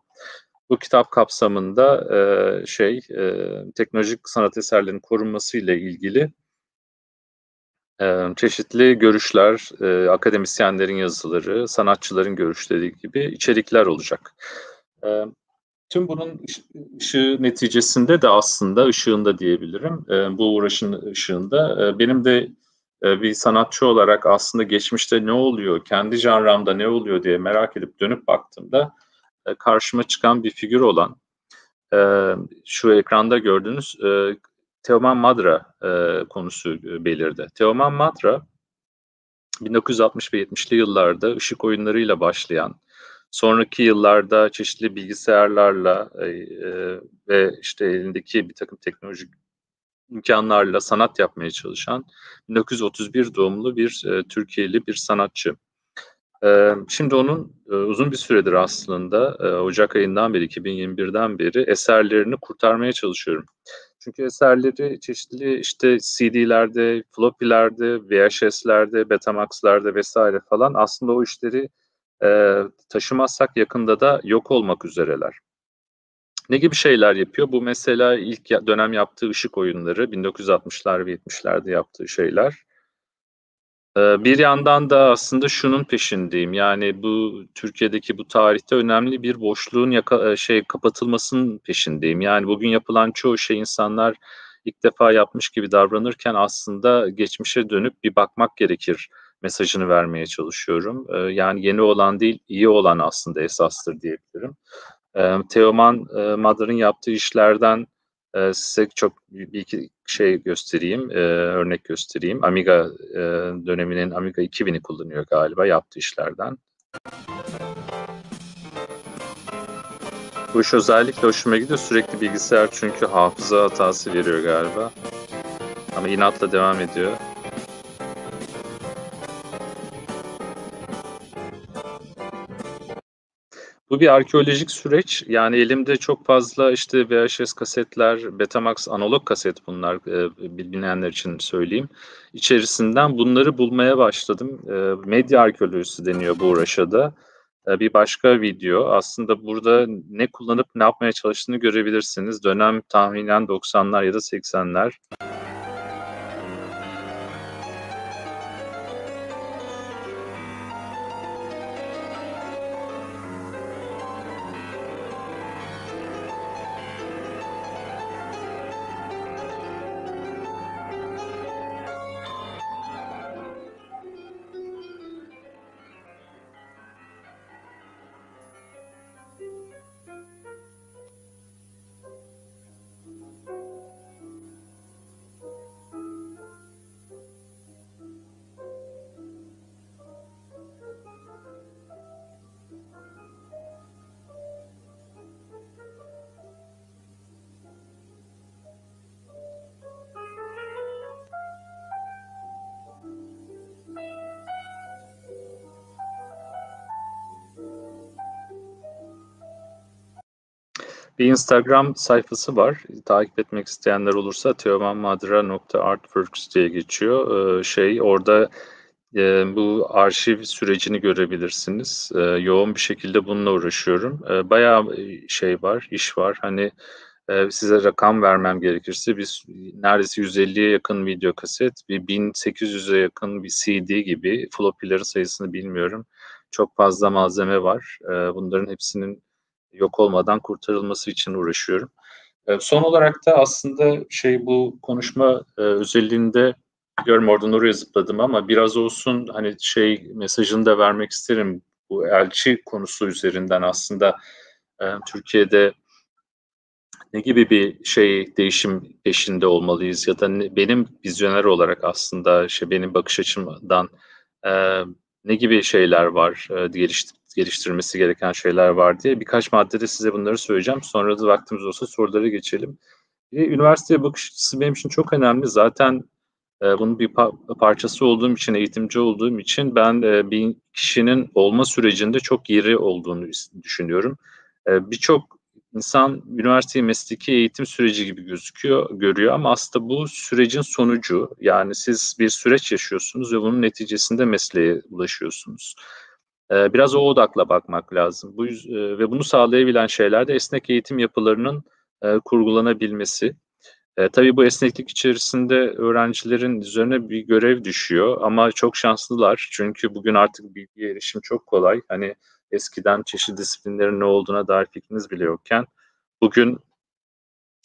Bu kitap kapsamında e, şey e, teknolojik sanat eserlerinin korunması ile ilgili e, çeşitli görüşler, e, akademisyenlerin yazıları, sanatçıların görüşleri gibi içerikler olacak. E, Tüm bunun ışığı neticesinde de aslında ışığında diyebilirim. Bu uğraşın ışığında benim de bir sanatçı olarak aslında geçmişte ne oluyor, kendi janramda ne oluyor diye merak edip dönüp baktığımda karşıma çıkan bir figür olan şu ekranda gördüğünüz Teoman Madra konusu belirdi. Teoman Madra 1960 ve 70'li yıllarda ışık oyunlarıyla başlayan sonraki yıllarda çeşitli bilgisayarlarla e, e, ve işte elindeki bir takım teknolojik imkanlarla sanat yapmaya çalışan 1931 doğumlu bir e, Türkiye'li bir sanatçı. E, şimdi onun e, uzun bir süredir aslında e, Ocak ayından beri 2021'den beri eserlerini kurtarmaya çalışıyorum. Çünkü eserleri çeşitli işte CD'lerde, floppy'lerde, VHS'lerde, Betamax'lerde vesaire falan aslında o işleri e, taşımazsak yakında da yok olmak üzereler. Ne gibi şeyler yapıyor? Bu mesela ilk dönem yaptığı ışık oyunları, 1960'lar ve 70'lerde yaptığı şeyler. Bir yandan da aslında şunun peşindeyim. Yani bu Türkiye'deki bu tarihte önemli bir boşluğun yaka, şey kapatılmasının peşindeyim. Yani bugün yapılan çoğu şey insanlar ilk defa yapmış gibi davranırken aslında geçmişe dönüp bir bakmak gerekir mesajını vermeye çalışıyorum. E, yani yeni olan değil, iyi olan aslında esastır diyebilirim. E, Teoman e, Madar'ın yaptığı işlerden e, size çok bir iki şey göstereyim, e, örnek göstereyim. Amiga döneminin Amiga 2000'i kullanıyor galiba yaptığı işlerden. Bu iş özellikle hoşuma gidiyor. Sürekli bilgisayar çünkü hafıza hatası veriyor galiba. Ama inatla devam ediyor. Bu bir arkeolojik süreç. Yani elimde çok fazla işte VHS kasetler, Betamax analog kaset bunlar e, bilmeyenler için söyleyeyim. İçerisinden bunları bulmaya başladım. E, medya arkeolojisi deniyor bu uğraşa da. E, bir başka video. Aslında burada ne kullanıp ne yapmaya çalıştığını görebilirsiniz. Dönem tahminen 90'lar ya da 80'ler. Bir Instagram sayfası var. Takip etmek isteyenler olursa teomanmadra.artworks diye geçiyor. Ee, şey orada e, bu arşiv sürecini görebilirsiniz. E, yoğun bir şekilde bununla uğraşıyorum. E, bayağı şey var, iş var. Hani e, size rakam vermem gerekirse biz neredeyse 150'ye yakın video kaset, bir 1800'e yakın bir CD gibi floppy'lerin sayısını bilmiyorum. Çok fazla malzeme var. Bunların hepsinin yok olmadan kurtarılması için uğraşıyorum. E, son olarak da aslında şey bu konuşma e, özelliğinde Görüm oradan oraya zıpladım ama biraz olsun hani şey mesajını da vermek isterim. Bu elçi konusu üzerinden aslında e, Türkiye'de ne gibi bir şey değişim peşinde olmalıyız ya da ne, benim vizyoner olarak aslında şey benim bakış açımdan e, ne gibi şeyler var e, geliştir, geliştirmesi gereken şeyler var diye birkaç maddede size bunları söyleyeceğim. Sonra da vaktimiz olsa sorulara geçelim. Bir üniversiteye bakış açısı benim için çok önemli. Zaten e, bunun bir pa- parçası olduğum için, eğitimci olduğum için ben e, bir kişinin olma sürecinde çok yeri olduğunu düşünüyorum. E, Birçok insan üniversiteyi mesleki eğitim süreci gibi gözüküyor, görüyor ama aslında bu sürecin sonucu. Yani siz bir süreç yaşıyorsunuz ve bunun neticesinde mesleğe ulaşıyorsunuz. Ee, biraz o odakla bakmak lazım. Bu e, ve bunu sağlayabilen şeyler de esnek eğitim yapılarının e, kurgulanabilmesi. E, tabii bu esneklik içerisinde öğrencilerin üzerine bir görev düşüyor ama çok şanslılar çünkü bugün artık bilgi erişim çok kolay. Hani eskiden çeşitli disiplinlerin ne olduğuna dair fikriniz bile yokken bugün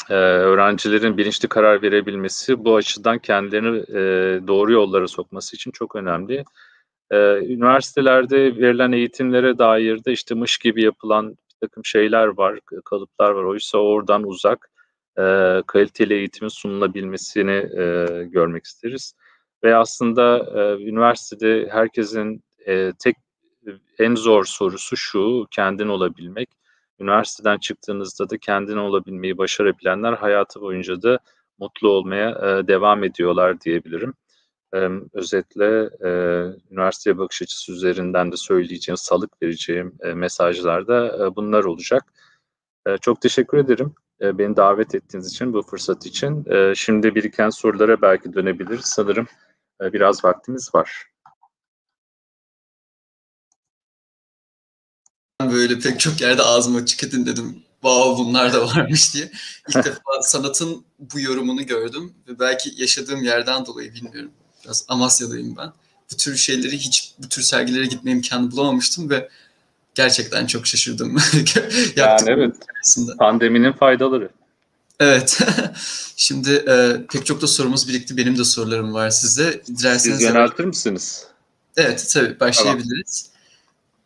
öğrencilerin bilinçli karar verebilmesi bu açıdan kendilerini doğru yollara sokması için çok önemli. E, üniversitelerde verilen eğitimlere dair de işte mış gibi yapılan bir takım şeyler var, kalıplar var. Oysa oradan uzak e, kaliteli eğitimin sunulabilmesini e, görmek isteriz. Ve aslında e, üniversitede herkesin e, tek en zor sorusu şu, kendin olabilmek. Üniversiteden çıktığınızda da kendin olabilmeyi başarabilenler hayatı boyunca da mutlu olmaya e, devam ediyorlar diyebilirim. Özetle e, üniversiteye bakış açısı üzerinden de söyleyeceğim, salık vereceğim e, mesajlar da e, bunlar olacak. E, çok teşekkür ederim e, beni davet ettiğiniz için, bu fırsat için. E, şimdi biriken sorulara belki dönebiliriz. Sanırım e, biraz vaktimiz var. böyle pek çok yerde ağzımı açık edin dedim. Wow bunlar da varmış diye. İlk [laughs] defa sanatın bu yorumunu gördüm ve belki yaşadığım yerden dolayı bilmiyorum. Biraz Amasya'dayım ben. Bu tür şeyleri hiç bu tür sergilere gitme imkanı bulamamıştım ve gerçekten çok şaşırdım. [laughs] yani evet. Arasında. Pandeminin faydaları. Evet. [laughs] Şimdi e, pek çok da sorumuz birikti. Benim de sorularım var size. Dilerseniz Siz yöneltir misiniz? Evet tabii başlayabiliriz.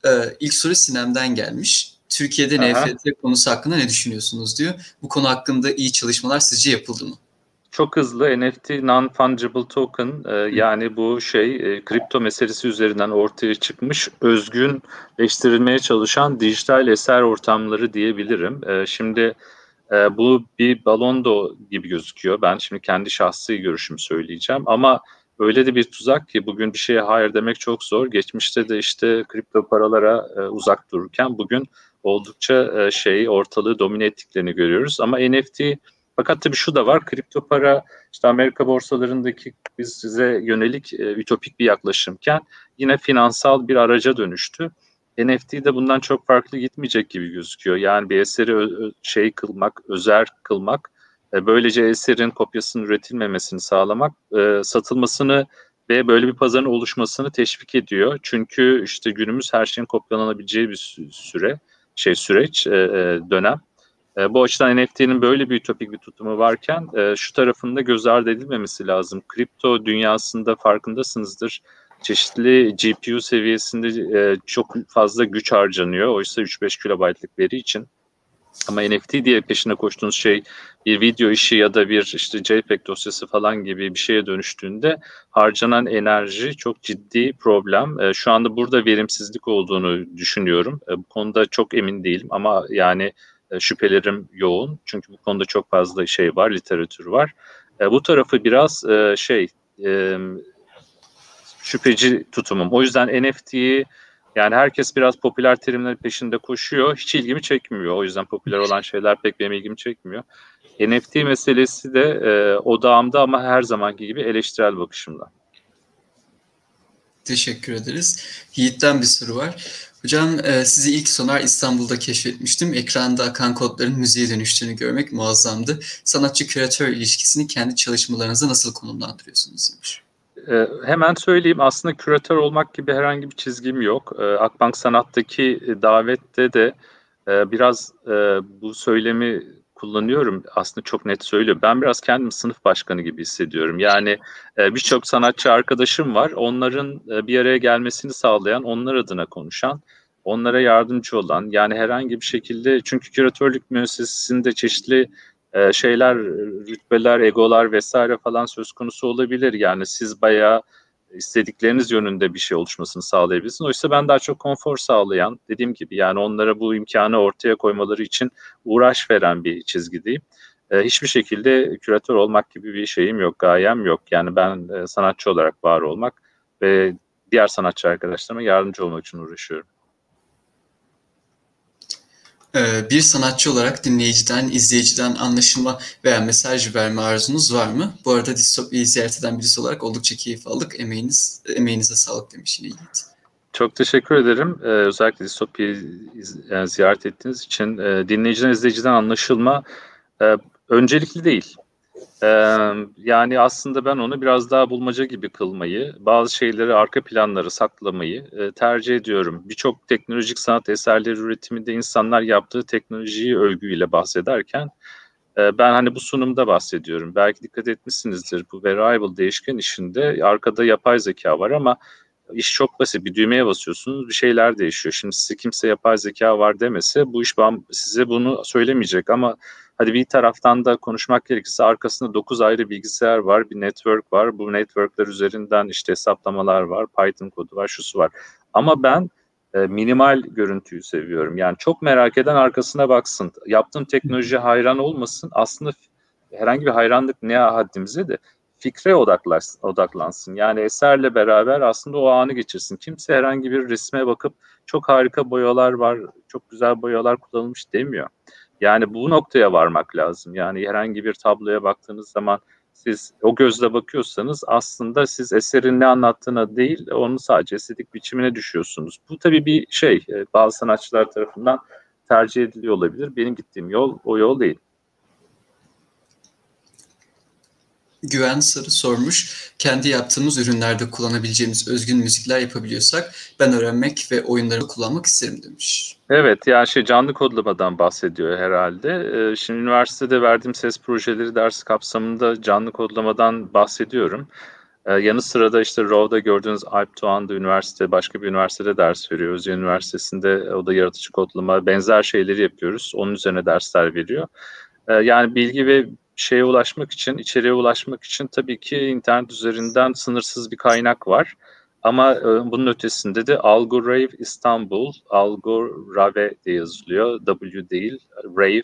Tamam. Ee, ilk soru Sinem'den gelmiş. Türkiye'de Aha. NFT konusu hakkında ne düşünüyorsunuz diyor. Bu konu hakkında iyi çalışmalar sizce yapıldı mı? Çok hızlı NFT non-fungible token e, yani bu şey e, kripto meselesi üzerinden ortaya çıkmış özgünleştirilmeye çalışan dijital eser ortamları diyebilirim. E, şimdi e, bu bir balondo gibi gözüküyor. Ben şimdi kendi şahsi görüşümü söyleyeceğim ama öyle de bir tuzak ki bugün bir şeye hayır demek çok zor. Geçmişte de işte kripto paralara e, uzak dururken bugün oldukça e, şey ortalığı domine ettiklerini görüyoruz. Ama NFT fakat tabii şu da var kripto para işte Amerika borsalarındaki biz size yönelik e, ütopik bir yaklaşımken yine finansal bir araca dönüştü. NFT de bundan çok farklı gitmeyecek gibi gözüküyor. Yani bir eseri şey kılmak, özel kılmak e, böylece eserin kopyasının üretilmemesini sağlamak, e, satılmasını ve böyle bir pazarın oluşmasını teşvik ediyor. Çünkü işte günümüz her şeyin kopyalanabileceği bir süre, şey süreç, e, dönem. Bu açıdan NFT'nin böyle bir ütopik bir tutumu varken şu tarafında göz ardı edilmemesi lazım. Kripto dünyasında farkındasınızdır. Çeşitli GPU seviyesinde çok fazla güç harcanıyor. Oysa 3-5 kilobaytlık veri için ama NFT diye peşine koştuğunuz şey bir video işi ya da bir işte JPEG dosyası falan gibi bir şeye dönüştüğünde harcanan enerji çok ciddi problem. E, şu anda burada verimsizlik olduğunu düşünüyorum. E, bu konuda çok emin değilim ama yani e, şüphelerim yoğun. Çünkü bu konuda çok fazla şey var, literatür var. E, bu tarafı biraz e, şey e, şüpheci tutumum. O yüzden NFT'yi Yani herkes biraz popüler terimlerin peşinde koşuyor. Hiç ilgimi çekmiyor. O yüzden popüler olan şeyler pek benim ilgimi çekmiyor. NFT meselesi de e, odağımda ama her zamanki gibi eleştirel bakışımda. Teşekkür ederiz. Yiğit'ten bir soru var. Hocam e, sizi ilk Sonar İstanbul'da keşfetmiştim. Ekranda akan kodların müziğe dönüştüğünü görmek muazzamdı. Sanatçı-küratör ilişkisini kendi çalışmalarınıza nasıl konumlandırıyorsunuz demiş. E, hemen söyleyeyim aslında küratör olmak gibi herhangi bir çizgim yok. E, Akbank Sanat'taki davette de biraz bu söylemi kullanıyorum. Aslında çok net söylüyor. Ben biraz kendim sınıf başkanı gibi hissediyorum. Yani e, birçok sanatçı arkadaşım var. Onların e, bir araya gelmesini sağlayan, onlar adına konuşan, onlara yardımcı olan yani herhangi bir şekilde çünkü küratörlük müessesesinde çeşitli e, şeyler, rütbeler, egolar vesaire falan söz konusu olabilir. Yani siz bayağı istedikleriniz yönünde bir şey oluşmasını sağlayabilirsiniz. Oysa ben daha çok konfor sağlayan, dediğim gibi yani onlara bu imkanı ortaya koymaları için uğraş veren bir çizgideyim. E, hiçbir şekilde küratör olmak gibi bir şeyim yok, gayem yok. Yani ben e, sanatçı olarak var olmak ve diğer sanatçı arkadaşlarıma yardımcı olmak için uğraşıyorum. Ee, bir sanatçı olarak dinleyiciden, izleyiciden anlaşılma veya mesaj verme arzunuz var mı? Bu arada distopyayı ziyaret eden birisi olarak oldukça keyif aldık. Emeğiniz, emeğinize sağlık demiş Yiğit. Çok teşekkür ederim. Ee, özellikle distopyayı yani ziyaret ettiğiniz için. E, dinleyiciden, izleyiciden anlaşılma e, öncelikli değil. Ee, yani aslında ben onu biraz daha bulmaca gibi kılmayı, bazı şeyleri arka planları saklamayı e, tercih ediyorum. Birçok teknolojik sanat eserleri üretiminde insanlar yaptığı teknolojiyi övgüyle bahsederken e, ben hani bu sunumda bahsediyorum. Belki dikkat etmişsinizdir bu variable değişken işinde arkada yapay zeka var ama iş çok basit. Bir düğmeye basıyorsunuz bir şeyler değişiyor. Şimdi size kimse yapay zeka var demese bu iş size bunu söylemeyecek ama Hadi bir taraftan da konuşmak gerekirse arkasında 9 ayrı bilgisayar var, bir network var. Bu networkler üzerinden işte hesaplamalar var, Python kodu var, şusu var. Ama ben e, minimal görüntüyü seviyorum. Yani çok merak eden arkasına baksın. Yaptığım teknoloji hayran olmasın. Aslında herhangi bir hayranlık ne haddimize de fikre odaklansın, odaklansın. Yani eserle beraber aslında o anı geçirsin. Kimse herhangi bir resme bakıp çok harika boyalar var, çok güzel boyalar kullanılmış demiyor. Yani bu noktaya varmak lazım. Yani herhangi bir tabloya baktığınız zaman siz o gözle bakıyorsanız aslında siz eserin ne anlattığına değil, onun sadece estetik biçimine düşüyorsunuz. Bu tabii bir şey, e, bazı sanatçılar tarafından tercih ediliyor olabilir. Benim gittiğim yol o yol değil. Güven Sarı sormuş. Kendi yaptığımız ürünlerde kullanabileceğimiz özgün müzikler yapabiliyorsak ben öğrenmek ve oyunları kullanmak isterim demiş. Evet yani şey canlı kodlamadan bahsediyor herhalde. Ee, şimdi üniversitede verdiğim ses projeleri dersi kapsamında canlı kodlamadan bahsediyorum. Ee, yanı sıra da işte Rov'da gördüğünüz Alp Doğan da üniversite, başka bir üniversitede ders veriyor. Özyeğin Üniversitesi'nde o da yaratıcı kodlama, benzer şeyleri yapıyoruz. Onun üzerine dersler veriyor. Ee, yani bilgi ve şeye ulaşmak için, içeriye ulaşmak için tabii ki internet üzerinden sınırsız bir kaynak var. Ama e, bunun ötesinde de Algorave İstanbul, Algorave diye yazılıyor. W değil, Rave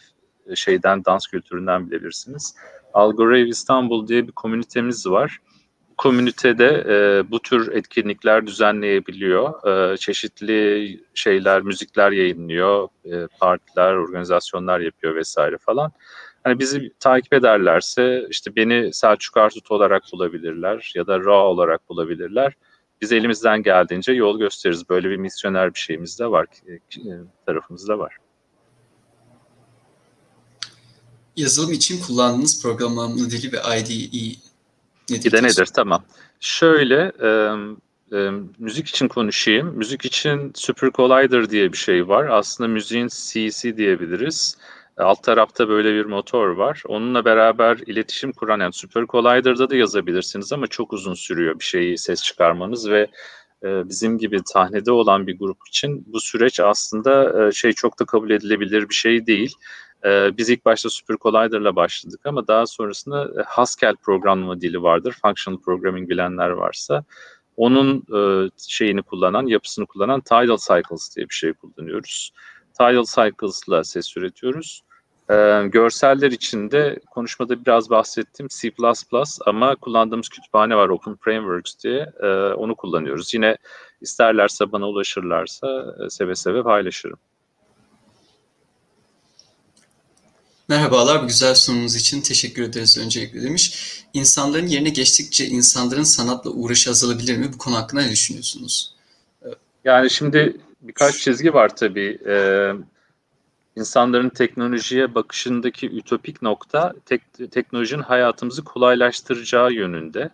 e, şeyden dans kültüründen bilebilirsiniz. Algorave İstanbul diye bir komünitemiz var. Bu komünitede e, bu tür etkinlikler düzenleyebiliyor. E, çeşitli şeyler, müzikler yayınlıyor, e, partiler, organizasyonlar yapıyor vesaire falan. Hani bizi takip ederlerse işte beni Selçuk Artut olarak bulabilirler ya da Ra olarak bulabilirler. Biz elimizden geldiğince yol gösteririz. Böyle bir misyoner bir şeyimiz de var, e, tarafımızda var. Yazılım için kullandığınız programlama dili ve IDE nedir? Bir de nedir? Tamam. Şöyle, e, e, müzik için konuşayım. Müzik için Super Collider diye bir şey var. Aslında müziğin CC diyebiliriz. Alt tarafta böyle bir motor var. Onunla beraber iletişim kuran yani Super Collider'da da yazabilirsiniz ama çok uzun sürüyor bir şeyi ses çıkarmanız ve e, bizim gibi sahnede olan bir grup için bu süreç aslında e, şey çok da kabul edilebilir bir şey değil. E, biz ilk başta Super Collider'la başladık ama daha sonrasında Haskell programlama dili vardır. Functional Programming bilenler varsa onun şeyini kullanan, yapısını kullanan Tidal Cycles diye bir şey kullanıyoruz. Tidal Cycles'la ses üretiyoruz. Ee, görseller içinde konuşmada biraz bahsettim C++ ama kullandığımız kütüphane var Open Frameworks diye ee, onu kullanıyoruz. Yine isterlerse bana ulaşırlarsa e, seve seve paylaşırım. Merhabalar, bu güzel sunumunuz için teşekkür ederiz öncelikle demiş. İnsanların yerine geçtikçe insanların sanatla uğraşı azalabilir mi? Bu konu hakkında ne düşünüyorsunuz? Yani şimdi birkaç çizgi var tabii. Ee, insanların teknolojiye bakışındaki ütopik nokta tek, teknolojinin hayatımızı kolaylaştıracağı yönünde.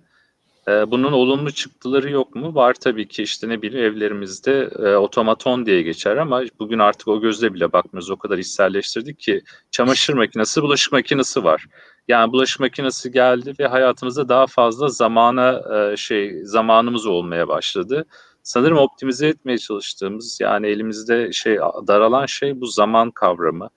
Ee, bunun olumlu çıktıları yok mu? Var tabii ki işte ne bileyim evlerimizde e, otomaton diye geçer ama bugün artık o gözle bile bakmıyoruz. O kadar içselleştirdik ki çamaşır makinesi, bulaşık makinesi var. Yani bulaşık makinesi geldi ve hayatımızda daha fazla zamana e, şey zamanımız olmaya başladı. Sanırım optimize etmeye çalıştığımız yani elimizde şey daralan şey bu zaman kavramı.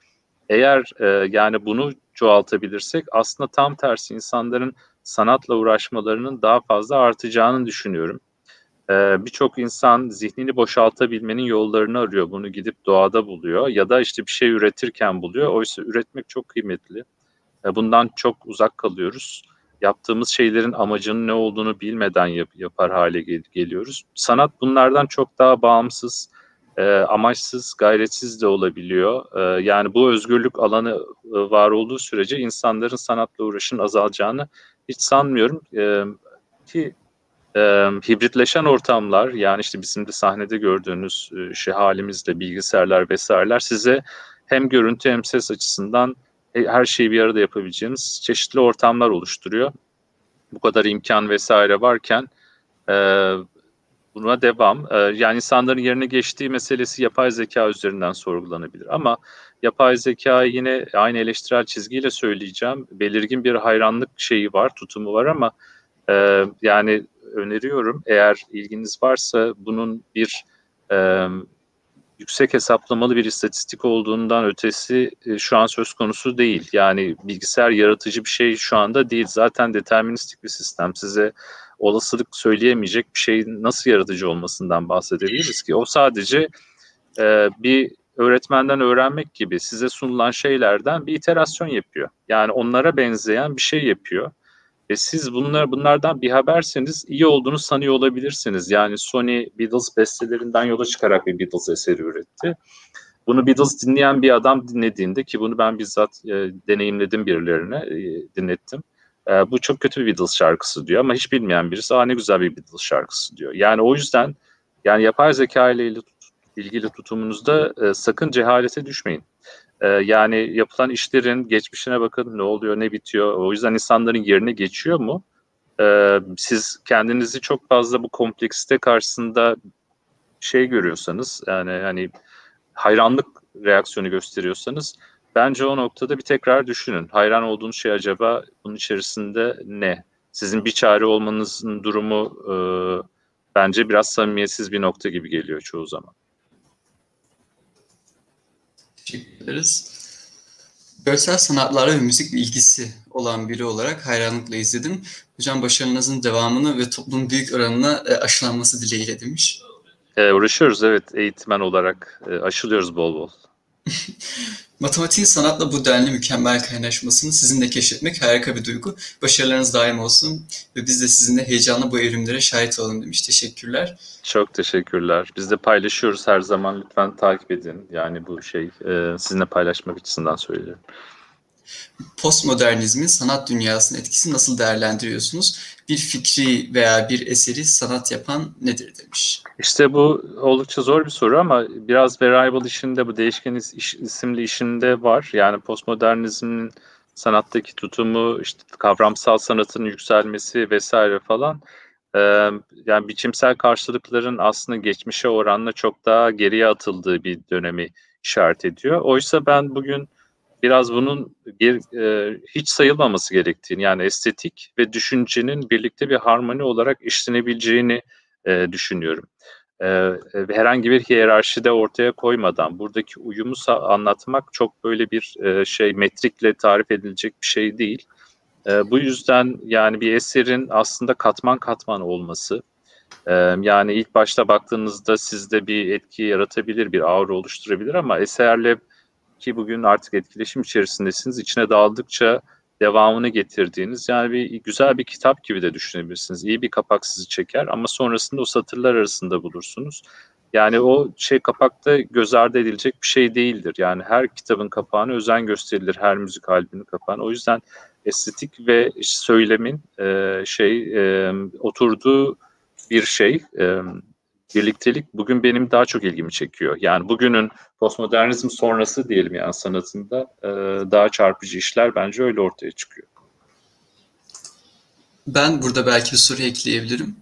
Eğer e, yani bunu çoğaltabilirsek aslında tam tersi insanların sanatla uğraşmalarının daha fazla artacağını düşünüyorum. Ee, Birçok insan zihnini boşaltabilmenin yollarını arıyor. Bunu gidip doğada buluyor ya da işte bir şey üretirken buluyor. Oysa üretmek çok kıymetli. Ee, bundan çok uzak kalıyoruz. Yaptığımız şeylerin amacının ne olduğunu bilmeden yap, yapar hale gel- geliyoruz. Sanat bunlardan çok daha bağımsız, e, amaçsız, gayretsiz de olabiliyor. E, yani bu özgürlük alanı e, var olduğu sürece insanların sanatla uğraşın azalacağını hiç sanmıyorum e, ki e, hibritleşen ortamlar yani işte bizim de sahnede gördüğünüz e, şey halimizde bilgisayarlar vesaireler size hem görüntü hem ses açısından her şeyi bir arada yapabileceğiniz çeşitli ortamlar oluşturuyor. Bu kadar imkan vesaire varken e, buna devam. E, yani insanların yerine geçtiği meselesi yapay zeka üzerinden sorgulanabilir. Ama yapay zeka yine aynı eleştirel çizgiyle söyleyeceğim. Belirgin bir hayranlık şeyi var, tutumu var ama e, yani öneriyorum eğer ilginiz varsa bunun bir e, yüksek hesaplamalı bir istatistik olduğundan ötesi e, şu an söz konusu değil. Yani bilgisayar yaratıcı bir şey şu anda değil. Zaten deterministik bir sistem. Size olasılık söyleyemeyecek bir şeyin nasıl yaratıcı olmasından bahsedebiliriz ki? O sadece e, bir öğretmenden öğrenmek gibi size sunulan şeylerden bir iterasyon yapıyor. Yani onlara benzeyen bir şey yapıyor. Ve siz bunlar bunlardan bir haberseniz iyi olduğunu sanıyor olabilirsiniz. Yani Sony Beatles bestelerinden yola çıkarak bir Beatles eseri üretti. Bunu Beatles dinleyen bir adam dinlediğinde ki bunu ben bizzat e, deneyimledim birilerine e, dinlettim. E, bu çok kötü bir Beatles şarkısı diyor ama hiç bilmeyen birisi aa ne güzel bir Beatles şarkısı diyor. Yani o yüzden yani yapay zeka ile ilgili tutumunuzda e, sakın cehalete düşmeyin. E, yani yapılan işlerin geçmişine bakın ne oluyor ne bitiyor. O yüzden insanların yerine geçiyor mu? E, siz kendinizi çok fazla bu kompleksite karşısında şey görüyorsanız yani hani hayranlık reaksiyonu gösteriyorsanız bence o noktada bir tekrar düşünün. Hayran olduğunuz şey acaba bunun içerisinde ne? Sizin bir çare olmanızın durumu e, bence biraz samimiyetsiz bir nokta gibi geliyor çoğu zaman. Teşekkür ederiz. Görsel sanatlara ve müzikle ilgisi olan biri olarak hayranlıkla izledim. Hocam başarınızın devamını ve toplumun büyük oranına e, aşılanması dileğiyle demiş. Ee, uğraşıyoruz evet eğitmen olarak e, aşılıyoruz bol bol. [laughs] Matematiğin sanatla bu denli mükemmel kaynaşmasını sizinle keşfetmek harika bir duygu. Başarılarınız daim olsun ve biz de sizinle heyecanla bu evrimlere şahit olalım demiş. Teşekkürler. Çok teşekkürler. Biz de paylaşıyoruz her zaman. Lütfen takip edin. Yani bu şey e, sizinle paylaşmak açısından söylüyorum. Postmodernizmin sanat dünyasının etkisini nasıl değerlendiriyorsunuz? Bir fikri veya bir eseri sanat yapan nedir demiş. İşte bu oldukça zor bir soru ama biraz variable işinde bu değişken iş, isimli işinde var. Yani postmodernizmin sanattaki tutumu, işte kavramsal sanatın yükselmesi vesaire falan yani biçimsel karşılıkların aslında geçmişe oranla çok daha geriye atıldığı bir dönemi işaret ediyor. Oysa ben bugün biraz bunun bir, e, hiç sayılmaması gerektiğini yani estetik ve düşüncenin birlikte bir harmoni olarak işlenebileceğini e, düşünüyorum. E, herhangi bir hiyerarşide ortaya koymadan buradaki uyumu anlatmak çok böyle bir e, şey metrikle tarif edilecek bir şey değil. E, bu yüzden yani bir eserin aslında katman katman olması, e, yani ilk başta baktığınızda sizde bir etki yaratabilir, bir aura oluşturabilir ama eserle ki bugün artık etkileşim içerisindesiniz. İçine daldıkça devamını getirdiğiniz yani bir güzel bir kitap gibi de düşünebilirsiniz. İyi bir kapak sizi çeker ama sonrasında o satırlar arasında bulursunuz. Yani o şey kapakta göz ardı edilecek bir şey değildir. Yani her kitabın kapağına özen gösterilir, her müzik albümünün kapağına. O yüzden estetik ve söylemin e, şey e, oturduğu bir şey, e, birliktelik bugün benim daha çok ilgimi çekiyor. Yani bugünün postmodernizm sonrası diyelim yani sanatında e, daha çarpıcı işler bence öyle ortaya çıkıyor. Ben burada belki bir soru ekleyebilirim.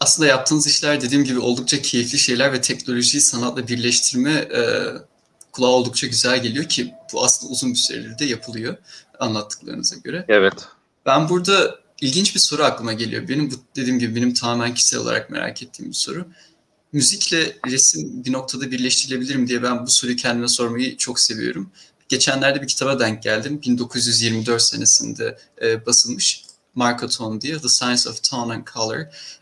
Aslında yaptığınız işler dediğim gibi oldukça keyifli şeyler ve teknolojiyi sanatla birleştirme e, kulağa oldukça güzel geliyor ki bu aslında uzun bir süredir de yapılıyor anlattıklarınıza göre. Evet. Ben burada ilginç bir soru aklıma geliyor. Benim bu dediğim gibi benim tamamen kişisel olarak merak ettiğim bir soru. Müzikle resim bir noktada birleştirilebilir mi diye ben bu soruyu kendime sormayı çok seviyorum. Geçenlerde bir kitaba denk geldim. 1924 senesinde e, basılmış Marco diye The Science of Tone and Color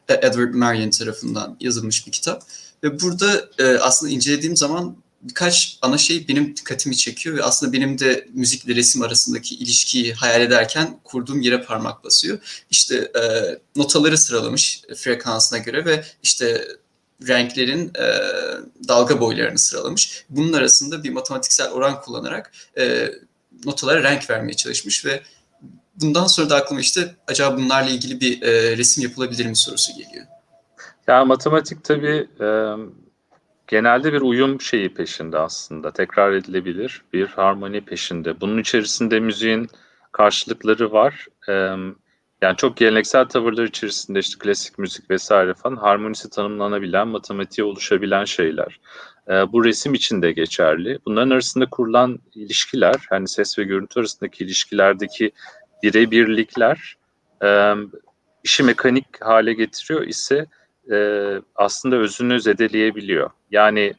e, Edward Marion tarafından yazılmış bir kitap. Ve burada e, aslında incelediğim zaman birkaç ana şey benim dikkatimi çekiyor ve aslında benim de müzikle resim arasındaki ilişkiyi hayal ederken kurduğum yere parmak basıyor. İşte e, notaları sıralamış frekansına göre ve işte renklerin e, dalga boylarını sıralamış. Bunun arasında bir matematiksel oran kullanarak e, notalara renk vermeye çalışmış ve bundan sonra da aklıma işte acaba bunlarla ilgili bir e, resim yapılabilir mi sorusu geliyor. Ya matematik tabii e, genelde bir uyum şeyi peşinde aslında. Tekrar edilebilir bir harmoni peşinde. Bunun içerisinde müziğin karşılıkları var. Yani çok geleneksel tavırlar içerisinde işte klasik müzik vesaire falan harmonisi tanımlanabilen, matematiğe oluşabilen şeyler. Bu resim için de geçerli. Bunların arasında kurulan ilişkiler, hani ses ve görüntü arasındaki ilişkilerdeki birebirlikler e, işi mekanik hale getiriyor ise e, aslında özünü zedeleyebiliyor. Yani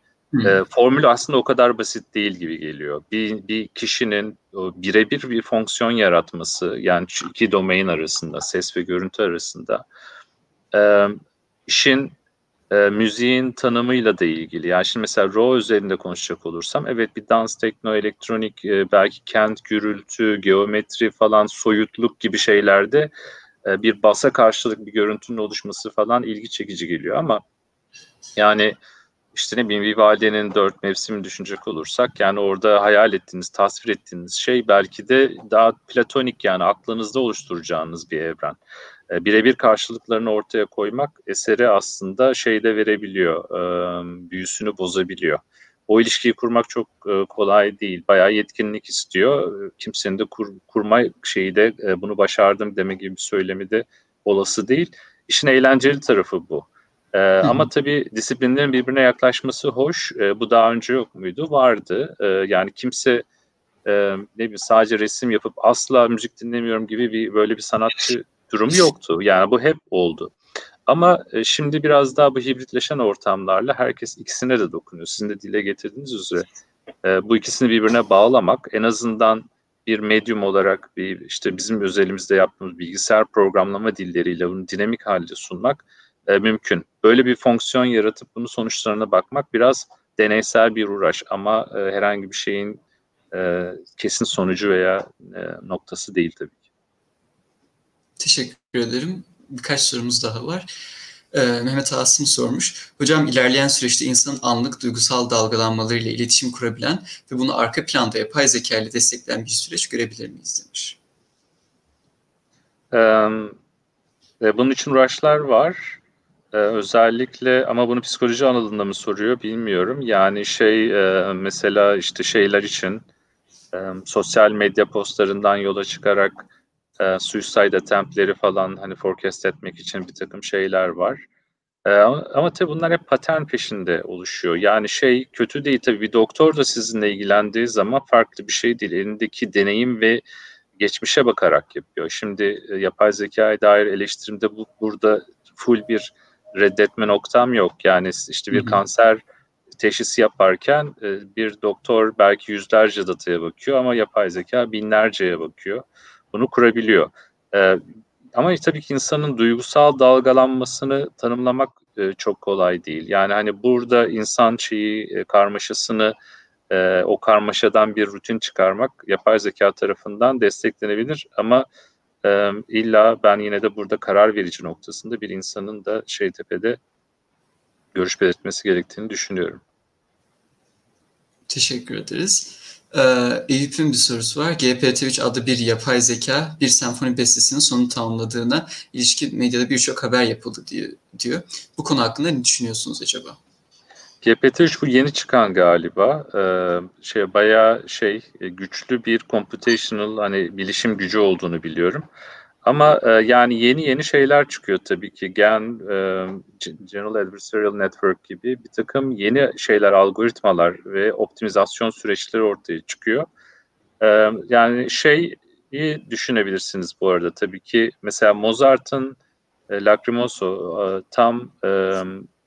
e, formül aslında o kadar basit değil gibi geliyor. Bir, bir kişinin birebir bir fonksiyon yaratması, yani iki domain arasında, ses ve görüntü arasında, e, işin e, müziğin tanımıyla da ilgili. Yani şimdi mesela Raw üzerinde konuşacak olursam, evet bir dans, tekno, elektronik, e, belki kent, gürültü, geometri falan, soyutluk gibi şeylerde e, bir basa karşılık bir görüntünün oluşması falan ilgi çekici geliyor ama yani işte ne bileyim Vivaldi'nin dört mevsimi düşünecek olursak yani orada hayal ettiğiniz, tasvir ettiğiniz şey belki de daha platonik yani aklınızda oluşturacağınız bir evren. E, birebir karşılıklarını ortaya koymak eseri aslında şeyde verebiliyor, e, büyüsünü bozabiliyor o ilişkiyi kurmak çok e, kolay değil. Bayağı yetkinlik istiyor. Kimsenin de kur, kurma şeyi de e, bunu başardım deme gibi bir söylemi de olası değil. İşin eğlenceli tarafı bu. E, ama tabii disiplinlerin birbirine yaklaşması hoş. E, bu daha önce yok muydu? Vardı. E, yani kimse e, ne bileyim sadece resim yapıp asla müzik dinlemiyorum gibi bir böyle bir sanatçı durumu yoktu. Yani bu hep oldu. Ama e, şimdi biraz daha bu hibritleşen ortamlarla herkes ikisine de dokunuyor. Sizin de dile getirdiğiniz üzere e, bu ikisini birbirine bağlamak en azından bir medyum olarak bir işte bizim özelimizde yaptığımız bilgisayar programlama dilleriyle bunu dinamik halde sunmak e, mümkün. Böyle bir fonksiyon yaratıp bunun sonuçlarına bakmak biraz deneysel bir uğraş ama herhangi bir şeyin kesin sonucu veya noktası değil tabii. Teşekkür ederim birkaç sorumuz daha var. Ee, Mehmet Asım sormuş. Hocam ilerleyen süreçte insanın anlık duygusal dalgalanmalarıyla iletişim kurabilen ve bunu arka planda yapay zeka ile destekleyen bir süreç görebilir miyiz demiş. Ee, bunun için uğraşlar var. Ee, özellikle ama bunu psikoloji alanında mı soruyor bilmiyorum. Yani şey e, mesela işte şeyler için e, sosyal medya postlarından yola çıkarak e, suicide attempt'leri falan hani forecast etmek için bir takım şeyler var. E, ama, ama tabii bunlar hep patern peşinde oluşuyor. Yani şey kötü değil tabii bir doktor da sizinle ilgilendiği zaman farklı bir şey değil. Elindeki deneyim ve geçmişe bakarak yapıyor. Şimdi e, yapay zekaya dair eleştirimde bu burada full bir reddetme noktam yok. Yani işte bir Hı-hı. kanser teşhisi yaparken e, bir doktor belki yüzlerce dataya bakıyor ama yapay zeka binlerceye bakıyor bunu kurabiliyor. E, ama tabii ki insanın duygusal dalgalanmasını tanımlamak e, çok kolay değil. Yani hani burada insan şeyi e, karmaşasını e, o karmaşadan bir rutin çıkarmak yapay zeka tarafından desteklenebilir ama e, illa ben yine de burada karar verici noktasında bir insanın da şey tepede görüş belirtmesi gerektiğini düşünüyorum. Teşekkür ederiz. Ee, Eyüp'ün bir sorusu var. GPT-3 adlı bir yapay zeka bir senfoni bestesinin sonunu tamamladığına ilişkin medyada birçok haber yapıldı diye, diyor. Bu konu hakkında ne düşünüyorsunuz acaba? GPT-3 bu yeni çıkan galiba. Ee, şey bayağı şey güçlü bir computational hani bilişim gücü olduğunu biliyorum. Ama e, yani yeni yeni şeyler çıkıyor tabii ki. GAN, e, General Adversarial Network gibi bir takım yeni şeyler, algoritmalar ve optimizasyon süreçleri ortaya çıkıyor. E, yani şeyi düşünebilirsiniz bu arada tabii ki. Mesela Mozart'ın e, Lacrimoso e, tam e,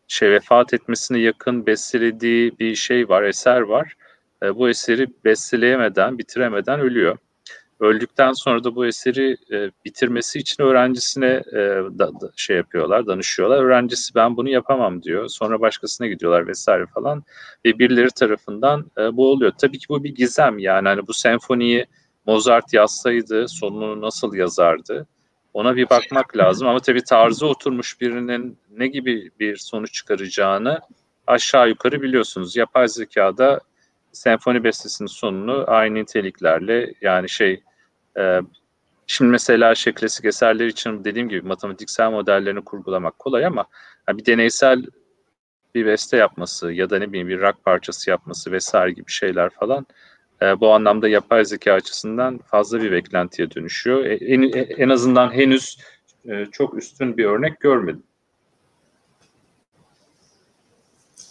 şey vefat etmesine yakın bestelediği bir şey var, eser var. E, bu eseri besteleyemeden, bitiremeden ölüyor. Öldükten sonra da bu eseri e, bitirmesi için öğrencisine e, da, da, şey yapıyorlar, danışıyorlar. Öğrencisi ben bunu yapamam diyor. Sonra başkasına gidiyorlar vesaire falan. Ve birileri tarafından e, bu oluyor. Tabii ki bu bir gizem yani. Hani bu senfoniyi Mozart yazsaydı sonunu nasıl yazardı? Ona bir bakmak [laughs] lazım ama tabii tarzı oturmuş birinin ne gibi bir sonuç çıkaracağını aşağı yukarı biliyorsunuz. Yapay zekada senfoni bestesinin sonunu aynı niteliklerle yani şey e, şimdi mesela şey klasik eserler için dediğim gibi matematiksel modellerini kurgulamak kolay ama bir deneysel bir beste yapması ya da ne bileyim bir rock parçası yapması vesaire gibi şeyler falan e, bu anlamda yapay zeka açısından fazla bir beklentiye dönüşüyor. E, en, en azından henüz e, çok üstün bir örnek görmedim.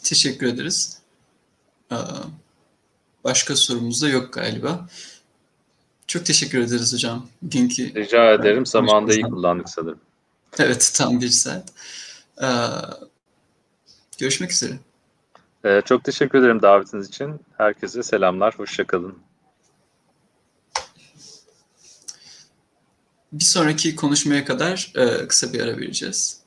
Teşekkür ederiz. Başka sorumuz da yok galiba. Çok teşekkür ederiz hocam. Bugünkü Rica ederim. Zamanında iyi kullandık sanırım. Evet, tam bir saat. görüşmek üzere. Ee, çok teşekkür ederim davetiniz için. Herkese selamlar, hoşçakalın. Bir sonraki konuşmaya kadar e, kısa bir ara vereceğiz.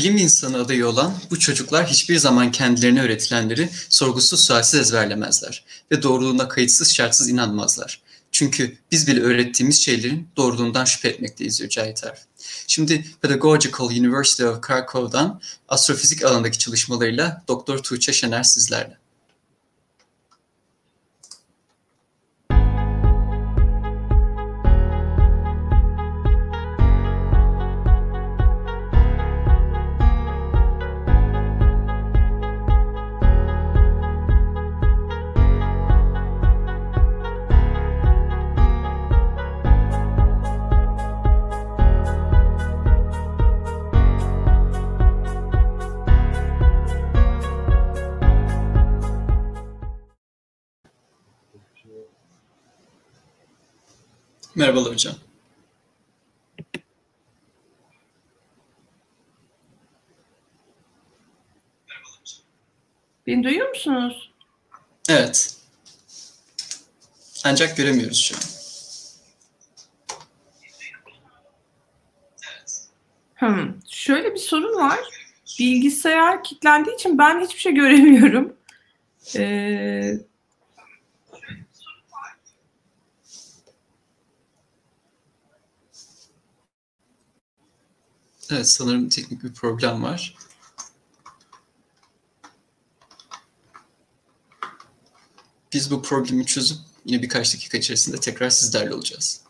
Bilim insanı adayı olan bu çocuklar hiçbir zaman kendilerine öğretilenleri sorgusuz sualsiz ezberlemezler ve doğruluğuna kayıtsız şartsız inanmazlar. Çünkü biz bile öğrettiğimiz şeylerin doğruluğundan şüphe etmekteyiz diyor Cahit Arf. Şimdi Pedagogical University of Krakow'dan astrofizik alanındaki çalışmalarıyla Doktor Tuğçe Şener sizlerle. Merhabalar hocam. Beni duyuyor musunuz? Evet. Ancak göremiyoruz şu an. Hmm. Şöyle bir sorun var. Bilgisayar kilitlendiği için ben hiçbir şey göremiyorum. Ee, Evet sanırım teknik bir problem var. Biz bu problemi çözüp yine birkaç dakika içerisinde tekrar sizlerle olacağız.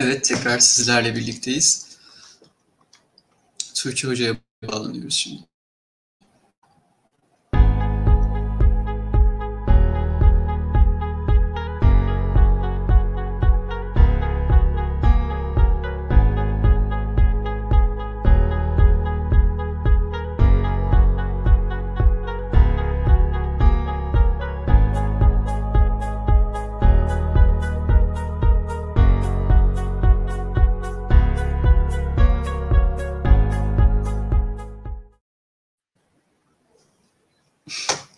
Evet, tekrar sizlerle birlikteyiz. Tuğçe Hoca'ya bağlanıyoruz şimdi.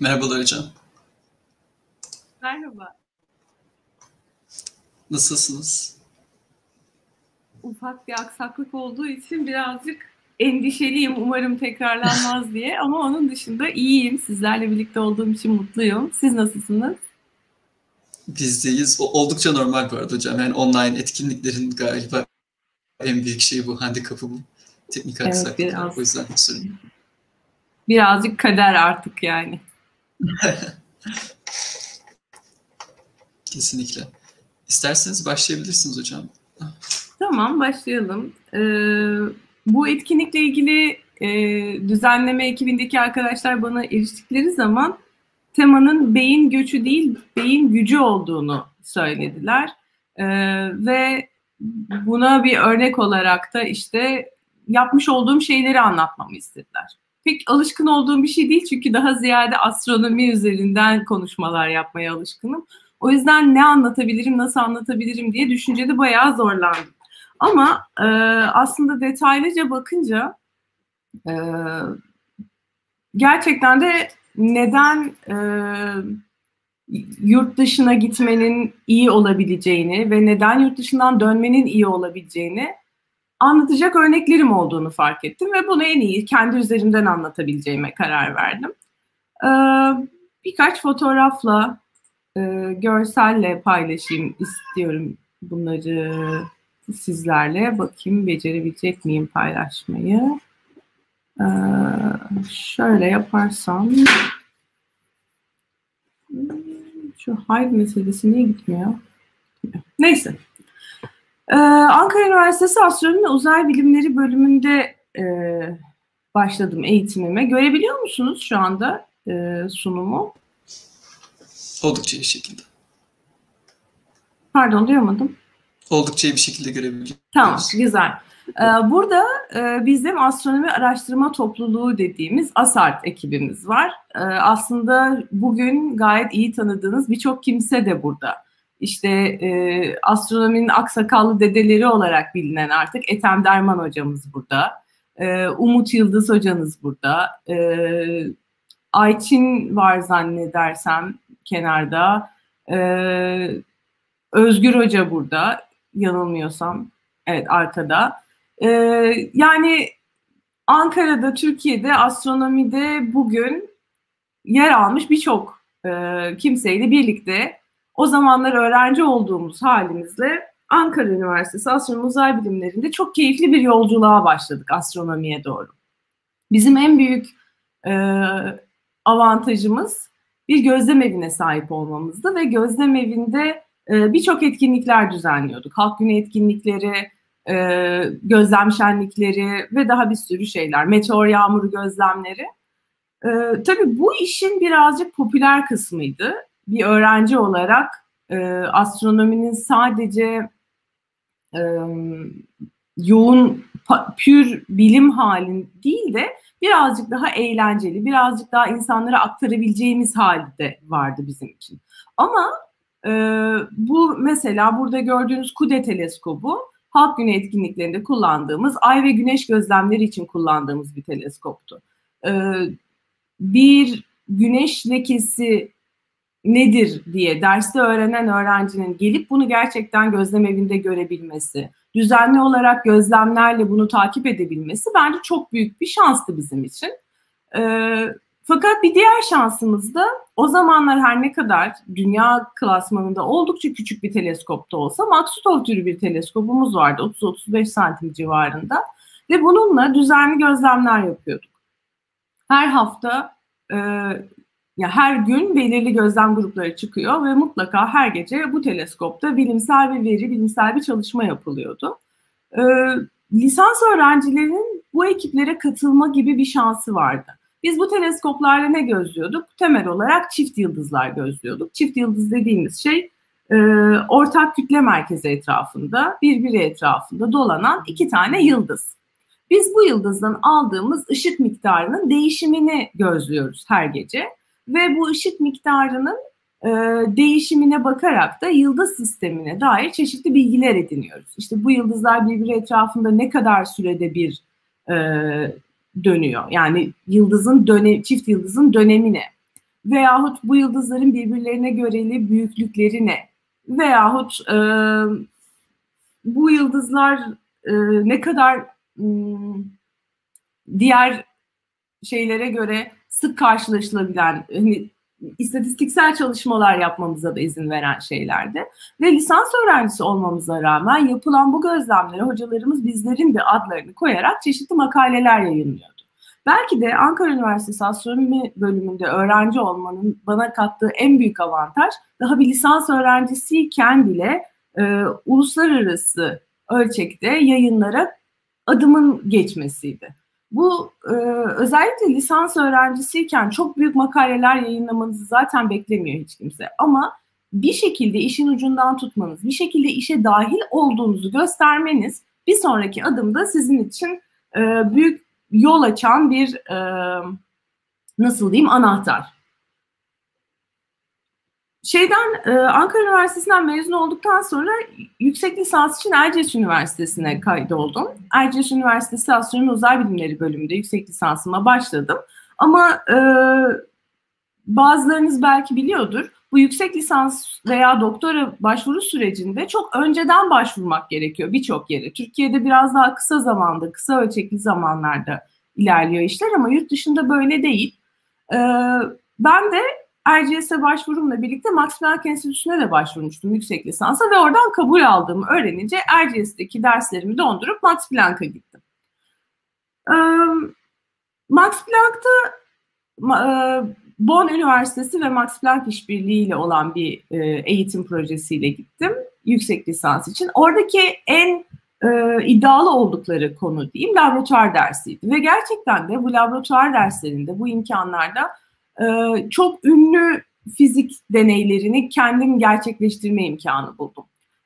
Merhabalar hocam. Merhaba. Nasılsınız? Ufak bir aksaklık olduğu için birazcık endişeliyim. Umarım tekrarlanmaz [laughs] diye. Ama onun dışında iyiyim. Sizlerle birlikte olduğum için mutluyum. Siz nasılsınız? Bizdeyiz. O oldukça normal bu arada hocam. Yani online etkinliklerin galiba en büyük şeyi bu, handikapı bu. Teknik aksaklık. Evet, biraz. O yüzden sorun Birazcık kader artık yani. [laughs] Kesinlikle. İsterseniz başlayabilirsiniz hocam. Tamam, başlayalım. Ee, bu etkinlikle ilgili e, düzenleme ekibindeki arkadaşlar bana eriştikleri zaman temanın beyin göçü değil, beyin gücü olduğunu söylediler. Ee, ve buna bir örnek olarak da işte yapmış olduğum şeyleri anlatmamı istediler pek alışkın olduğum bir şey değil çünkü daha ziyade astronomi üzerinden konuşmalar yapmaya alışkınım. O yüzden ne anlatabilirim, nasıl anlatabilirim diye düşüncede bayağı zorlandım. Ama e, aslında detaylıca bakınca e, gerçekten de neden e, yurt dışına gitmenin iyi olabileceğini ve neden yurt dışından dönmenin iyi olabileceğini anlatacak örneklerim olduğunu fark ettim ve bunu en iyi kendi üzerimden anlatabileceğime karar verdim. Ee, birkaç fotoğrafla, e, görselle paylaşayım istiyorum bunları sizlerle. Bakayım becerebilecek miyim paylaşmayı. Ee, şöyle yaparsam şu hide meselesi niye gitmiyor? Neyse. Ee, Ankara Üniversitesi Astronomi Uzay Bilimleri bölümünde e, başladım eğitimime. Görebiliyor musunuz şu anda e, sunumu? Oldukça iyi şekilde. Pardon duyamadım. Oldukça iyi bir şekilde görebiliyoruz. Tamam, güzel. Ee, burada e, bizim astronomi araştırma topluluğu dediğimiz ASART ekibimiz var. Ee, aslında bugün gayet iyi tanıdığınız birçok kimse de burada işte e, astronominin aksakallı dedeleri olarak bilinen artık Ethem Derman hocamız burada. E, Umut Yıldız hocanız burada. E, Ayçin var zannedersem kenarda. E, Özgür Hoca burada yanılmıyorsam. Evet arkada. E, yani Ankara'da, Türkiye'de astronomide bugün yer almış birçok e, kimseyle birlikte o zamanlar öğrenci olduğumuz halimizle Ankara Üniversitesi Astronomi Uzay Bilimlerinde çok keyifli bir yolculuğa başladık astronomiye doğru. Bizim en büyük e, avantajımız bir gözlem evine sahip olmamızdı ve gözlem evinde e, birçok etkinlikler düzenliyorduk. Halk günü etkinlikleri, e, gözlem şenlikleri ve daha bir sürü şeyler, meteor yağmuru gözlemleri. E, tabii bu işin birazcık popüler kısmıydı bir öğrenci olarak e, astronominin sadece e, yoğun pür bilim halin değil de birazcık daha eğlenceli, birazcık daha insanlara aktarabileceğimiz halde vardı bizim için. Ama e, bu mesela burada gördüğünüz Kude teleskobu halk günü etkinliklerinde kullandığımız ay ve güneş gözlemleri için kullandığımız bir teleskoptu. E, bir güneş lekesi nedir diye derste öğrenen öğrencinin gelip bunu gerçekten gözlem evinde görebilmesi, düzenli olarak gözlemlerle bunu takip edebilmesi bence çok büyük bir şanstı bizim için. Ee, fakat bir diğer şansımız da o zamanlar her ne kadar dünya klasmanında oldukça küçük bir teleskopta olsa Maksutov türü bir teleskopumuz vardı 30-35 santim civarında ve bununla düzenli gözlemler yapıyorduk. Her hafta e, ya her gün belirli gözlem grupları çıkıyor ve mutlaka her gece bu teleskopta bilimsel bir veri, bilimsel bir çalışma yapılıyordu. E, lisans öğrencilerinin bu ekiplere katılma gibi bir şansı vardı. Biz bu teleskoplarla ne gözlüyorduk? Temel olarak çift yıldızlar gözlüyorduk. Çift yıldız dediğimiz şey e, ortak kütle merkezi etrafında, birbiri etrafında dolanan iki tane yıldız. Biz bu yıldızdan aldığımız ışık miktarının değişimini gözlüyoruz her gece ve bu ışık miktarının e, değişimine bakarak da yıldız sistemine dair çeşitli bilgiler ediniyoruz. İşte bu yıldızlar birbiri etrafında ne kadar sürede bir e, dönüyor. Yani yıldızın dönem, çift yıldızın dönemi ne? Veyahut bu yıldızların birbirlerine göreli büyüklükleri ne? Veyahut e, bu yıldızlar e, ne kadar e, diğer şeylere göre sık karşılaşılabilen hani istatistiksel çalışmalar yapmamıza da izin veren şeylerdi. Ve lisans öğrencisi olmamıza rağmen yapılan bu gözlemlere hocalarımız bizlerin de adlarını koyarak çeşitli makaleler yayınlıyordu. Belki de Ankara Üniversitesi Astronomi bölümünde öğrenci olmanın bana kattığı en büyük avantaj daha bir lisans öğrencisiyken bile e, uluslararası ölçekte yayınlara adımın geçmesiydi. Bu e, özellikle lisans öğrencisiyken çok büyük makaleler yayınlamanızı zaten beklemiyor hiç kimse. Ama bir şekilde işin ucundan tutmanız, bir şekilde işe dahil olduğunuzu göstermeniz bir sonraki adımda sizin için e, büyük yol açan bir e, nasıl diyeyim anahtar şeyden e, Ankara Üniversitesi'nden mezun olduktan sonra yüksek lisans için Erciyes Üniversitesi'ne kaydoldum. Erciyes Üniversitesi Astronomi Uzay Bilimleri bölümünde yüksek lisansıma başladım. Ama e, bazılarınız belki biliyordur. Bu yüksek lisans veya doktora başvuru sürecinde çok önceden başvurmak gerekiyor birçok yere. Türkiye'de biraz daha kısa zamanda, kısa ölçekli zamanlarda ilerliyor işler ama yurt dışında böyle değil. Ee, ben de RGS'e başvurumla birlikte Max Planck Enstitüsü'ne de başvurmuştum yüksek lisansa ve oradan kabul aldığımı öğrenince RGS'deki derslerimi dondurup Max Planck'a gittim. Ee, Max Planck'ta e, Bonn Üniversitesi ve Max Planck işbirliği ile olan bir e, eğitim projesiyle gittim yüksek lisans için. Oradaki en e, iddialı oldukları konu diyeyim laboratuvar dersiydi ve gerçekten de bu laboratuvar derslerinde bu imkanlarda ee, çok ünlü fizik deneylerini kendim gerçekleştirme imkanı buldum.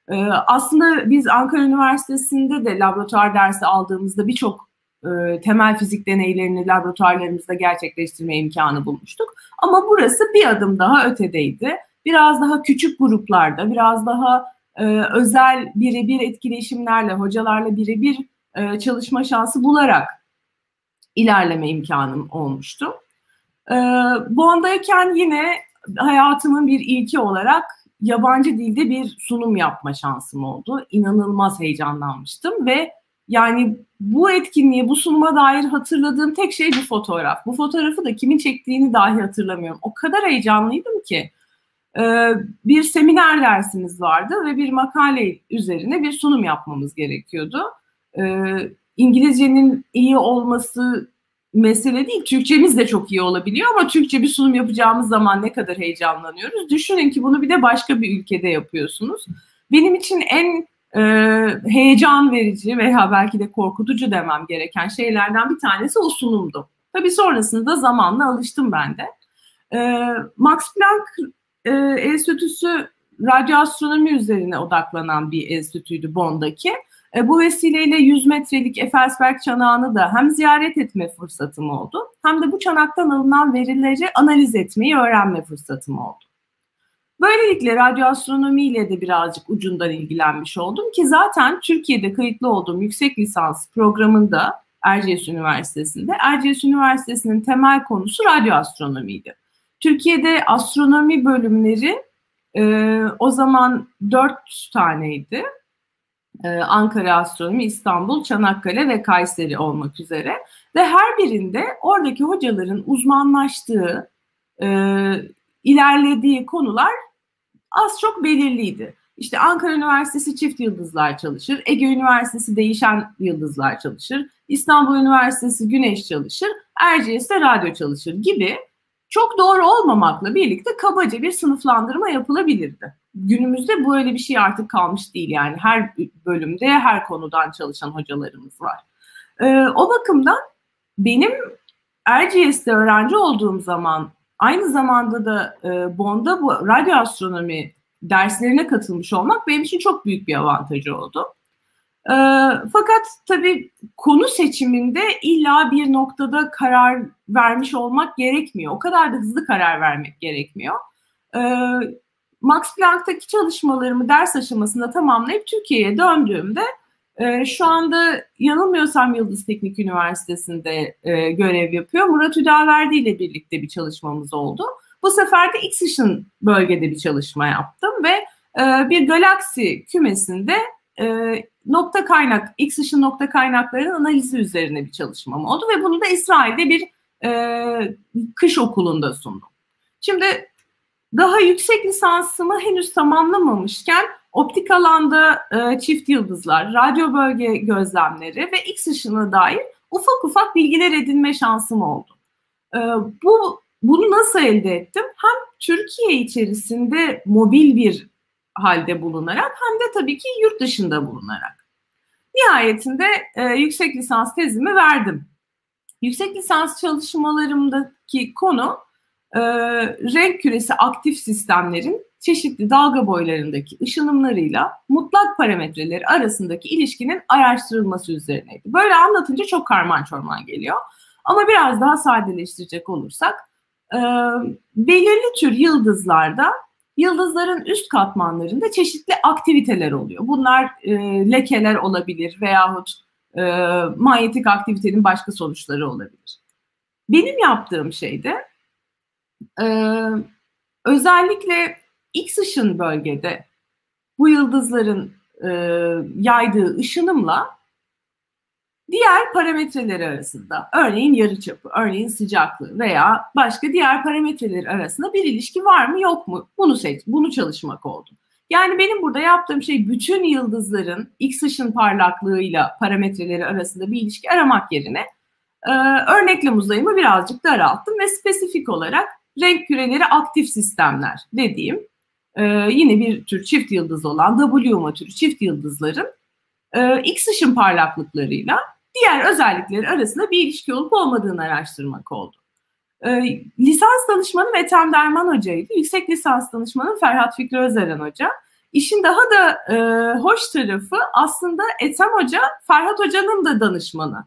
Ee, aslında biz Ankara Üniversitesi'nde de laboratuvar dersi aldığımızda birçok e, temel fizik deneylerini laboratuvarlarımızda gerçekleştirme imkanı bulmuştuk. Ama burası bir adım daha ötedeydi. Biraz daha küçük gruplarda, biraz daha e, özel birebir etkileşimlerle, hocalarla birebir e, çalışma şansı bularak ilerleme imkanım olmuştu. E, Bond'dayken yine hayatımın bir ilki olarak yabancı dilde bir sunum yapma şansım oldu. İnanılmaz heyecanlanmıştım ve yani bu etkinliğe, bu sunuma dair hatırladığım tek şey bir fotoğraf. Bu fotoğrafı da kimin çektiğini dahi hatırlamıyorum. O kadar heyecanlıydım ki. Ee, bir seminer dersimiz vardı ve bir makale üzerine bir sunum yapmamız gerekiyordu. Ee, İngilizcenin iyi olması mesele değil. Türkçemiz de çok iyi olabiliyor ama Türkçe bir sunum yapacağımız zaman ne kadar heyecanlanıyoruz. Düşünün ki bunu bir de başka bir ülkede yapıyorsunuz. Benim için en e, heyecan verici veya belki de korkutucu demem gereken şeylerden bir tanesi o sunumdu. Tabii sonrasında zamanla alıştım ben de. E, Max Planck e, Enstitüsü radyo astronomi üzerine odaklanan bir enstitüydü Bonn'daki. E, bu vesileyle 100 metrelik Effelsberg çanağını da hem ziyaret etme fırsatım oldu hem de bu çanaktan alınan verileri analiz etmeyi öğrenme fırsatım oldu. Böylelikle radyo astronomi ile de birazcık ucundan ilgilenmiş oldum ki zaten Türkiye'de kayıtlı olduğum yüksek lisans programında Erciyes Üniversitesi'nde Erciyes Üniversitesi'nin temel konusu radyo astronomiydi. Türkiye'de astronomi bölümleri e, o zaman dört taneydi Ankara Astronomi, İstanbul, Çanakkale ve Kayseri olmak üzere ve her birinde oradaki hocaların uzmanlaştığı, e, ilerlediği konular az çok belirliydi. İşte Ankara Üniversitesi çift yıldızlar çalışır, Ege Üniversitesi değişen yıldızlar çalışır, İstanbul Üniversitesi güneş çalışır, Erciyes'te radyo çalışır gibi çok doğru olmamakla birlikte kabaca bir sınıflandırma yapılabilirdi. Günümüzde böyle bir şey artık kalmış değil yani her bölümde her konudan çalışan hocalarımız var. Ee, o bakımdan benim Erciyes'te öğrenci olduğum zaman aynı zamanda da e, Bond'a bu radyo astronomi derslerine katılmış olmak benim için çok büyük bir avantajı oldu. E, fakat tabii konu seçiminde illa bir noktada karar vermiş olmak gerekmiyor. O kadar da hızlı karar vermek gerekmiyor. E, Max Planck'taki çalışmalarımı ders aşamasında tamamlayıp Türkiye'ye döndüğümde e, şu anda yanılmıyorsam Yıldız Teknik Üniversitesi'nde e, görev yapıyor. Murat Üdaverdi ile birlikte bir çalışmamız oldu. Bu sefer de X ışın bölgede bir çalışma yaptım ve e, bir galaksi kümesinde e, nokta kaynak, X ışın nokta kaynaklarının analizi üzerine bir çalışmam oldu ve bunu da İsrail'de bir e, kış okulunda sundum. Şimdi daha yüksek lisansımı henüz tamamlamamışken optik alanda e, çift yıldızlar, radyo bölge gözlemleri ve X ışını dair ufak ufak bilgiler edinme şansım oldu. E, bu bunu nasıl elde ettim? Hem Türkiye içerisinde mobil bir halde bulunarak hem de tabii ki yurt dışında bulunarak. Nihayetinde e, yüksek lisans tezimi verdim. Yüksek lisans çalışmalarımdaki konu e, renk küresi aktif sistemlerin çeşitli dalga boylarındaki ışınımlarıyla mutlak parametreleri arasındaki ilişkinin araştırılması üzerineydi. Böyle anlatınca çok karman çorman geliyor. Ama biraz daha sadeleştirecek olursak, e, belirli tür yıldızlarda yıldızların üst katmanlarında çeşitli aktiviteler oluyor. Bunlar e, lekeler olabilir veyahut e, manyetik aktivitenin başka sonuçları olabilir. Benim yaptığım şey de e, özellikle X ışın bölgede bu yıldızların e, yaydığı ışınımla diğer parametreler arasında, örneğin yarıçapı, örneğin sıcaklığı veya başka diğer parametreler arasında bir ilişki var mı yok mu? Bunu seç, bunu çalışmak oldu. Yani benim burada yaptığım şey bütün yıldızların X ışın parlaklığıyla parametreleri arasında bir ilişki aramak yerine e, örneklem uzayımı birazcık daralttım ve spesifik olarak renk küreleri aktif sistemler dediğim e, yine bir tür çift yıldız olan W türü çift yıldızların e, X ışın parlaklıklarıyla diğer özellikleri arasında bir ilişki olup olmadığını araştırmak oldu. E, lisans danışmanım Ethem Derman Hoca'ydı. Yüksek lisans danışmanım Ferhat Fikri Özeren Hoca. İşin daha da e, hoş tarafı aslında Ethem Hoca Ferhat Hoca'nın da danışmanı.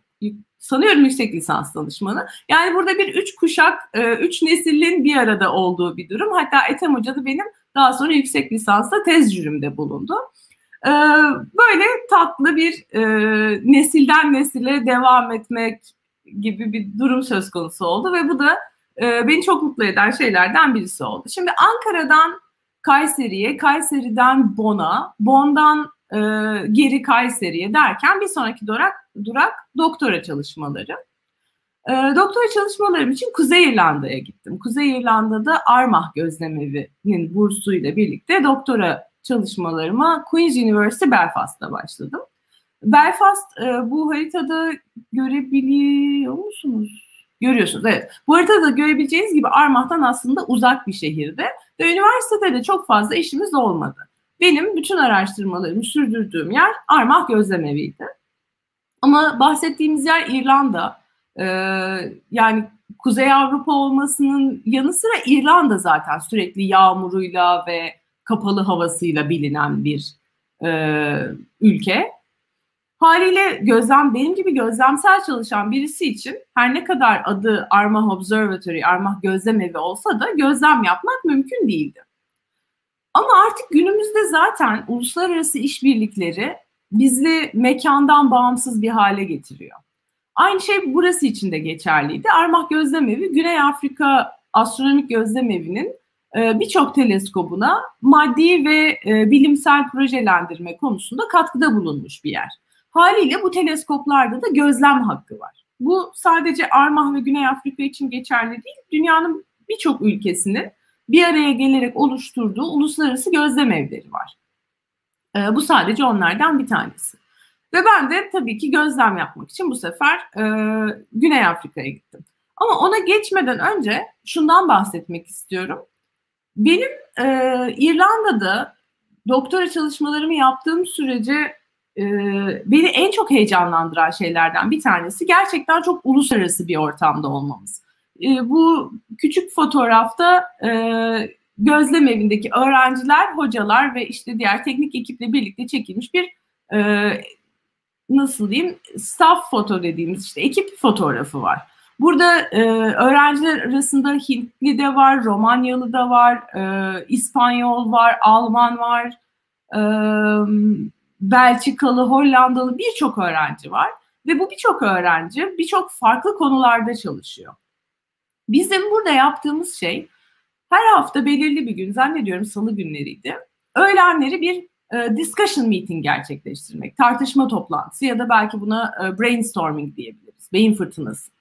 Sanıyorum yüksek lisans danışmanı. Yani burada bir üç kuşak, e, üç neslin bir arada olduğu bir durum. Hatta Ethem Hoca da benim daha sonra yüksek lisansta tez jürimde bulundu. Ee, böyle tatlı bir e, nesilden nesile devam etmek gibi bir durum söz konusu oldu ve bu da e, beni çok mutlu eden şeylerden birisi oldu. Şimdi Ankara'dan Kayseri'ye, Kayseri'den Bon'a, Bon'dan e, geri Kayseri'ye derken bir sonraki durak, durak doktora çalışmaları. E, doktora çalışmalarım için Kuzey İrlanda'ya gittim. Kuzey İrlanda'da Armagh Gözlemevi'nin bursuyla birlikte doktora çalışmalarıma Queen's University Belfast'ta başladım. Belfast e, bu haritada görebiliyor musunuz? Görüyorsunuz evet. Bu haritada görebileceğiniz gibi Armagh'tan aslında uzak bir şehirde ve üniversitede de çok fazla işimiz olmadı. Benim bütün araştırmalarımı sürdürdüğüm yer Armagh Gözlemevi'ydi. Ama bahsettiğimiz yer İrlanda. Ee, yani Kuzey Avrupa olmasının yanı sıra İrlanda zaten sürekli yağmuruyla ve kapalı havasıyla bilinen bir e, ülke. Haliyle gözlem benim gibi gözlemsel çalışan birisi için her ne kadar adı Armagh Observatory, Armagh Gözlem Evi olsa da gözlem yapmak mümkün değildi. Ama artık günümüzde zaten uluslararası işbirlikleri bizi mekandan bağımsız bir hale getiriyor. Aynı şey burası için de geçerliydi. Armagh Gözlemevi Güney Afrika Astronomik Gözlemevi'nin e, birçok teleskobuna maddi ve e, bilimsel projelendirme konusunda katkıda bulunmuş bir yer. Haliyle bu teleskoplarda da gözlem hakkı var. Bu sadece Armagh ve Güney Afrika için geçerli değil, dünyanın birçok ülkesinin bir araya gelerek oluşturduğu uluslararası gözlem evleri var. E, bu sadece onlardan bir tanesi. Ve ben de tabii ki gözlem yapmak için bu sefer e, Güney Afrika'ya gittim. Ama ona geçmeden önce şundan bahsetmek istiyorum. Benim e, İrlanda'da doktora çalışmalarımı yaptığım sürece e, beni en çok heyecanlandıran şeylerden bir tanesi gerçekten çok uluslararası bir ortamda olmamız. E, bu küçük fotoğrafta e, gözlem evindeki öğrenciler, hocalar ve işte diğer teknik ekiple birlikte çekilmiş bir e, nasıl diyeyim staff foto dediğimiz işte ekip fotoğrafı var. Burada e, öğrenciler arasında Hintli de var, Romanyalı da var, e, İspanyol var, Alman var, e, Belçikalı, Hollandalı birçok öğrenci var. Ve bu birçok öğrenci birçok farklı konularda çalışıyor. Bizim burada yaptığımız şey her hafta belirli bir gün, zannediyorum salı günleriydi, öğlenleri bir e, discussion meeting gerçekleştirmek, tartışma toplantısı ya da belki buna e, brainstorming diyebiliriz, beyin fırtınası.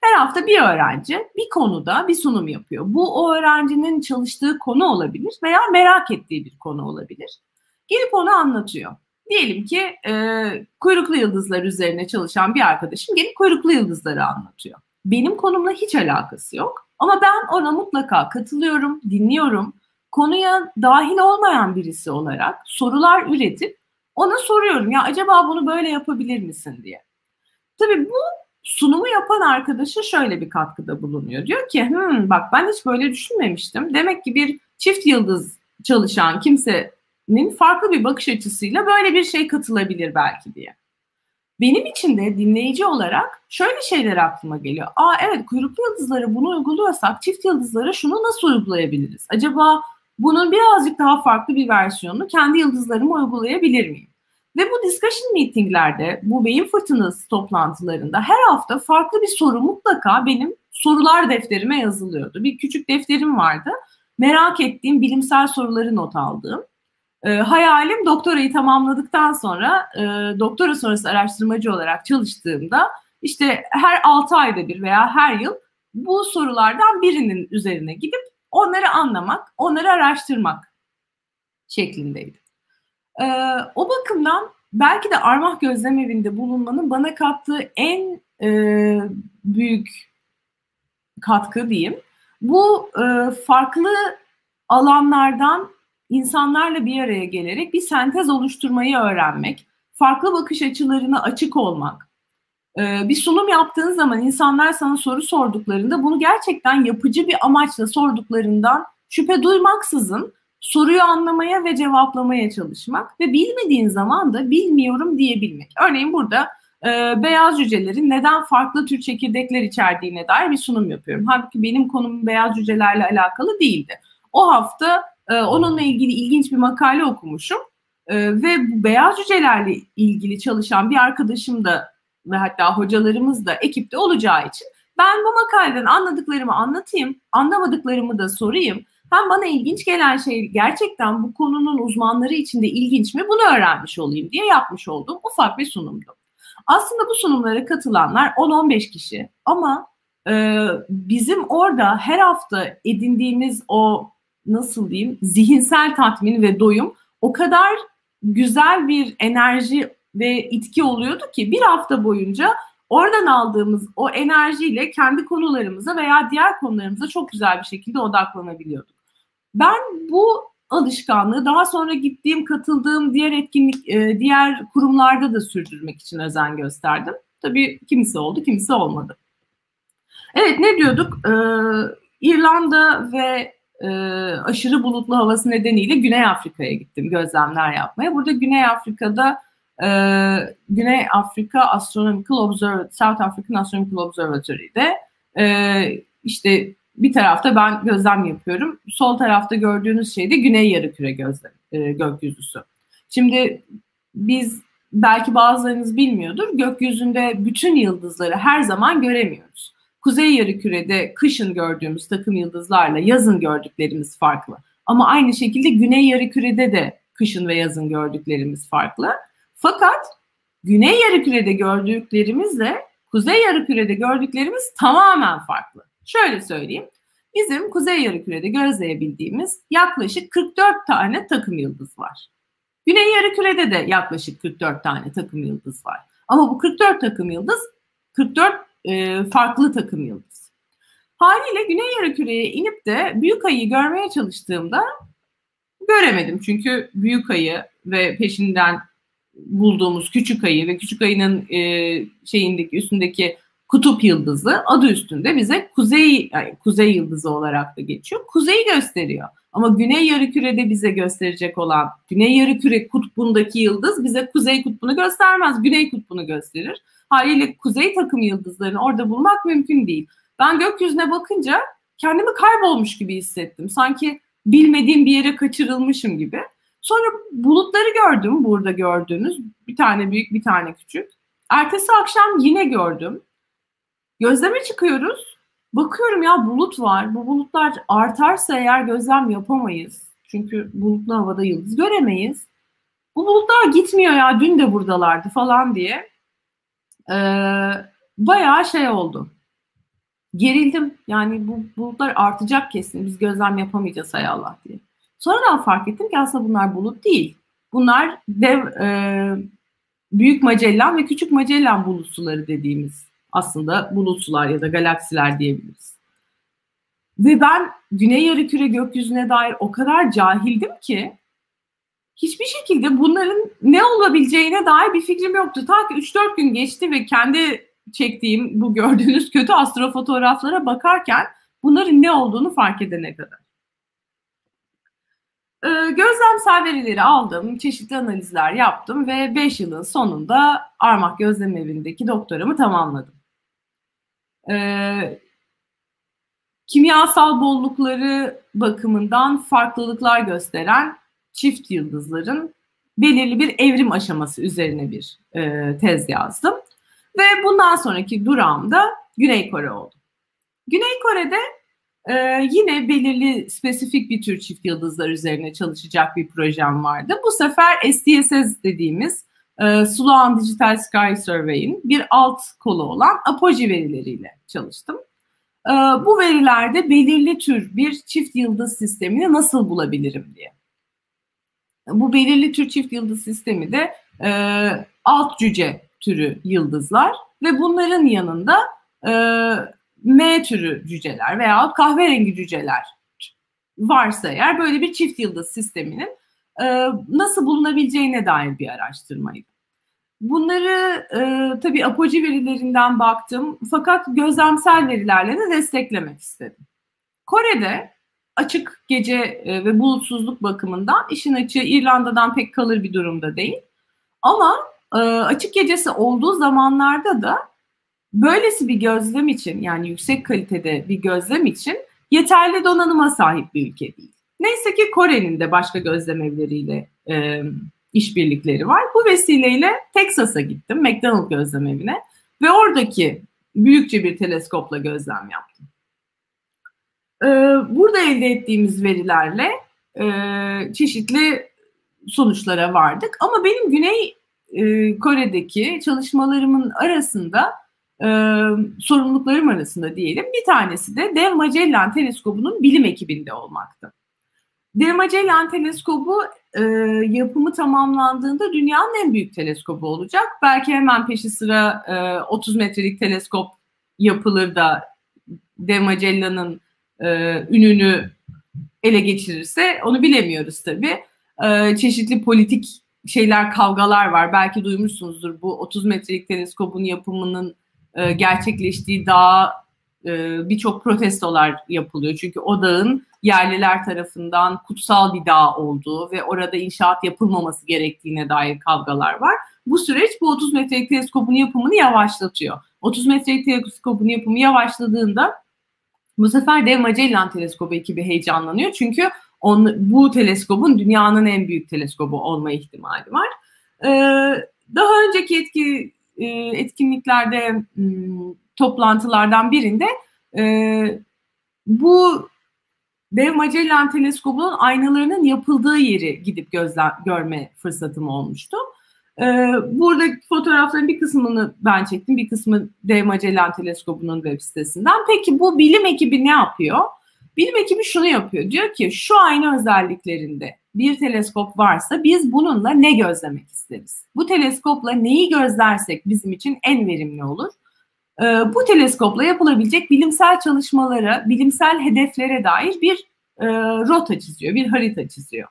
Her hafta bir öğrenci bir konuda bir sunum yapıyor. Bu o öğrencinin çalıştığı konu olabilir veya merak ettiği bir konu olabilir. Gelip onu anlatıyor. Diyelim ki e, kuyruklu yıldızlar üzerine çalışan bir arkadaşım gelip kuyruklu yıldızları anlatıyor. Benim konumla hiç alakası yok. Ama ben ona mutlaka katılıyorum, dinliyorum. Konuya dahil olmayan birisi olarak sorular üretip ona soruyorum ya acaba bunu böyle yapabilir misin diye. Tabii bu sunumu yapan arkadaşı şöyle bir katkıda bulunuyor. Diyor ki hmm, bak ben hiç böyle düşünmemiştim. Demek ki bir çift yıldız çalışan kimsenin farklı bir bakış açısıyla böyle bir şey katılabilir belki diye. Benim için de dinleyici olarak şöyle şeyler aklıma geliyor. Aa evet kuyruklu yıldızları bunu uyguluyorsak çift yıldızlara şunu nasıl uygulayabiliriz? Acaba bunun birazcık daha farklı bir versiyonunu kendi yıldızlarıma uygulayabilir miyim? Ve bu discussion meetinglerde, bu beyin fırtınası toplantılarında her hafta farklı bir soru mutlaka benim sorular defterime yazılıyordu. Bir küçük defterim vardı. Merak ettiğim bilimsel soruları not aldığım. E, hayalim doktorayı tamamladıktan sonra e, doktora sonrası araştırmacı olarak çalıştığımda işte her 6 ayda bir veya her yıl bu sorulardan birinin üzerine gidip onları anlamak, onları araştırmak şeklindeydi. E, o bakımdan belki de Armah Gözlem Evi'nde bulunmanın bana kattığı en e, büyük katkı diyeyim. Bu e, farklı alanlardan insanlarla bir araya gelerek bir sentez oluşturmayı öğrenmek, farklı bakış açılarına açık olmak. Ee, bir sunum yaptığın zaman insanlar sana soru sorduklarında bunu gerçekten yapıcı bir amaçla sorduklarından şüphe duymaksızın soruyu anlamaya ve cevaplamaya çalışmak ve bilmediğin zaman da bilmiyorum diyebilmek. Örneğin burada e, beyaz cücelerin neden farklı tür çekirdekler içerdiğine dair bir sunum yapıyorum. Halbuki benim konum beyaz cücelerle alakalı değildi. O hafta e, onunla ilgili ilginç bir makale okumuşum. E, ve bu beyaz cücelerle ilgili çalışan bir arkadaşım da ve hatta hocalarımız da ekipte olacağı için ben bu makaleden anladıklarımı anlatayım, anlamadıklarımı da sorayım. Hem bana ilginç gelen şey gerçekten bu konunun uzmanları için de ilginç mi bunu öğrenmiş olayım diye yapmış olduğum ufak bir sunumdu. Aslında bu sunumlara katılanlar 10-15 kişi ama e, bizim orada her hafta edindiğimiz o nasıl diyeyim zihinsel tatmin ve doyum o kadar güzel bir enerji ve itki oluyordu ki bir hafta boyunca oradan aldığımız o enerjiyle kendi konularımıza veya diğer konularımıza çok güzel bir şekilde odaklanabiliyorduk. Ben bu alışkanlığı daha sonra gittiğim, katıldığım diğer etkinlik, e, diğer kurumlarda da sürdürmek için özen gösterdim. Tabii kimisi oldu, kimisi olmadı. Evet ne diyorduk? Ee, İrlanda ve e, aşırı bulutlu havası nedeniyle Güney Afrika'ya gittim gözlemler yapmaya. Burada Güney Afrika'da e, Güney Afrika Astronomical Observatory, South African Astronomical Observatory'de e, işte bir tarafta ben gözlem yapıyorum. Sol tarafta gördüğünüz şey de güney yarıküre gözlem, e, gökyüzüsü. Şimdi biz belki bazılarınız bilmiyordur. Gökyüzünde bütün yıldızları her zaman göremiyoruz. Kuzey yarıkürede kışın gördüğümüz takım yıldızlarla yazın gördüklerimiz farklı. Ama aynı şekilde güney yarıkürede de kışın ve yazın gördüklerimiz farklı. Fakat güney yarıkürede gördüklerimizle kuzey yarıkürede gördüklerimiz tamamen farklı. Şöyle söyleyeyim. Bizim kuzey yarıkürede gözleyebildiğimiz yaklaşık 44 tane takım yıldız var. Güney yarıkürede de yaklaşık 44 tane takım yıldız var. Ama bu 44 takım yıldız 44 e, farklı takım yıldız. Haliyle Güney Yarıküre'ye inip de büyük ayıyı görmeye çalıştığımda göremedim. Çünkü büyük ayı ve peşinden bulduğumuz küçük ayı ve küçük ayının e, şeyindeki üstündeki kutup yıldızı adı üstünde bize kuzey yani kuzey yıldızı olarak da geçiyor. Kuzeyi gösteriyor. Ama güney yarıkürede bize gösterecek olan güney yarıküre kutbundaki yıldız bize kuzey kutbunu göstermez. Güney kutbunu gösterir. Haliyle kuzey takım yıldızlarını orada bulmak mümkün değil. Ben gökyüzüne bakınca kendimi kaybolmuş gibi hissettim. Sanki bilmediğim bir yere kaçırılmışım gibi. Sonra bulutları gördüm burada gördüğünüz. Bir tane büyük bir tane küçük. Ertesi akşam yine gördüm. Gözleme çıkıyoruz. Bakıyorum ya bulut var. Bu bulutlar artarsa eğer gözlem yapamayız. Çünkü bulutlu havada yıldız göremeyiz. Bu bulutlar gitmiyor ya dün de buradalardı falan diye. Ee, bayağı şey oldu. Gerildim. Yani bu bulutlar artacak kesin. Biz gözlem yapamayacağız hay Allah diye. Sonradan fark ettim ki aslında bunlar bulut değil. Bunlar dev e, büyük Magellan ve küçük Magellan bulut suları dediğimiz aslında bulut sular ya da galaksiler diyebiliriz. Ve ben güney yarıküre gökyüzüne dair o kadar cahildim ki hiçbir şekilde bunların ne olabileceğine dair bir fikrim yoktu. Ta ki 3-4 gün geçti ve kendi çektiğim bu gördüğünüz kötü astrofotoğraflara bakarken bunların ne olduğunu fark edene kadar. Ee, gözlemsel verileri aldım, çeşitli analizler yaptım ve 5 yılın sonunda Armak Gözlem Evi'ndeki doktoramı tamamladım. Ee, kimyasal bollukları bakımından farklılıklar gösteren çift yıldızların belirli bir evrim aşaması üzerine bir e, tez yazdım. Ve bundan sonraki durağım da Güney Kore oldu. Güney Kore'de e, yine belirli spesifik bir tür çift yıldızlar üzerine çalışacak bir projem vardı. Bu sefer SDSS dediğimiz e, Sloan Digital Sky Survey'in bir alt kolu olan apogee verileriyle çalıştım. E, bu verilerde belirli tür bir çift yıldız sistemini nasıl bulabilirim diye. Bu belirli tür çift yıldız sistemi de e, alt cüce türü yıldızlar ve bunların yanında e, M türü cüceler veya kahverengi cüceler varsa eğer böyle bir çift yıldız sisteminin e, nasıl bulunabileceğine dair bir araştırmaydı. Bunları e, tabii apoji verilerinden baktım fakat gözlemsel verilerle de desteklemek istedim. Kore'de açık gece e, ve bulutsuzluk bakımından işin açığı İrlanda'dan pek kalır bir durumda değil. Ama e, açık gecesi olduğu zamanlarda da böylesi bir gözlem için yani yüksek kalitede bir gözlem için yeterli donanıma sahip bir ülke değil. Neyse ki Kore'nin de başka gözlem evleriyle e, işbirlikleri var. Bu vesileyle Texas'a gittim, McDonald gözlem evine ve oradaki büyükçe bir teleskopla gözlem yaptım. Ee, burada elde ettiğimiz verilerle e, çeşitli sonuçlara vardık. Ama benim Güney e, Kore'deki çalışmalarımın arasında e, sorumluluklarım arasında diyelim bir tanesi de Dev Magellan Teleskobu'nun bilim ekibinde olmaktı. Dev Magellan Teleskobu e, yapımı tamamlandığında dünyanın en büyük teleskobu olacak. Belki hemen peşi sıra e, 30 metrelik teleskop yapılır da Dev Magellan'ın e, ününü ele geçirirse onu bilemiyoruz tabii. E, çeşitli politik şeyler, kavgalar var. Belki duymuşsunuzdur bu 30 metrelik teleskopun yapımının e, gerçekleştiği dağ e, birçok protestolar yapılıyor. Çünkü o dağın yerliler tarafından kutsal bir dağ olduğu ve orada inşaat yapılmaması gerektiğine dair kavgalar var. Bu süreç bu 30 metrelik teleskopun yapımını yavaşlatıyor. 30 metrelik teleskopun yapımı yavaşladığında bu sefer Dev Magellan Teleskobu ekibi heyecanlanıyor. Çünkü on, bu teleskobun dünyanın en büyük teleskobu olma ihtimali var. Ee, daha önceki etki e, etkinliklerde hmm, toplantılardan birinde e, bu Dev Magellan Teleskobu'nun aynalarının yapıldığı yeri gidip gözlem görme fırsatım olmuştu. Ee, buradaki fotoğrafların bir kısmını ben çektim, bir kısmı Dev Magellan Teleskobu'nun web sitesinden. Peki bu bilim ekibi ne yapıyor? Bilim ekibi şunu yapıyor. Diyor ki şu ayna özelliklerinde bir teleskop varsa biz bununla ne gözlemek isteriz? Bu teleskopla neyi gözlersek bizim için en verimli olur? e, bu teleskopla yapılabilecek bilimsel çalışmalara, bilimsel hedeflere dair bir e, rota çiziyor, bir harita çiziyor.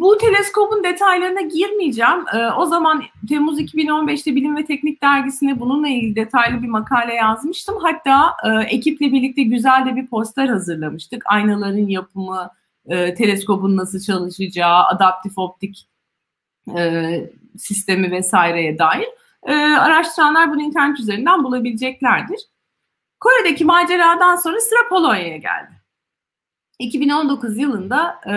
Bu teleskopun detaylarına girmeyeceğim. E, o zaman Temmuz 2015'te Bilim ve Teknik Dergisi'ne bununla ilgili detaylı bir makale yazmıştım. Hatta e, ekiple birlikte güzel de bir poster hazırlamıştık. Aynaların yapımı, e, teleskopun nasıl çalışacağı, adaptif optik e, sistemi vesaireye dair. E, araştıranlar bunu internet üzerinden bulabileceklerdir. Kore'deki maceradan sonra sıra Polonya'ya geldi. 2019 yılında e,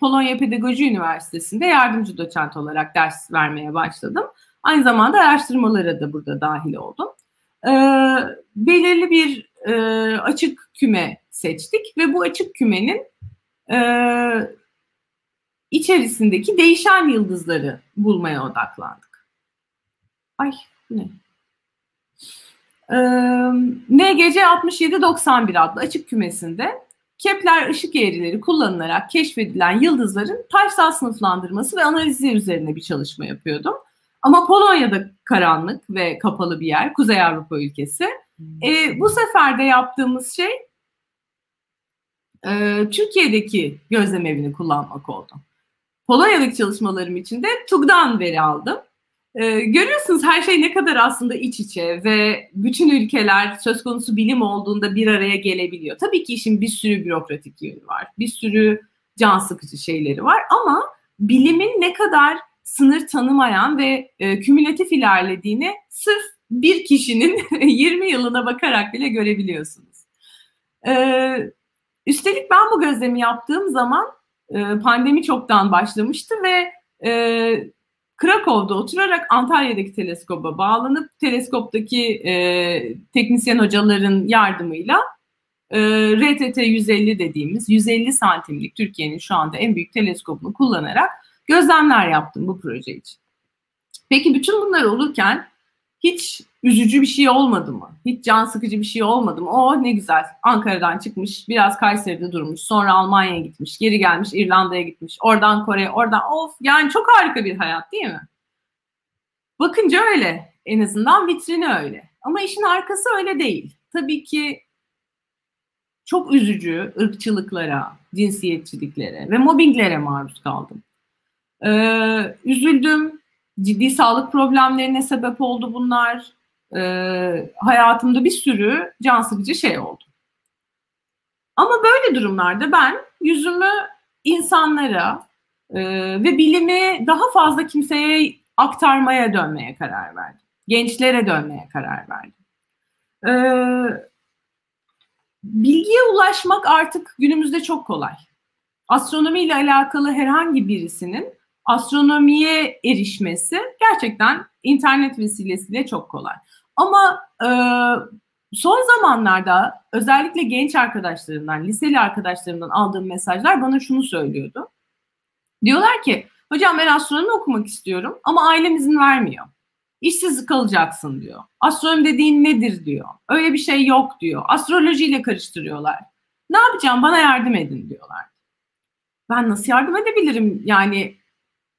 Polonya Pedagoji Üniversitesi'nde yardımcı doçent olarak ders vermeye başladım. Aynı zamanda araştırmalara da burada dahil oldum. E, belirli bir e, açık küme seçtik ve bu açık kümenin e, içerisindeki değişen yıldızları bulmaya odaklandık. Ay ne? Ee, NGC 6791 adlı açık kümesinde Kepler ışık eğrileri kullanılarak keşfedilen yıldızların taşsal sınıflandırması ve analizi üzerine bir çalışma yapıyordum. Ama Polonya'da karanlık ve kapalı bir yer, Kuzey Avrupa ülkesi. E, bu sefer de yaptığımız şey e, Türkiye'deki gözlem evini kullanmak oldu. Polonya'daki çalışmalarım için de TUG'dan veri aldım. Ee, görüyorsunuz her şey ne kadar aslında iç içe ve bütün ülkeler söz konusu bilim olduğunda bir araya gelebiliyor. Tabii ki işin bir sürü bürokratik yönü var, bir sürü can sıkıcı şeyleri var ama bilimin ne kadar sınır tanımayan ve e, kümülatif ilerlediğini sırf bir kişinin [laughs] 20 yılına bakarak bile görebiliyorsunuz. Ee, üstelik ben bu gözlemi yaptığım zaman e, pandemi çoktan başlamıştı ve e, Krakow'da oturarak Antalya'daki teleskoba bağlanıp teleskoptaki e, teknisyen hocaların yardımıyla e, RTT 150 dediğimiz 150 santimlik Türkiye'nin şu anda en büyük teleskopunu kullanarak gözlemler yaptım bu proje için. Peki bütün bunlar olurken hiç üzücü bir şey olmadı mı? Hiç can sıkıcı bir şey olmadı mı? Oh ne güzel. Ankara'dan çıkmış, biraz Kayseri'de durmuş, sonra Almanya'ya gitmiş, geri gelmiş, İrlanda'ya gitmiş, oradan Kore, oradan of yani çok harika bir hayat değil mi? Bakınca öyle. En azından vitrini öyle. Ama işin arkası öyle değil. Tabii ki çok üzücü ırkçılıklara, cinsiyetçiliklere ve mobbinglere maruz kaldım. Ee, üzüldüm, ciddi sağlık problemlerine sebep oldu bunlar. Ee, hayatımda bir sürü can sıkıcı şey oldu. Ama böyle durumlarda ben yüzümü insanlara e, ve bilimi daha fazla kimseye aktarmaya dönmeye karar verdim. Gençlere dönmeye karar verdim. Ee, bilgiye ulaşmak artık günümüzde çok kolay. Astronomi ile alakalı herhangi birisinin astronomiye erişmesi gerçekten internet vesilesiyle çok kolay. Ama e, son zamanlarda özellikle genç arkadaşlarımdan, liseli arkadaşlarımdan aldığım mesajlar bana şunu söylüyordu. Diyorlar ki hocam ben astronomi okumak istiyorum ama ailem izin vermiyor. İşsiz kalacaksın diyor. Astronomi dediğin nedir diyor. Öyle bir şey yok diyor. Astrolojiyle karıştırıyorlar. Ne yapacağım bana yardım edin diyorlar. Ben nasıl yardım edebilirim? Yani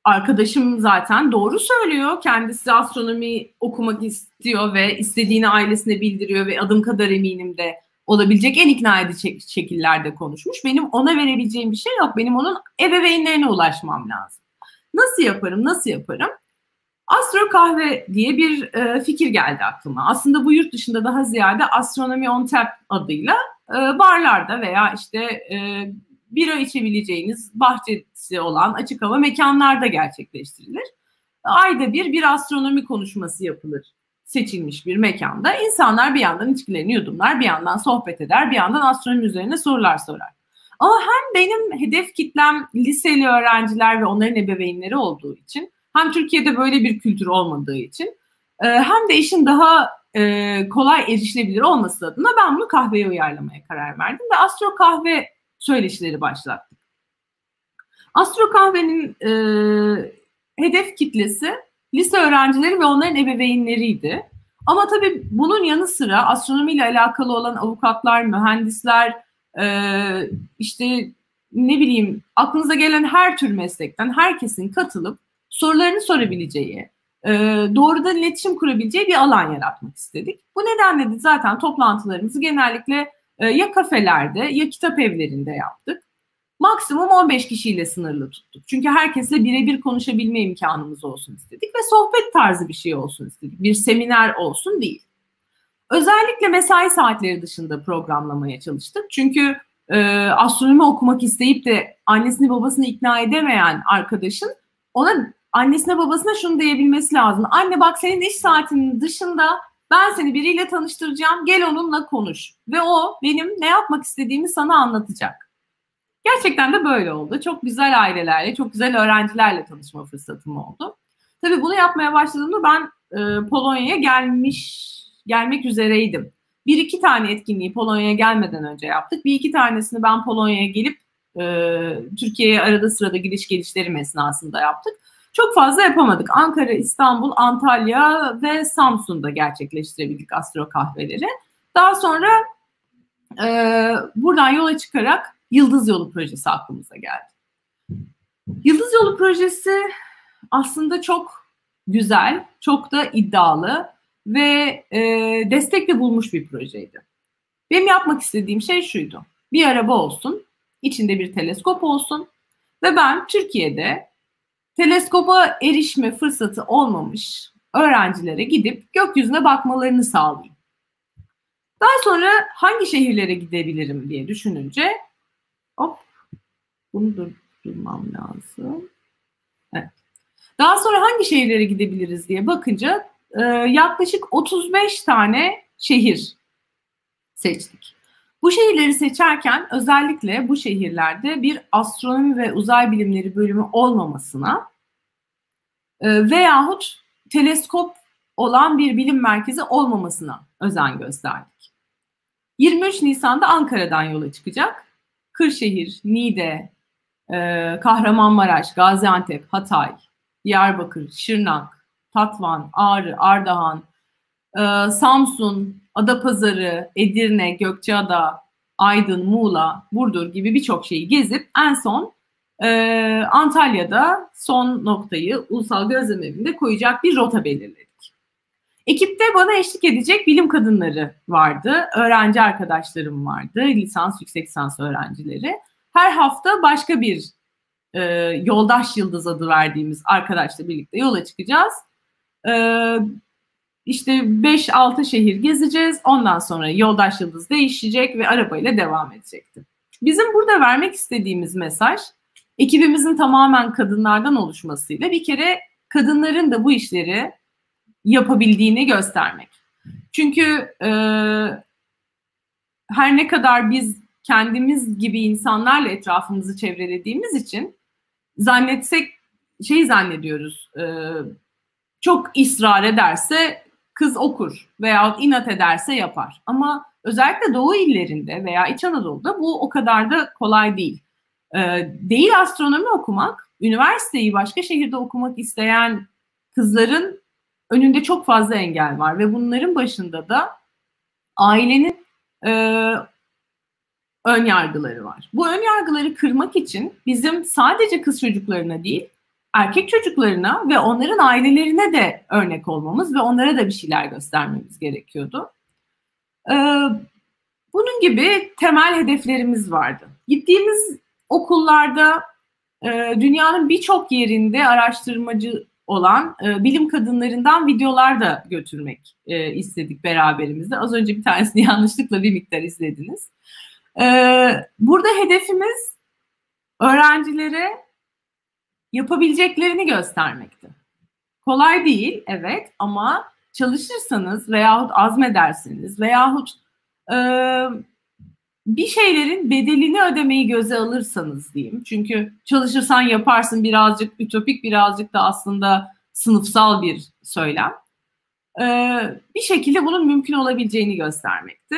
arkadaşım zaten doğru söylüyor. Kendisi astronomi okumak istiyor ve istediğini ailesine bildiriyor ve adım kadar eminim de olabilecek en ikna edici şekillerde konuşmuş. Benim ona verebileceğim bir şey yok. Benim onun ebeveynlerine ulaşmam lazım. Nasıl yaparım? Nasıl yaparım? Astro kahve diye bir e, fikir geldi aklıma. Aslında bu yurt dışında daha ziyade Astronomy on Tap adıyla e, barlarda veya işte e, bira içebileceğiniz bahçesi olan açık hava mekanlarda gerçekleştirilir. Ayda bir bir astronomi konuşması yapılır seçilmiş bir mekanda. İnsanlar bir yandan içkilerini yudumlar, bir yandan sohbet eder, bir yandan astronomi üzerine sorular sorar. Ama hem benim hedef kitlem liseli öğrenciler ve onların ebeveynleri olduğu için hem Türkiye'de böyle bir kültür olmadığı için e, hem de işin daha e, kolay erişilebilir olması adına ben bunu kahveye uyarlamaya karar verdim ve Astro Kahve söyleşileri başlattık. Astro Kahve'nin e, hedef kitlesi lise öğrencileri ve onların ebeveynleriydi. Ama tabii bunun yanı sıra astronomiyle alakalı olan avukatlar, mühendisler, e, işte ne bileyim aklınıza gelen her tür meslekten herkesin katılıp sorularını sorabileceği, e, doğrudan iletişim kurabileceği bir alan yaratmak istedik. Bu nedenle de zaten toplantılarımızı genellikle e, ya kafelerde ya kitap evlerinde yaptık. Maksimum 15 kişiyle sınırlı tuttuk. Çünkü herkesle birebir konuşabilme imkanımız olsun istedik ve sohbet tarzı bir şey olsun istedik. Bir seminer olsun değil. Özellikle mesai saatleri dışında programlamaya çalıştık. Çünkü e, astronomi okumak isteyip de annesini babasını ikna edemeyen arkadaşın ona annesine babasına şunu diyebilmesi lazım. Anne bak senin iş saatinin dışında ben seni biriyle tanıştıracağım. Gel onunla konuş. Ve o benim ne yapmak istediğimi sana anlatacak. Gerçekten de böyle oldu. Çok güzel ailelerle, çok güzel öğrencilerle tanışma fırsatım oldu. Tabii bunu yapmaya başladığımda ben e, Polonya'ya gelmiş, gelmek üzereydim. Bir iki tane etkinliği Polonya'ya gelmeden önce yaptık. Bir iki tanesini ben Polonya'ya gelip e, Türkiye'ye arada sırada gidiş gelişlerim esnasında yaptık. Çok fazla yapamadık. Ankara, İstanbul, Antalya ve Samsun'da gerçekleştirebildik astro kahveleri. Daha sonra e, buradan yola çıkarak Yıldız Yolu projesi aklımıza geldi. Yıldız Yolu projesi aslında çok güzel, çok da iddialı ve e, destekle bulmuş bir projeydi. Benim yapmak istediğim şey şuydu. Bir araba olsun, içinde bir teleskop olsun ve ben Türkiye'de teleskopa erişme fırsatı olmamış öğrencilere gidip gökyüzüne bakmalarını sağlayayım. Daha sonra hangi şehirlere gidebilirim diye düşününce hop bunu durdurmam lazım. Evet. Daha sonra hangi şehirlere gidebiliriz diye bakınca e, yaklaşık 35 tane şehir seçtik. Bu şehirleri seçerken özellikle bu şehirlerde bir astronomi ve uzay bilimleri bölümü olmamasına e, veyahut teleskop olan bir bilim merkezi olmamasına özen gösterdik. 23 Nisan'da Ankara'dan yola çıkacak. Kırşehir, Niğde, e, Kahramanmaraş, Gaziantep, Hatay, Diyarbakır, Şırnak, Tatvan, Ağrı, Ardahan, e, Samsun, Adapazarı, Edirne, Gökçeada, Aydın, Muğla, Burdur gibi birçok şeyi gezip en son e, Antalya'da son noktayı Ulusal Gözlem Evi'nde koyacak bir rota belirledik. Ekipte bana eşlik edecek bilim kadınları vardı, öğrenci arkadaşlarım vardı, lisans, yüksek lisans öğrencileri. Her hafta başka bir e, yoldaş yıldız adı verdiğimiz arkadaşla birlikte yola çıkacağız. E, işte 5-6 şehir gezeceğiz. Ondan sonra yoldaş yıldız değişecek ve arabayla devam edecekti. Bizim burada vermek istediğimiz mesaj ekibimizin tamamen kadınlardan oluşmasıyla bir kere kadınların da bu işleri yapabildiğini göstermek. Çünkü e, her ne kadar biz kendimiz gibi insanlarla etrafımızı çevrelediğimiz için zannetsek şey zannediyoruz e, çok ısrar ederse kız okur veya inat ederse yapar. Ama özellikle Doğu illerinde veya İç Anadolu'da bu o kadar da kolay değil. Ee, değil astronomi okumak, üniversiteyi başka şehirde okumak isteyen kızların önünde çok fazla engel var ve bunların başında da ailenin e, ön yargıları var. Bu ön yargıları kırmak için bizim sadece kız çocuklarına değil, erkek çocuklarına ve onların ailelerine de örnek olmamız ve onlara da bir şeyler göstermemiz gerekiyordu. Ee, bunun gibi temel hedeflerimiz vardı. Gittiğimiz okullarda e, dünyanın birçok yerinde araştırmacı olan e, bilim kadınlarından videolar da götürmek e, istedik beraberimizde. Az önce bir tanesini [laughs] yanlışlıkla bir miktar izlediniz. E, burada hedefimiz öğrencilere yapabileceklerini göstermekti. Kolay değil evet ama çalışırsanız veyahut azmedersiniz veyahut e, bir şeylerin bedelini ödemeyi göze alırsanız diyeyim. Çünkü çalışırsan yaparsın birazcık ütopik birazcık da aslında sınıfsal bir söylem. Ee, bir şekilde bunun mümkün olabileceğini göstermekti.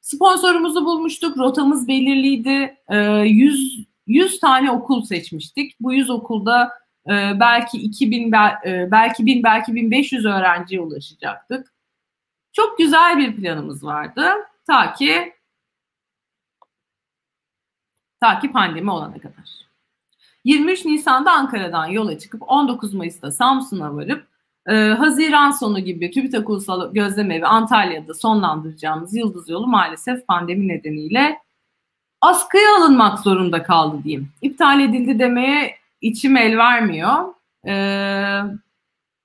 Sponsorumuzu bulmuştuk, rotamız belirliydi. Ee, 100, 100 tane okul seçmiştik. Bu 100 okulda e, belki 2000, e, belki 1000, belki 1500 öğrenciye ulaşacaktık. Çok güzel bir planımız vardı. Ta ki Ta ki pandemi olana kadar. 23 Nisan'da Ankara'dan yola çıkıp 19 Mayıs'ta Samsun'a varıp Ee, Haziran sonu gibi TÜBİTAK Ulusal Gözlem Evi Antalya'da sonlandıracağımız Yıldız Yolu maalesef pandemi nedeniyle askıya alınmak zorunda kaldı diyeyim. İptal edildi demeye içim el vermiyor. Ee,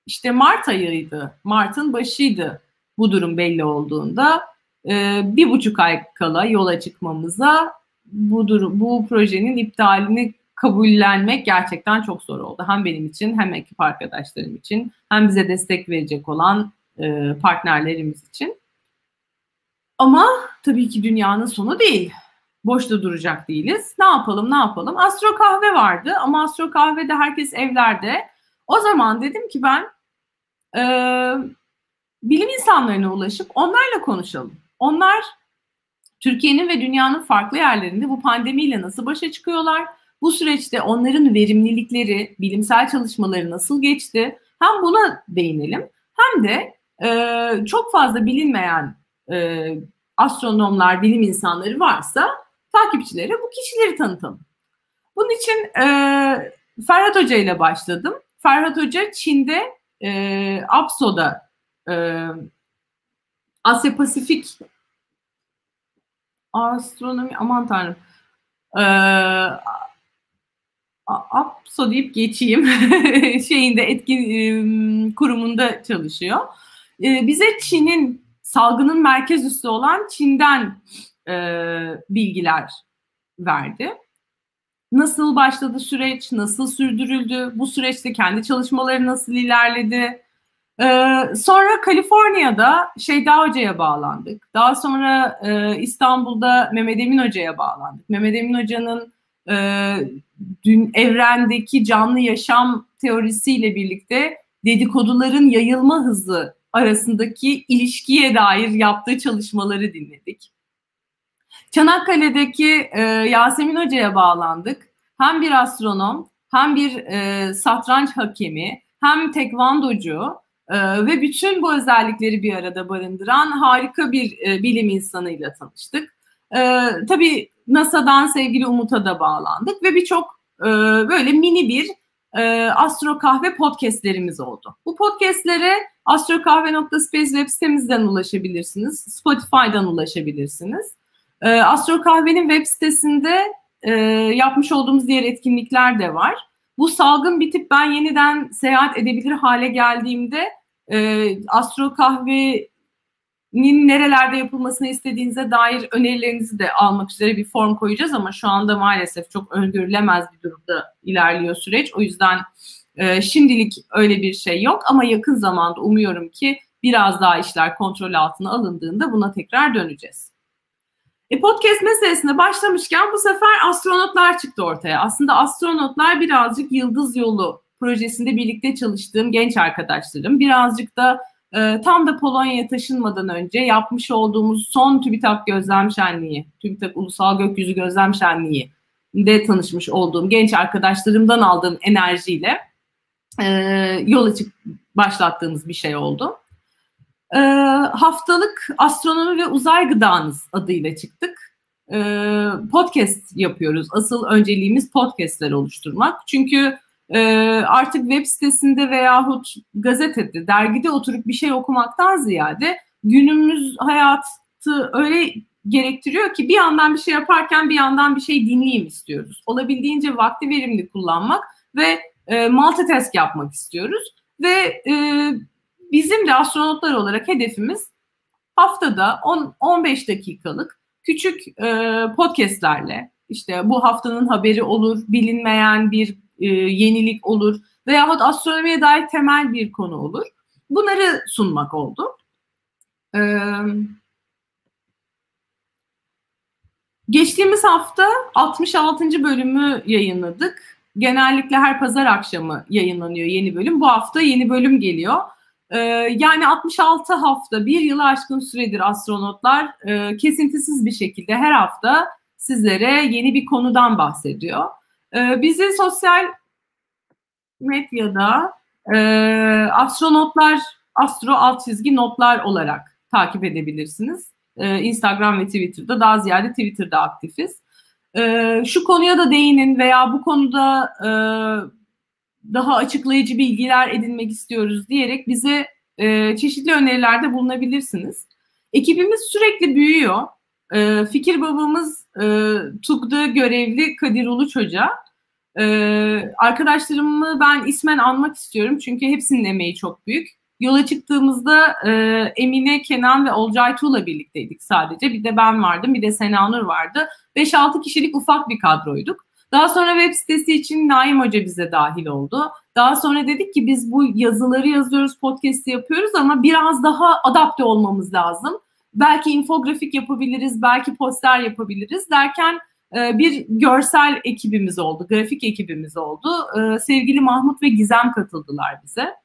işte Mart ayıydı, Mart'ın başıydı bu durum belli olduğunda. Ee, bir buçuk ay kala yola çıkmamıza bu durum, bu projenin iptalini kabullenmek gerçekten çok zor oldu. Hem benim için hem ekip arkadaşlarım için hem bize destek verecek olan e, partnerlerimiz için. Ama tabii ki dünyanın sonu değil. Boşta duracak değiliz. Ne yapalım ne yapalım? Astro kahve vardı ama Astro kahvede herkes evlerde. O zaman dedim ki ben e, bilim insanlarına ulaşıp onlarla konuşalım. Onlar Türkiye'nin ve dünyanın farklı yerlerinde bu pandemiyle nasıl başa çıkıyorlar? Bu süreçte onların verimlilikleri, bilimsel çalışmaları nasıl geçti? Hem buna değinelim hem de e, çok fazla bilinmeyen e, astronomlar, bilim insanları varsa takipçilere bu kişileri tanıtalım. Bunun için e, Ferhat Hoca ile başladım. Ferhat Hoca Çin'de e, APSO'da e, Asya Pasifik astronomi aman tanrım e, APSO deyip geçeyim [laughs] şeyinde etkin kurumunda çalışıyor. Bize Çin'in salgının merkez üssü olan Çin'den bilgiler verdi. Nasıl başladı süreç, nasıl sürdürüldü, bu süreçte kendi çalışmaları nasıl ilerledi. sonra Kaliforniya'da Şeyda Hoca'ya bağlandık. Daha sonra İstanbul'da Mehmet Emin Hoca'ya bağlandık. Mehmet Emin Hoca'nın e, dün evrendeki canlı yaşam teorisiyle birlikte dedikoduların yayılma hızı arasındaki ilişkiye dair yaptığı çalışmaları dinledik. Çanakkale'deki e, Yasemin Hoca'ya bağlandık. Hem bir astronom, hem bir e, satranç hakemi, hem tekvandocu e, ve bütün bu özellikleri bir arada barındıran harika bir e, bilim insanıyla tanıştık. E, tabii NASA'dan sevgili Umut'a da bağlandık ve birçok e, böyle mini bir e, Astro Kahve podcastlerimiz oldu. Bu podcastlere astrokahve.space web sitemizden ulaşabilirsiniz. Spotify'dan ulaşabilirsiniz. E, Astro Kahve'nin web sitesinde e, yapmış olduğumuz diğer etkinlikler de var. Bu salgın bitip ben yeniden seyahat edebilir hale geldiğimde e, Astro Kahve nin nerelerde yapılmasını istediğinize dair önerilerinizi de almak üzere bir form koyacağız ama şu anda maalesef çok öngörülemez bir durumda ilerliyor süreç. O yüzden e, şimdilik öyle bir şey yok ama yakın zamanda umuyorum ki biraz daha işler kontrol altına alındığında buna tekrar döneceğiz. E podcast meselesine başlamışken bu sefer astronotlar çıktı ortaya. Aslında astronotlar birazcık Yıldız Yolu projesinde birlikte çalıştığım genç arkadaşlarım. Birazcık da ee, tam da Polonya'ya taşınmadan önce yapmış olduğumuz son TÜBİTAK Gözlem Şenliği, TÜBİTAK Ulusal Gökyüzü Gözlem Şenliği de tanışmış olduğum genç arkadaşlarımdan aldığım enerjiyle e, yol açıp başlattığımız bir şey oldu. E, haftalık astronomi ve uzay gıdanız adıyla çıktık. E, podcast yapıyoruz. Asıl önceliğimiz podcastler oluşturmak. Çünkü e, artık web sitesinde veyahut gazetede, dergide oturup bir şey okumaktan ziyade günümüz hayatı öyle gerektiriyor ki bir yandan bir şey yaparken bir yandan bir şey dinleyeyim istiyoruz. Olabildiğince vakti verimli kullanmak ve e, multitask yapmak istiyoruz. Ve e, bizim de astronotlar olarak hedefimiz haftada 10-15 dakikalık küçük e, podcastlerle işte bu haftanın haberi olur, bilinmeyen bir e, yenilik olur veyahut astronomiye dair temel bir konu olur. Bunları sunmak oldu. Ee, geçtiğimiz hafta 66. bölümü yayınladık. Genellikle her pazar akşamı yayınlanıyor yeni bölüm. Bu hafta yeni bölüm geliyor. Ee, yani 66 hafta, bir yılı aşkın süredir astronotlar e, kesintisiz bir şekilde her hafta sizlere yeni bir konudan bahsediyor. Ee, bizi sosyal medyada e, astronotlar, astro alt çizgi notlar olarak takip edebilirsiniz. E, Instagram ve Twitter'da daha ziyade Twitter'da aktifiz. E, şu konuya da değinin veya bu konuda e, daha açıklayıcı bilgiler edinmek istiyoruz diyerek bize e, çeşitli önerilerde bulunabilirsiniz. Ekibimiz sürekli büyüyor. E, fikir babamız e, TUG'da görevli Kadir Uluç Hoca. E, arkadaşlarımı ben ismen anmak istiyorum çünkü hepsinin emeği çok büyük. Yola çıktığımızda e, Emine, Kenan ve Olcay Tuğ'la birlikteydik sadece. Bir de ben vardım, bir de Sena Nur vardı. 5-6 kişilik ufak bir kadroyduk. Daha sonra web sitesi için Naim Hoca bize dahil oldu. Daha sonra dedik ki biz bu yazıları yazıyoruz, podcast yapıyoruz ama biraz daha adapte olmamız lazım. Belki infografik yapabiliriz, belki poster yapabiliriz derken e, bir görsel ekibimiz oldu, grafik ekibimiz oldu. E, sevgili Mahmut ve Gizem katıldılar bize.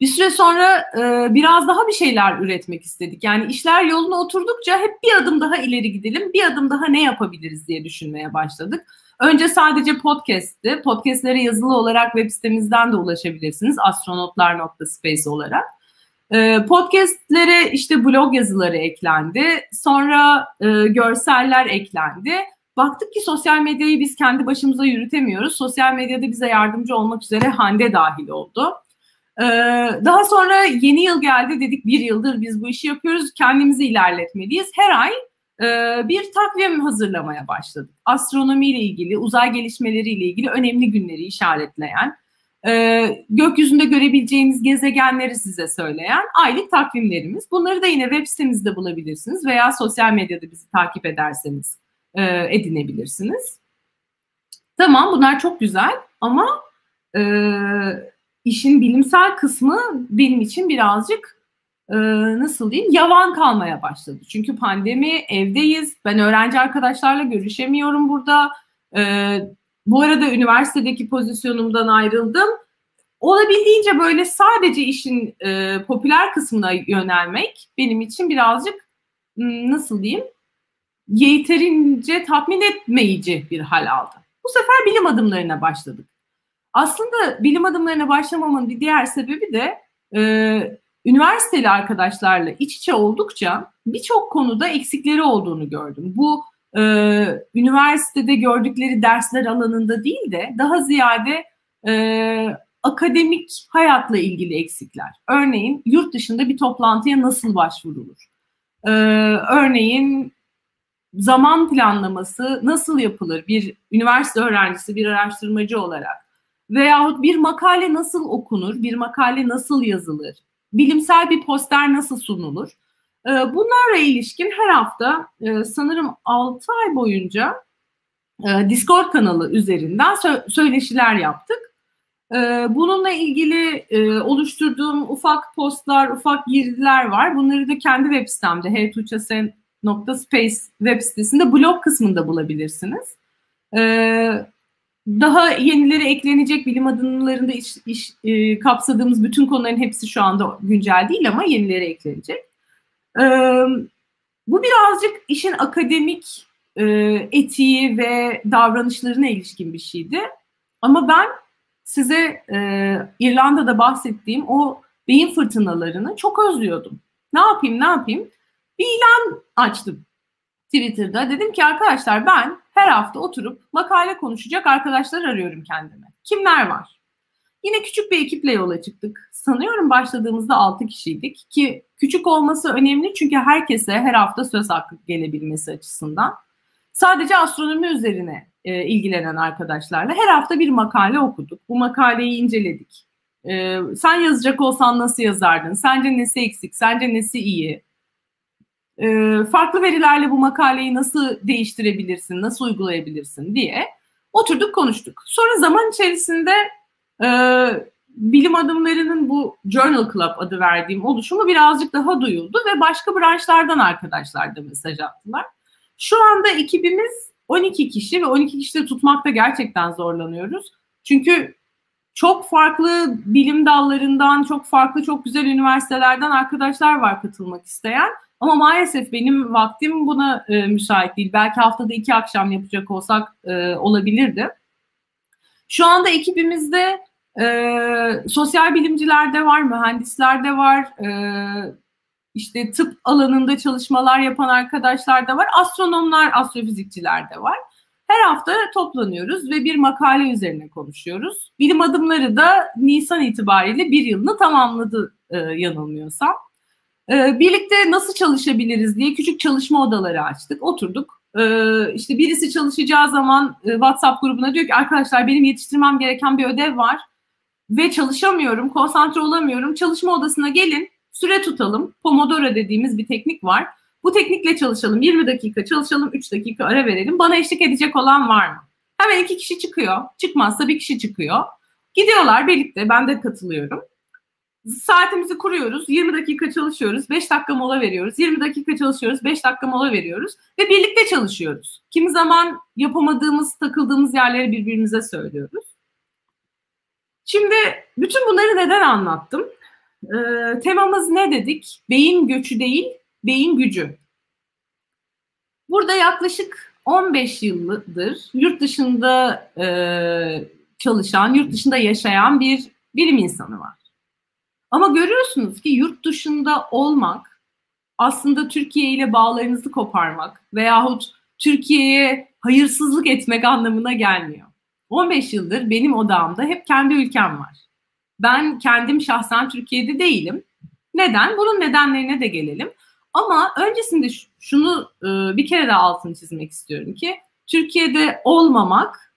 Bir süre sonra e, biraz daha bir şeyler üretmek istedik. Yani işler yoluna oturdukça hep bir adım daha ileri gidelim, bir adım daha ne yapabiliriz diye düşünmeye başladık. Önce sadece podcast'ti. Podcast'lere yazılı olarak web sitemizden de ulaşabilirsiniz. astronotlar.space olarak. E, podcast'lere işte blog yazıları eklendi. Sonra e, görseller eklendi. Baktık ki sosyal medyayı biz kendi başımıza yürütemiyoruz. Sosyal medyada bize yardımcı olmak üzere Hande dahil oldu. Ee, daha sonra yeni yıl geldi dedik bir yıldır biz bu işi yapıyoruz kendimizi ilerletmeliyiz. Her ay bir takvim hazırlamaya başladık. Astronomi ile ilgili, uzay gelişmeleri ile ilgili önemli günleri işaretleyen, e, gökyüzünde görebileceğiniz gezegenleri size söyleyen aylık takvimlerimiz. Bunları da yine web sitemizde bulabilirsiniz veya sosyal medyada bizi takip ederseniz e, edinebilirsiniz. Tamam bunlar çok güzel ama e, işin bilimsel kısmı benim için birazcık e, nasıl diyeyim yavan kalmaya başladı. Çünkü pandemi evdeyiz. Ben öğrenci arkadaşlarla görüşemiyorum burada. E, bu arada üniversitedeki pozisyonumdan ayrıldım. Olabildiğince böyle sadece işin e, popüler kısmına yönelmek benim için birazcık nasıl diyeyim yeterince tatmin etmeyici bir hal aldı. Bu sefer bilim adımlarına başladık. Aslında bilim adımlarına başlamamın bir diğer sebebi de e, üniversiteli arkadaşlarla iç içe oldukça birçok konuda eksikleri olduğunu gördüm. Bu e, üniversitede gördükleri dersler alanında değil de daha ziyade e, akademik hayatla ilgili eksikler. Örneğin yurt dışında bir toplantıya nasıl başvurulur? E, örneğin zaman planlaması nasıl yapılır bir üniversite öğrencisi, bir araştırmacı olarak? Veyahut bir makale nasıl okunur, bir makale nasıl yazılır, bilimsel bir poster nasıl sunulur? Ee, bunlarla ilişkin her hafta e, sanırım 6 ay boyunca e, Discord kanalı üzerinden söyleşiler yaptık. Ee, bununla ilgili e, oluşturduğum ufak postlar, ufak girdiler var. Bunları da kendi web sitemde heytuçasen.space web sitesinde blog kısmında bulabilirsiniz. Daha yenileri eklenecek bilim adımlarında iş, iş, e, kapsadığımız bütün konuların hepsi şu anda güncel değil ama yenileri eklenecek. E, bu birazcık işin akademik e, etiği ve davranışlarına ilişkin bir şeydi. Ama ben size e, İrlanda'da bahsettiğim o beyin fırtınalarını çok özlüyordum. Ne yapayım ne yapayım? Bir ilan açtım Twitter'da. Dedim ki arkadaşlar ben her hafta oturup makale konuşacak arkadaşlar arıyorum kendime. Kimler var? Yine küçük bir ekiple yola çıktık. Sanıyorum başladığımızda 6 kişiydik ki küçük olması önemli çünkü herkese her hafta söz hakkı gelebilmesi açısından. Sadece astronomi üzerine e, ilgilenen arkadaşlarla her hafta bir makale okuduk. Bu makaleyi inceledik. E, sen yazacak olsan nasıl yazardın? Sence nesi eksik? Sence nesi iyi? E, farklı verilerle bu makaleyi nasıl değiştirebilirsin, nasıl uygulayabilirsin diye oturduk konuştuk. Sonra zaman içerisinde e, bilim adımlarının bu Journal Club adı verdiğim oluşumu birazcık daha duyuldu ve başka branşlardan arkadaşlar da mesaj attılar. Şu anda ekibimiz 12 kişi ve 12 kişi de tutmakta gerçekten zorlanıyoruz. Çünkü çok farklı bilim dallarından, çok farklı, çok güzel üniversitelerden arkadaşlar var katılmak isteyen. Ama maalesef benim vaktim buna e, müsait değil. Belki haftada iki akşam yapacak olsak e, olabilirdi. Şu anda ekibimizde e, sosyal bilimciler de var, mühendisler de var, e, işte tıp alanında çalışmalar yapan arkadaşlar da var, astronomlar, astrofizikçiler de var. Her hafta toplanıyoruz ve bir makale üzerine konuşuyoruz. Bilim adımları da Nisan itibariyle bir yılını tamamladı e, yanılmıyorsam. E, birlikte nasıl çalışabiliriz diye küçük çalışma odaları açtık. Oturduk. E, işte birisi çalışacağı zaman e, WhatsApp grubuna diyor ki arkadaşlar benim yetiştirmem gereken bir ödev var ve çalışamıyorum, konsantre olamıyorum. Çalışma odasına gelin, süre tutalım. Pomodoro dediğimiz bir teknik var. Bu teknikle çalışalım. 20 dakika çalışalım, 3 dakika ara verelim. Bana eşlik edecek olan var mı? Hemen iki kişi çıkıyor. Çıkmazsa bir kişi çıkıyor. Gidiyorlar birlikte. Ben de katılıyorum. Saatimizi kuruyoruz. 20 dakika çalışıyoruz. 5 dakika mola veriyoruz. 20 dakika çalışıyoruz. 5 dakika mola veriyoruz. Ve birlikte çalışıyoruz. Kimi zaman yapamadığımız, takıldığımız yerleri birbirimize söylüyoruz. Şimdi bütün bunları neden anlattım? Ee, temamız ne dedik? Beyin göçü değil, beyin gücü. Burada yaklaşık 15 yıldır yurt dışında e, çalışan, yurt dışında yaşayan bir bilim insanı var. Ama görüyorsunuz ki yurt dışında olmak aslında Türkiye ile bağlarınızı koparmak veyahut Türkiye'ye hayırsızlık etmek anlamına gelmiyor. 15 yıldır benim odağımda hep kendi ülkem var. Ben kendim şahsen Türkiye'de değilim. Neden? Bunun nedenlerine de gelelim. Ama öncesinde şunu e, bir kere daha altını çizmek istiyorum ki Türkiye'de olmamak,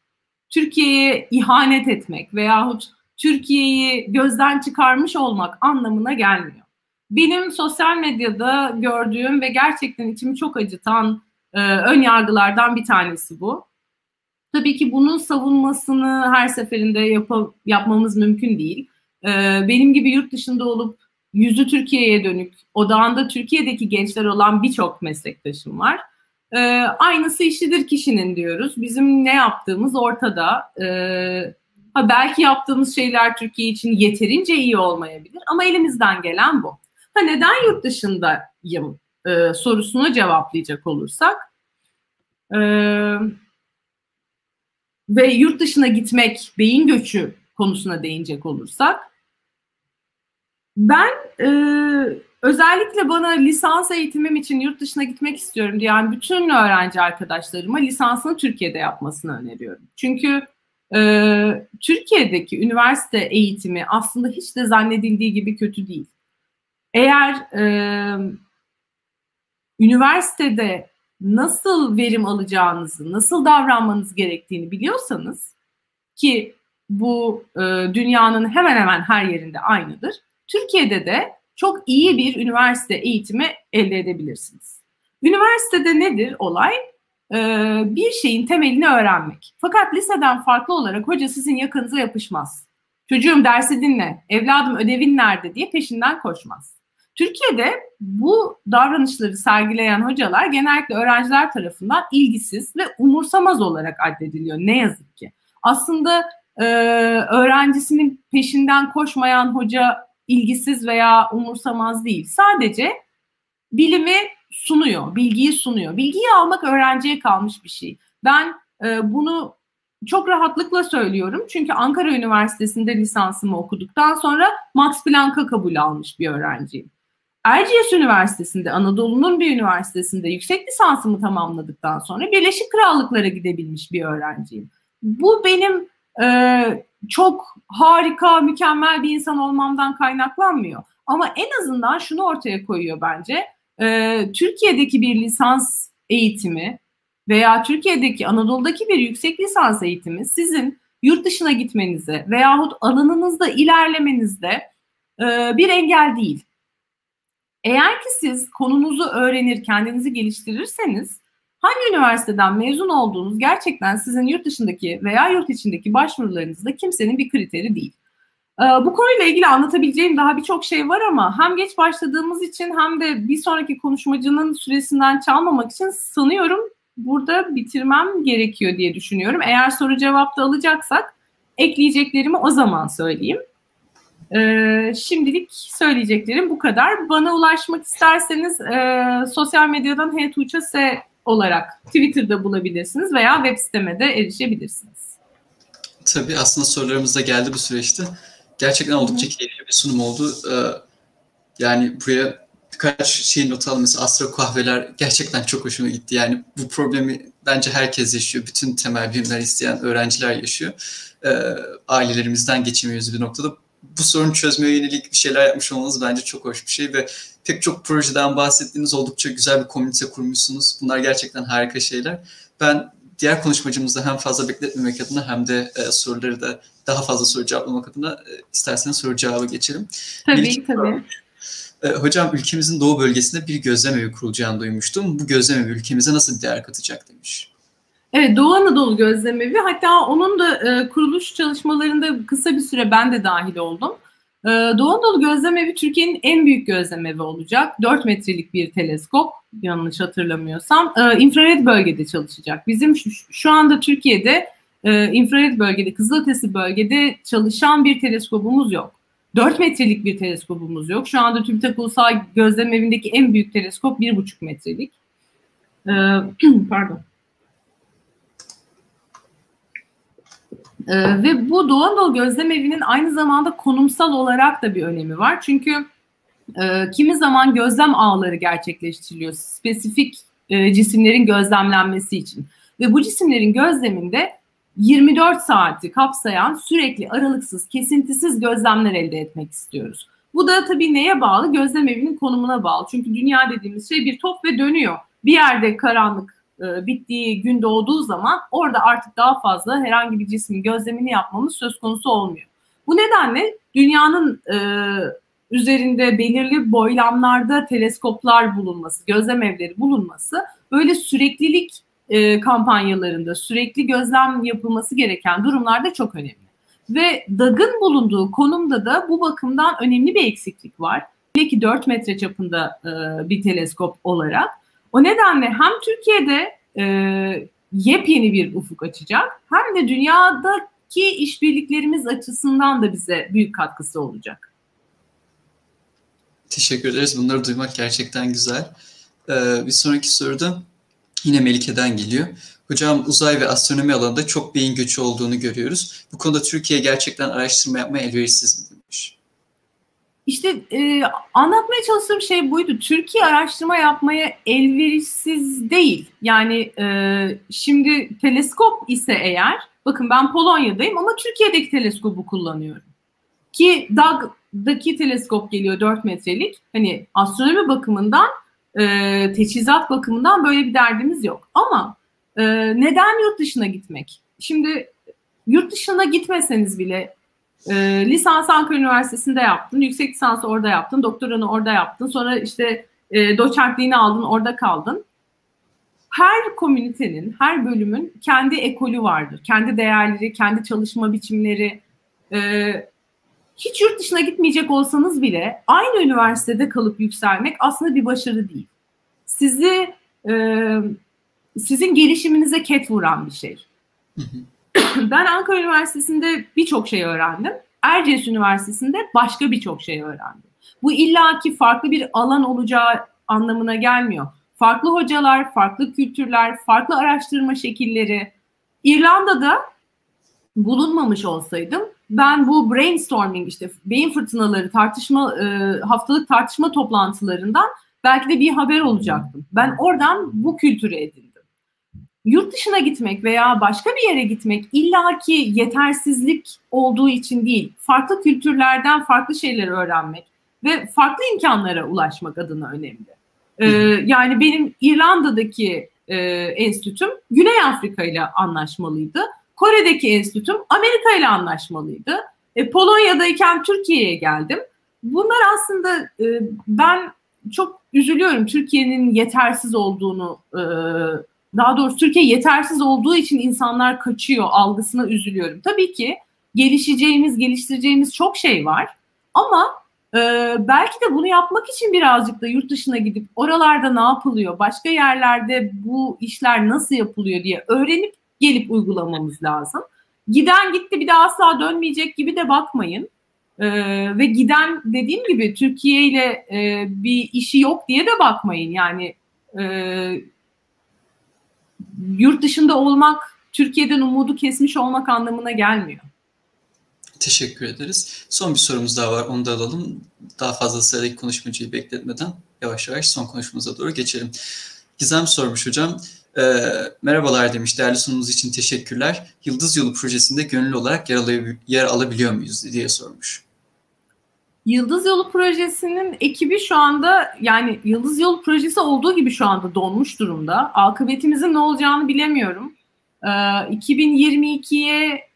Türkiye'ye ihanet etmek veyahut Türkiye'yi gözden çıkarmış olmak anlamına gelmiyor. Benim sosyal medyada gördüğüm ve gerçekten içimi çok acıtan e, ön yargılardan bir tanesi bu. Tabii ki bunun savunmasını her seferinde yap- yapmamız mümkün değil. E, benim gibi yurt dışında olup yüzü Türkiye'ye dönük, odağında Türkiye'deki gençler olan birçok meslektaşım var. E, aynısı işidir kişinin diyoruz. Bizim ne yaptığımız ortada. E, ha belki yaptığımız şeyler Türkiye için yeterince iyi olmayabilir ama elimizden gelen bu. Ha neden yurt dışındayım e, sorusunu cevaplayacak olursak, e, ve yurt dışına gitmek, beyin göçü konusuna değinecek olursak, ben e, özellikle bana lisans eğitimim için yurt dışına gitmek istiyorum diyen bütün öğrenci arkadaşlarıma lisansını Türkiye'de yapmasını öneriyorum. Çünkü e, Türkiye'deki üniversite eğitimi aslında hiç de zannedildiği gibi kötü değil. Eğer e, üniversitede nasıl verim alacağınızı, nasıl davranmanız gerektiğini biliyorsanız ki bu e, dünyanın hemen hemen her yerinde aynıdır. Türkiye'de de çok iyi bir üniversite eğitimi elde edebilirsiniz. Üniversitede nedir olay? Ee, bir şeyin temelini öğrenmek. Fakat liseden farklı olarak hoca sizin yakınıza yapışmaz. Çocuğum dersi dinle, evladım ödevin nerede diye peşinden koşmaz. Türkiye'de bu davranışları sergileyen hocalar genellikle öğrenciler tarafından ilgisiz ve umursamaz olarak addediliyor ne yazık ki. Aslında e, öğrencisinin peşinden koşmayan hoca ilgisiz veya umursamaz değil. Sadece bilimi sunuyor, bilgiyi sunuyor. Bilgiyi almak öğrenciye kalmış bir şey. Ben e, bunu çok rahatlıkla söylüyorum. Çünkü Ankara Üniversitesi'nde lisansımı okuduktan sonra Max Planck'a kabul almış bir öğrenciyim. Erciyes Üniversitesi'nde, Anadolu'nun bir üniversitesinde yüksek lisansımı tamamladıktan sonra Birleşik Krallıklara gidebilmiş bir öğrenciyim. Bu benim e, çok harika, mükemmel bir insan olmamdan kaynaklanmıyor. Ama en azından şunu ortaya koyuyor bence. E, Türkiye'deki bir lisans eğitimi veya Türkiye'deki Anadolu'daki bir yüksek lisans eğitimi sizin yurt dışına gitmenize veyahut alanınızda ilerlemenizde e, bir engel değil. Eğer ki siz konunuzu öğrenir, kendinizi geliştirirseniz hangi üniversiteden mezun olduğunuz gerçekten sizin yurt dışındaki veya yurt içindeki başvurularınızda kimsenin bir kriteri değil. Ee, bu konuyla ilgili anlatabileceğim daha birçok şey var ama hem geç başladığımız için hem de bir sonraki konuşmacının süresinden çalmamak için sanıyorum burada bitirmem gerekiyor diye düşünüyorum. Eğer soru cevap da alacaksak ekleyeceklerimi o zaman söyleyeyim. Ee, şimdilik söyleyeceklerim bu kadar. Bana ulaşmak isterseniz e, sosyal medyadan H Tuğçe olarak Twitter'da bulabilirsiniz veya web siteme de erişebilirsiniz. Tabii aslında sorularımız da geldi bu süreçte. Gerçekten oldukça keyifli bir sunum oldu. Ee, yani buraya birkaç şey not aldım. Mesela Astra kahveler gerçekten çok hoşuma gitti. Yani bu problemi bence herkes yaşıyor. Bütün temel bilimler isteyen öğrenciler yaşıyor. E, ailelerimizden geçemiyoruz bir noktada. Bu sorunu çözmeye yönelik bir şeyler yapmış olmanız bence çok hoş bir şey ve pek çok projeden bahsettiğiniz oldukça güzel bir komünite kurmuşsunuz. Bunlar gerçekten harika şeyler. Ben diğer konuşmacımızda hem fazla bekletmemek adına hem de e, soruları da daha fazla soru cevaplamak adına e, isterseniz soru cevabı geçelim. Tabii İlk, tabii. E, hocam ülkemizin doğu bölgesinde bir gözlem evi kurulacağını duymuştum. Bu gözlem evi ülkemize nasıl bir değer katacak demiş. Evet Doğu Anadolu Gözlemevi hatta onun da e, kuruluş çalışmalarında kısa bir süre ben de dahil oldum. E, Doğu Anadolu Gözlemevi Türkiye'nin en büyük gözlemevi olacak. 4 metrelik bir teleskop yanlış hatırlamıyorsam e, infrared bölgede çalışacak. Bizim şu, şu anda Türkiye'de e, infrared bölgede, kızılötesi bölgede çalışan bir teleskopumuz yok. 4 metrelik bir teleskopumuz yok. Şu anda TÜBİTAK Ulusal Gözlem Evi'ndeki en büyük teleskop 1,5 metrelik. E, [clears throat] pardon. Ee, ve bu Doğu Anadolu Gözlem Evi'nin aynı zamanda konumsal olarak da bir önemi var. Çünkü e, kimi zaman gözlem ağları gerçekleştiriliyor spesifik e, cisimlerin gözlemlenmesi için. Ve bu cisimlerin gözleminde 24 saati kapsayan sürekli aralıksız, kesintisiz gözlemler elde etmek istiyoruz. Bu da tabii neye bağlı? Gözlem evinin konumuna bağlı. Çünkü dünya dediğimiz şey bir top ve dönüyor. Bir yerde karanlık e, bittiği gün doğduğu zaman orada artık daha fazla herhangi bir cismin gözlemini yapmamız söz konusu olmuyor. Bu nedenle dünyanın e, üzerinde belirli boylamlarda teleskoplar bulunması, gözlem evleri bulunması böyle süreklilik e, kampanyalarında sürekli gözlem yapılması gereken durumlarda çok önemli. Ve DAG'ın bulunduğu konumda da bu bakımdan önemli bir eksiklik var. Belki 4 metre çapında e, bir teleskop olarak. O nedenle hem Türkiye'de e, yepyeni bir ufuk açacak hem de dünyadaki işbirliklerimiz açısından da bize büyük katkısı olacak. Teşekkür ederiz. Bunları duymak gerçekten güzel. Ee, bir sonraki soruda yine Melike'den geliyor. Hocam uzay ve astronomi alanında çok beyin göçü olduğunu görüyoruz. Bu konuda Türkiye gerçekten araştırma yapmaya elverişsiz mi demiş. İşte e, anlatmaya çalıştığım şey buydu. Türkiye araştırma yapmaya elverişsiz değil. Yani e, şimdi teleskop ise eğer, bakın ben Polonya'dayım ama Türkiye'deki teleskobu kullanıyorum. Ki DAG'daki teleskop geliyor 4 metrelik. Hani astronomi bakımından, e, teçhizat bakımından böyle bir derdimiz yok. Ama e, neden yurt dışına gitmek? Şimdi yurt dışına gitmeseniz bile e, lisans Ankara Üniversitesi'nde yaptın, yüksek lisansı orada yaptın, doktoranı orada yaptın, sonra işte e, doçentliğini aldın, orada kaldın. Her komünitenin, her bölümün kendi ekolü vardır. Kendi değerleri, kendi çalışma biçimleri. E, hiç yurt dışına gitmeyecek olsanız bile aynı üniversitede kalıp yükselmek aslında bir başarı değil. Sizi e, sizin gelişiminize ket vuran bir şey. [laughs] ben Ankara Üniversitesi'nde birçok şey öğrendim. Erciyes Üniversitesi'nde başka birçok şey öğrendim. Bu illaki farklı bir alan olacağı anlamına gelmiyor. Farklı hocalar, farklı kültürler, farklı araştırma şekilleri. İrlanda'da bulunmamış olsaydım ben bu brainstorming işte beyin fırtınaları tartışma e, haftalık tartışma toplantılarından belki de bir haber olacaktım. Ben oradan bu kültürü edindim yurt dışına gitmek veya başka bir yere gitmek illaki yetersizlik olduğu için değil, farklı kültürlerden farklı şeyleri öğrenmek ve farklı imkanlara ulaşmak adına önemli. Ee, yani benim İrlanda'daki e, enstitüm Güney Afrika ile anlaşmalıydı. Kore'deki enstitüm Amerika ile anlaşmalıydı. E, Polonya'dayken Türkiye'ye geldim. Bunlar aslında e, ben çok üzülüyorum Türkiye'nin yetersiz olduğunu e, daha doğrusu Türkiye yetersiz olduğu için insanlar kaçıyor algısına üzülüyorum. Tabii ki gelişeceğimiz, geliştireceğimiz çok şey var. Ama e, belki de bunu yapmak için birazcık da yurt dışına gidip oralarda ne yapılıyor, başka yerlerde bu işler nasıl yapılıyor diye öğrenip gelip uygulamamız lazım. Giden gitti bir daha asla dönmeyecek gibi de bakmayın. Ee, ve giden dediğim gibi Türkiye ile e, bir işi yok diye de bakmayın. Yani e, yurt dışında olmak Türkiye'den umudu kesmiş olmak anlamına gelmiyor. Teşekkür ederiz. Son bir sorumuz daha var. Onu da alalım. Daha fazla sıradaki konuşmacıyı bekletmeden yavaş yavaş son konuşmamıza doğru geçelim. Gizem sormuş hocam. E, merhabalar demiş, değerli sunumunuz için teşekkürler. Yıldız Yolu projesinde gönüllü olarak yer, alab- yer alabiliyor muyuz diye sormuş. Yıldız Yolu projesinin ekibi şu anda yani Yıldız Yolu projesi olduğu gibi şu anda donmuş durumda. Akıbetimizin ne olacağını bilemiyorum. Ee, 2022'ye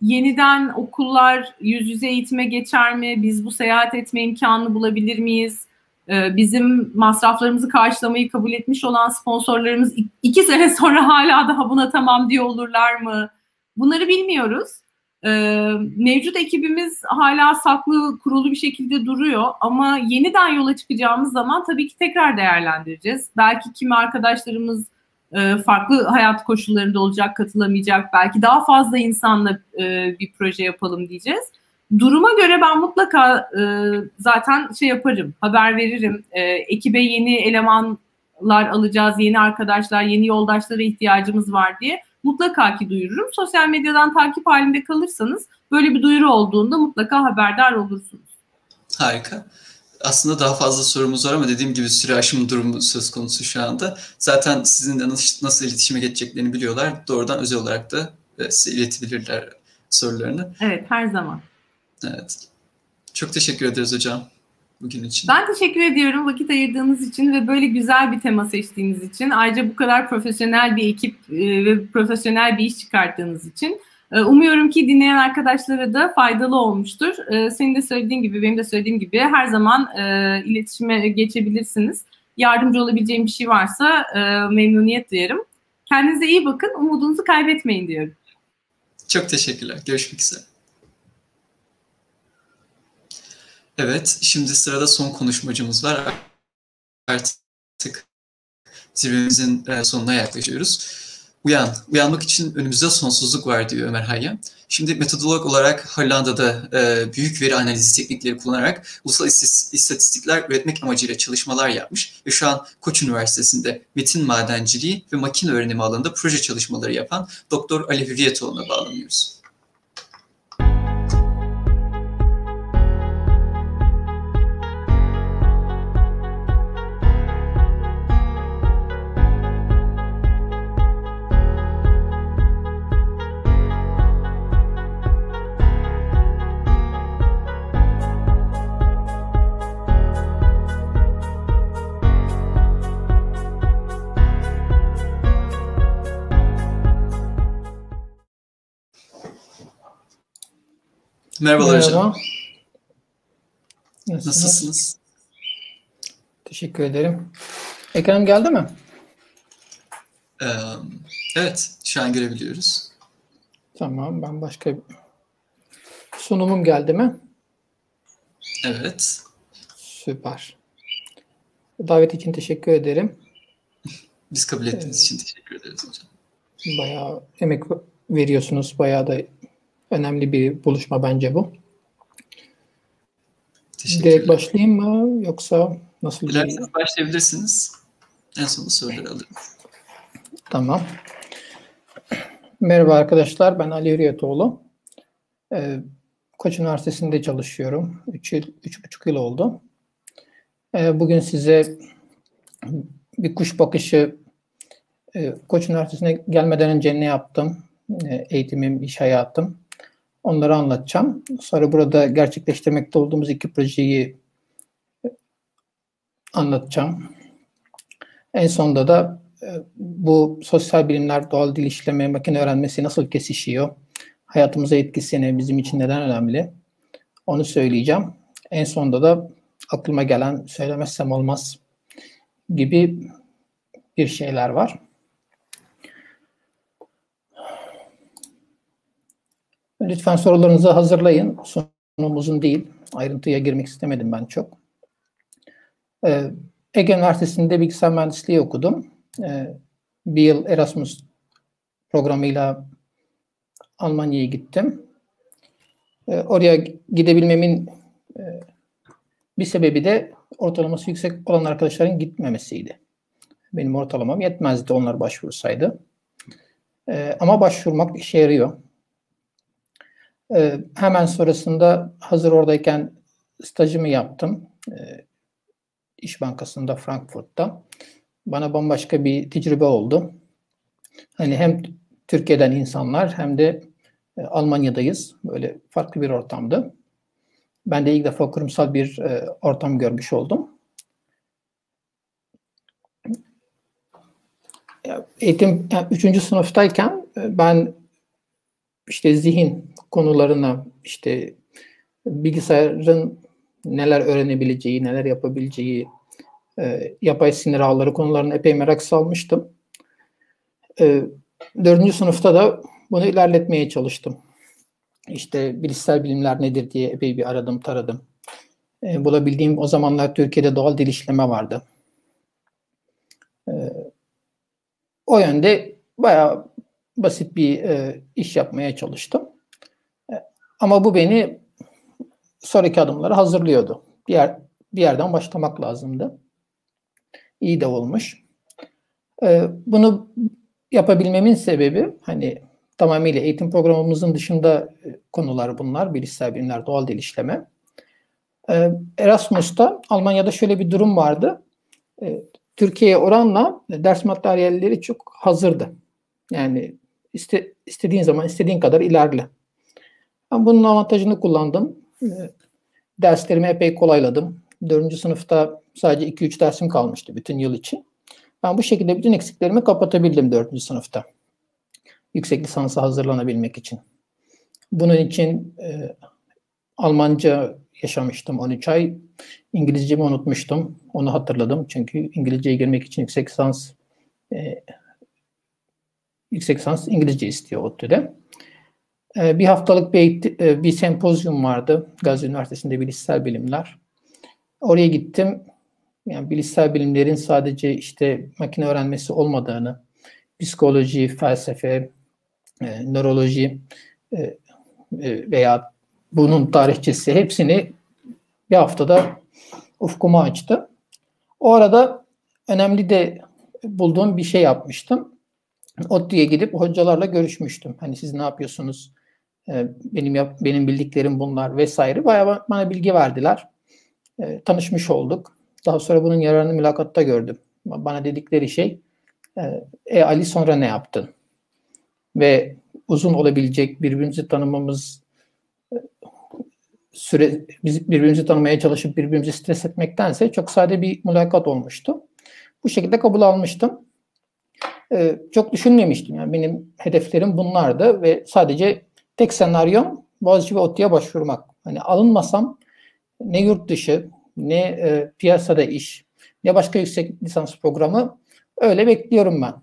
yeniden okullar yüz yüze eğitime geçer mi? Biz bu seyahat etme imkanını bulabilir miyiz? Ee, bizim masraflarımızı karşılamayı kabul etmiş olan sponsorlarımız iki sene [laughs] sonra hala daha buna tamam diyor olurlar mı? Bunları bilmiyoruz. Ee, mevcut ekibimiz hala saklı kurulu bir şekilde duruyor ama yeniden yola çıkacağımız zaman tabii ki tekrar değerlendireceğiz. Belki kimi arkadaşlarımız e, farklı hayat koşullarında olacak, katılamayacak. Belki daha fazla insanla e, bir proje yapalım diyeceğiz. Duruma göre ben mutlaka e, zaten şey yaparım, haber veririm. Ekibe yeni elemanlar alacağız, yeni arkadaşlar, yeni yoldaşlara ihtiyacımız var diye mutlaka ki duyururum. Sosyal medyadan takip halinde kalırsanız böyle bir duyuru olduğunda mutlaka haberdar olursunuz. Harika. Aslında daha fazla sorumuz var ama dediğim gibi süre aşımı durumu söz konusu şu anda. Zaten sizinle nasıl, nasıl iletişime geçeceklerini biliyorlar. Doğrudan özel olarak da e, size iletebilirler sorularını. Evet, her zaman. Evet. Çok teşekkür ederiz hocam bugün için. Ben teşekkür ediyorum vakit ayırdığınız için ve böyle güzel bir tema seçtiğiniz için. Ayrıca bu kadar profesyonel bir ekip e, ve profesyonel bir iş çıkarttığınız için. E, umuyorum ki dinleyen arkadaşlara da faydalı olmuştur. E, senin de söylediğin gibi, benim de söylediğim gibi her zaman iletişime geçebilirsiniz. Yardımcı olabileceğim bir şey varsa memnuniyet duyarım. Kendinize iyi bakın, umudunuzu kaybetmeyin diyorum. Çok teşekkürler. Görüşmek üzere. Evet, şimdi sırada son konuşmacımız var. Artık zirvemizin sonuna yaklaşıyoruz. Uyan, uyanmak için önümüzde sonsuzluk var diyor Ömer Hayyam. Şimdi metodolog olarak Hollanda'da e, büyük veri analizi teknikleri kullanarak ulusal istatistikler üretmek amacıyla çalışmalar yapmış ve şu an Koç Üniversitesi'nde metin madenciliği ve makine öğrenimi alanında proje çalışmaları yapan Doktor Ali Hürriyetoğlu'na bağlanıyoruz. Merhabalar Merhaba. hocam. Nasılsınız? Nasılsınız? Teşekkür ederim. Ekran geldi mi? Ee, evet, şu an görebiliyoruz. Tamam, ben başka bir... Sunumum geldi mi? Evet. Süper. Davet için teşekkür ederim. Biz kabul ettiğiniz için teşekkür ederiz hocam. Bayağı emek veriyorsunuz. Bayağı da önemli bir buluşma bence bu. Direkt başlayayım mı yoksa nasıl? Dilerseniz başlayabilirsiniz. En sonunda soruları alırım. Tamam. Merhaba arkadaşlar, ben Ali Hürriyetoğlu. Ee, Koç Üniversitesi'nde çalışıyorum. 3 yıl, üç buçuk yıl oldu. Ee, bugün size bir kuş bakışı e, Koç Üniversitesi'ne gelmeden önce ne yaptım? E, eğitimim, iş hayatım. Onları anlatacağım. Sonra burada gerçekleştirmekte olduğumuz iki projeyi anlatacağım. En sonunda da bu sosyal bilimler, doğal dil işleme, makine öğrenmesi nasıl kesişiyor? Hayatımıza etkisini bizim için neden önemli? Onu söyleyeceğim. En sonunda da aklıma gelen söylemezsem olmaz gibi bir şeyler var. Lütfen sorularınızı hazırlayın. Sunum uzun değil. Ayrıntıya girmek istemedim ben çok. Ee, Ege Üniversitesi'nde bilgisayar mühendisliği okudum. Ee, bir yıl Erasmus programıyla Almanya'ya gittim. Ee, oraya gidebilmemin e, bir sebebi de ortalaması yüksek olan arkadaşların gitmemesiydi. Benim ortalamam yetmezdi onlar başvursaydı. Ee, ama başvurmak işe yarıyor. Ee, hemen sonrasında hazır oradayken stajımı yaptım. Ee, İş Bankası'nda Frankfurt'ta. Bana bambaşka bir tecrübe oldu. Hani hem Türkiye'den insanlar hem de e, Almanya'dayız. Böyle farklı bir ortamdı. Ben de ilk defa kurumsal bir e, ortam görmüş oldum. Eğitim yani üçüncü sınıftayken e, ben işte zihin konularına işte bilgisayarın neler öğrenebileceği, neler yapabileceği, e, yapay sinir ağları konularına epey merak salmıştım. E, dördüncü sınıfta da bunu ilerletmeye çalıştım. İşte bilişsel bilimler nedir diye epey bir aradım, taradım. E, bulabildiğim o zamanlar Türkiye'de doğal dil işleme vardı. E, o yönde bayağı basit bir e, iş yapmaya çalıştım. Ama bu beni sonraki adımları hazırlıyordu. Bir, yer, bir yerden başlamak lazımdı. İyi de olmuş. E, bunu yapabilmemin sebebi hani tamamıyla eğitim programımızın dışında e, konular bunlar. Bilişsel bilimler, doğal dil işleme. E, Erasmus'ta Almanya'da şöyle bir durum vardı. E, Türkiye'ye oranla ders materyalleri çok hazırdı. Yani iste, istediğin zaman istediğin kadar ilerle. Ben bunun avantajını kullandım. Derslerimi epey kolayladım. Dördüncü sınıfta sadece 2-3 dersim kalmıştı bütün yıl için. Ben bu şekilde bütün eksiklerimi kapatabildim dördüncü sınıfta. Yüksek lisansa hazırlanabilmek için. Bunun için e, Almanca yaşamıştım 13 ay. İngilizcemi unutmuştum. Onu hatırladım. Çünkü İngilizceye girmek için yüksek lisans e, yüksek lisans İngilizce istiyor ODTÜ'de. E, bir haftalık bir, e, bir sempozyum vardı. Gazi Üniversitesi'nde bilişsel bilimler. Oraya gittim. Yani bilişsel bilimlerin sadece işte makine öğrenmesi olmadığını, psikoloji, felsefe, e, nöroloji e, veya bunun tarihçesi hepsini bir haftada ufkumu açtı. O arada önemli de bulduğum bir şey yapmıştım. ODTÜ'ye gidip hocalarla görüşmüştüm. Hani siz ne yapıyorsunuz? Ee, benim yap, benim bildiklerim bunlar vesaire. Bayağı bana bilgi verdiler. E, tanışmış olduk. Daha sonra bunun yararını mülakatta gördüm. Bana dedikleri şey e, e Ali sonra ne yaptın? Ve uzun olabilecek birbirimizi tanımamız süre biz birbirimizi tanımaya çalışıp birbirimizi stres etmektense çok sade bir mülakat olmuştu. Bu şekilde kabul almıştım. Ee, çok düşünmemiştim. Yani benim hedeflerim bunlardı ve sadece tek senaryom Boğaziçi ve ODTÜ'ye başvurmak. Hani alınmasam ne yurt dışı ne e, piyasada iş ne başka yüksek lisans programı öyle bekliyorum ben.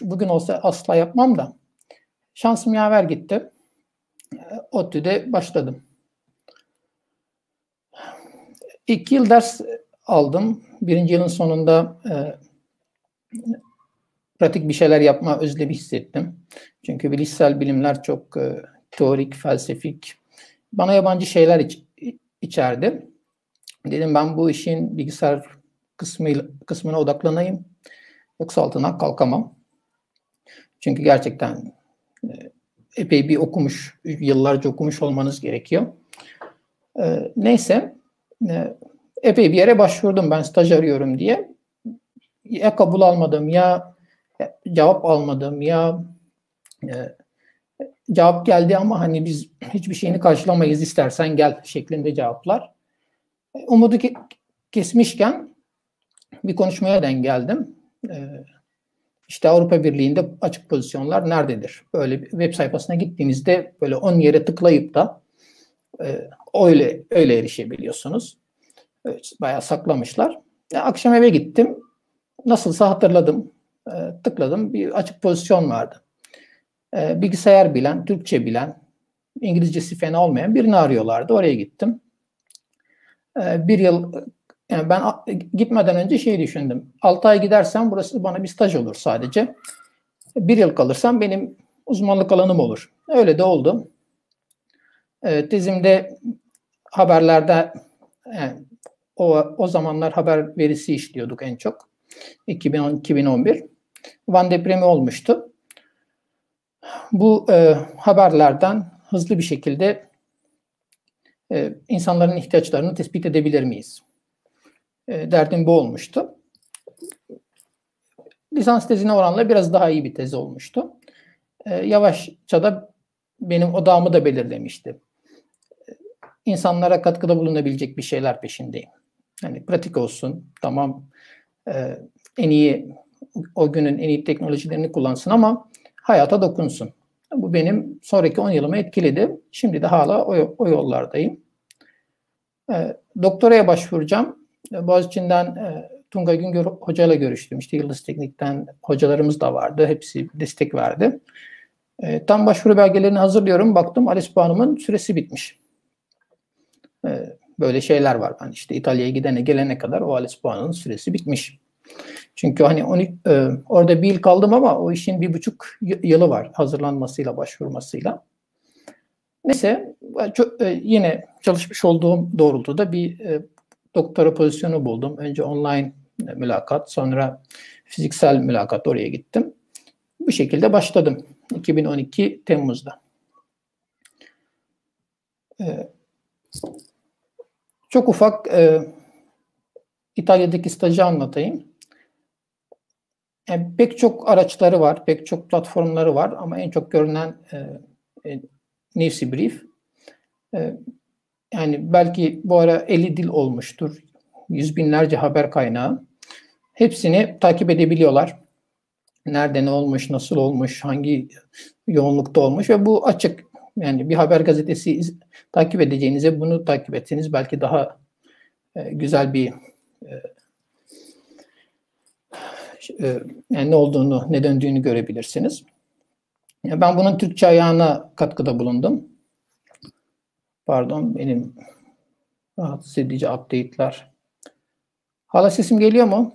Bugün olsa asla yapmam da. Şansım yaver gitti. ODTÜ'de başladım. İki yıl ders aldım. Birinci yılın sonunda e, pratik bir şeyler yapma özlemi hissettim. Çünkü bilişsel bilimler çok e, teorik, felsefik, bana yabancı şeyler iç, içerdi. Dedim ben bu işin bilgisayar kısmı, kısmına odaklanayım. Yoksa altına kalkamam. Çünkü gerçekten e, epey bir okumuş, yıllarca okumuş olmanız gerekiyor. E, neyse, e, epey bir yere başvurdum ben staj arıyorum diye. Ya kabul almadım ya cevap almadım ya cevap geldi ama hani biz hiçbir şeyini karşılamayız istersen gel şeklinde cevaplar. Umudu kesmişken bir konuşmaya denk geldim. İşte Avrupa Birliği'nde açık pozisyonlar nerededir? Böyle bir web sayfasına gittiğinizde böyle 10 yere tıklayıp da e, öyle öyle erişebiliyorsunuz. Evet, bayağı saklamışlar. E, akşam eve gittim. Nasılsa hatırladım. E, tıkladım. Bir açık pozisyon vardı. E, bilgisayar bilen, Türkçe bilen, İngilizcesi fena olmayan birini arıyorlardı. Oraya gittim. E, bir yıl yani ben gitmeden önce şey düşündüm. 6 ay gidersem burası bana bir staj olur sadece. Bir yıl kalırsam benim uzmanlık alanım olur. Öyle de oldu. E, tezimde haberlerde yani o, o zamanlar haber verisi işliyorduk en çok. 2010-2011. Van depremi olmuştu. Bu e, haberlerden hızlı bir şekilde e, insanların ihtiyaçlarını tespit edebilir miyiz? E, derdim bu olmuştu. lisans tezine oranla biraz daha iyi bir tez olmuştu. E, yavaşça da benim odağımı da belirlemişti. İnsanlara katkıda bulunabilecek bir şeyler peşindeyim. Yani pratik olsun, tamam e, en iyi o günün en iyi teknolojilerini kullansın ama hayata dokunsun. Bu benim sonraki 10 yılımı etkiledi. Şimdi de hala o, o yollardayım. E, doktoraya başvuracağım. Boğaziçi'nden e, Tunga Güngör Hoca ile görüştüm. İşte Yıldız Teknik'ten hocalarımız da vardı. Hepsi destek verdi. E, tam başvuru belgelerini hazırlıyorum. Baktım Alice Hanım'ın süresi bitmiş. E, böyle şeyler var. Hani işte İtalya'ya gidene gelene kadar o Alice Hanım'ın süresi bitmiş. Çünkü hani onu, e, orada bir yıl kaldım ama o işin bir buçuk yılı var hazırlanmasıyla, başvurmasıyla. Neyse çok, e, yine çalışmış olduğum doğrultuda bir e, doktora pozisyonu buldum. Önce online mülakat, sonra fiziksel mülakat oraya gittim. Bu şekilde başladım 2012 Temmuz'da. E, çok ufak e, İtalya'daki stajı anlatayım. Yani pek çok araçları var, pek çok platformları var ama en çok görünen e, e, Nifsi Brief. E, yani belki bu ara 50 dil olmuştur. Yüz binlerce haber kaynağı. Hepsini takip edebiliyorlar. Nerede ne olmuş, nasıl olmuş, hangi yoğunlukta olmuş ve bu açık. Yani bir haber gazetesi takip edeceğinize bunu takip etseniz belki daha e, güzel bir e, e, yani ne olduğunu, ne döndüğünü görebilirsiniz. Ben bunun Türkçe ayağına katkıda bulundum. Pardon, benim rahatsız edici update'ler. Hala sesim geliyor mu?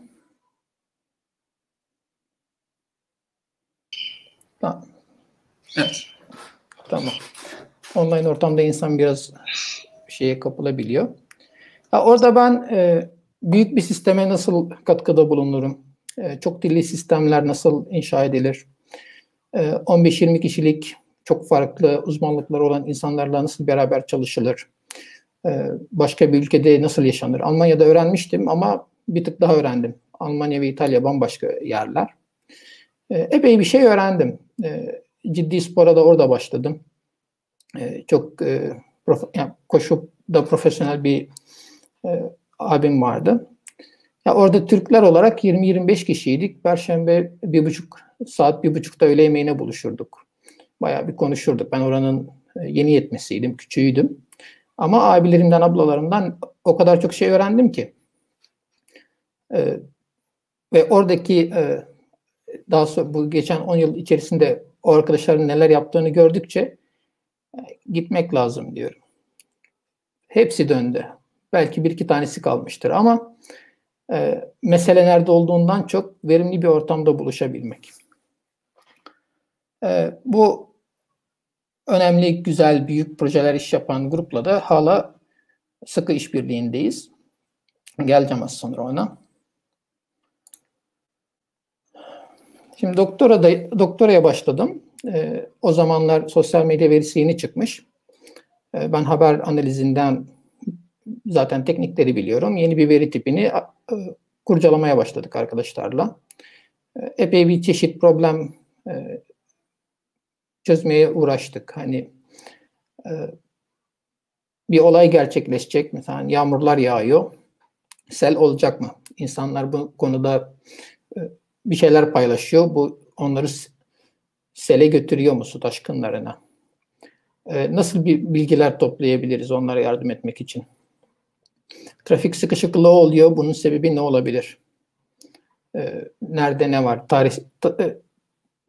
Tamam. Evet. Tamam. Online ortamda insan biraz şeye kapılabiliyor. Ha, orada ben e, büyük bir sisteme nasıl katkıda bulunurum? E, çok dilli sistemler nasıl inşa edilir? E, 15-20 kişilik çok farklı uzmanlıkları olan insanlarla nasıl beraber çalışılır? E, başka bir ülkede nasıl yaşanır? Almanya'da öğrenmiştim ama bir tık daha öğrendim. Almanya ve İtalya bambaşka yerler. Epey bir şey öğrendim. Ciddi spora da orada başladım. Çok e, prof, yani koşup da profesyonel bir e, abim vardı. Ya orada Türkler olarak 20-25 kişiydik. Perşembe bir buçuk saat, bir buçukta öğle yemeğine buluşurduk. Bayağı bir konuşurduk. Ben oranın e, yeni yetmesiydim, küçüğüydüm. Ama abilerimden, ablalarımdan o kadar çok şey öğrendim ki. Ee, ve oradaki e, daha sonra bu geçen 10 yıl içerisinde o arkadaşların neler yaptığını gördükçe e, gitmek lazım diyorum. Hepsi döndü. Belki bir iki tanesi kalmıştır ama e, mesele nerede olduğundan çok verimli bir ortamda buluşabilmek. E, bu önemli, güzel, büyük projeler iş yapan grupla da hala sıkı işbirliğindeyiz. Geleceğim az sonra ona. Şimdi doktora da, doktoraya başladım. E, o zamanlar sosyal medya verisi yeni çıkmış. E, ben haber analizinden zaten teknikleri biliyorum. Yeni bir veri tipini e, kurcalamaya başladık arkadaşlarla. E, epey bir çeşit problem e, çözmeye uğraştık. Hani bir olay gerçekleşecek. Mesela yağmurlar yağıyor. Sel olacak mı? İnsanlar bu konuda bir şeyler paylaşıyor. Bu onları sele götürüyor mu su taşkınlarına? Nasıl bir bilgiler toplayabiliriz onlara yardım etmek için? Trafik sıkışıklığı oluyor. Bunun sebebi ne olabilir? Ee, nerede ne var? Tarih ta, e,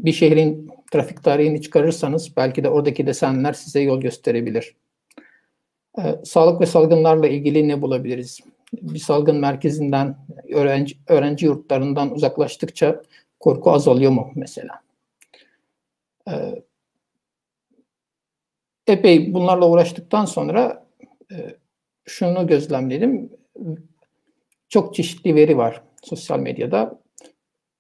bir şehrin trafik tarihini çıkarırsanız belki de oradaki desenler size yol gösterebilir. Ee, sağlık ve salgınlarla ilgili ne bulabiliriz? Bir salgın merkezinden, öğrenci, öğrenci yurtlarından uzaklaştıkça korku azalıyor mu mesela? Ee, epey bunlarla uğraştıktan sonra e, şunu gözlemledim. Çok çeşitli veri var sosyal medyada.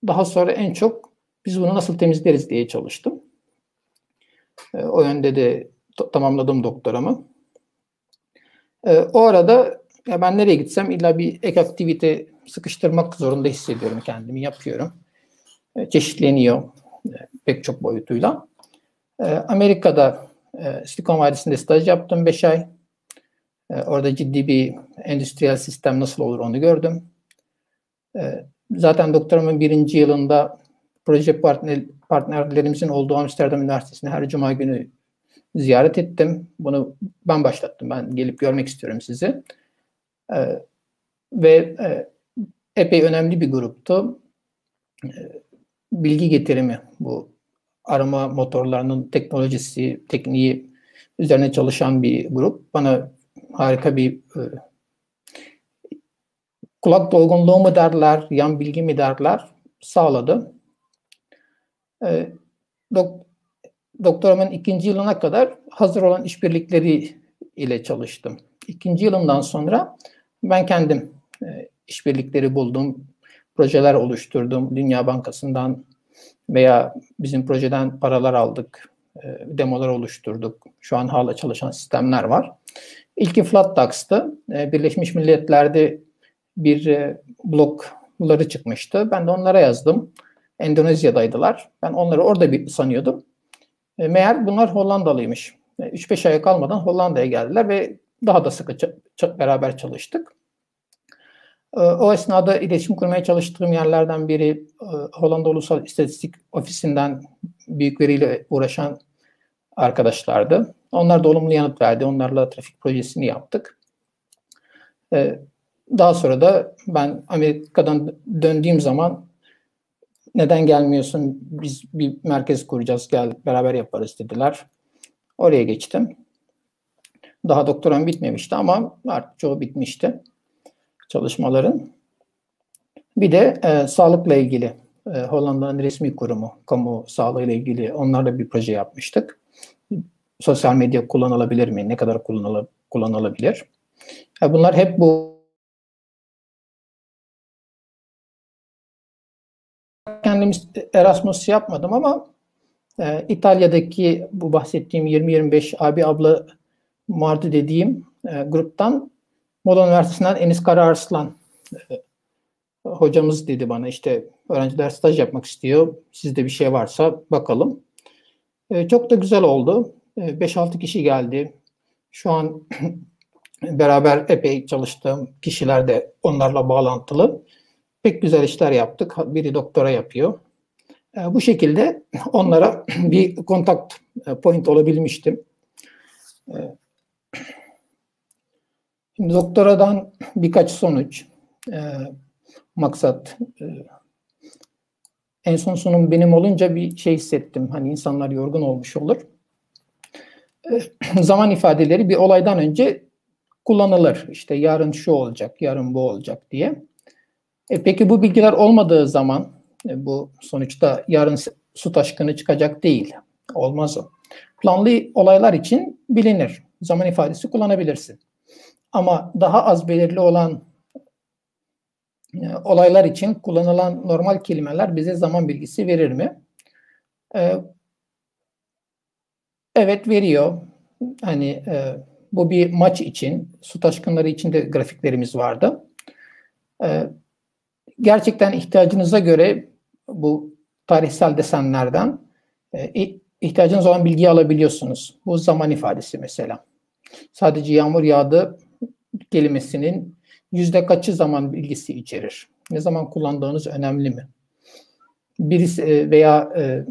Daha sonra en çok biz bunu nasıl temizleriz diye çalıştım. E, o yönde de tamamladım doktoramı. E, o arada ya ben nereye gitsem illa bir ek aktivite sıkıştırmak zorunda hissediyorum kendimi, yapıyorum. çeşitleniyor pek çok boyutuyla. Amerika'da Silikon Vadisi'nde staj yaptım 5 ay. Orada ciddi bir endüstriyel sistem nasıl olur onu gördüm. Zaten doktoramın birinci yılında proje partner, partnerlerimizin olduğu Amsterdam Üniversitesi'ne her cuma günü ziyaret ettim. Bunu ben başlattım. Ben gelip görmek istiyorum sizi. Ee, ve e, epey önemli bir gruptu. E, bilgi getirimi bu arama motorlarının teknolojisi, tekniği üzerine çalışan bir grup. Bana harika bir e, kulak dolgunluğu mu derler, yan bilgi mi derler sağladı. E, dok doktoramın ikinci yılına kadar hazır olan işbirlikleri ile çalıştım. İkinci yılından sonra ben kendim e, işbirlikleri buldum, projeler oluşturdum. Dünya Bankası'ndan veya bizim projeden paralar aldık, e, demolar oluşturduk. Şu an hala çalışan sistemler var. İlki FlatTax'tı. E, Birleşmiş Milletler'de bir e, blokları çıkmıştı. Ben de onlara yazdım. Endonezya'daydılar. Ben onları orada bir sanıyordum. E, meğer bunlar Hollandalıymış. 3-5 e, aya kalmadan Hollanda'ya geldiler ve daha da sıkı beraber çalıştık. E, o esnada iletişim kurmaya çalıştığım yerlerden biri Hollanda Ulusal İstatistik Ofisi'nden büyük veriyle uğraşan arkadaşlardı. Onlar da olumlu yanıt verdi. Onlarla trafik projesini yaptık. Daha sonra da ben Amerika'dan döndüğüm zaman neden gelmiyorsun biz bir merkez kuracağız gel beraber yaparız dediler. Oraya geçtim. Daha doktoram bitmemişti ama artık çoğu bitmişti çalışmaların. Bir de e, sağlıkla ilgili e, Hollanda'nın resmi kurumu, kamu sağlığı ilgili onlarla bir proje yapmıştık. Sosyal medya kullanılabilir mi? Ne kadar kullanılabilir? E, bunlar hep bu kendimiz Erasmus yapmadım ama e, İtalya'daki bu bahsettiğim 20-25 abi abla vardı dediğim e, gruptan Moda Üniversitesi'nden Enis Kararslan e, hocamız dedi bana işte öğrenciler staj yapmak istiyor. Sizde bir şey varsa bakalım. E, çok da güzel oldu. E, 5-6 kişi geldi. Şu an [clears throat] beraber epey çalıştığım kişiler de onlarla bağlantılı pek güzel işler yaptık. Biri doktora yapıyor. E, bu şekilde [clears throat] onlara [clears throat] bir kontak e, point olabilmiştim. E, şimdi doktoradan birkaç sonuç, maksat. En son sunum benim olunca bir şey hissettim. Hani insanlar yorgun olmuş olur. [clears throat] Zaman ifadeleri bir olaydan önce kullanılır. İşte yarın şu olacak, yarın bu olacak diye. E, peki bu bilgiler olmadığı zaman e, bu sonuçta yarın su taşkını çıkacak değil. Olmaz o. Planlı olaylar için bilinir. Zaman ifadesi kullanabilirsin. Ama daha az belirli olan e, olaylar için kullanılan normal kelimeler bize zaman bilgisi verir mi? E, evet veriyor. Hani e, bu bir maç için, su taşkınları için de grafiklerimiz vardı. E, gerçekten ihtiyacınıza göre bu tarihsel desenlerden e, ihtiyacınız olan bilgiyi alabiliyorsunuz. Bu zaman ifadesi mesela. Sadece yağmur yağdı kelimesinin yüzde kaçı zaman bilgisi içerir? Ne zaman kullandığınız önemli mi? Birisi e, veya e,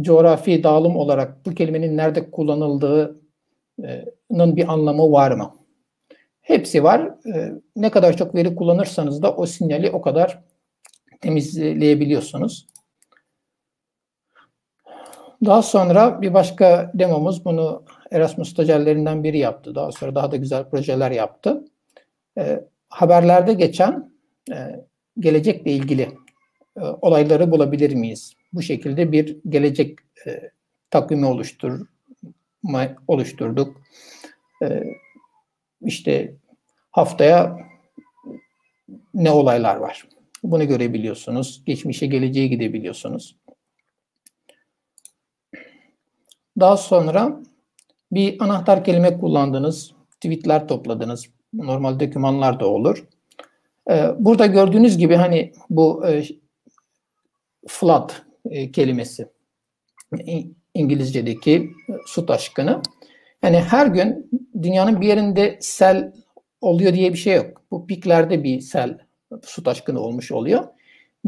coğrafi dağılım olarak bu kelimenin nerede kullanıldığının bir anlamı var mı? Hepsi var. Ee, ne kadar çok veri kullanırsanız da o sinyali o kadar temizleyebiliyorsunuz. Daha sonra bir başka demomuz bunu Erasmus stajyerlerinden biri yaptı. Daha sonra daha da güzel projeler yaptı. E, haberlerde geçen e, gelecekle ilgili e, olayları bulabilir miyiz? Bu şekilde bir gelecek e, takvimi oluştur, oluşturduk. E, işte haftaya ne olaylar var. Bunu görebiliyorsunuz. Geçmişe geleceğe gidebiliyorsunuz. Daha sonra bir anahtar kelime kullandınız, tweetler topladınız. Normal dokümanlar da olur. Ee, burada gördüğünüz gibi hani bu e, flood e, kelimesi. İngilizce'deki su taşkını. Yani her gün dünyanın bir yerinde sel oluyor diye bir şey yok. Bu piklerde bir sel su taşkını olmuş oluyor.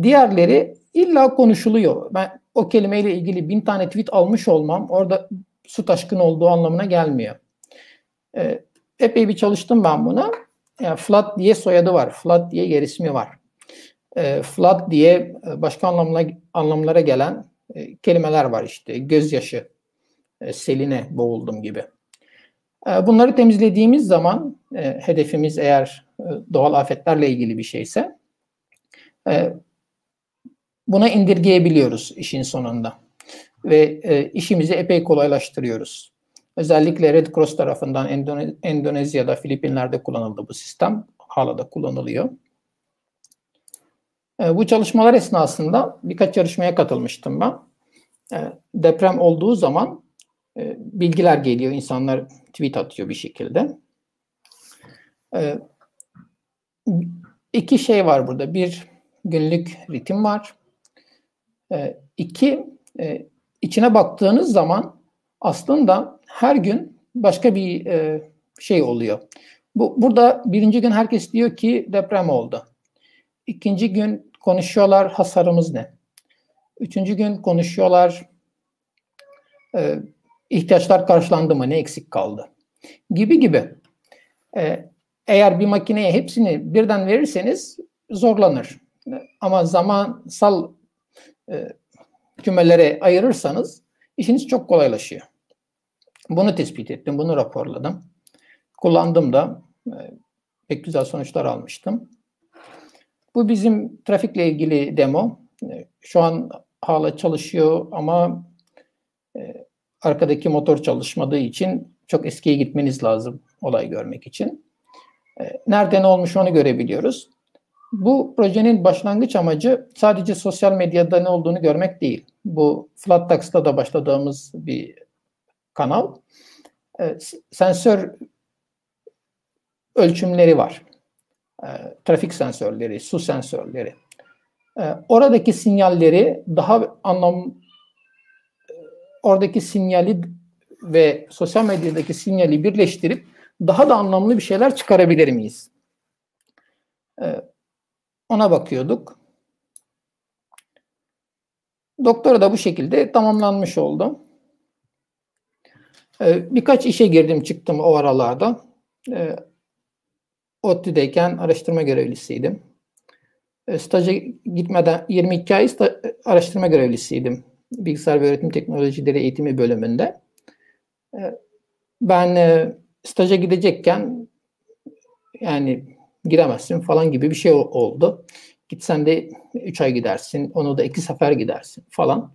Diğerleri illa konuşuluyor. Ben o kelimeyle ilgili bin tane tweet almış olmam orada su taşkını olduğu anlamına gelmiyor. E, epey bir çalıştım ben buna. Yani flood diye soyadı var. Flood diye yer ismi var. E, flood diye e, başka anlamla, anlamlara gelen e, kelimeler var işte. Gözyaşı, e, seline boğuldum gibi. E, bunları temizlediğimiz zaman e, hedefimiz eğer e, doğal afetlerle ilgili bir şeyse e, buna indirgeyebiliyoruz işin sonunda. Ve e, işimizi epey kolaylaştırıyoruz. Özellikle Red Cross tarafından Endone Endonezya'da, Filipinler'de kullanıldı bu sistem. Hala da kullanılıyor. E, bu çalışmalar esnasında birkaç yarışmaya katılmıştım ben. E, deprem olduğu zaman e, bilgiler geliyor, insanlar tweet atıyor bir şekilde. E, iki şey var burada. Bir günlük ritim var. E, iki, e, içine baktığınız zaman aslında her gün başka bir şey oluyor. Bu burada birinci gün herkes diyor ki deprem oldu. İkinci gün konuşuyorlar hasarımız ne? Üçüncü gün konuşuyorlar e, ihtiyaçlar karşılandı mı, ne eksik kaldı? Gibi gibi. E, eğer bir makineye hepsini birden verirseniz zorlanır. Ama zamansal e, kümelere ayırırsanız işiniz çok kolaylaşıyor. Bunu tespit ettim, bunu raporladım. Kullandım da e, pek güzel sonuçlar almıştım. Bu bizim trafikle ilgili demo. E, şu an hala çalışıyor ama e, arkadaki motor çalışmadığı için çok eskiye gitmeniz lazım olay görmek için. E, nerede ne olmuş onu görebiliyoruz. Bu projenin başlangıç amacı sadece sosyal medyada ne olduğunu görmek değil. Bu Flattax'ta da başladığımız bir kanal. E, sensör ölçümleri var. E, trafik sensörleri, su sensörleri. E, oradaki sinyalleri daha anlam oradaki sinyali ve sosyal medyadaki sinyali birleştirip daha da anlamlı bir şeyler çıkarabilir miyiz? Ona bakıyorduk. Doktora da bu şekilde tamamlanmış oldu. Ee, birkaç işe girdim çıktım o aralarda. ODTÜ'deyken araştırma görevlisiydim. Ee, staja gitmeden 22 ay araştırma görevlisiydim bilgisayar ve öğretim teknolojileri eğitimi bölümünde. Ee, ben e, staja gidecekken yani giremezsin falan gibi bir şey oldu. Gitsen de 3 ay gidersin, onu da 2 sefer gidersin falan.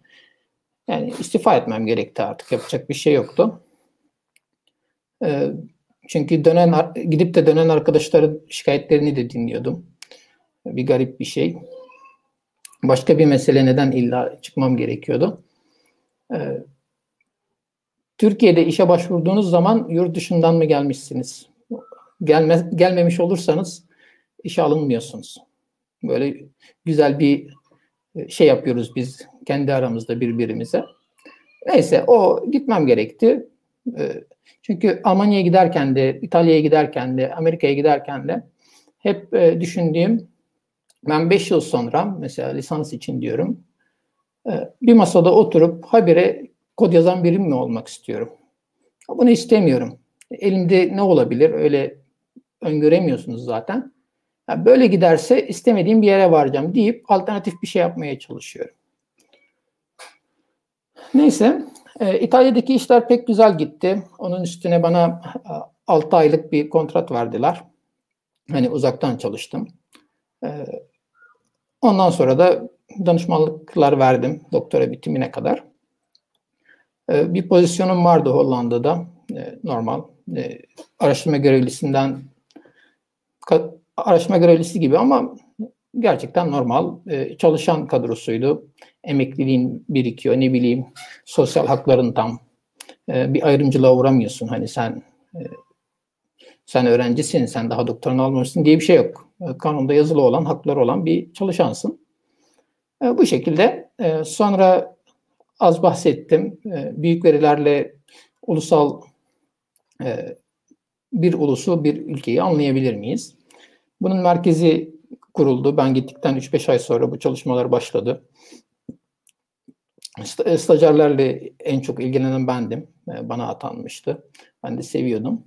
Yani istifa etmem gerekti artık. Yapacak bir şey yoktu. Çünkü dönen gidip de dönen arkadaşların şikayetlerini de dinliyordum. Bir garip bir şey başka bir mesele neden illa çıkmam gerekiyordu. Ee, Türkiye'de işe başvurduğunuz zaman yurt dışından mı gelmişsiniz? Gelme, gelmemiş olursanız işe alınmıyorsunuz. Böyle güzel bir e, şey yapıyoruz biz kendi aramızda birbirimize. Neyse o gitmem gerekti. Ee, çünkü Almanya'ya giderken de, İtalya'ya giderken de, Amerika'ya giderken de hep e, düşündüğüm ben 5 yıl sonra mesela lisans için diyorum e, bir masada oturup habire kod yazan birim mi olmak istiyorum? Bunu istemiyorum. Elimde ne olabilir? Öyle öngöremiyorsunuz zaten. Yani böyle giderse istemediğim bir yere varacağım deyip alternatif bir şey yapmaya çalışıyorum. Neyse, e, İtalya'daki işler pek güzel gitti. Onun üstüne bana 6 e, aylık bir kontrat verdiler. Hani uzaktan çalıştım. E, Ondan sonra da danışmanlıklar verdim doktora bitimine kadar. Ee, bir pozisyonum vardı Hollanda'da ee, normal ee, araştırma görevlisinden araştırma görevlisi gibi ama gerçekten normal çalışan kadrosuydu. Emekliliğin birikiyor ne bileyim sosyal hakların tam bir ayrımcılığa uğramıyorsun hani sen e, sen öğrencisin sen daha doktorunu almamışsın diye bir şey yok. E, kanunda yazılı olan, hakları olan bir çalışansın. E, bu şekilde e, sonra az bahsettim. E, büyük verilerle ulusal e, bir ulusu, bir ülkeyi anlayabilir miyiz? Bunun merkezi kuruldu. Ben gittikten 3-5 ay sonra bu çalışmalar başladı. E, stajyerlerle en çok ilgilenen bendim. E, bana atanmıştı. Ben de seviyordum.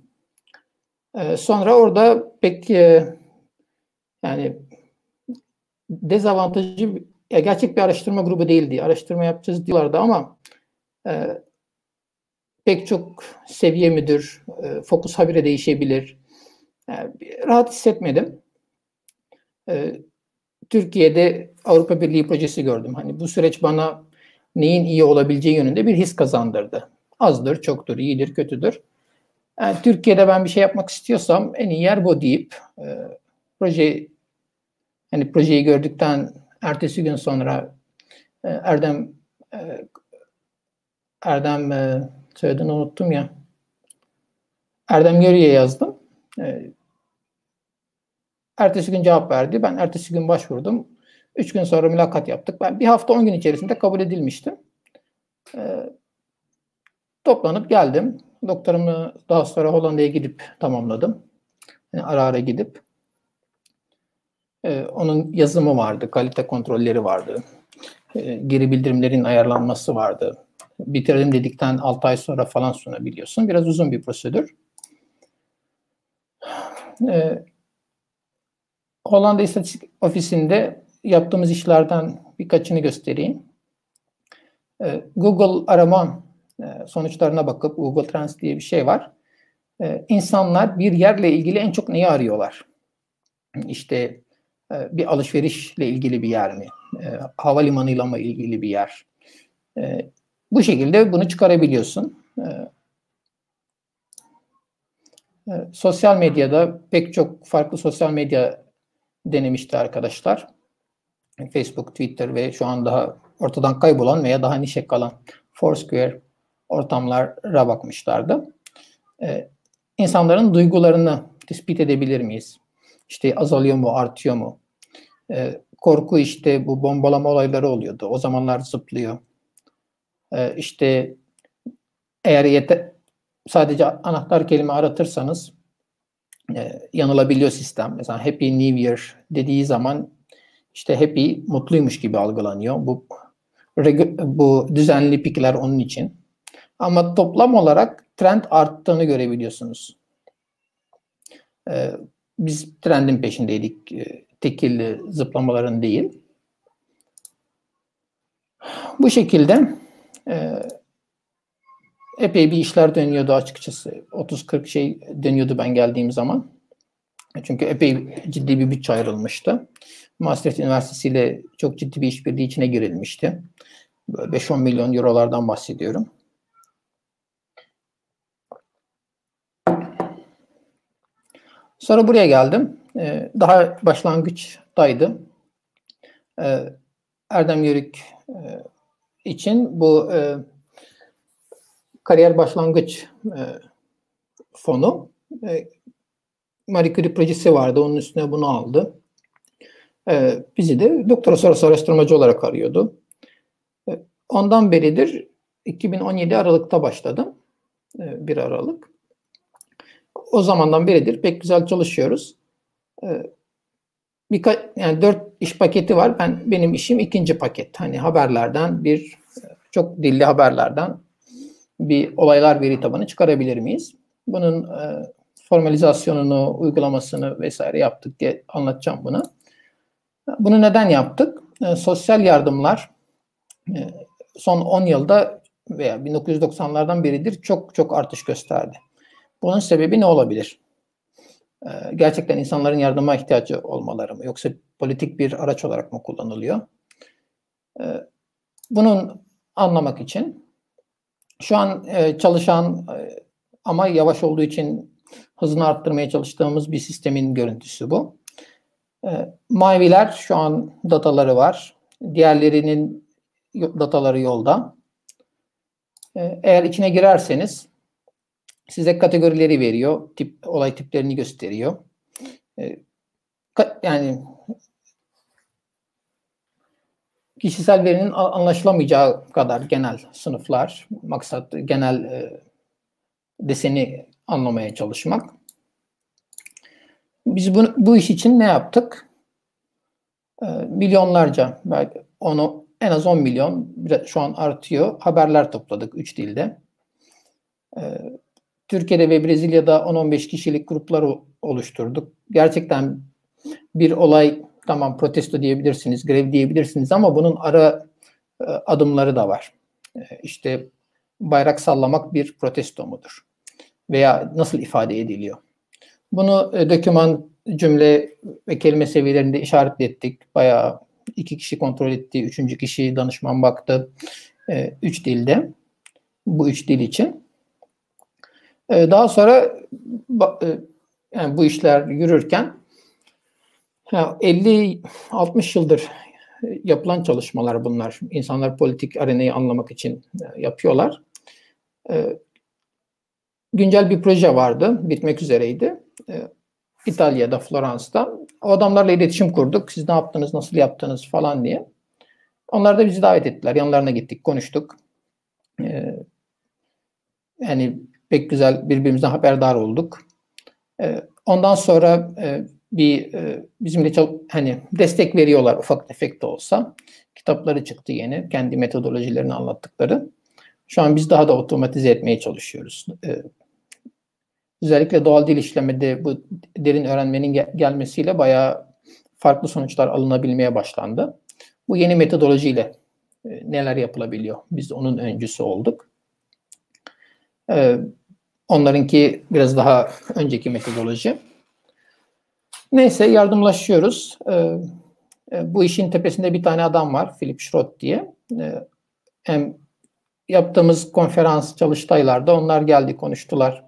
E, sonra orada pek yani dezavantajı ya gerçek bir araştırma grubu değildi. Araştırma yapacağız diyorlardı ama e, pek çok seviye müdür, e, fokus habire değişebilir. Yani rahat hissetmedim. E, Türkiye'de Avrupa Birliği projesi gördüm. Hani bu süreç bana neyin iyi olabileceği yönünde bir his kazandırdı. Azdır, çoktur, iyidir, kötüdür. Yani Türkiye'de ben bir şey yapmak istiyorsam en iyi yer bu deyip e, proje hani projeyi gördükten ertesi gün sonra e, Erdem e, Erdem e, soyadını unuttum ya. Erdem Görü'ye yazdım. E, ertesi gün cevap verdi. Ben ertesi gün başvurdum. Üç gün sonra mülakat yaptık. Ben bir hafta on gün içerisinde kabul edilmiştim. E, toplanıp geldim. Doktorumu daha sonra Hollanda'ya gidip tamamladım. Yani ara ara gidip. E, onun yazımı vardı, kalite kontrolleri vardı. E, geri bildirimlerin ayarlanması vardı. Bitirdim dedikten 6 ay sonra falan sunabiliyorsun. Biraz uzun bir prosedür. E, Hollanda İstatistik Ofisi'nde yaptığımız işlerden birkaçını göstereyim. E, Google arama e, sonuçlarına bakıp Google Trends diye bir şey var. E, insanlar bir yerle ilgili en çok neyi arıyorlar? İşte e, bir alışverişle ilgili bir yer mi? Havalimanıyla mı ilgili bir yer? Bu şekilde bunu çıkarabiliyorsun. Sosyal medyada pek çok farklı sosyal medya denemişti arkadaşlar. Facebook, Twitter ve şu an daha ortadan kaybolan veya daha nişe kalan Foursquare ortamlara bakmışlardı. Ee, insanların duygularını tespit edebilir miyiz? İşte azalıyor mu, artıyor mu? Ee, korku işte bu bombalama olayları oluyordu. O zamanlar zıplıyor. Ee, işte eğer yete, sadece anahtar kelime aratırsanız e, yanılabiliyor sistem. Mesela Happy New Year dediği zaman işte happy mutluymuş gibi algılanıyor. Bu bu düzenli pikler onun için. Ama toplam olarak trend arttığını görebiliyorsunuz. Ee, biz trendin peşindeydik. E, tekilli zıplamaların değil. Bu şekilde e, epey bir işler dönüyordu açıkçası. 30-40 şey dönüyordu ben geldiğim zaman. Çünkü epey ciddi bir bütçe ayrılmıştı. Maastricht Üniversitesi ile çok ciddi bir işbirliği içine girilmişti. 5-10 milyon eurolardan bahsediyorum. Sonra buraya geldim. Ee, daha başlangıçtaydı. Ee, Erdem Yörük e, için bu e, kariyer başlangıç e, fonu Marie Curie projesi vardı. Onun üstüne bunu aldı. E, bizi de doktora sonrası araştırmacı olarak arıyordu. E, ondan beridir 2017 Aralık'ta başladım. E, 1 Aralık. O zamandan beridir pek güzel çalışıyoruz. E, birkaç yani dört iş paketi var. Ben benim işim ikinci paket. Hani haberlerden bir çok dilli haberlerden bir olaylar veri tabanı çıkarabilir miyiz? Bunun e, formalizasyonunu, uygulamasını vesaire yaptık diye anlatacağım bunu. Bunu neden yaptık? E, sosyal yardımlar e, son 10 yılda veya 1990'lardan beridir çok çok artış gösterdi. Bunun sebebi ne olabilir? E, gerçekten insanların yardıma ihtiyacı olmaları mı? Yoksa politik bir araç olarak mı kullanılıyor? E, bunun anlamak için şu an e, çalışan e, ama yavaş olduğu için hızını arttırmaya çalıştığımız bir sistemin görüntüsü bu. E, maviler şu an dataları var. Diğerlerinin dataları yolda. E, eğer içine girerseniz size kategorileri veriyor. Tip, olay tiplerini gösteriyor. E, ka, yani kişisel verinin anlaşılamayacağı kadar genel sınıflar, maksat genel e, deseni anlamaya çalışmak. Biz bu, bu iş için ne yaptık? E, milyonlarca, belki onu en az 10 milyon, şu an artıyor, haberler topladık 3 dilde. E, Türkiye'de ve Brezilya'da 10-15 kişilik gruplar oluşturduk. Gerçekten bir olay tamam protesto diyebilirsiniz, grev diyebilirsiniz ama bunun ara e, adımları da var. E, işte bayrak sallamak bir protesto mudur? Veya nasıl ifade ediliyor? Bunu e, doküman, cümle ve kelime seviyelerinde işaretlettik. Bayağı iki kişi kontrol etti, üçüncü kişi danışman baktı. Üç dilde. Bu üç dil için. Daha sonra yani bu işler yürürken 50-60 yıldır yapılan çalışmalar bunlar. İnsanlar politik arenayı anlamak için e, yapıyorlar. E, güncel bir proje vardı, bitmek üzereydi. E, İtalya'da, Florans'ta. O adamlarla iletişim kurduk. Siz ne yaptınız, nasıl yaptınız falan diye. Onlar da bizi davet ettiler. Yanlarına gittik, konuştuk. Yani pek güzel birbirimizden haberdar olduk. Ondan sonra bir e, bizimle çok hani destek veriyorlar ufak tefek de olsa. Kitapları çıktı yeni. Kendi metodolojilerini anlattıkları. Şu an biz daha da otomatize etmeye çalışıyoruz. E, özellikle doğal dil işlemede bu derin öğrenmenin gel- gelmesiyle bayağı farklı sonuçlar alınabilmeye başlandı. Bu yeni metodolojiyle e, neler yapılabiliyor? Biz onun öncüsü olduk. E, onlarınki biraz daha önceki metodoloji. Neyse yardımlaşıyoruz. Ee, e, bu işin tepesinde bir tane adam var, Philip Schrott diye. E, hem yaptığımız konferans çalıştaylarda onlar geldi konuştular.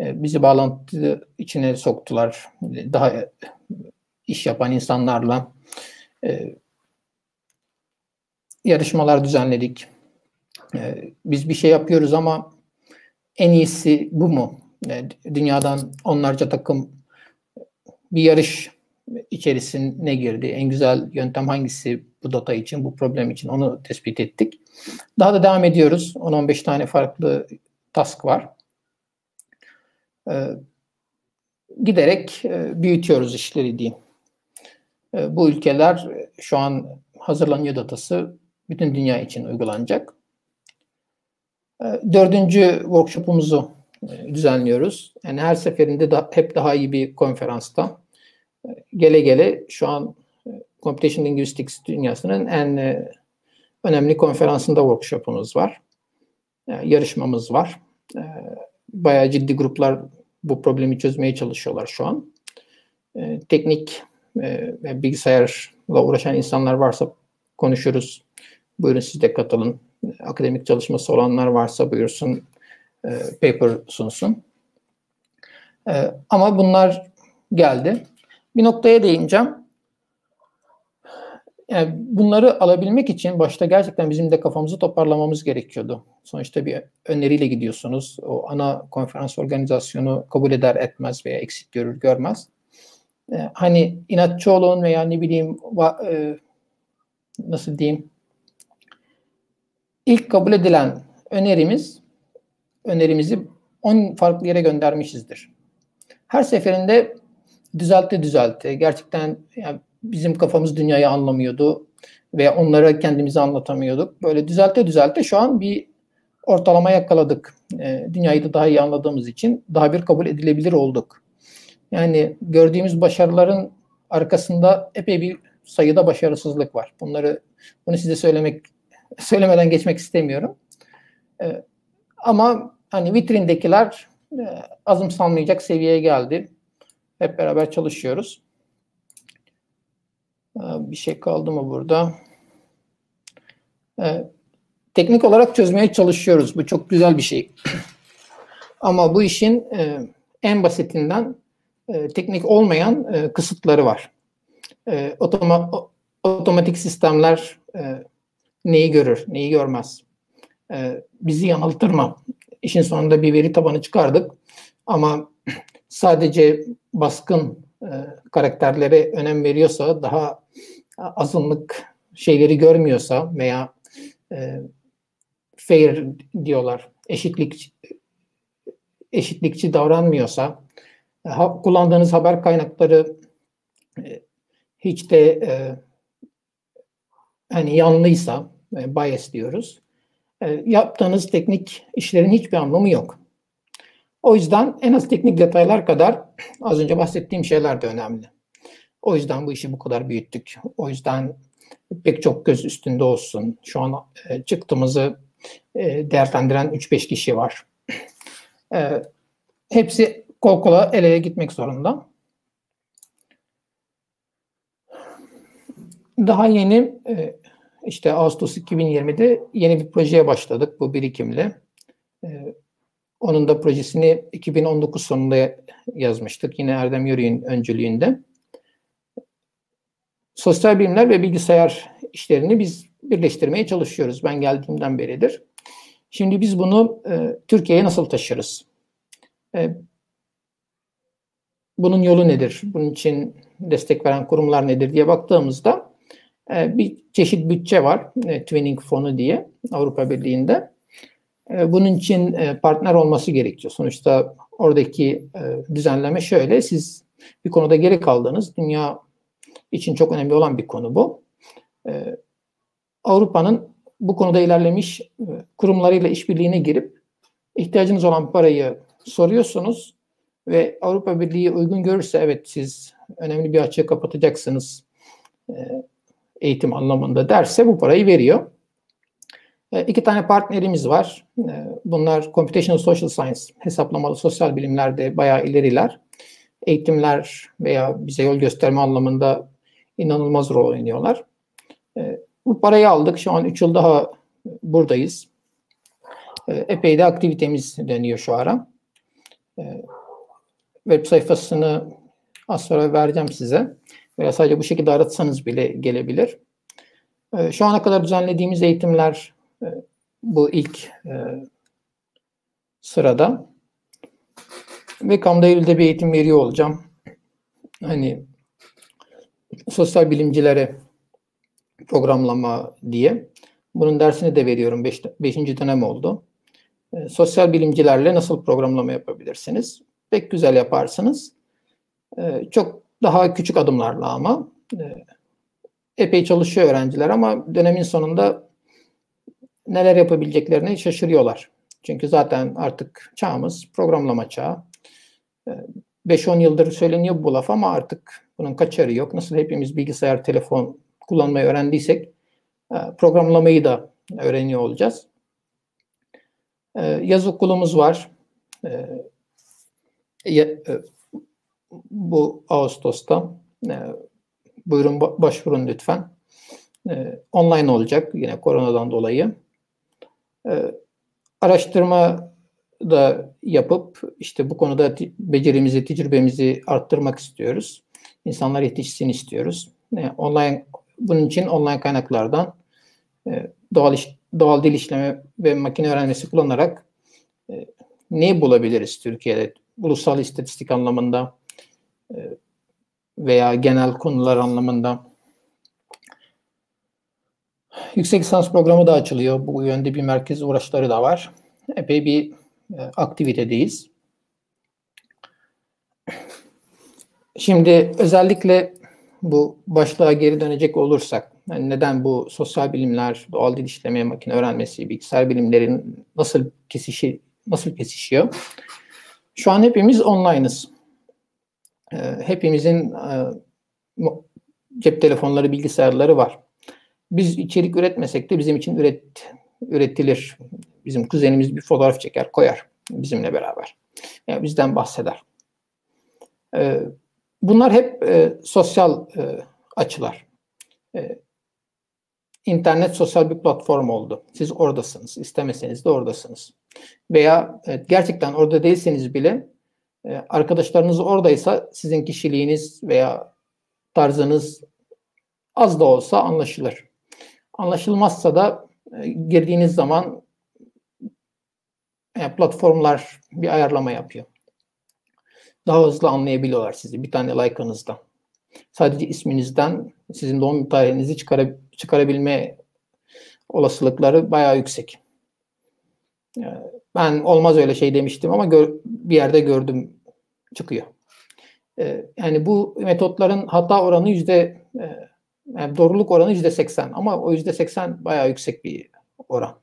E, bizi bağlantı içine soktular. Daha iş yapan insanlarla e, yarışmalar düzenledik. E, biz bir şey yapıyoruz ama en iyisi bu mu? Dünyadan onlarca takım bir yarış içerisine girdi. En güzel yöntem hangisi bu data için, bu problem için onu tespit ettik. Daha da devam ediyoruz. 10-15 tane farklı task var. Ee, giderek e, büyütüyoruz işleri diyeyim. E, bu ülkeler şu an hazırlanıyor datası bütün dünya için uygulanacak. E, dördüncü workshopumuzu e, düzenliyoruz. Yani her seferinde da, hep daha iyi bir konferansta e, gele gele şu an e, Computation Linguistics dünyasının en önemli konferansında workshopumuz var. Yarışmamız var. Bayağı ciddi gruplar bu problemi çözmeye çalışıyorlar şu an. Teknik ve bilgisayarla uğraşan insanlar varsa konuşuruz. Buyurun siz de katılın. Akademik çalışması olanlar varsa buyursun e, paper sunsun. E, ama bunlar geldi. Bir noktaya değineceğim. Yani bunları alabilmek için başta gerçekten bizim de kafamızı toparlamamız gerekiyordu. Sonuçta bir öneriyle gidiyorsunuz. O ana konferans organizasyonu kabul eder etmez veya eksik görür görmez. Ee, hani inatçı olun veya ne bileyim va, e, nasıl diyeyim ilk kabul edilen önerimiz önerimizi 10 farklı yere göndermişizdir. Her seferinde düzelte düzelte gerçekten yani bizim kafamız dünyayı anlamıyordu ve onlara kendimizi anlatamıyorduk. Böyle düzelte düzelte şu an bir ortalama yakaladık. E, dünyayı da daha iyi anladığımız için daha bir kabul edilebilir olduk. Yani gördüğümüz başarıların arkasında epey bir sayıda başarısızlık var. Bunları bunu size söylemek söylemeden geçmek istemiyorum. E, ama hani vitrindekiler e, azımsanmayacak seviyeye geldi. Hep beraber çalışıyoruz. E, bir şey kaldı mı burada? E, teknik olarak çözmeye çalışıyoruz. Bu çok güzel bir şey. [clears throat] Ama bu işin e, en basitinden e, teknik olmayan e, kısıtları var. Otoma, otomatik sistemler neyi görür, neyi görmez. E, bizi yanıltır mı? işin sonunda bir veri tabanı çıkardık. Ama [clears throat] sadece baskın karakterlere önem veriyorsa daha azınlık şeyleri görmüyorsa veya e, fair diyorlar, eşitlik eşitlikçi davranmıyorsa, ha, kullandığınız haber kaynakları e, hiç de e, hani yanlıysa, e, bias diyoruz, e, yaptığınız teknik işlerin hiçbir anlamı yok. O yüzden en az teknik detaylar kadar [clears throat] az önce bahsettiğim şeyler de önemli. O yüzden bu işi bu kadar büyüttük. O yüzden pek çok göz üstünde olsun. Şu an e, çıktığımızı e, değerlendiren 3-5 kişi var. [clears throat] E, hepsi kol kola el ele gitmek zorunda. Daha yeni işte Ağustos 2020'de yeni bir projeye başladık bu birikimle. E, onun da projesini 2019 sonunda yazmıştık. Yine Erdem Yürüy'ün öncülüğünde. Sosyal bilimler ve bilgisayar işlerini biz birleştirmeye çalışıyoruz. Ben geldiğimden beridir. Şimdi biz bunu e, Türkiye'ye nasıl taşırız? E, bunun yolu nedir? Bunun için destek veren kurumlar nedir diye baktığımızda e, bir çeşit bütçe var. E, Twinning fonu diye Avrupa Birliği'nde. E, bunun için e, partner olması gerekiyor. Sonuçta oradaki e, düzenleme şöyle. Siz bir konuda geri kaldınız. Dünya için çok önemli olan bir konu bu. Avrupa'nın bu konuda ilerlemiş kurumlarıyla işbirliğine girip ihtiyacınız olan parayı soruyorsunuz ve Avrupa Birliği uygun görürse evet siz önemli bir açığı kapatacaksınız eğitim anlamında derse bu parayı veriyor. E, iki tane partnerimiz var. E, bunlar Computational Social Science, hesaplamalı sosyal bilimlerde bayağı ileriler. Eğitimler veya bize yol gösterme anlamında inanılmaz rol oynuyorlar. E, bu parayı aldık. Şu an 3 yıl daha buradayız. Epey de aktivitemiz dönüyor şu ara. Web sayfasını az sonra vereceğim size. Veya sadece bu şekilde aratsanız bile gelebilir. Şu ana kadar düzenlediğimiz eğitimler bu ilk e, sırada. Ve Kamda Eylül'de bir eğitim veriyor olacağım. Hani sosyal bilimcilere programlama diye. Bunun dersini de veriyorum. Beş, beşinci dönem oldu. E, sosyal bilimcilerle nasıl programlama yapabilirsiniz? Pek güzel yaparsınız. E, çok daha küçük adımlarla ama e, epey çalışıyor öğrenciler ama dönemin sonunda neler yapabileceklerini şaşırıyorlar. Çünkü zaten artık çağımız programlama çağı. 5-10 ee, yıldır söyleniyor bu laf ama artık bunun kaçarı yok. Nasıl hepimiz bilgisayar, telefon kullanmayı öğrendiysek e, programlamayı da öğreniyor olacağız. Ee, yaz okulumuz var. Ee, e, bu Ağustos'ta. Buyurun başvurun lütfen. Online olacak yine koronadan dolayı e, araştırma da yapıp işte bu konuda becerimizi, tecrübemizi arttırmak istiyoruz. İnsanlar yetişsin istiyoruz. Yani online bunun için online kaynaklardan e, doğal iş, doğal dil işleme ve makine öğrenmesi kullanarak e, ne bulabiliriz Türkiye'de ulusal istatistik anlamında e, veya genel konular anlamında Yüksek lisans programı da açılıyor. Bu yönde bir merkez uğraşları da var. Epey bir e, aktivitedeyiz. Şimdi özellikle bu başlığa geri dönecek olursak, yani neden bu sosyal bilimler, doğal dil işleme, makine öğrenmesi, bilgisayar bilimlerin nasıl kesişi nasıl kesişiyor? Şu an hepimiz online'ız. E, hepimizin e, cep telefonları, bilgisayarları var. Biz içerik üretmesek de bizim için üret, üretilir. Bizim kuzenimiz bir fotoğraf çeker, koyar bizimle beraber. Yani bizden bahseder. Ee, bunlar hep e, sosyal e, açılar. E, internet sosyal bir platform oldu. Siz oradasınız. İstemeseniz de oradasınız. Veya e, gerçekten orada değilseniz bile e, arkadaşlarınız oradaysa sizin kişiliğiniz veya tarzınız az da olsa anlaşılır. Anlaşılmazsa da e, girdiğiniz zaman e, platformlar bir ayarlama yapıyor. Daha hızlı anlayabiliyorlar sizi bir tane like'ınızda. Sadece isminizden sizin doğum tarihinizi çıkara, çıkarabilme olasılıkları bayağı yüksek. Ben olmaz öyle şey demiştim ama gör, bir yerde gördüm çıkıyor. Yani bu metotların hata oranı yüzde yani doğruluk oranı yüzde seksen ama o yüzde seksen bayağı yüksek bir oran.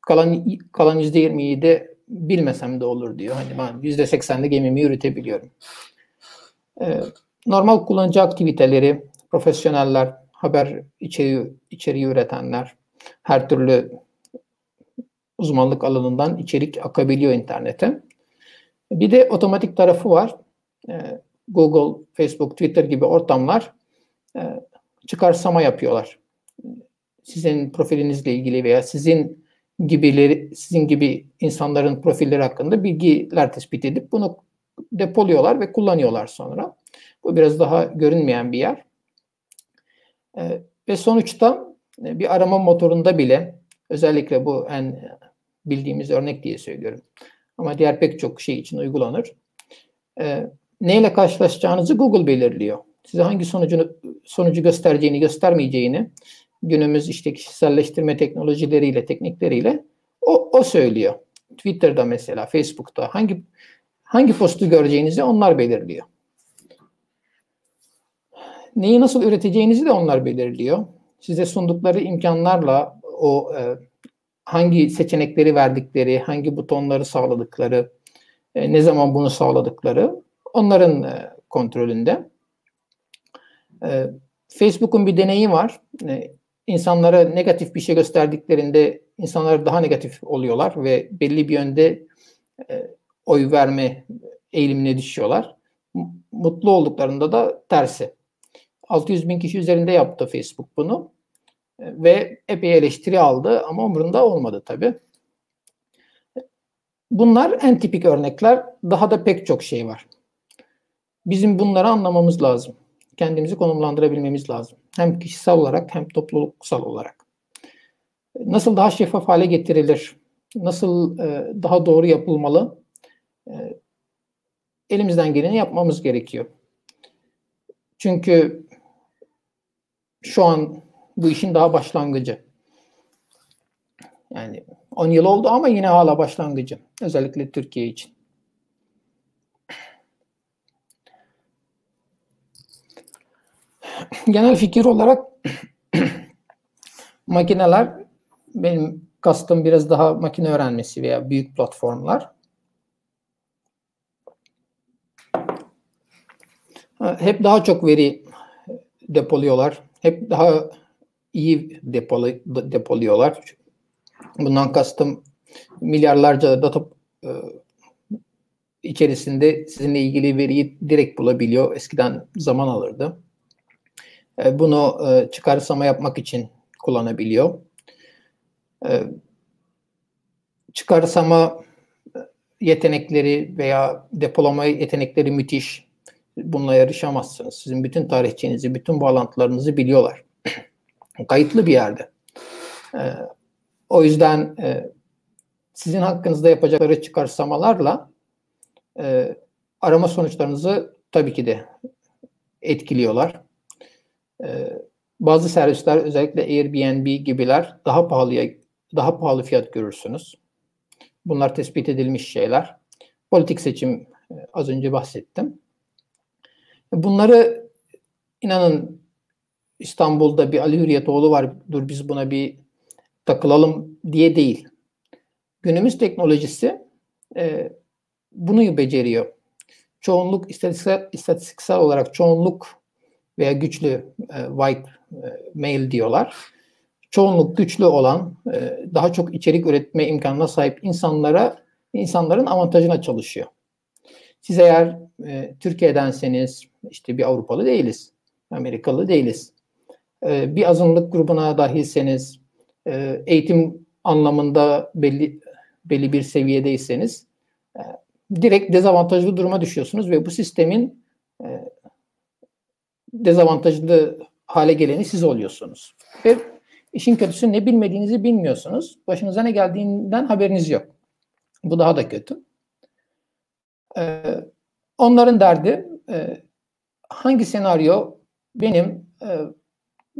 Kalan kalan yüzde yirmiyi de bilmesem de olur diyor. Hani ben yüzde seksende gemimi yürütebiliyorum. Ee, normal kullanıcı aktiviteleri, profesyoneller, haber içeriği, içeriği üretenler, her türlü uzmanlık alanından içerik akabiliyor internete. Bir de otomatik tarafı var. Ee, Google, Facebook, Twitter gibi ortamlar çıkarsama yapıyorlar. Sizin profilinizle ilgili veya sizin gibileri, sizin gibi insanların profilleri hakkında bilgiler tespit edip bunu depoluyorlar ve kullanıyorlar sonra. Bu biraz daha görünmeyen bir yer. E, ve sonuçta e, bir arama motorunda bile özellikle bu en bildiğimiz örnek diye söylüyorum. Ama diğer pek çok şey için uygulanır. E, neyle karşılaşacağınızı Google belirliyor. Size hangi sonucunu sonucu göstereceğini, göstermeyeceğini günümüz işte kişiselleştirme teknolojileriyle, teknikleriyle o, o söylüyor. Twitter'da mesela, Facebook'ta hangi hangi postu göreceğinizi onlar belirliyor. Neyi nasıl üreteceğinizi de onlar belirliyor. Size sundukları imkanlarla o e, hangi seçenekleri verdikleri, hangi butonları sağladıkları, e, ne zaman bunu sağladıkları onların e, kontrolünde. E, Facebook'un bir deneyi var. E, insanlara negatif bir şey gösterdiklerinde insanlar daha negatif oluyorlar ve belli bir yönde e, oy verme eğilimine düşüyorlar. Mutlu olduklarında da tersi. 600 bin kişi üzerinde yaptı Facebook bunu e, ve epey eleştiri aldı ama umurunda olmadı tabii. Bunlar en tipik örnekler. Daha da pek çok şey var. Bizim bunları anlamamız lazım kendimizi konumlandırabilmemiz lazım. Hem kişisel olarak hem topluluksal olarak. Nasıl daha şeffaf hale getirilir? Nasıl e, daha doğru yapılmalı? E, elimizden geleni yapmamız gerekiyor. Çünkü şu an bu işin daha başlangıcı. Yani 10 yıl oldu ama yine hala başlangıcı. Özellikle Türkiye için. [clears throat] genel fikir olarak [clears throat] makineler benim kastım biraz daha makine öğrenmesi veya büyük platformlar. Hep daha çok veri depoluyorlar. Hep daha iyi depolu, depoluyorlar. Bundan kastım milyarlarca data e, içerisinde sizinle ilgili veriyi direkt bulabiliyor. Eskiden zaman alırdı. E, bunu e, çıkarsama yapmak için kullanabiliyor. E, çıkarsama yetenekleri veya depolama yetenekleri müthiş. Bununla yarışamazsınız. Sizin bütün tarihçenizi, bütün bağlantılarınızı biliyorlar. [clears throat] Kayıtlı bir yerde. O yüzden sizin hakkınızda yapacakları çıkarsamalarla arama sonuçlarınızı tabii ki de etkiliyorlar. Ee, bazı servisler özellikle Airbnb gibiler daha pahalıya daha pahalı fiyat görürsünüz. Bunlar tespit edilmiş şeyler. Politik seçim e, az önce bahsettim. Bunları inanın İstanbul'da bir Ali Hürriyetoğlu var. Dur biz buna bir takılalım diye değil. Günümüz teknolojisi e, bunu beceriyor. Çoğunluk istatistiksel, istatistiksel olarak çoğunluk veya güçlü e, white e, male diyorlar. Çoğunluk güçlü olan, e, daha çok içerik üretme imkanına sahip insanlara insanların avantajına çalışıyor. Siz eğer e, Türkiye'denseniz, işte bir Avrupalı değiliz, Amerikalı değiliz. E, bir azınlık grubuna dahilseniz, e, eğitim anlamında belli belli bir seviyedeyseniz e, direkt dezavantajlı duruma düşüyorsunuz ve bu sistemin e, dezavantajlı hale geleni siz oluyorsunuz. Ve işin kötüsü ne bilmediğinizi bilmiyorsunuz. Başınıza ne geldiğinden haberiniz yok. Bu daha da kötü. Ee, onların derdi e, hangi senaryo benim e,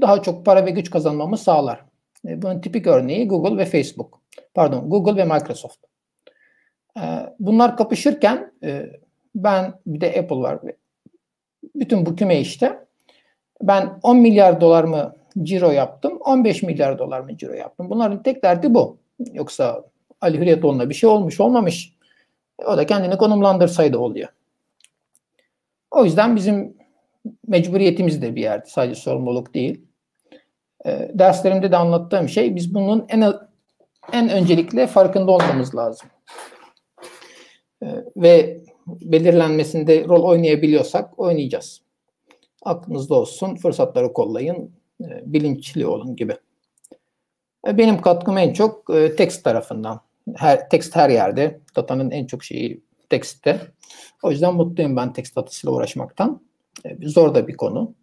daha çok para ve güç kazanmamı sağlar? E, bunun tipik örneği Google ve Facebook. Pardon, Google ve Microsoft. E, bunlar kapışırken e, ben bir de Apple var. Bütün bu küme işte ben 10 milyar dolar mı ciro yaptım, 15 milyar dolar mı ciro yaptım. Bunların tek derdi bu. Yoksa Ali Hürriyetoğlu'na bir şey olmuş olmamış. O da kendini konumlandırsaydı oluyor. O yüzden bizim mecburiyetimiz de bir yerde sadece sorumluluk değil. E, derslerimde de anlattığım şey biz bunun en en öncelikle farkında olmamız lazım. E, ve belirlenmesinde rol oynayabiliyorsak oynayacağız. Aklınızda olsun, fırsatları kollayın, e, bilinçli olun gibi. E, benim katkım en çok e, tekst tarafından. Her, tekst her yerde. Data'nın en çok şeyi tekstte. O yüzden mutluyum ben tekst datasıyla uğraşmaktan. Zor da bir konu.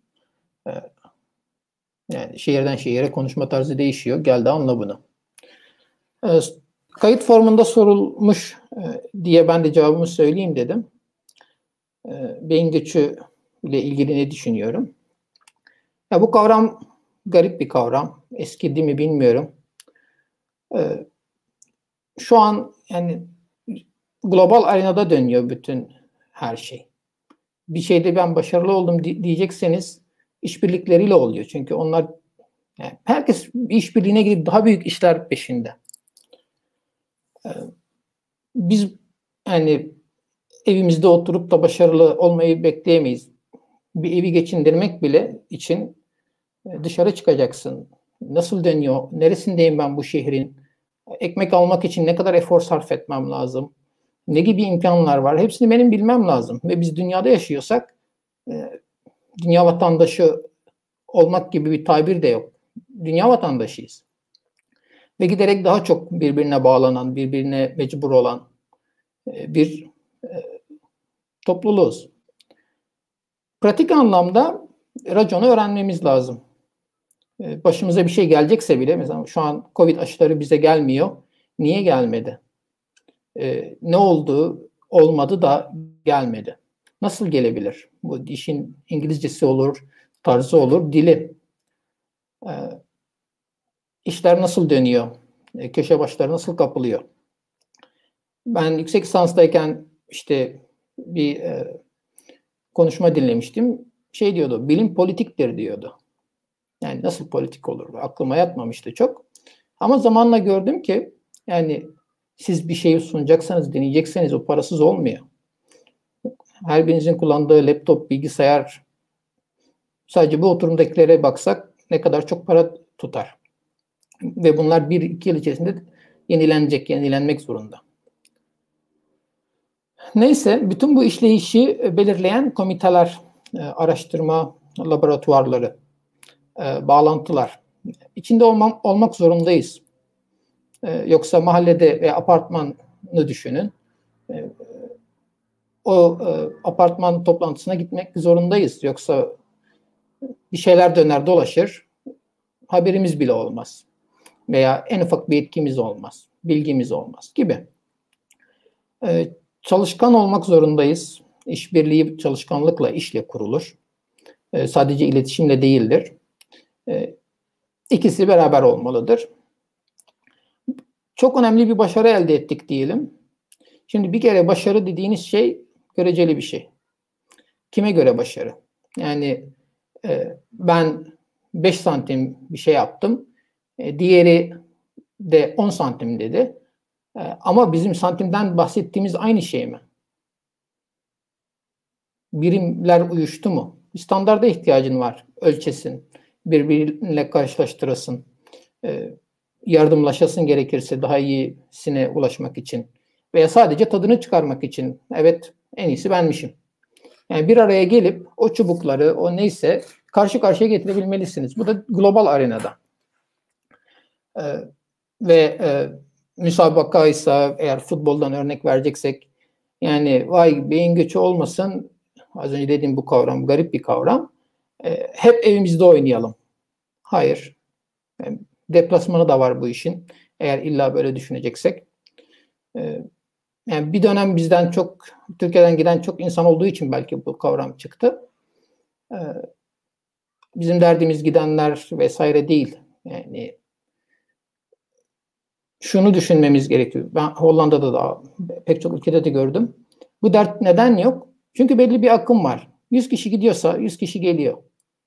Yani şehirden şehire konuşma tarzı değişiyor. Gel de anla bunu. Kayıt formunda sorulmuş diye ben de cevabımı söyleyeyim dedim. Beyin göçü ile ilgili ne düşünüyorum? Ya bu kavram garip bir kavram. Eskidi mi bilmiyorum. Ee, şu an yani global arenada dönüyor bütün her şey. Bir şeyde ben başarılı oldum diyecekseniz işbirlikleriyle oluyor. Çünkü onlar yani herkes işbirliğine gidip daha büyük işler peşinde. Biz yani evimizde oturup da başarılı olmayı bekleyemeyiz. Bir evi geçindirmek bile için e, dışarı çıkacaksın. Nasıl dönüyor? Neresindeyim ben bu şehrin? Ekmek almak için ne kadar efor sarf etmem lazım? Ne gibi imkanlar var? Hepsini benim bilmem lazım. Ve biz dünyada yaşıyorsak e, dünya vatandaşı olmak gibi bir tabir de yok. Dünya vatandaşıyız. Ve giderek daha çok birbirine bağlanan, birbirine mecbur olan e, bir topluluğuz. Pratik anlamda raconu öğrenmemiz lazım. Ee, başımıza bir şey gelecekse bile mesela şu an Covid aşıları bize gelmiyor. Niye gelmedi? Ne oldu? Olmadı da gelmedi. Nasıl gelebilir? Bu işin İngilizcesi olur, tarzı olur, dili. İşler nasıl dönüyor? Ee, köşe başları nasıl kapılıyor? Ben yüksek lisanstayken işte bir e, konuşma dinlemiştim. Şey diyordu, bilim politiktir diyordu. Yani nasıl politik olur? Aklıma yatmamıştı çok. Ama zamanla gördüm ki yani siz bir şeyi sunacaksanız, deneyecekseniz o parasız olmuyor. Her birinizin kullandığı laptop, bilgisayar sadece bu oturumdakilere baksak ne kadar çok para tutar. Ve bunlar bir iki yıl içerisinde yenilenecek, yenilenmek zorunda. Neyse bütün bu işleyişi belirleyen komiteler, e, araştırma laboratuvarları, e, bağlantılar. İçinde olmam, olmak zorundayız. E, yoksa mahallede ve apartmanı düşünün. O apartman toplantısına gitmek zorundayız. Yoksa bir şeyler döner dolaşır, haberimiz bile olmaz. Veya en ufak bir etkimiz olmaz, bilgimiz olmaz gibi çalışkan olmak zorundayız. İşbirliği çalışkanlıkla, işle kurulur. E, sadece iletişimle değildir. E, ikisi beraber olmalıdır. Çok önemli bir başarı elde ettik diyelim. Şimdi bir kere başarı dediğiniz şey göreceli bir şey. Kime göre başarı? Yani e, ben 5 santim bir şey yaptım. E, diğeri de 10 santim dedi. Ee, ama bizim santimden bahsettiğimiz aynı şey mi? Birimler uyuştu mu? Standarda ihtiyacın var. Ölçesin. Birbiriyle karşılaştırasın. Ee, yardımlaşasın gerekirse daha iyisine ulaşmak için. Veya sadece tadını çıkarmak için. Evet en iyisi benmişim. Yani bir araya gelip o çubukları, o neyse karşı karşıya getirebilmelisiniz. Bu da global arenada. Ee, ve e, müsabaka ise eğer futboldan örnek vereceksek yani vay beyin göçü olmasın az önce dediğim bu kavram garip bir kavram. E, hep evimizde oynayalım. Hayır. Yani deplasmanı da var bu işin. Eğer illa böyle düşüneceksek. E, yani bir dönem bizden çok Türkiye'den giden çok insan olduğu için belki bu kavram çıktı. e, bizim derdimiz gidenler vesaire değil. Yani şunu düşünmemiz gerekiyor. Ben Hollanda'da da pek çok ülkede de gördüm. Bu dert neden yok? Çünkü belli bir akım var. 100 kişi gidiyorsa 100 kişi geliyor.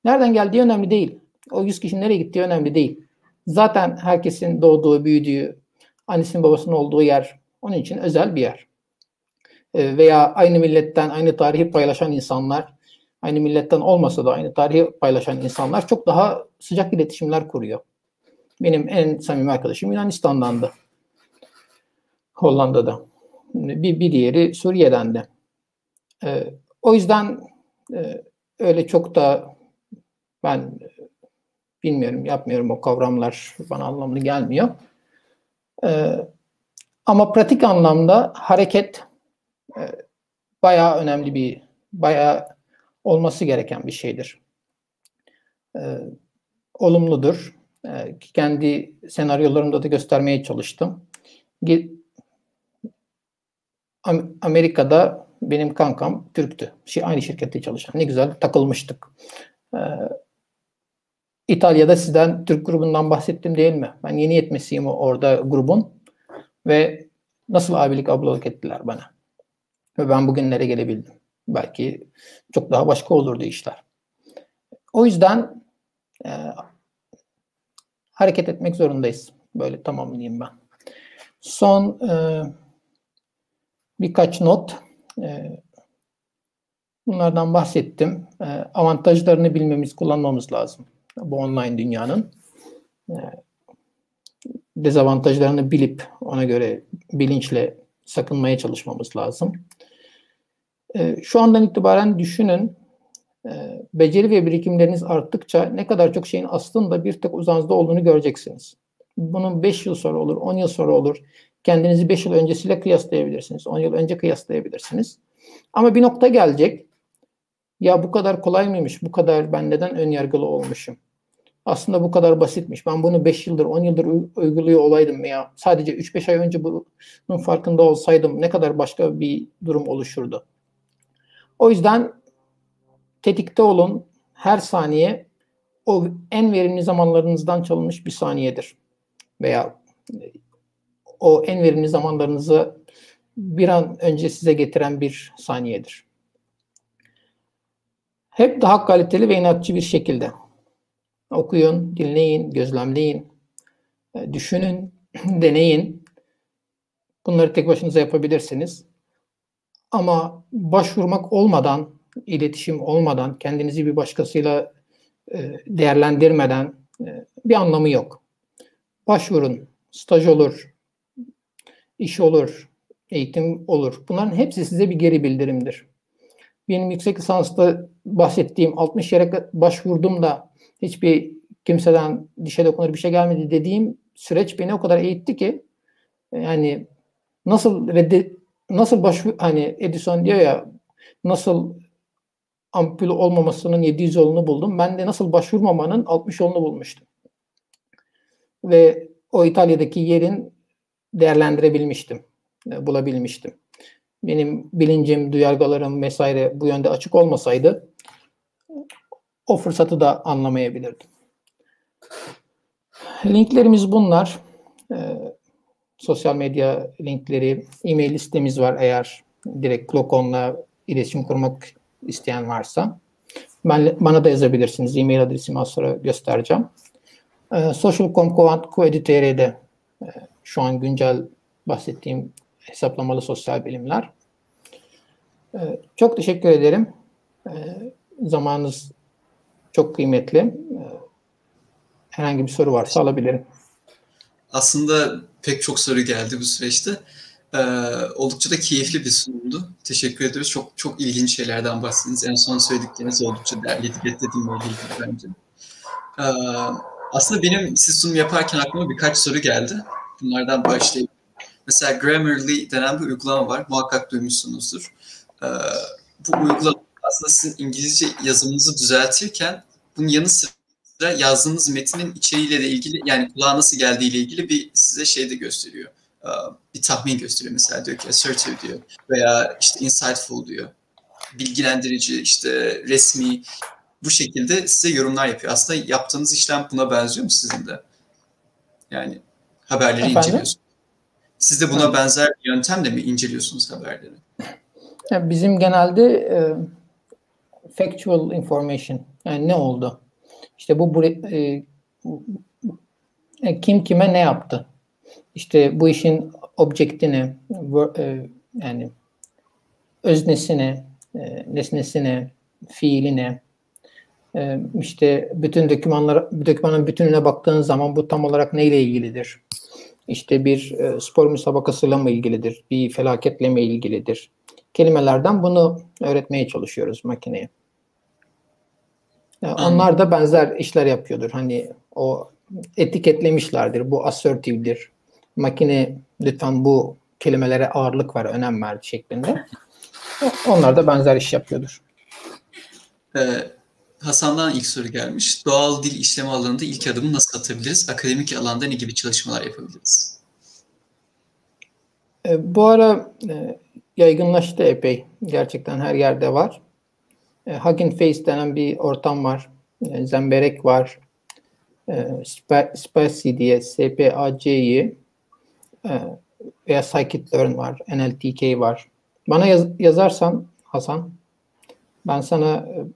Nereden geldiği önemli değil. O 100 kişinin nereye gittiği önemli değil. Zaten herkesin doğduğu, büyüdüğü, annesinin babasının olduğu yer onun için özel bir yer. E, veya aynı milletten, aynı tarihi paylaşan insanlar, aynı milletten olmasa da aynı tarihi paylaşan insanlar çok daha sıcak iletişimler kuruyor. Benim en samimi arkadaşım Yunanistan'dandı. Hollanda'da. Bir, bir diğeri Suriye'den de. E, o yüzden e, öyle çok da ben bilmiyorum, yapmıyorum o kavramlar bana anlamlı gelmiyor. E, ama pratik anlamda hareket e, bayağı önemli bir, bayağı olması gereken bir şeydir. E, olumludur. E, kendi senaryolarımda da göstermeye çalıştım. Amerika'da benim kankam Türktü. Şey, aynı şirkette çalışan. Ne güzel takılmıştık. Ee, İtalya'da sizden Türk grubundan bahsettim değil mi? Ben yeni yetmesiyim orada grubun. Ve nasıl abilik ablalık ettiler bana. Ve ben bugünlere gelebildim. Belki çok daha başka olurdu işler. O yüzden e, hareket etmek zorundayız. Böyle tamamlayayım ben. Son e, birkaç not. E, bunlardan bahsettim. E, avantajlarını bilmemiz, kullanmamız lazım. Bu online dünyanın. E, dezavantajlarını bilip ona göre bilinçle sakınmaya çalışmamız lazım. E, şu andan itibaren düşünün beceri ve birikimleriniz arttıkça ne kadar çok şeyin aslında bir tek uzağınızda olduğunu göreceksiniz. Bunun 5 yıl sonra olur, 10 yıl sonra olur. Kendinizi 5 yıl öncesiyle kıyaslayabilirsiniz. 10 yıl önce kıyaslayabilirsiniz. Ama bir nokta gelecek. Ya bu kadar kolay mıymış? Bu kadar ben neden ön yargılı olmuşum? Aslında bu kadar basitmiş. Ben bunu 5 yıldır, 10 yıldır uyguluyor olaydım ya sadece 3-5 ay önce bunun farkında olsaydım ne kadar başka bir durum oluşurdu. O yüzden tetikte olun. Her saniye o en verimli zamanlarınızdan çalınmış bir saniyedir. Veya o en verimli zamanlarınızı bir an önce size getiren bir saniyedir. Hep daha kaliteli ve inatçı bir şekilde okuyun, dinleyin, gözlemleyin, e, düşünün, [clears throat] deneyin. Bunları tek başınıza yapabilirsiniz. Ama başvurmak olmadan, iletişim olmadan, kendinizi bir başkasıyla e, değerlendirmeden e, bir anlamı yok. Başvurun, staj olur, iş olur, eğitim olur. Bunların hepsi size bir geri bildirimdir. Benim yüksek lisansta bahsettiğim 60 yere başvurdum da hiçbir kimseden dişe dokunur bir şey gelmedi dediğim süreç beni o kadar eğitti ki yani nasıl reddi nasıl başvur hani Edison diyor ya nasıl ampul olmamasının 700 yolunu buldum. Ben de nasıl başvurmamanın 60 yolunu bulmuştum. Ve o İtalya'daki yerin değerlendirebilmiştim, e, bulabilmiştim. Benim bilincim, duyargalarım vesaire bu yönde açık olmasaydı o fırsatı da anlamayabilirdim. Linklerimiz bunlar. Ee, sosyal medya linkleri, e-mail listemiz var eğer direkt Klokon'la iletişim kurmak isteyen varsa. Ben, bana da yazabilirsiniz. E-mail adresimi az sonra göstereceğim. Ee, Social.com Coedit'de e, şu an güncel bahsettiğim hesaplamalı sosyal bilimler. Ee, çok teşekkür ederim. Ee, zamanınız çok kıymetli. Ee, herhangi bir soru varsa alabilirim. Aslında pek çok soru geldi bu süreçte. Ee, oldukça da keyifli bir sunumdu. Teşekkür ederiz. Çok çok ilginç şeylerden bahsettiniz. En son söyledikleriniz oldukça değerli etiketlediğim oldu bence. Ee, aslında benim siz sunum yaparken aklıma birkaç soru geldi. Bunlardan başlayayım. Mesela Grammarly denen bir uygulama var. Muhakkak duymuşsunuzdur. Ee, bu uygulama aslında sizin İngilizce yazımınızı düzeltirken bunun yanı sıra yazdığınız metnin içeriğiyle de ilgili yani kulağa nasıl geldiği ile ilgili bir size şey de gösteriyor. Ee, bir tahmin gösteriyor mesela diyor ki assertive diyor veya işte insightful diyor. Bilgilendirici işte resmi bu şekilde size yorumlar yapıyor. Aslında yaptığınız işlem buna benziyor mu sizin de? Yani haberleri Efendim? inceliyorsunuz. Siz de buna evet. benzer bir yöntemle mi inceliyorsunuz haberleri? bizim genelde e, factual information yani ne oldu? İşte bu e, e, kim kime ne yaptı? İşte bu işin objekti e, yani öznesine, e, nesnesine, fiiline, e, işte bütün dokümanlar, dokümanın bütününe baktığın zaman bu tam olarak neyle ilgilidir? İşte bir spor müsabakasıyla mı ilgilidir? Bir felaketle mi ilgilidir? Kelimelerden bunu öğretmeye çalışıyoruz makineye. Onlar da benzer işler yapıyordur. Hani o etiketlemişlerdir. Bu assertive'dir. Makine lütfen bu kelimelere ağırlık var, önem ver şeklinde. Onlar da benzer iş yapıyordur. Ee, Hasan'dan ilk soru gelmiş. Doğal dil işleme alanında ilk adımı nasıl atabiliriz? Akademik alanda ne gibi çalışmalar yapabiliriz? E, bu ara e, yaygınlaştı epey. Gerçekten her yerde var. E, Hugging Face denen bir ortam var. E, Zemberek var. E, Spacy diye SPAC'yi e, veya Scikit-Learn var. NLTK var. Bana yaz, yazarsan Hasan ben sana e,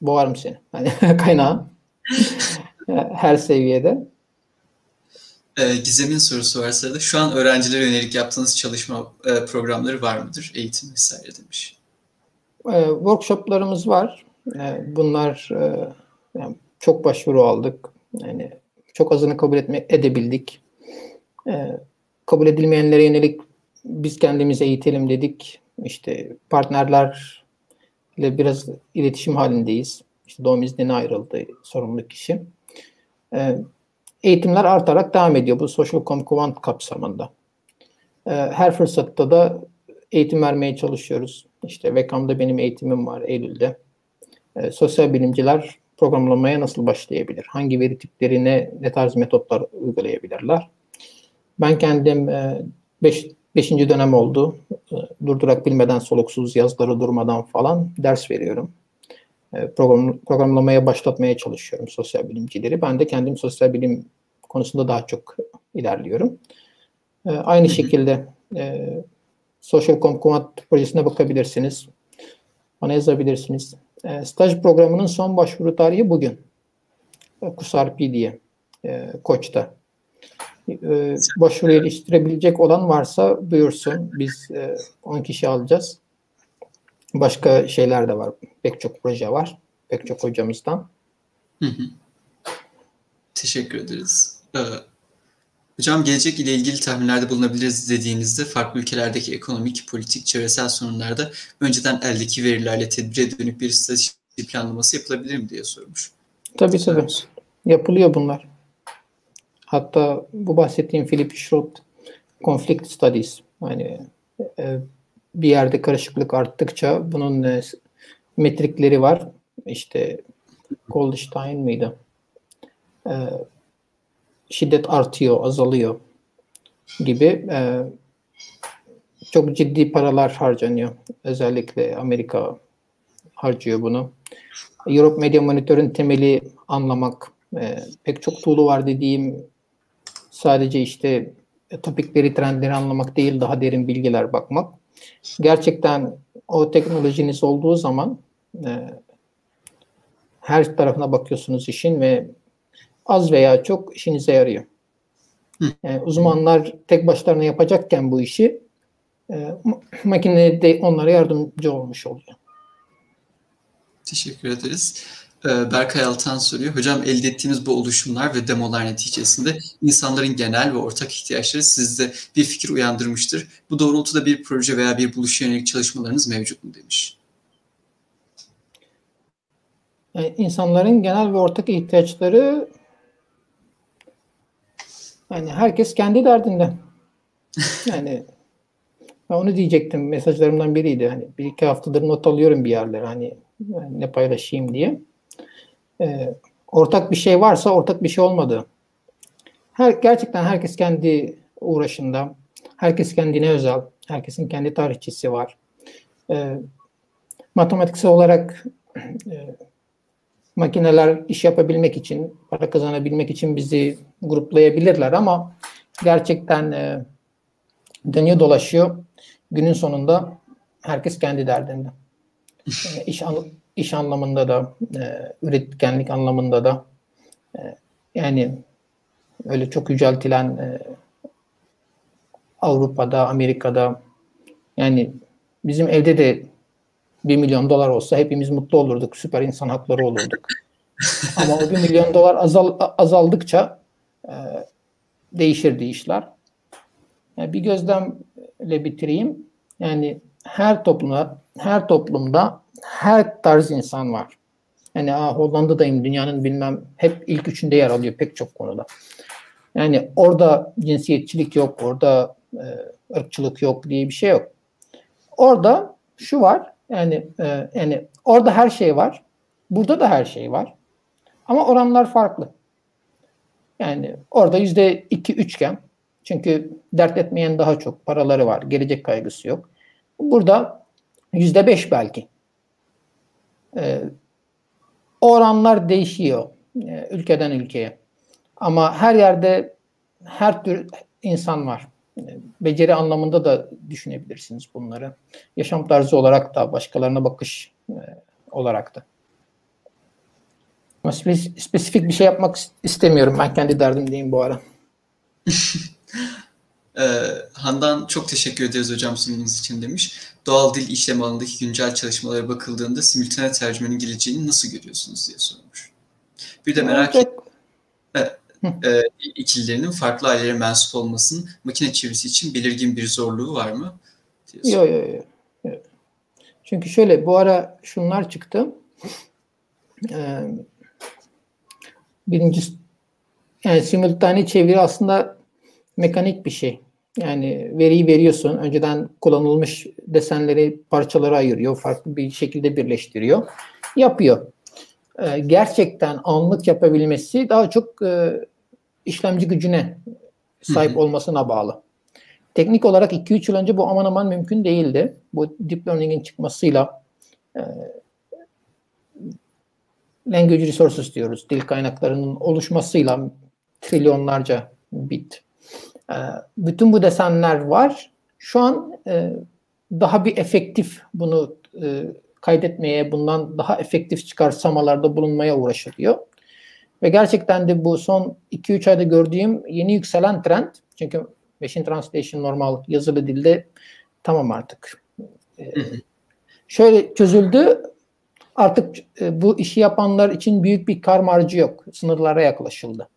boğarım seni. Hani [laughs] kaynağı [laughs] her seviyede. E, Gizem'in sorusu var sırada. Şu an öğrencilere yönelik yaptığınız çalışma e, programları var mıdır? Eğitim vesaire demiş. Workshoplarımız var. Bunlar e, yani çok başvuru aldık. Yani çok azını kabul etme, edebildik. E, kabul edilmeyenlere yönelik biz kendimiz eğitelim dedik. İşte partnerler ile biraz iletişim halindeyiz. İşte doğum iznine ayrıldı sorumlu kişi. E, eğitimler artarak devam ediyor bu Social Com kapsamında. E, her fırsatta da eğitim vermeye çalışıyoruz. İşte VEKAM'da benim eğitimim var Eylül'de. E, sosyal bilimciler programlamaya nasıl başlayabilir? Hangi veri tiplerine ne tarz metotlar uygulayabilirler? Ben kendim 5 e, beşinci dönem oldu. E, durdurak bilmeden soluksuz yazıları durmadan falan ders veriyorum. E, program, programlamaya başlatmaya çalışıyorum sosyal bilimcileri. Ben de kendim sosyal bilim konusunda daha çok ilerliyorum. Aynı şekilde Social Comcomat projesine bakabilirsiniz. Bana yazabilirsiniz. Staj programının son başvuru tarihi bugün. KUSARP diye Koç'ta. E, başvuru geliştirebilecek olan varsa buyursun. Biz e, 10 kişi alacağız. Başka şeyler de var. Pek çok proje var. Pek çok hocamızdan. Hı hı. Teşekkür ederiz. Ee, hocam gelecek ile ilgili tahminlerde bulunabiliriz dediğinizde farklı ülkelerdeki ekonomik, politik, çevresel sorunlarda önceden eldeki verilerle tedbire dönük bir strateji planlaması yapılabilir mi diye sormuş. Tabii tabii. Yapılıyor bunlar. Hatta bu bahsettiğim Philip Schrodt Conflict Studies yani e, bir yerde karışıklık arttıkça bunun e, metrikleri var. İşte Goldstein mıydı? E, şiddet artıyor, azalıyor gibi e, çok ciddi paralar harcanıyor. Özellikle Amerika harcıyor bunu. Europe Media Monitor'ın temeli anlamak. E, pek çok tool'u var dediğim sadece işte topikleri, trendleri anlamak değil, daha derin bilgiler bakmak. Gerçekten o teknolojiniz olduğu zaman e, her tarafına bakıyorsunuz işin ve az veya çok işinize yarıyor. Yani uzmanlar tek başlarına yapacakken bu işi e, makine de onlara yardımcı olmuş oluyor. Teşekkür ederiz. Ee, Berkay Altan soruyor. Hocam elde ettiğimiz bu oluşumlar ve demolar neticesinde insanların genel ve ortak ihtiyaçları sizde bir fikir uyandırmıştır. Bu doğrultuda bir proje veya bir buluşa yönelik çalışmalarınız mevcut mu demiş. Yani insanların genel ve ortak ihtiyaçları yani herkes kendi derdinde. [laughs] Yani ben onu diyecektim. Mesajlarımdan biriydi. Hani bir iki haftadır not alıyorum bir yerlere. Hani ne paylaşayım diye e, ortak bir şey varsa ortak bir şey olmadı. Her, gerçekten herkes kendi uğraşında, herkes kendine özel, herkesin kendi tarihçisi var. E, matematiksel olarak e, makineler iş yapabilmek için, para kazanabilmek için bizi gruplayabilirler ama gerçekten e, dönüyor dolaşıyor. Günün sonunda herkes kendi derdinde. E, iş, iş anlamında da, e, üretkenlik anlamında da e, yani öyle çok yüceltilen e, Avrupa'da, Amerika'da yani bizim evde de 1 milyon dolar olsa hepimiz mutlu olurduk. Süper insan hakları olurduk. [laughs] Ama o 1 milyon dolar azal, azaldıkça e, değişirdi işler. Yani bir gözlemle bitireyim. Yani her toplumda, her toplumda her tarz insan var. Yani Aa, Hollanda'dayım, dünyanın bilmem hep ilk üçünde yer alıyor pek çok konuda. Yani orada cinsiyetçilik yok, orada e, ırkçılık yok diye bir şey yok. Orada şu var, yani e, yani orada her şey var, burada da her şey var. Ama oranlar farklı. Yani orada yüzde iki üçgen. Çünkü dert etmeyen daha çok paraları var, gelecek kaygısı yok. Burada yüzde beş belki. Ee, oranlar değişiyor e, ülkeden ülkeye. Ama her yerde her tür insan var. Beceri anlamında da düşünebilirsiniz bunları. Yaşam tarzı olarak da, başkalarına bakış e, olarak da. Ama spesifik bir şey yapmak istemiyorum. Ben kendi derdimdeyim bu ara. [laughs] ee, Handan çok teşekkür ederiz hocam sunumunuz için demiş. Doğal dil işlem alanındaki güncel çalışmalara bakıldığında simultane tercümenin geleceğini nasıl görüyorsunuz diye sormuş. Bir de merak et e, e, ikililerinin farklı ailelere mensup olmasının makine çevirisi için belirgin bir zorluğu var mı? Yok yok yok. Çünkü şöyle bu ara şunlar çıktı. Ee, birincisi yani simultane çeviri aslında mekanik bir şey. Yani veriyi veriyorsun. Önceden kullanılmış desenleri parçalara ayırıyor. Farklı bir şekilde birleştiriyor. Yapıyor. Ee, gerçekten anlık yapabilmesi daha çok e, işlemci gücüne sahip olmasına bağlı. Teknik olarak 2-3 yıl önce bu aman aman mümkün değildi. Bu deep learning'in çıkmasıyla e, language resources diyoruz. Dil kaynaklarının oluşmasıyla trilyonlarca bit. E, bütün bu desenler var. Şu an e, daha bir efektif bunu e, kaydetmeye, bundan daha efektif çıkarsamalarda bulunmaya uğraşılıyor. Ve gerçekten de bu son 2-3 ayda gördüğüm yeni yükselen trend, çünkü machine translation normal yazılı dilde tamam artık. Ee, şöyle çözüldü, artık e, bu işi yapanlar için büyük bir kar marjı yok. Sınırlara yaklaşıldı.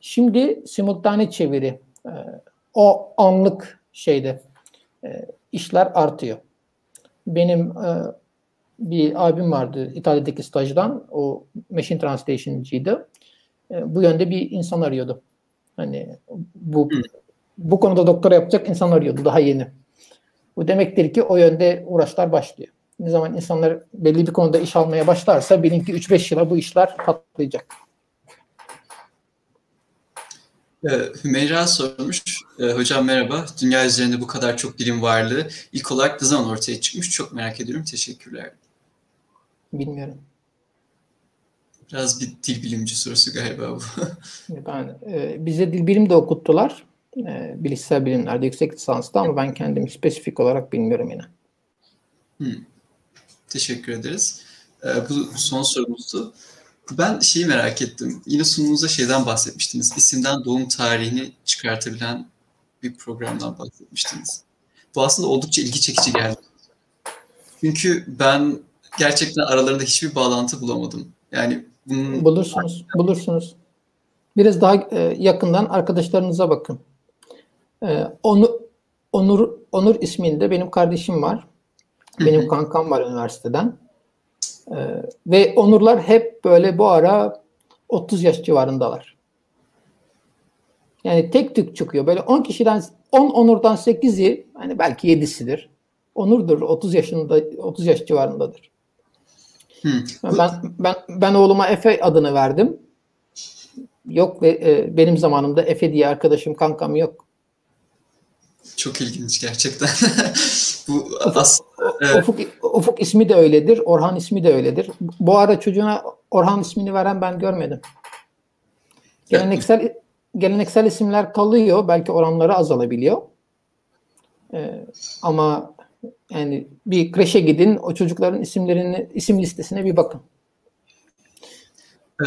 Şimdi simultane çeviri, e, o anlık şeyde e, işler artıyor. Benim bir abim vardı İtalya'daki stajdan. O machine translation'cıydı. Bu yönde bir insan arıyordu. Hani bu bu konuda doktora yapacak insan arıyordu daha yeni. Bu demektir ki o yönde uğraşlar başlıyor. Ne zaman insanlar belli bir konuda iş almaya başlarsa bilin ki 3-5 yıla bu işler patlayacak. Ee, Hümeyra sormuş. Ee, hocam merhaba. Dünya üzerinde bu kadar çok bilim varlığı ilk olarak ne zaman ortaya çıkmış? Çok merak ediyorum. Teşekkürler. Bilmiyorum. Biraz bir dil bilimci sorusu galiba bu. [laughs] ben e, bize dil bilim de okuttular. E, bilişsel bilimlerde yüksek lisansta ama ben kendim spesifik olarak bilmiyorum yine. Hmm. Teşekkür ederiz. Ee, bu son sorumuzdu. Ben şeyi merak ettim. Yine sunumunuzda şeyden bahsetmiştiniz. İsimden doğum tarihini çıkartabilen bir programdan bahsetmiştiniz. Bu aslında oldukça ilgi çekici geldi. Çünkü ben gerçekten aralarında hiçbir bağlantı bulamadım. Yani bunun... Bulursunuz, bulursunuz. Biraz daha e, yakından arkadaşlarınıza bakın. E, Onur, Onur, Onur isminde benim kardeşim var. Benim kankam var üniversiteden. Ee, ve Onurlar hep böyle bu ara 30 yaş civarındalar. Yani tek tük çıkıyor. Böyle 10 kişiden 10 Onur'dan 8'i hani belki 7'sidir. Onur'dur 30 yaşında 30 yaş civarındadır. Hmm. Ben ben ben oğluma Efe adını verdim. Yok ve e, benim zamanımda Efe diye arkadaşım kankam yok. Çok ilginç gerçekten. [laughs] Bu aslında, evet. Ufuk, Ufuk ismi de öyledir. Orhan ismi de öyledir. Bu ara çocuğuna Orhan ismini veren ben görmedim. Geleneksel geleneksel isimler kalıyor. Belki oranları azalabiliyor. Ee, ama yani bir kreşe gidin, o çocukların isimlerini, isim listesine bir bakın. Ee,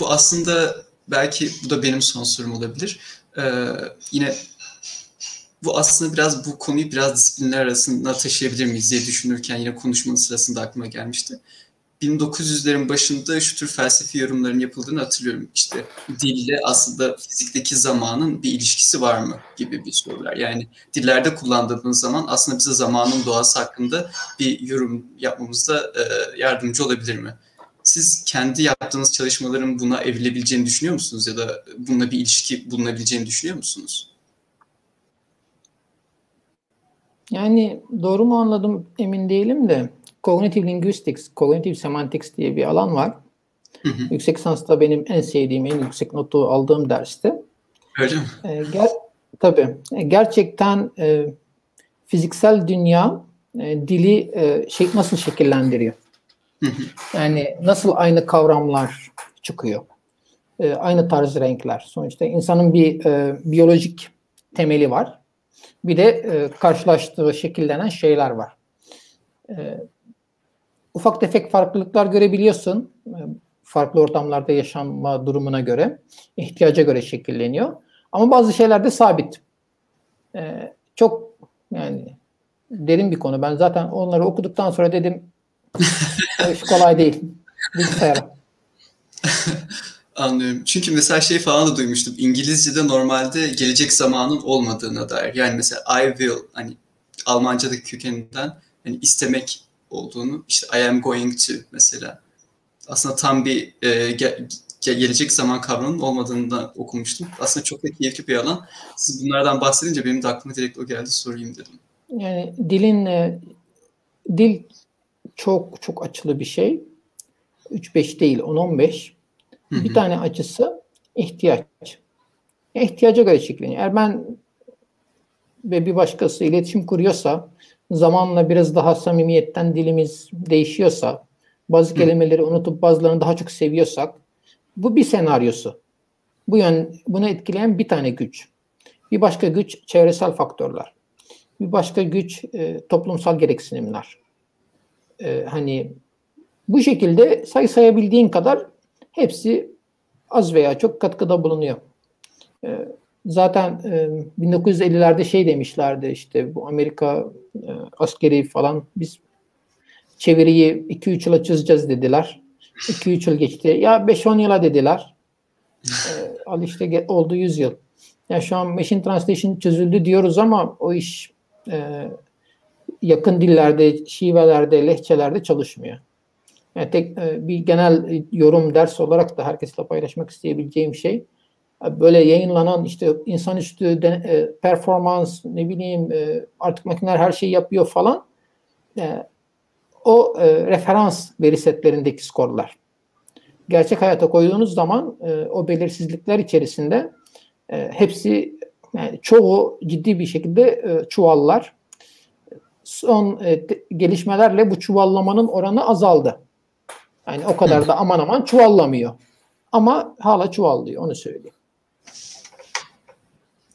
bu aslında belki bu da benim son sorum olabilir. Ee, yine bu aslında biraz bu konuyu biraz disiplinler arasında taşıyabilir miyiz diye düşünürken yine konuşmanın sırasında aklıma gelmişti. 1900'lerin başında şu tür felsefi yorumların yapıldığını hatırlıyorum. İşte dille aslında fizikteki zamanın bir ilişkisi var mı gibi bir sorular. Yani dillerde kullandığımız zaman aslında bize zamanın doğası hakkında bir yorum yapmamızda e, yardımcı olabilir mi? Siz kendi yaptığınız çalışmaların buna evrilebileceğini düşünüyor musunuz ya da bununla bir ilişki bulunabileceğini düşünüyor musunuz? Yani doğru mu anladım emin değilim de Cognitive Linguistics, Cognitive Semantics diye bir alan var. Hı hı. Yüksek lisansta benim en sevdiğim, en yüksek notu aldığım derste. Öyle mi? E, ger tabii. E, gerçekten e, fiziksel dünya e, dili e, şey nasıl şekillendiriyor? Hı hı. Yani nasıl aynı kavramlar çıkıyor? E, aynı tarz renkler. Sonuçta insanın bir e, biyolojik temeli var. Bir de e, karşılaştığı şekillenen şeyler var. E, ufak tefek farklılıklar görebiliyorsun. E, farklı ortamlarda yaşanma durumuna göre, ihtiyaca göre şekilleniyor. Ama bazı şeyler de sabit. E, çok yani derin bir konu. Ben zaten onları okuduktan sonra dedim [laughs] iş kolay değil. Bilgisayara. [laughs] Anlıyorum. Çünkü mesela şey falan da duymuştum. İngilizce'de normalde gelecek zamanın olmadığına dair. Yani mesela I will hani Almanca'daki kökeninden hani istemek olduğunu işte I am going to mesela aslında tam bir e, ge, gelecek zaman kavramının olmadığını da okumuştum. Aslında çok da keyifli bir alan. Siz bunlardan bahsedince benim de aklıma direkt o geldi sorayım dedim. Yani dilin dil çok çok açılı bir şey. 3-5 değil 10-15. Bir tane açısı ihtiyaç. İhtiyaca göre şekilleniyor. Eğer ben ve bir başkası iletişim kuruyorsa zamanla biraz daha samimiyetten dilimiz değişiyorsa, bazı kelimeleri unutup bazılarını daha çok seviyorsak, bu bir senaryosu. Bu yön, bunu etkileyen bir tane güç. Bir başka güç çevresel faktörler. Bir başka güç e, toplumsal gereksinimler. E, hani bu şekilde say sayabildiğin kadar hepsi az veya çok katkıda bulunuyor. E, zaten e, 1950'lerde şey demişlerdi işte bu Amerika e, askeri falan biz çeviriyi 2-3 yıla çözeceğiz dediler. 2-3 yıl geçti. Ya 5-10 yıla dediler. E, al işte oldu 100 yıl. Ya şu an machine translation çözüldü diyoruz ama o iş e, yakın dillerde, şivelerde, lehçelerde çalışmıyor. Yani tek e, bir genel yorum ders olarak da herkesle paylaşmak isteyebileceğim şey böyle yayınlanan işte insanüstü e, performans ne bileyim e, artık makineler her şeyi yapıyor falan e, o e, referans veri setlerindeki skorlar. Gerçek hayata koyduğunuz zaman e, o belirsizlikler içerisinde e, hepsi yani çoğu ciddi bir şekilde e, çuvallar. Son e, gelişmelerle bu çuvallamanın oranı azaldı. Yani o kadar da aman aman çuvallamıyor. Ama hala çuvallıyor onu söyleyeyim.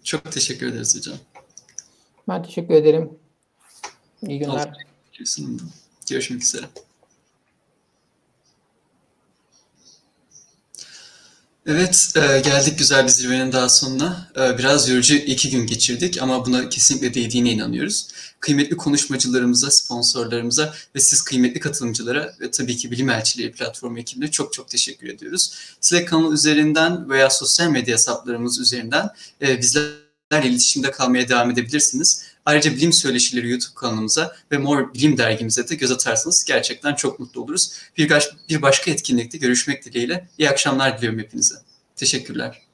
Çok teşekkür ederiz hocam. Ben teşekkür ederim. İyi günler. Görüşmek üzere. Evet, e, geldik güzel bir zirvenin daha sonuna. E, biraz yorucu iki gün geçirdik ama buna kesinlikle değdiğine inanıyoruz. Kıymetli konuşmacılarımıza, sponsorlarımıza ve siz kıymetli katılımcılara ve tabii ki bilim elçileri platformu ekibine çok çok teşekkür ediyoruz. Slack kanal üzerinden veya sosyal medya hesaplarımız üzerinden e, bizlerle iletişimde kalmaya devam edebilirsiniz. Ayrıca Bilim Söyleşileri YouTube kanalımıza ve Mor Bilim dergimize de göz atarsanız gerçekten çok mutlu oluruz. Bir, bir başka etkinlikte görüşmek dileğiyle. İyi akşamlar diliyorum hepinize. Teşekkürler.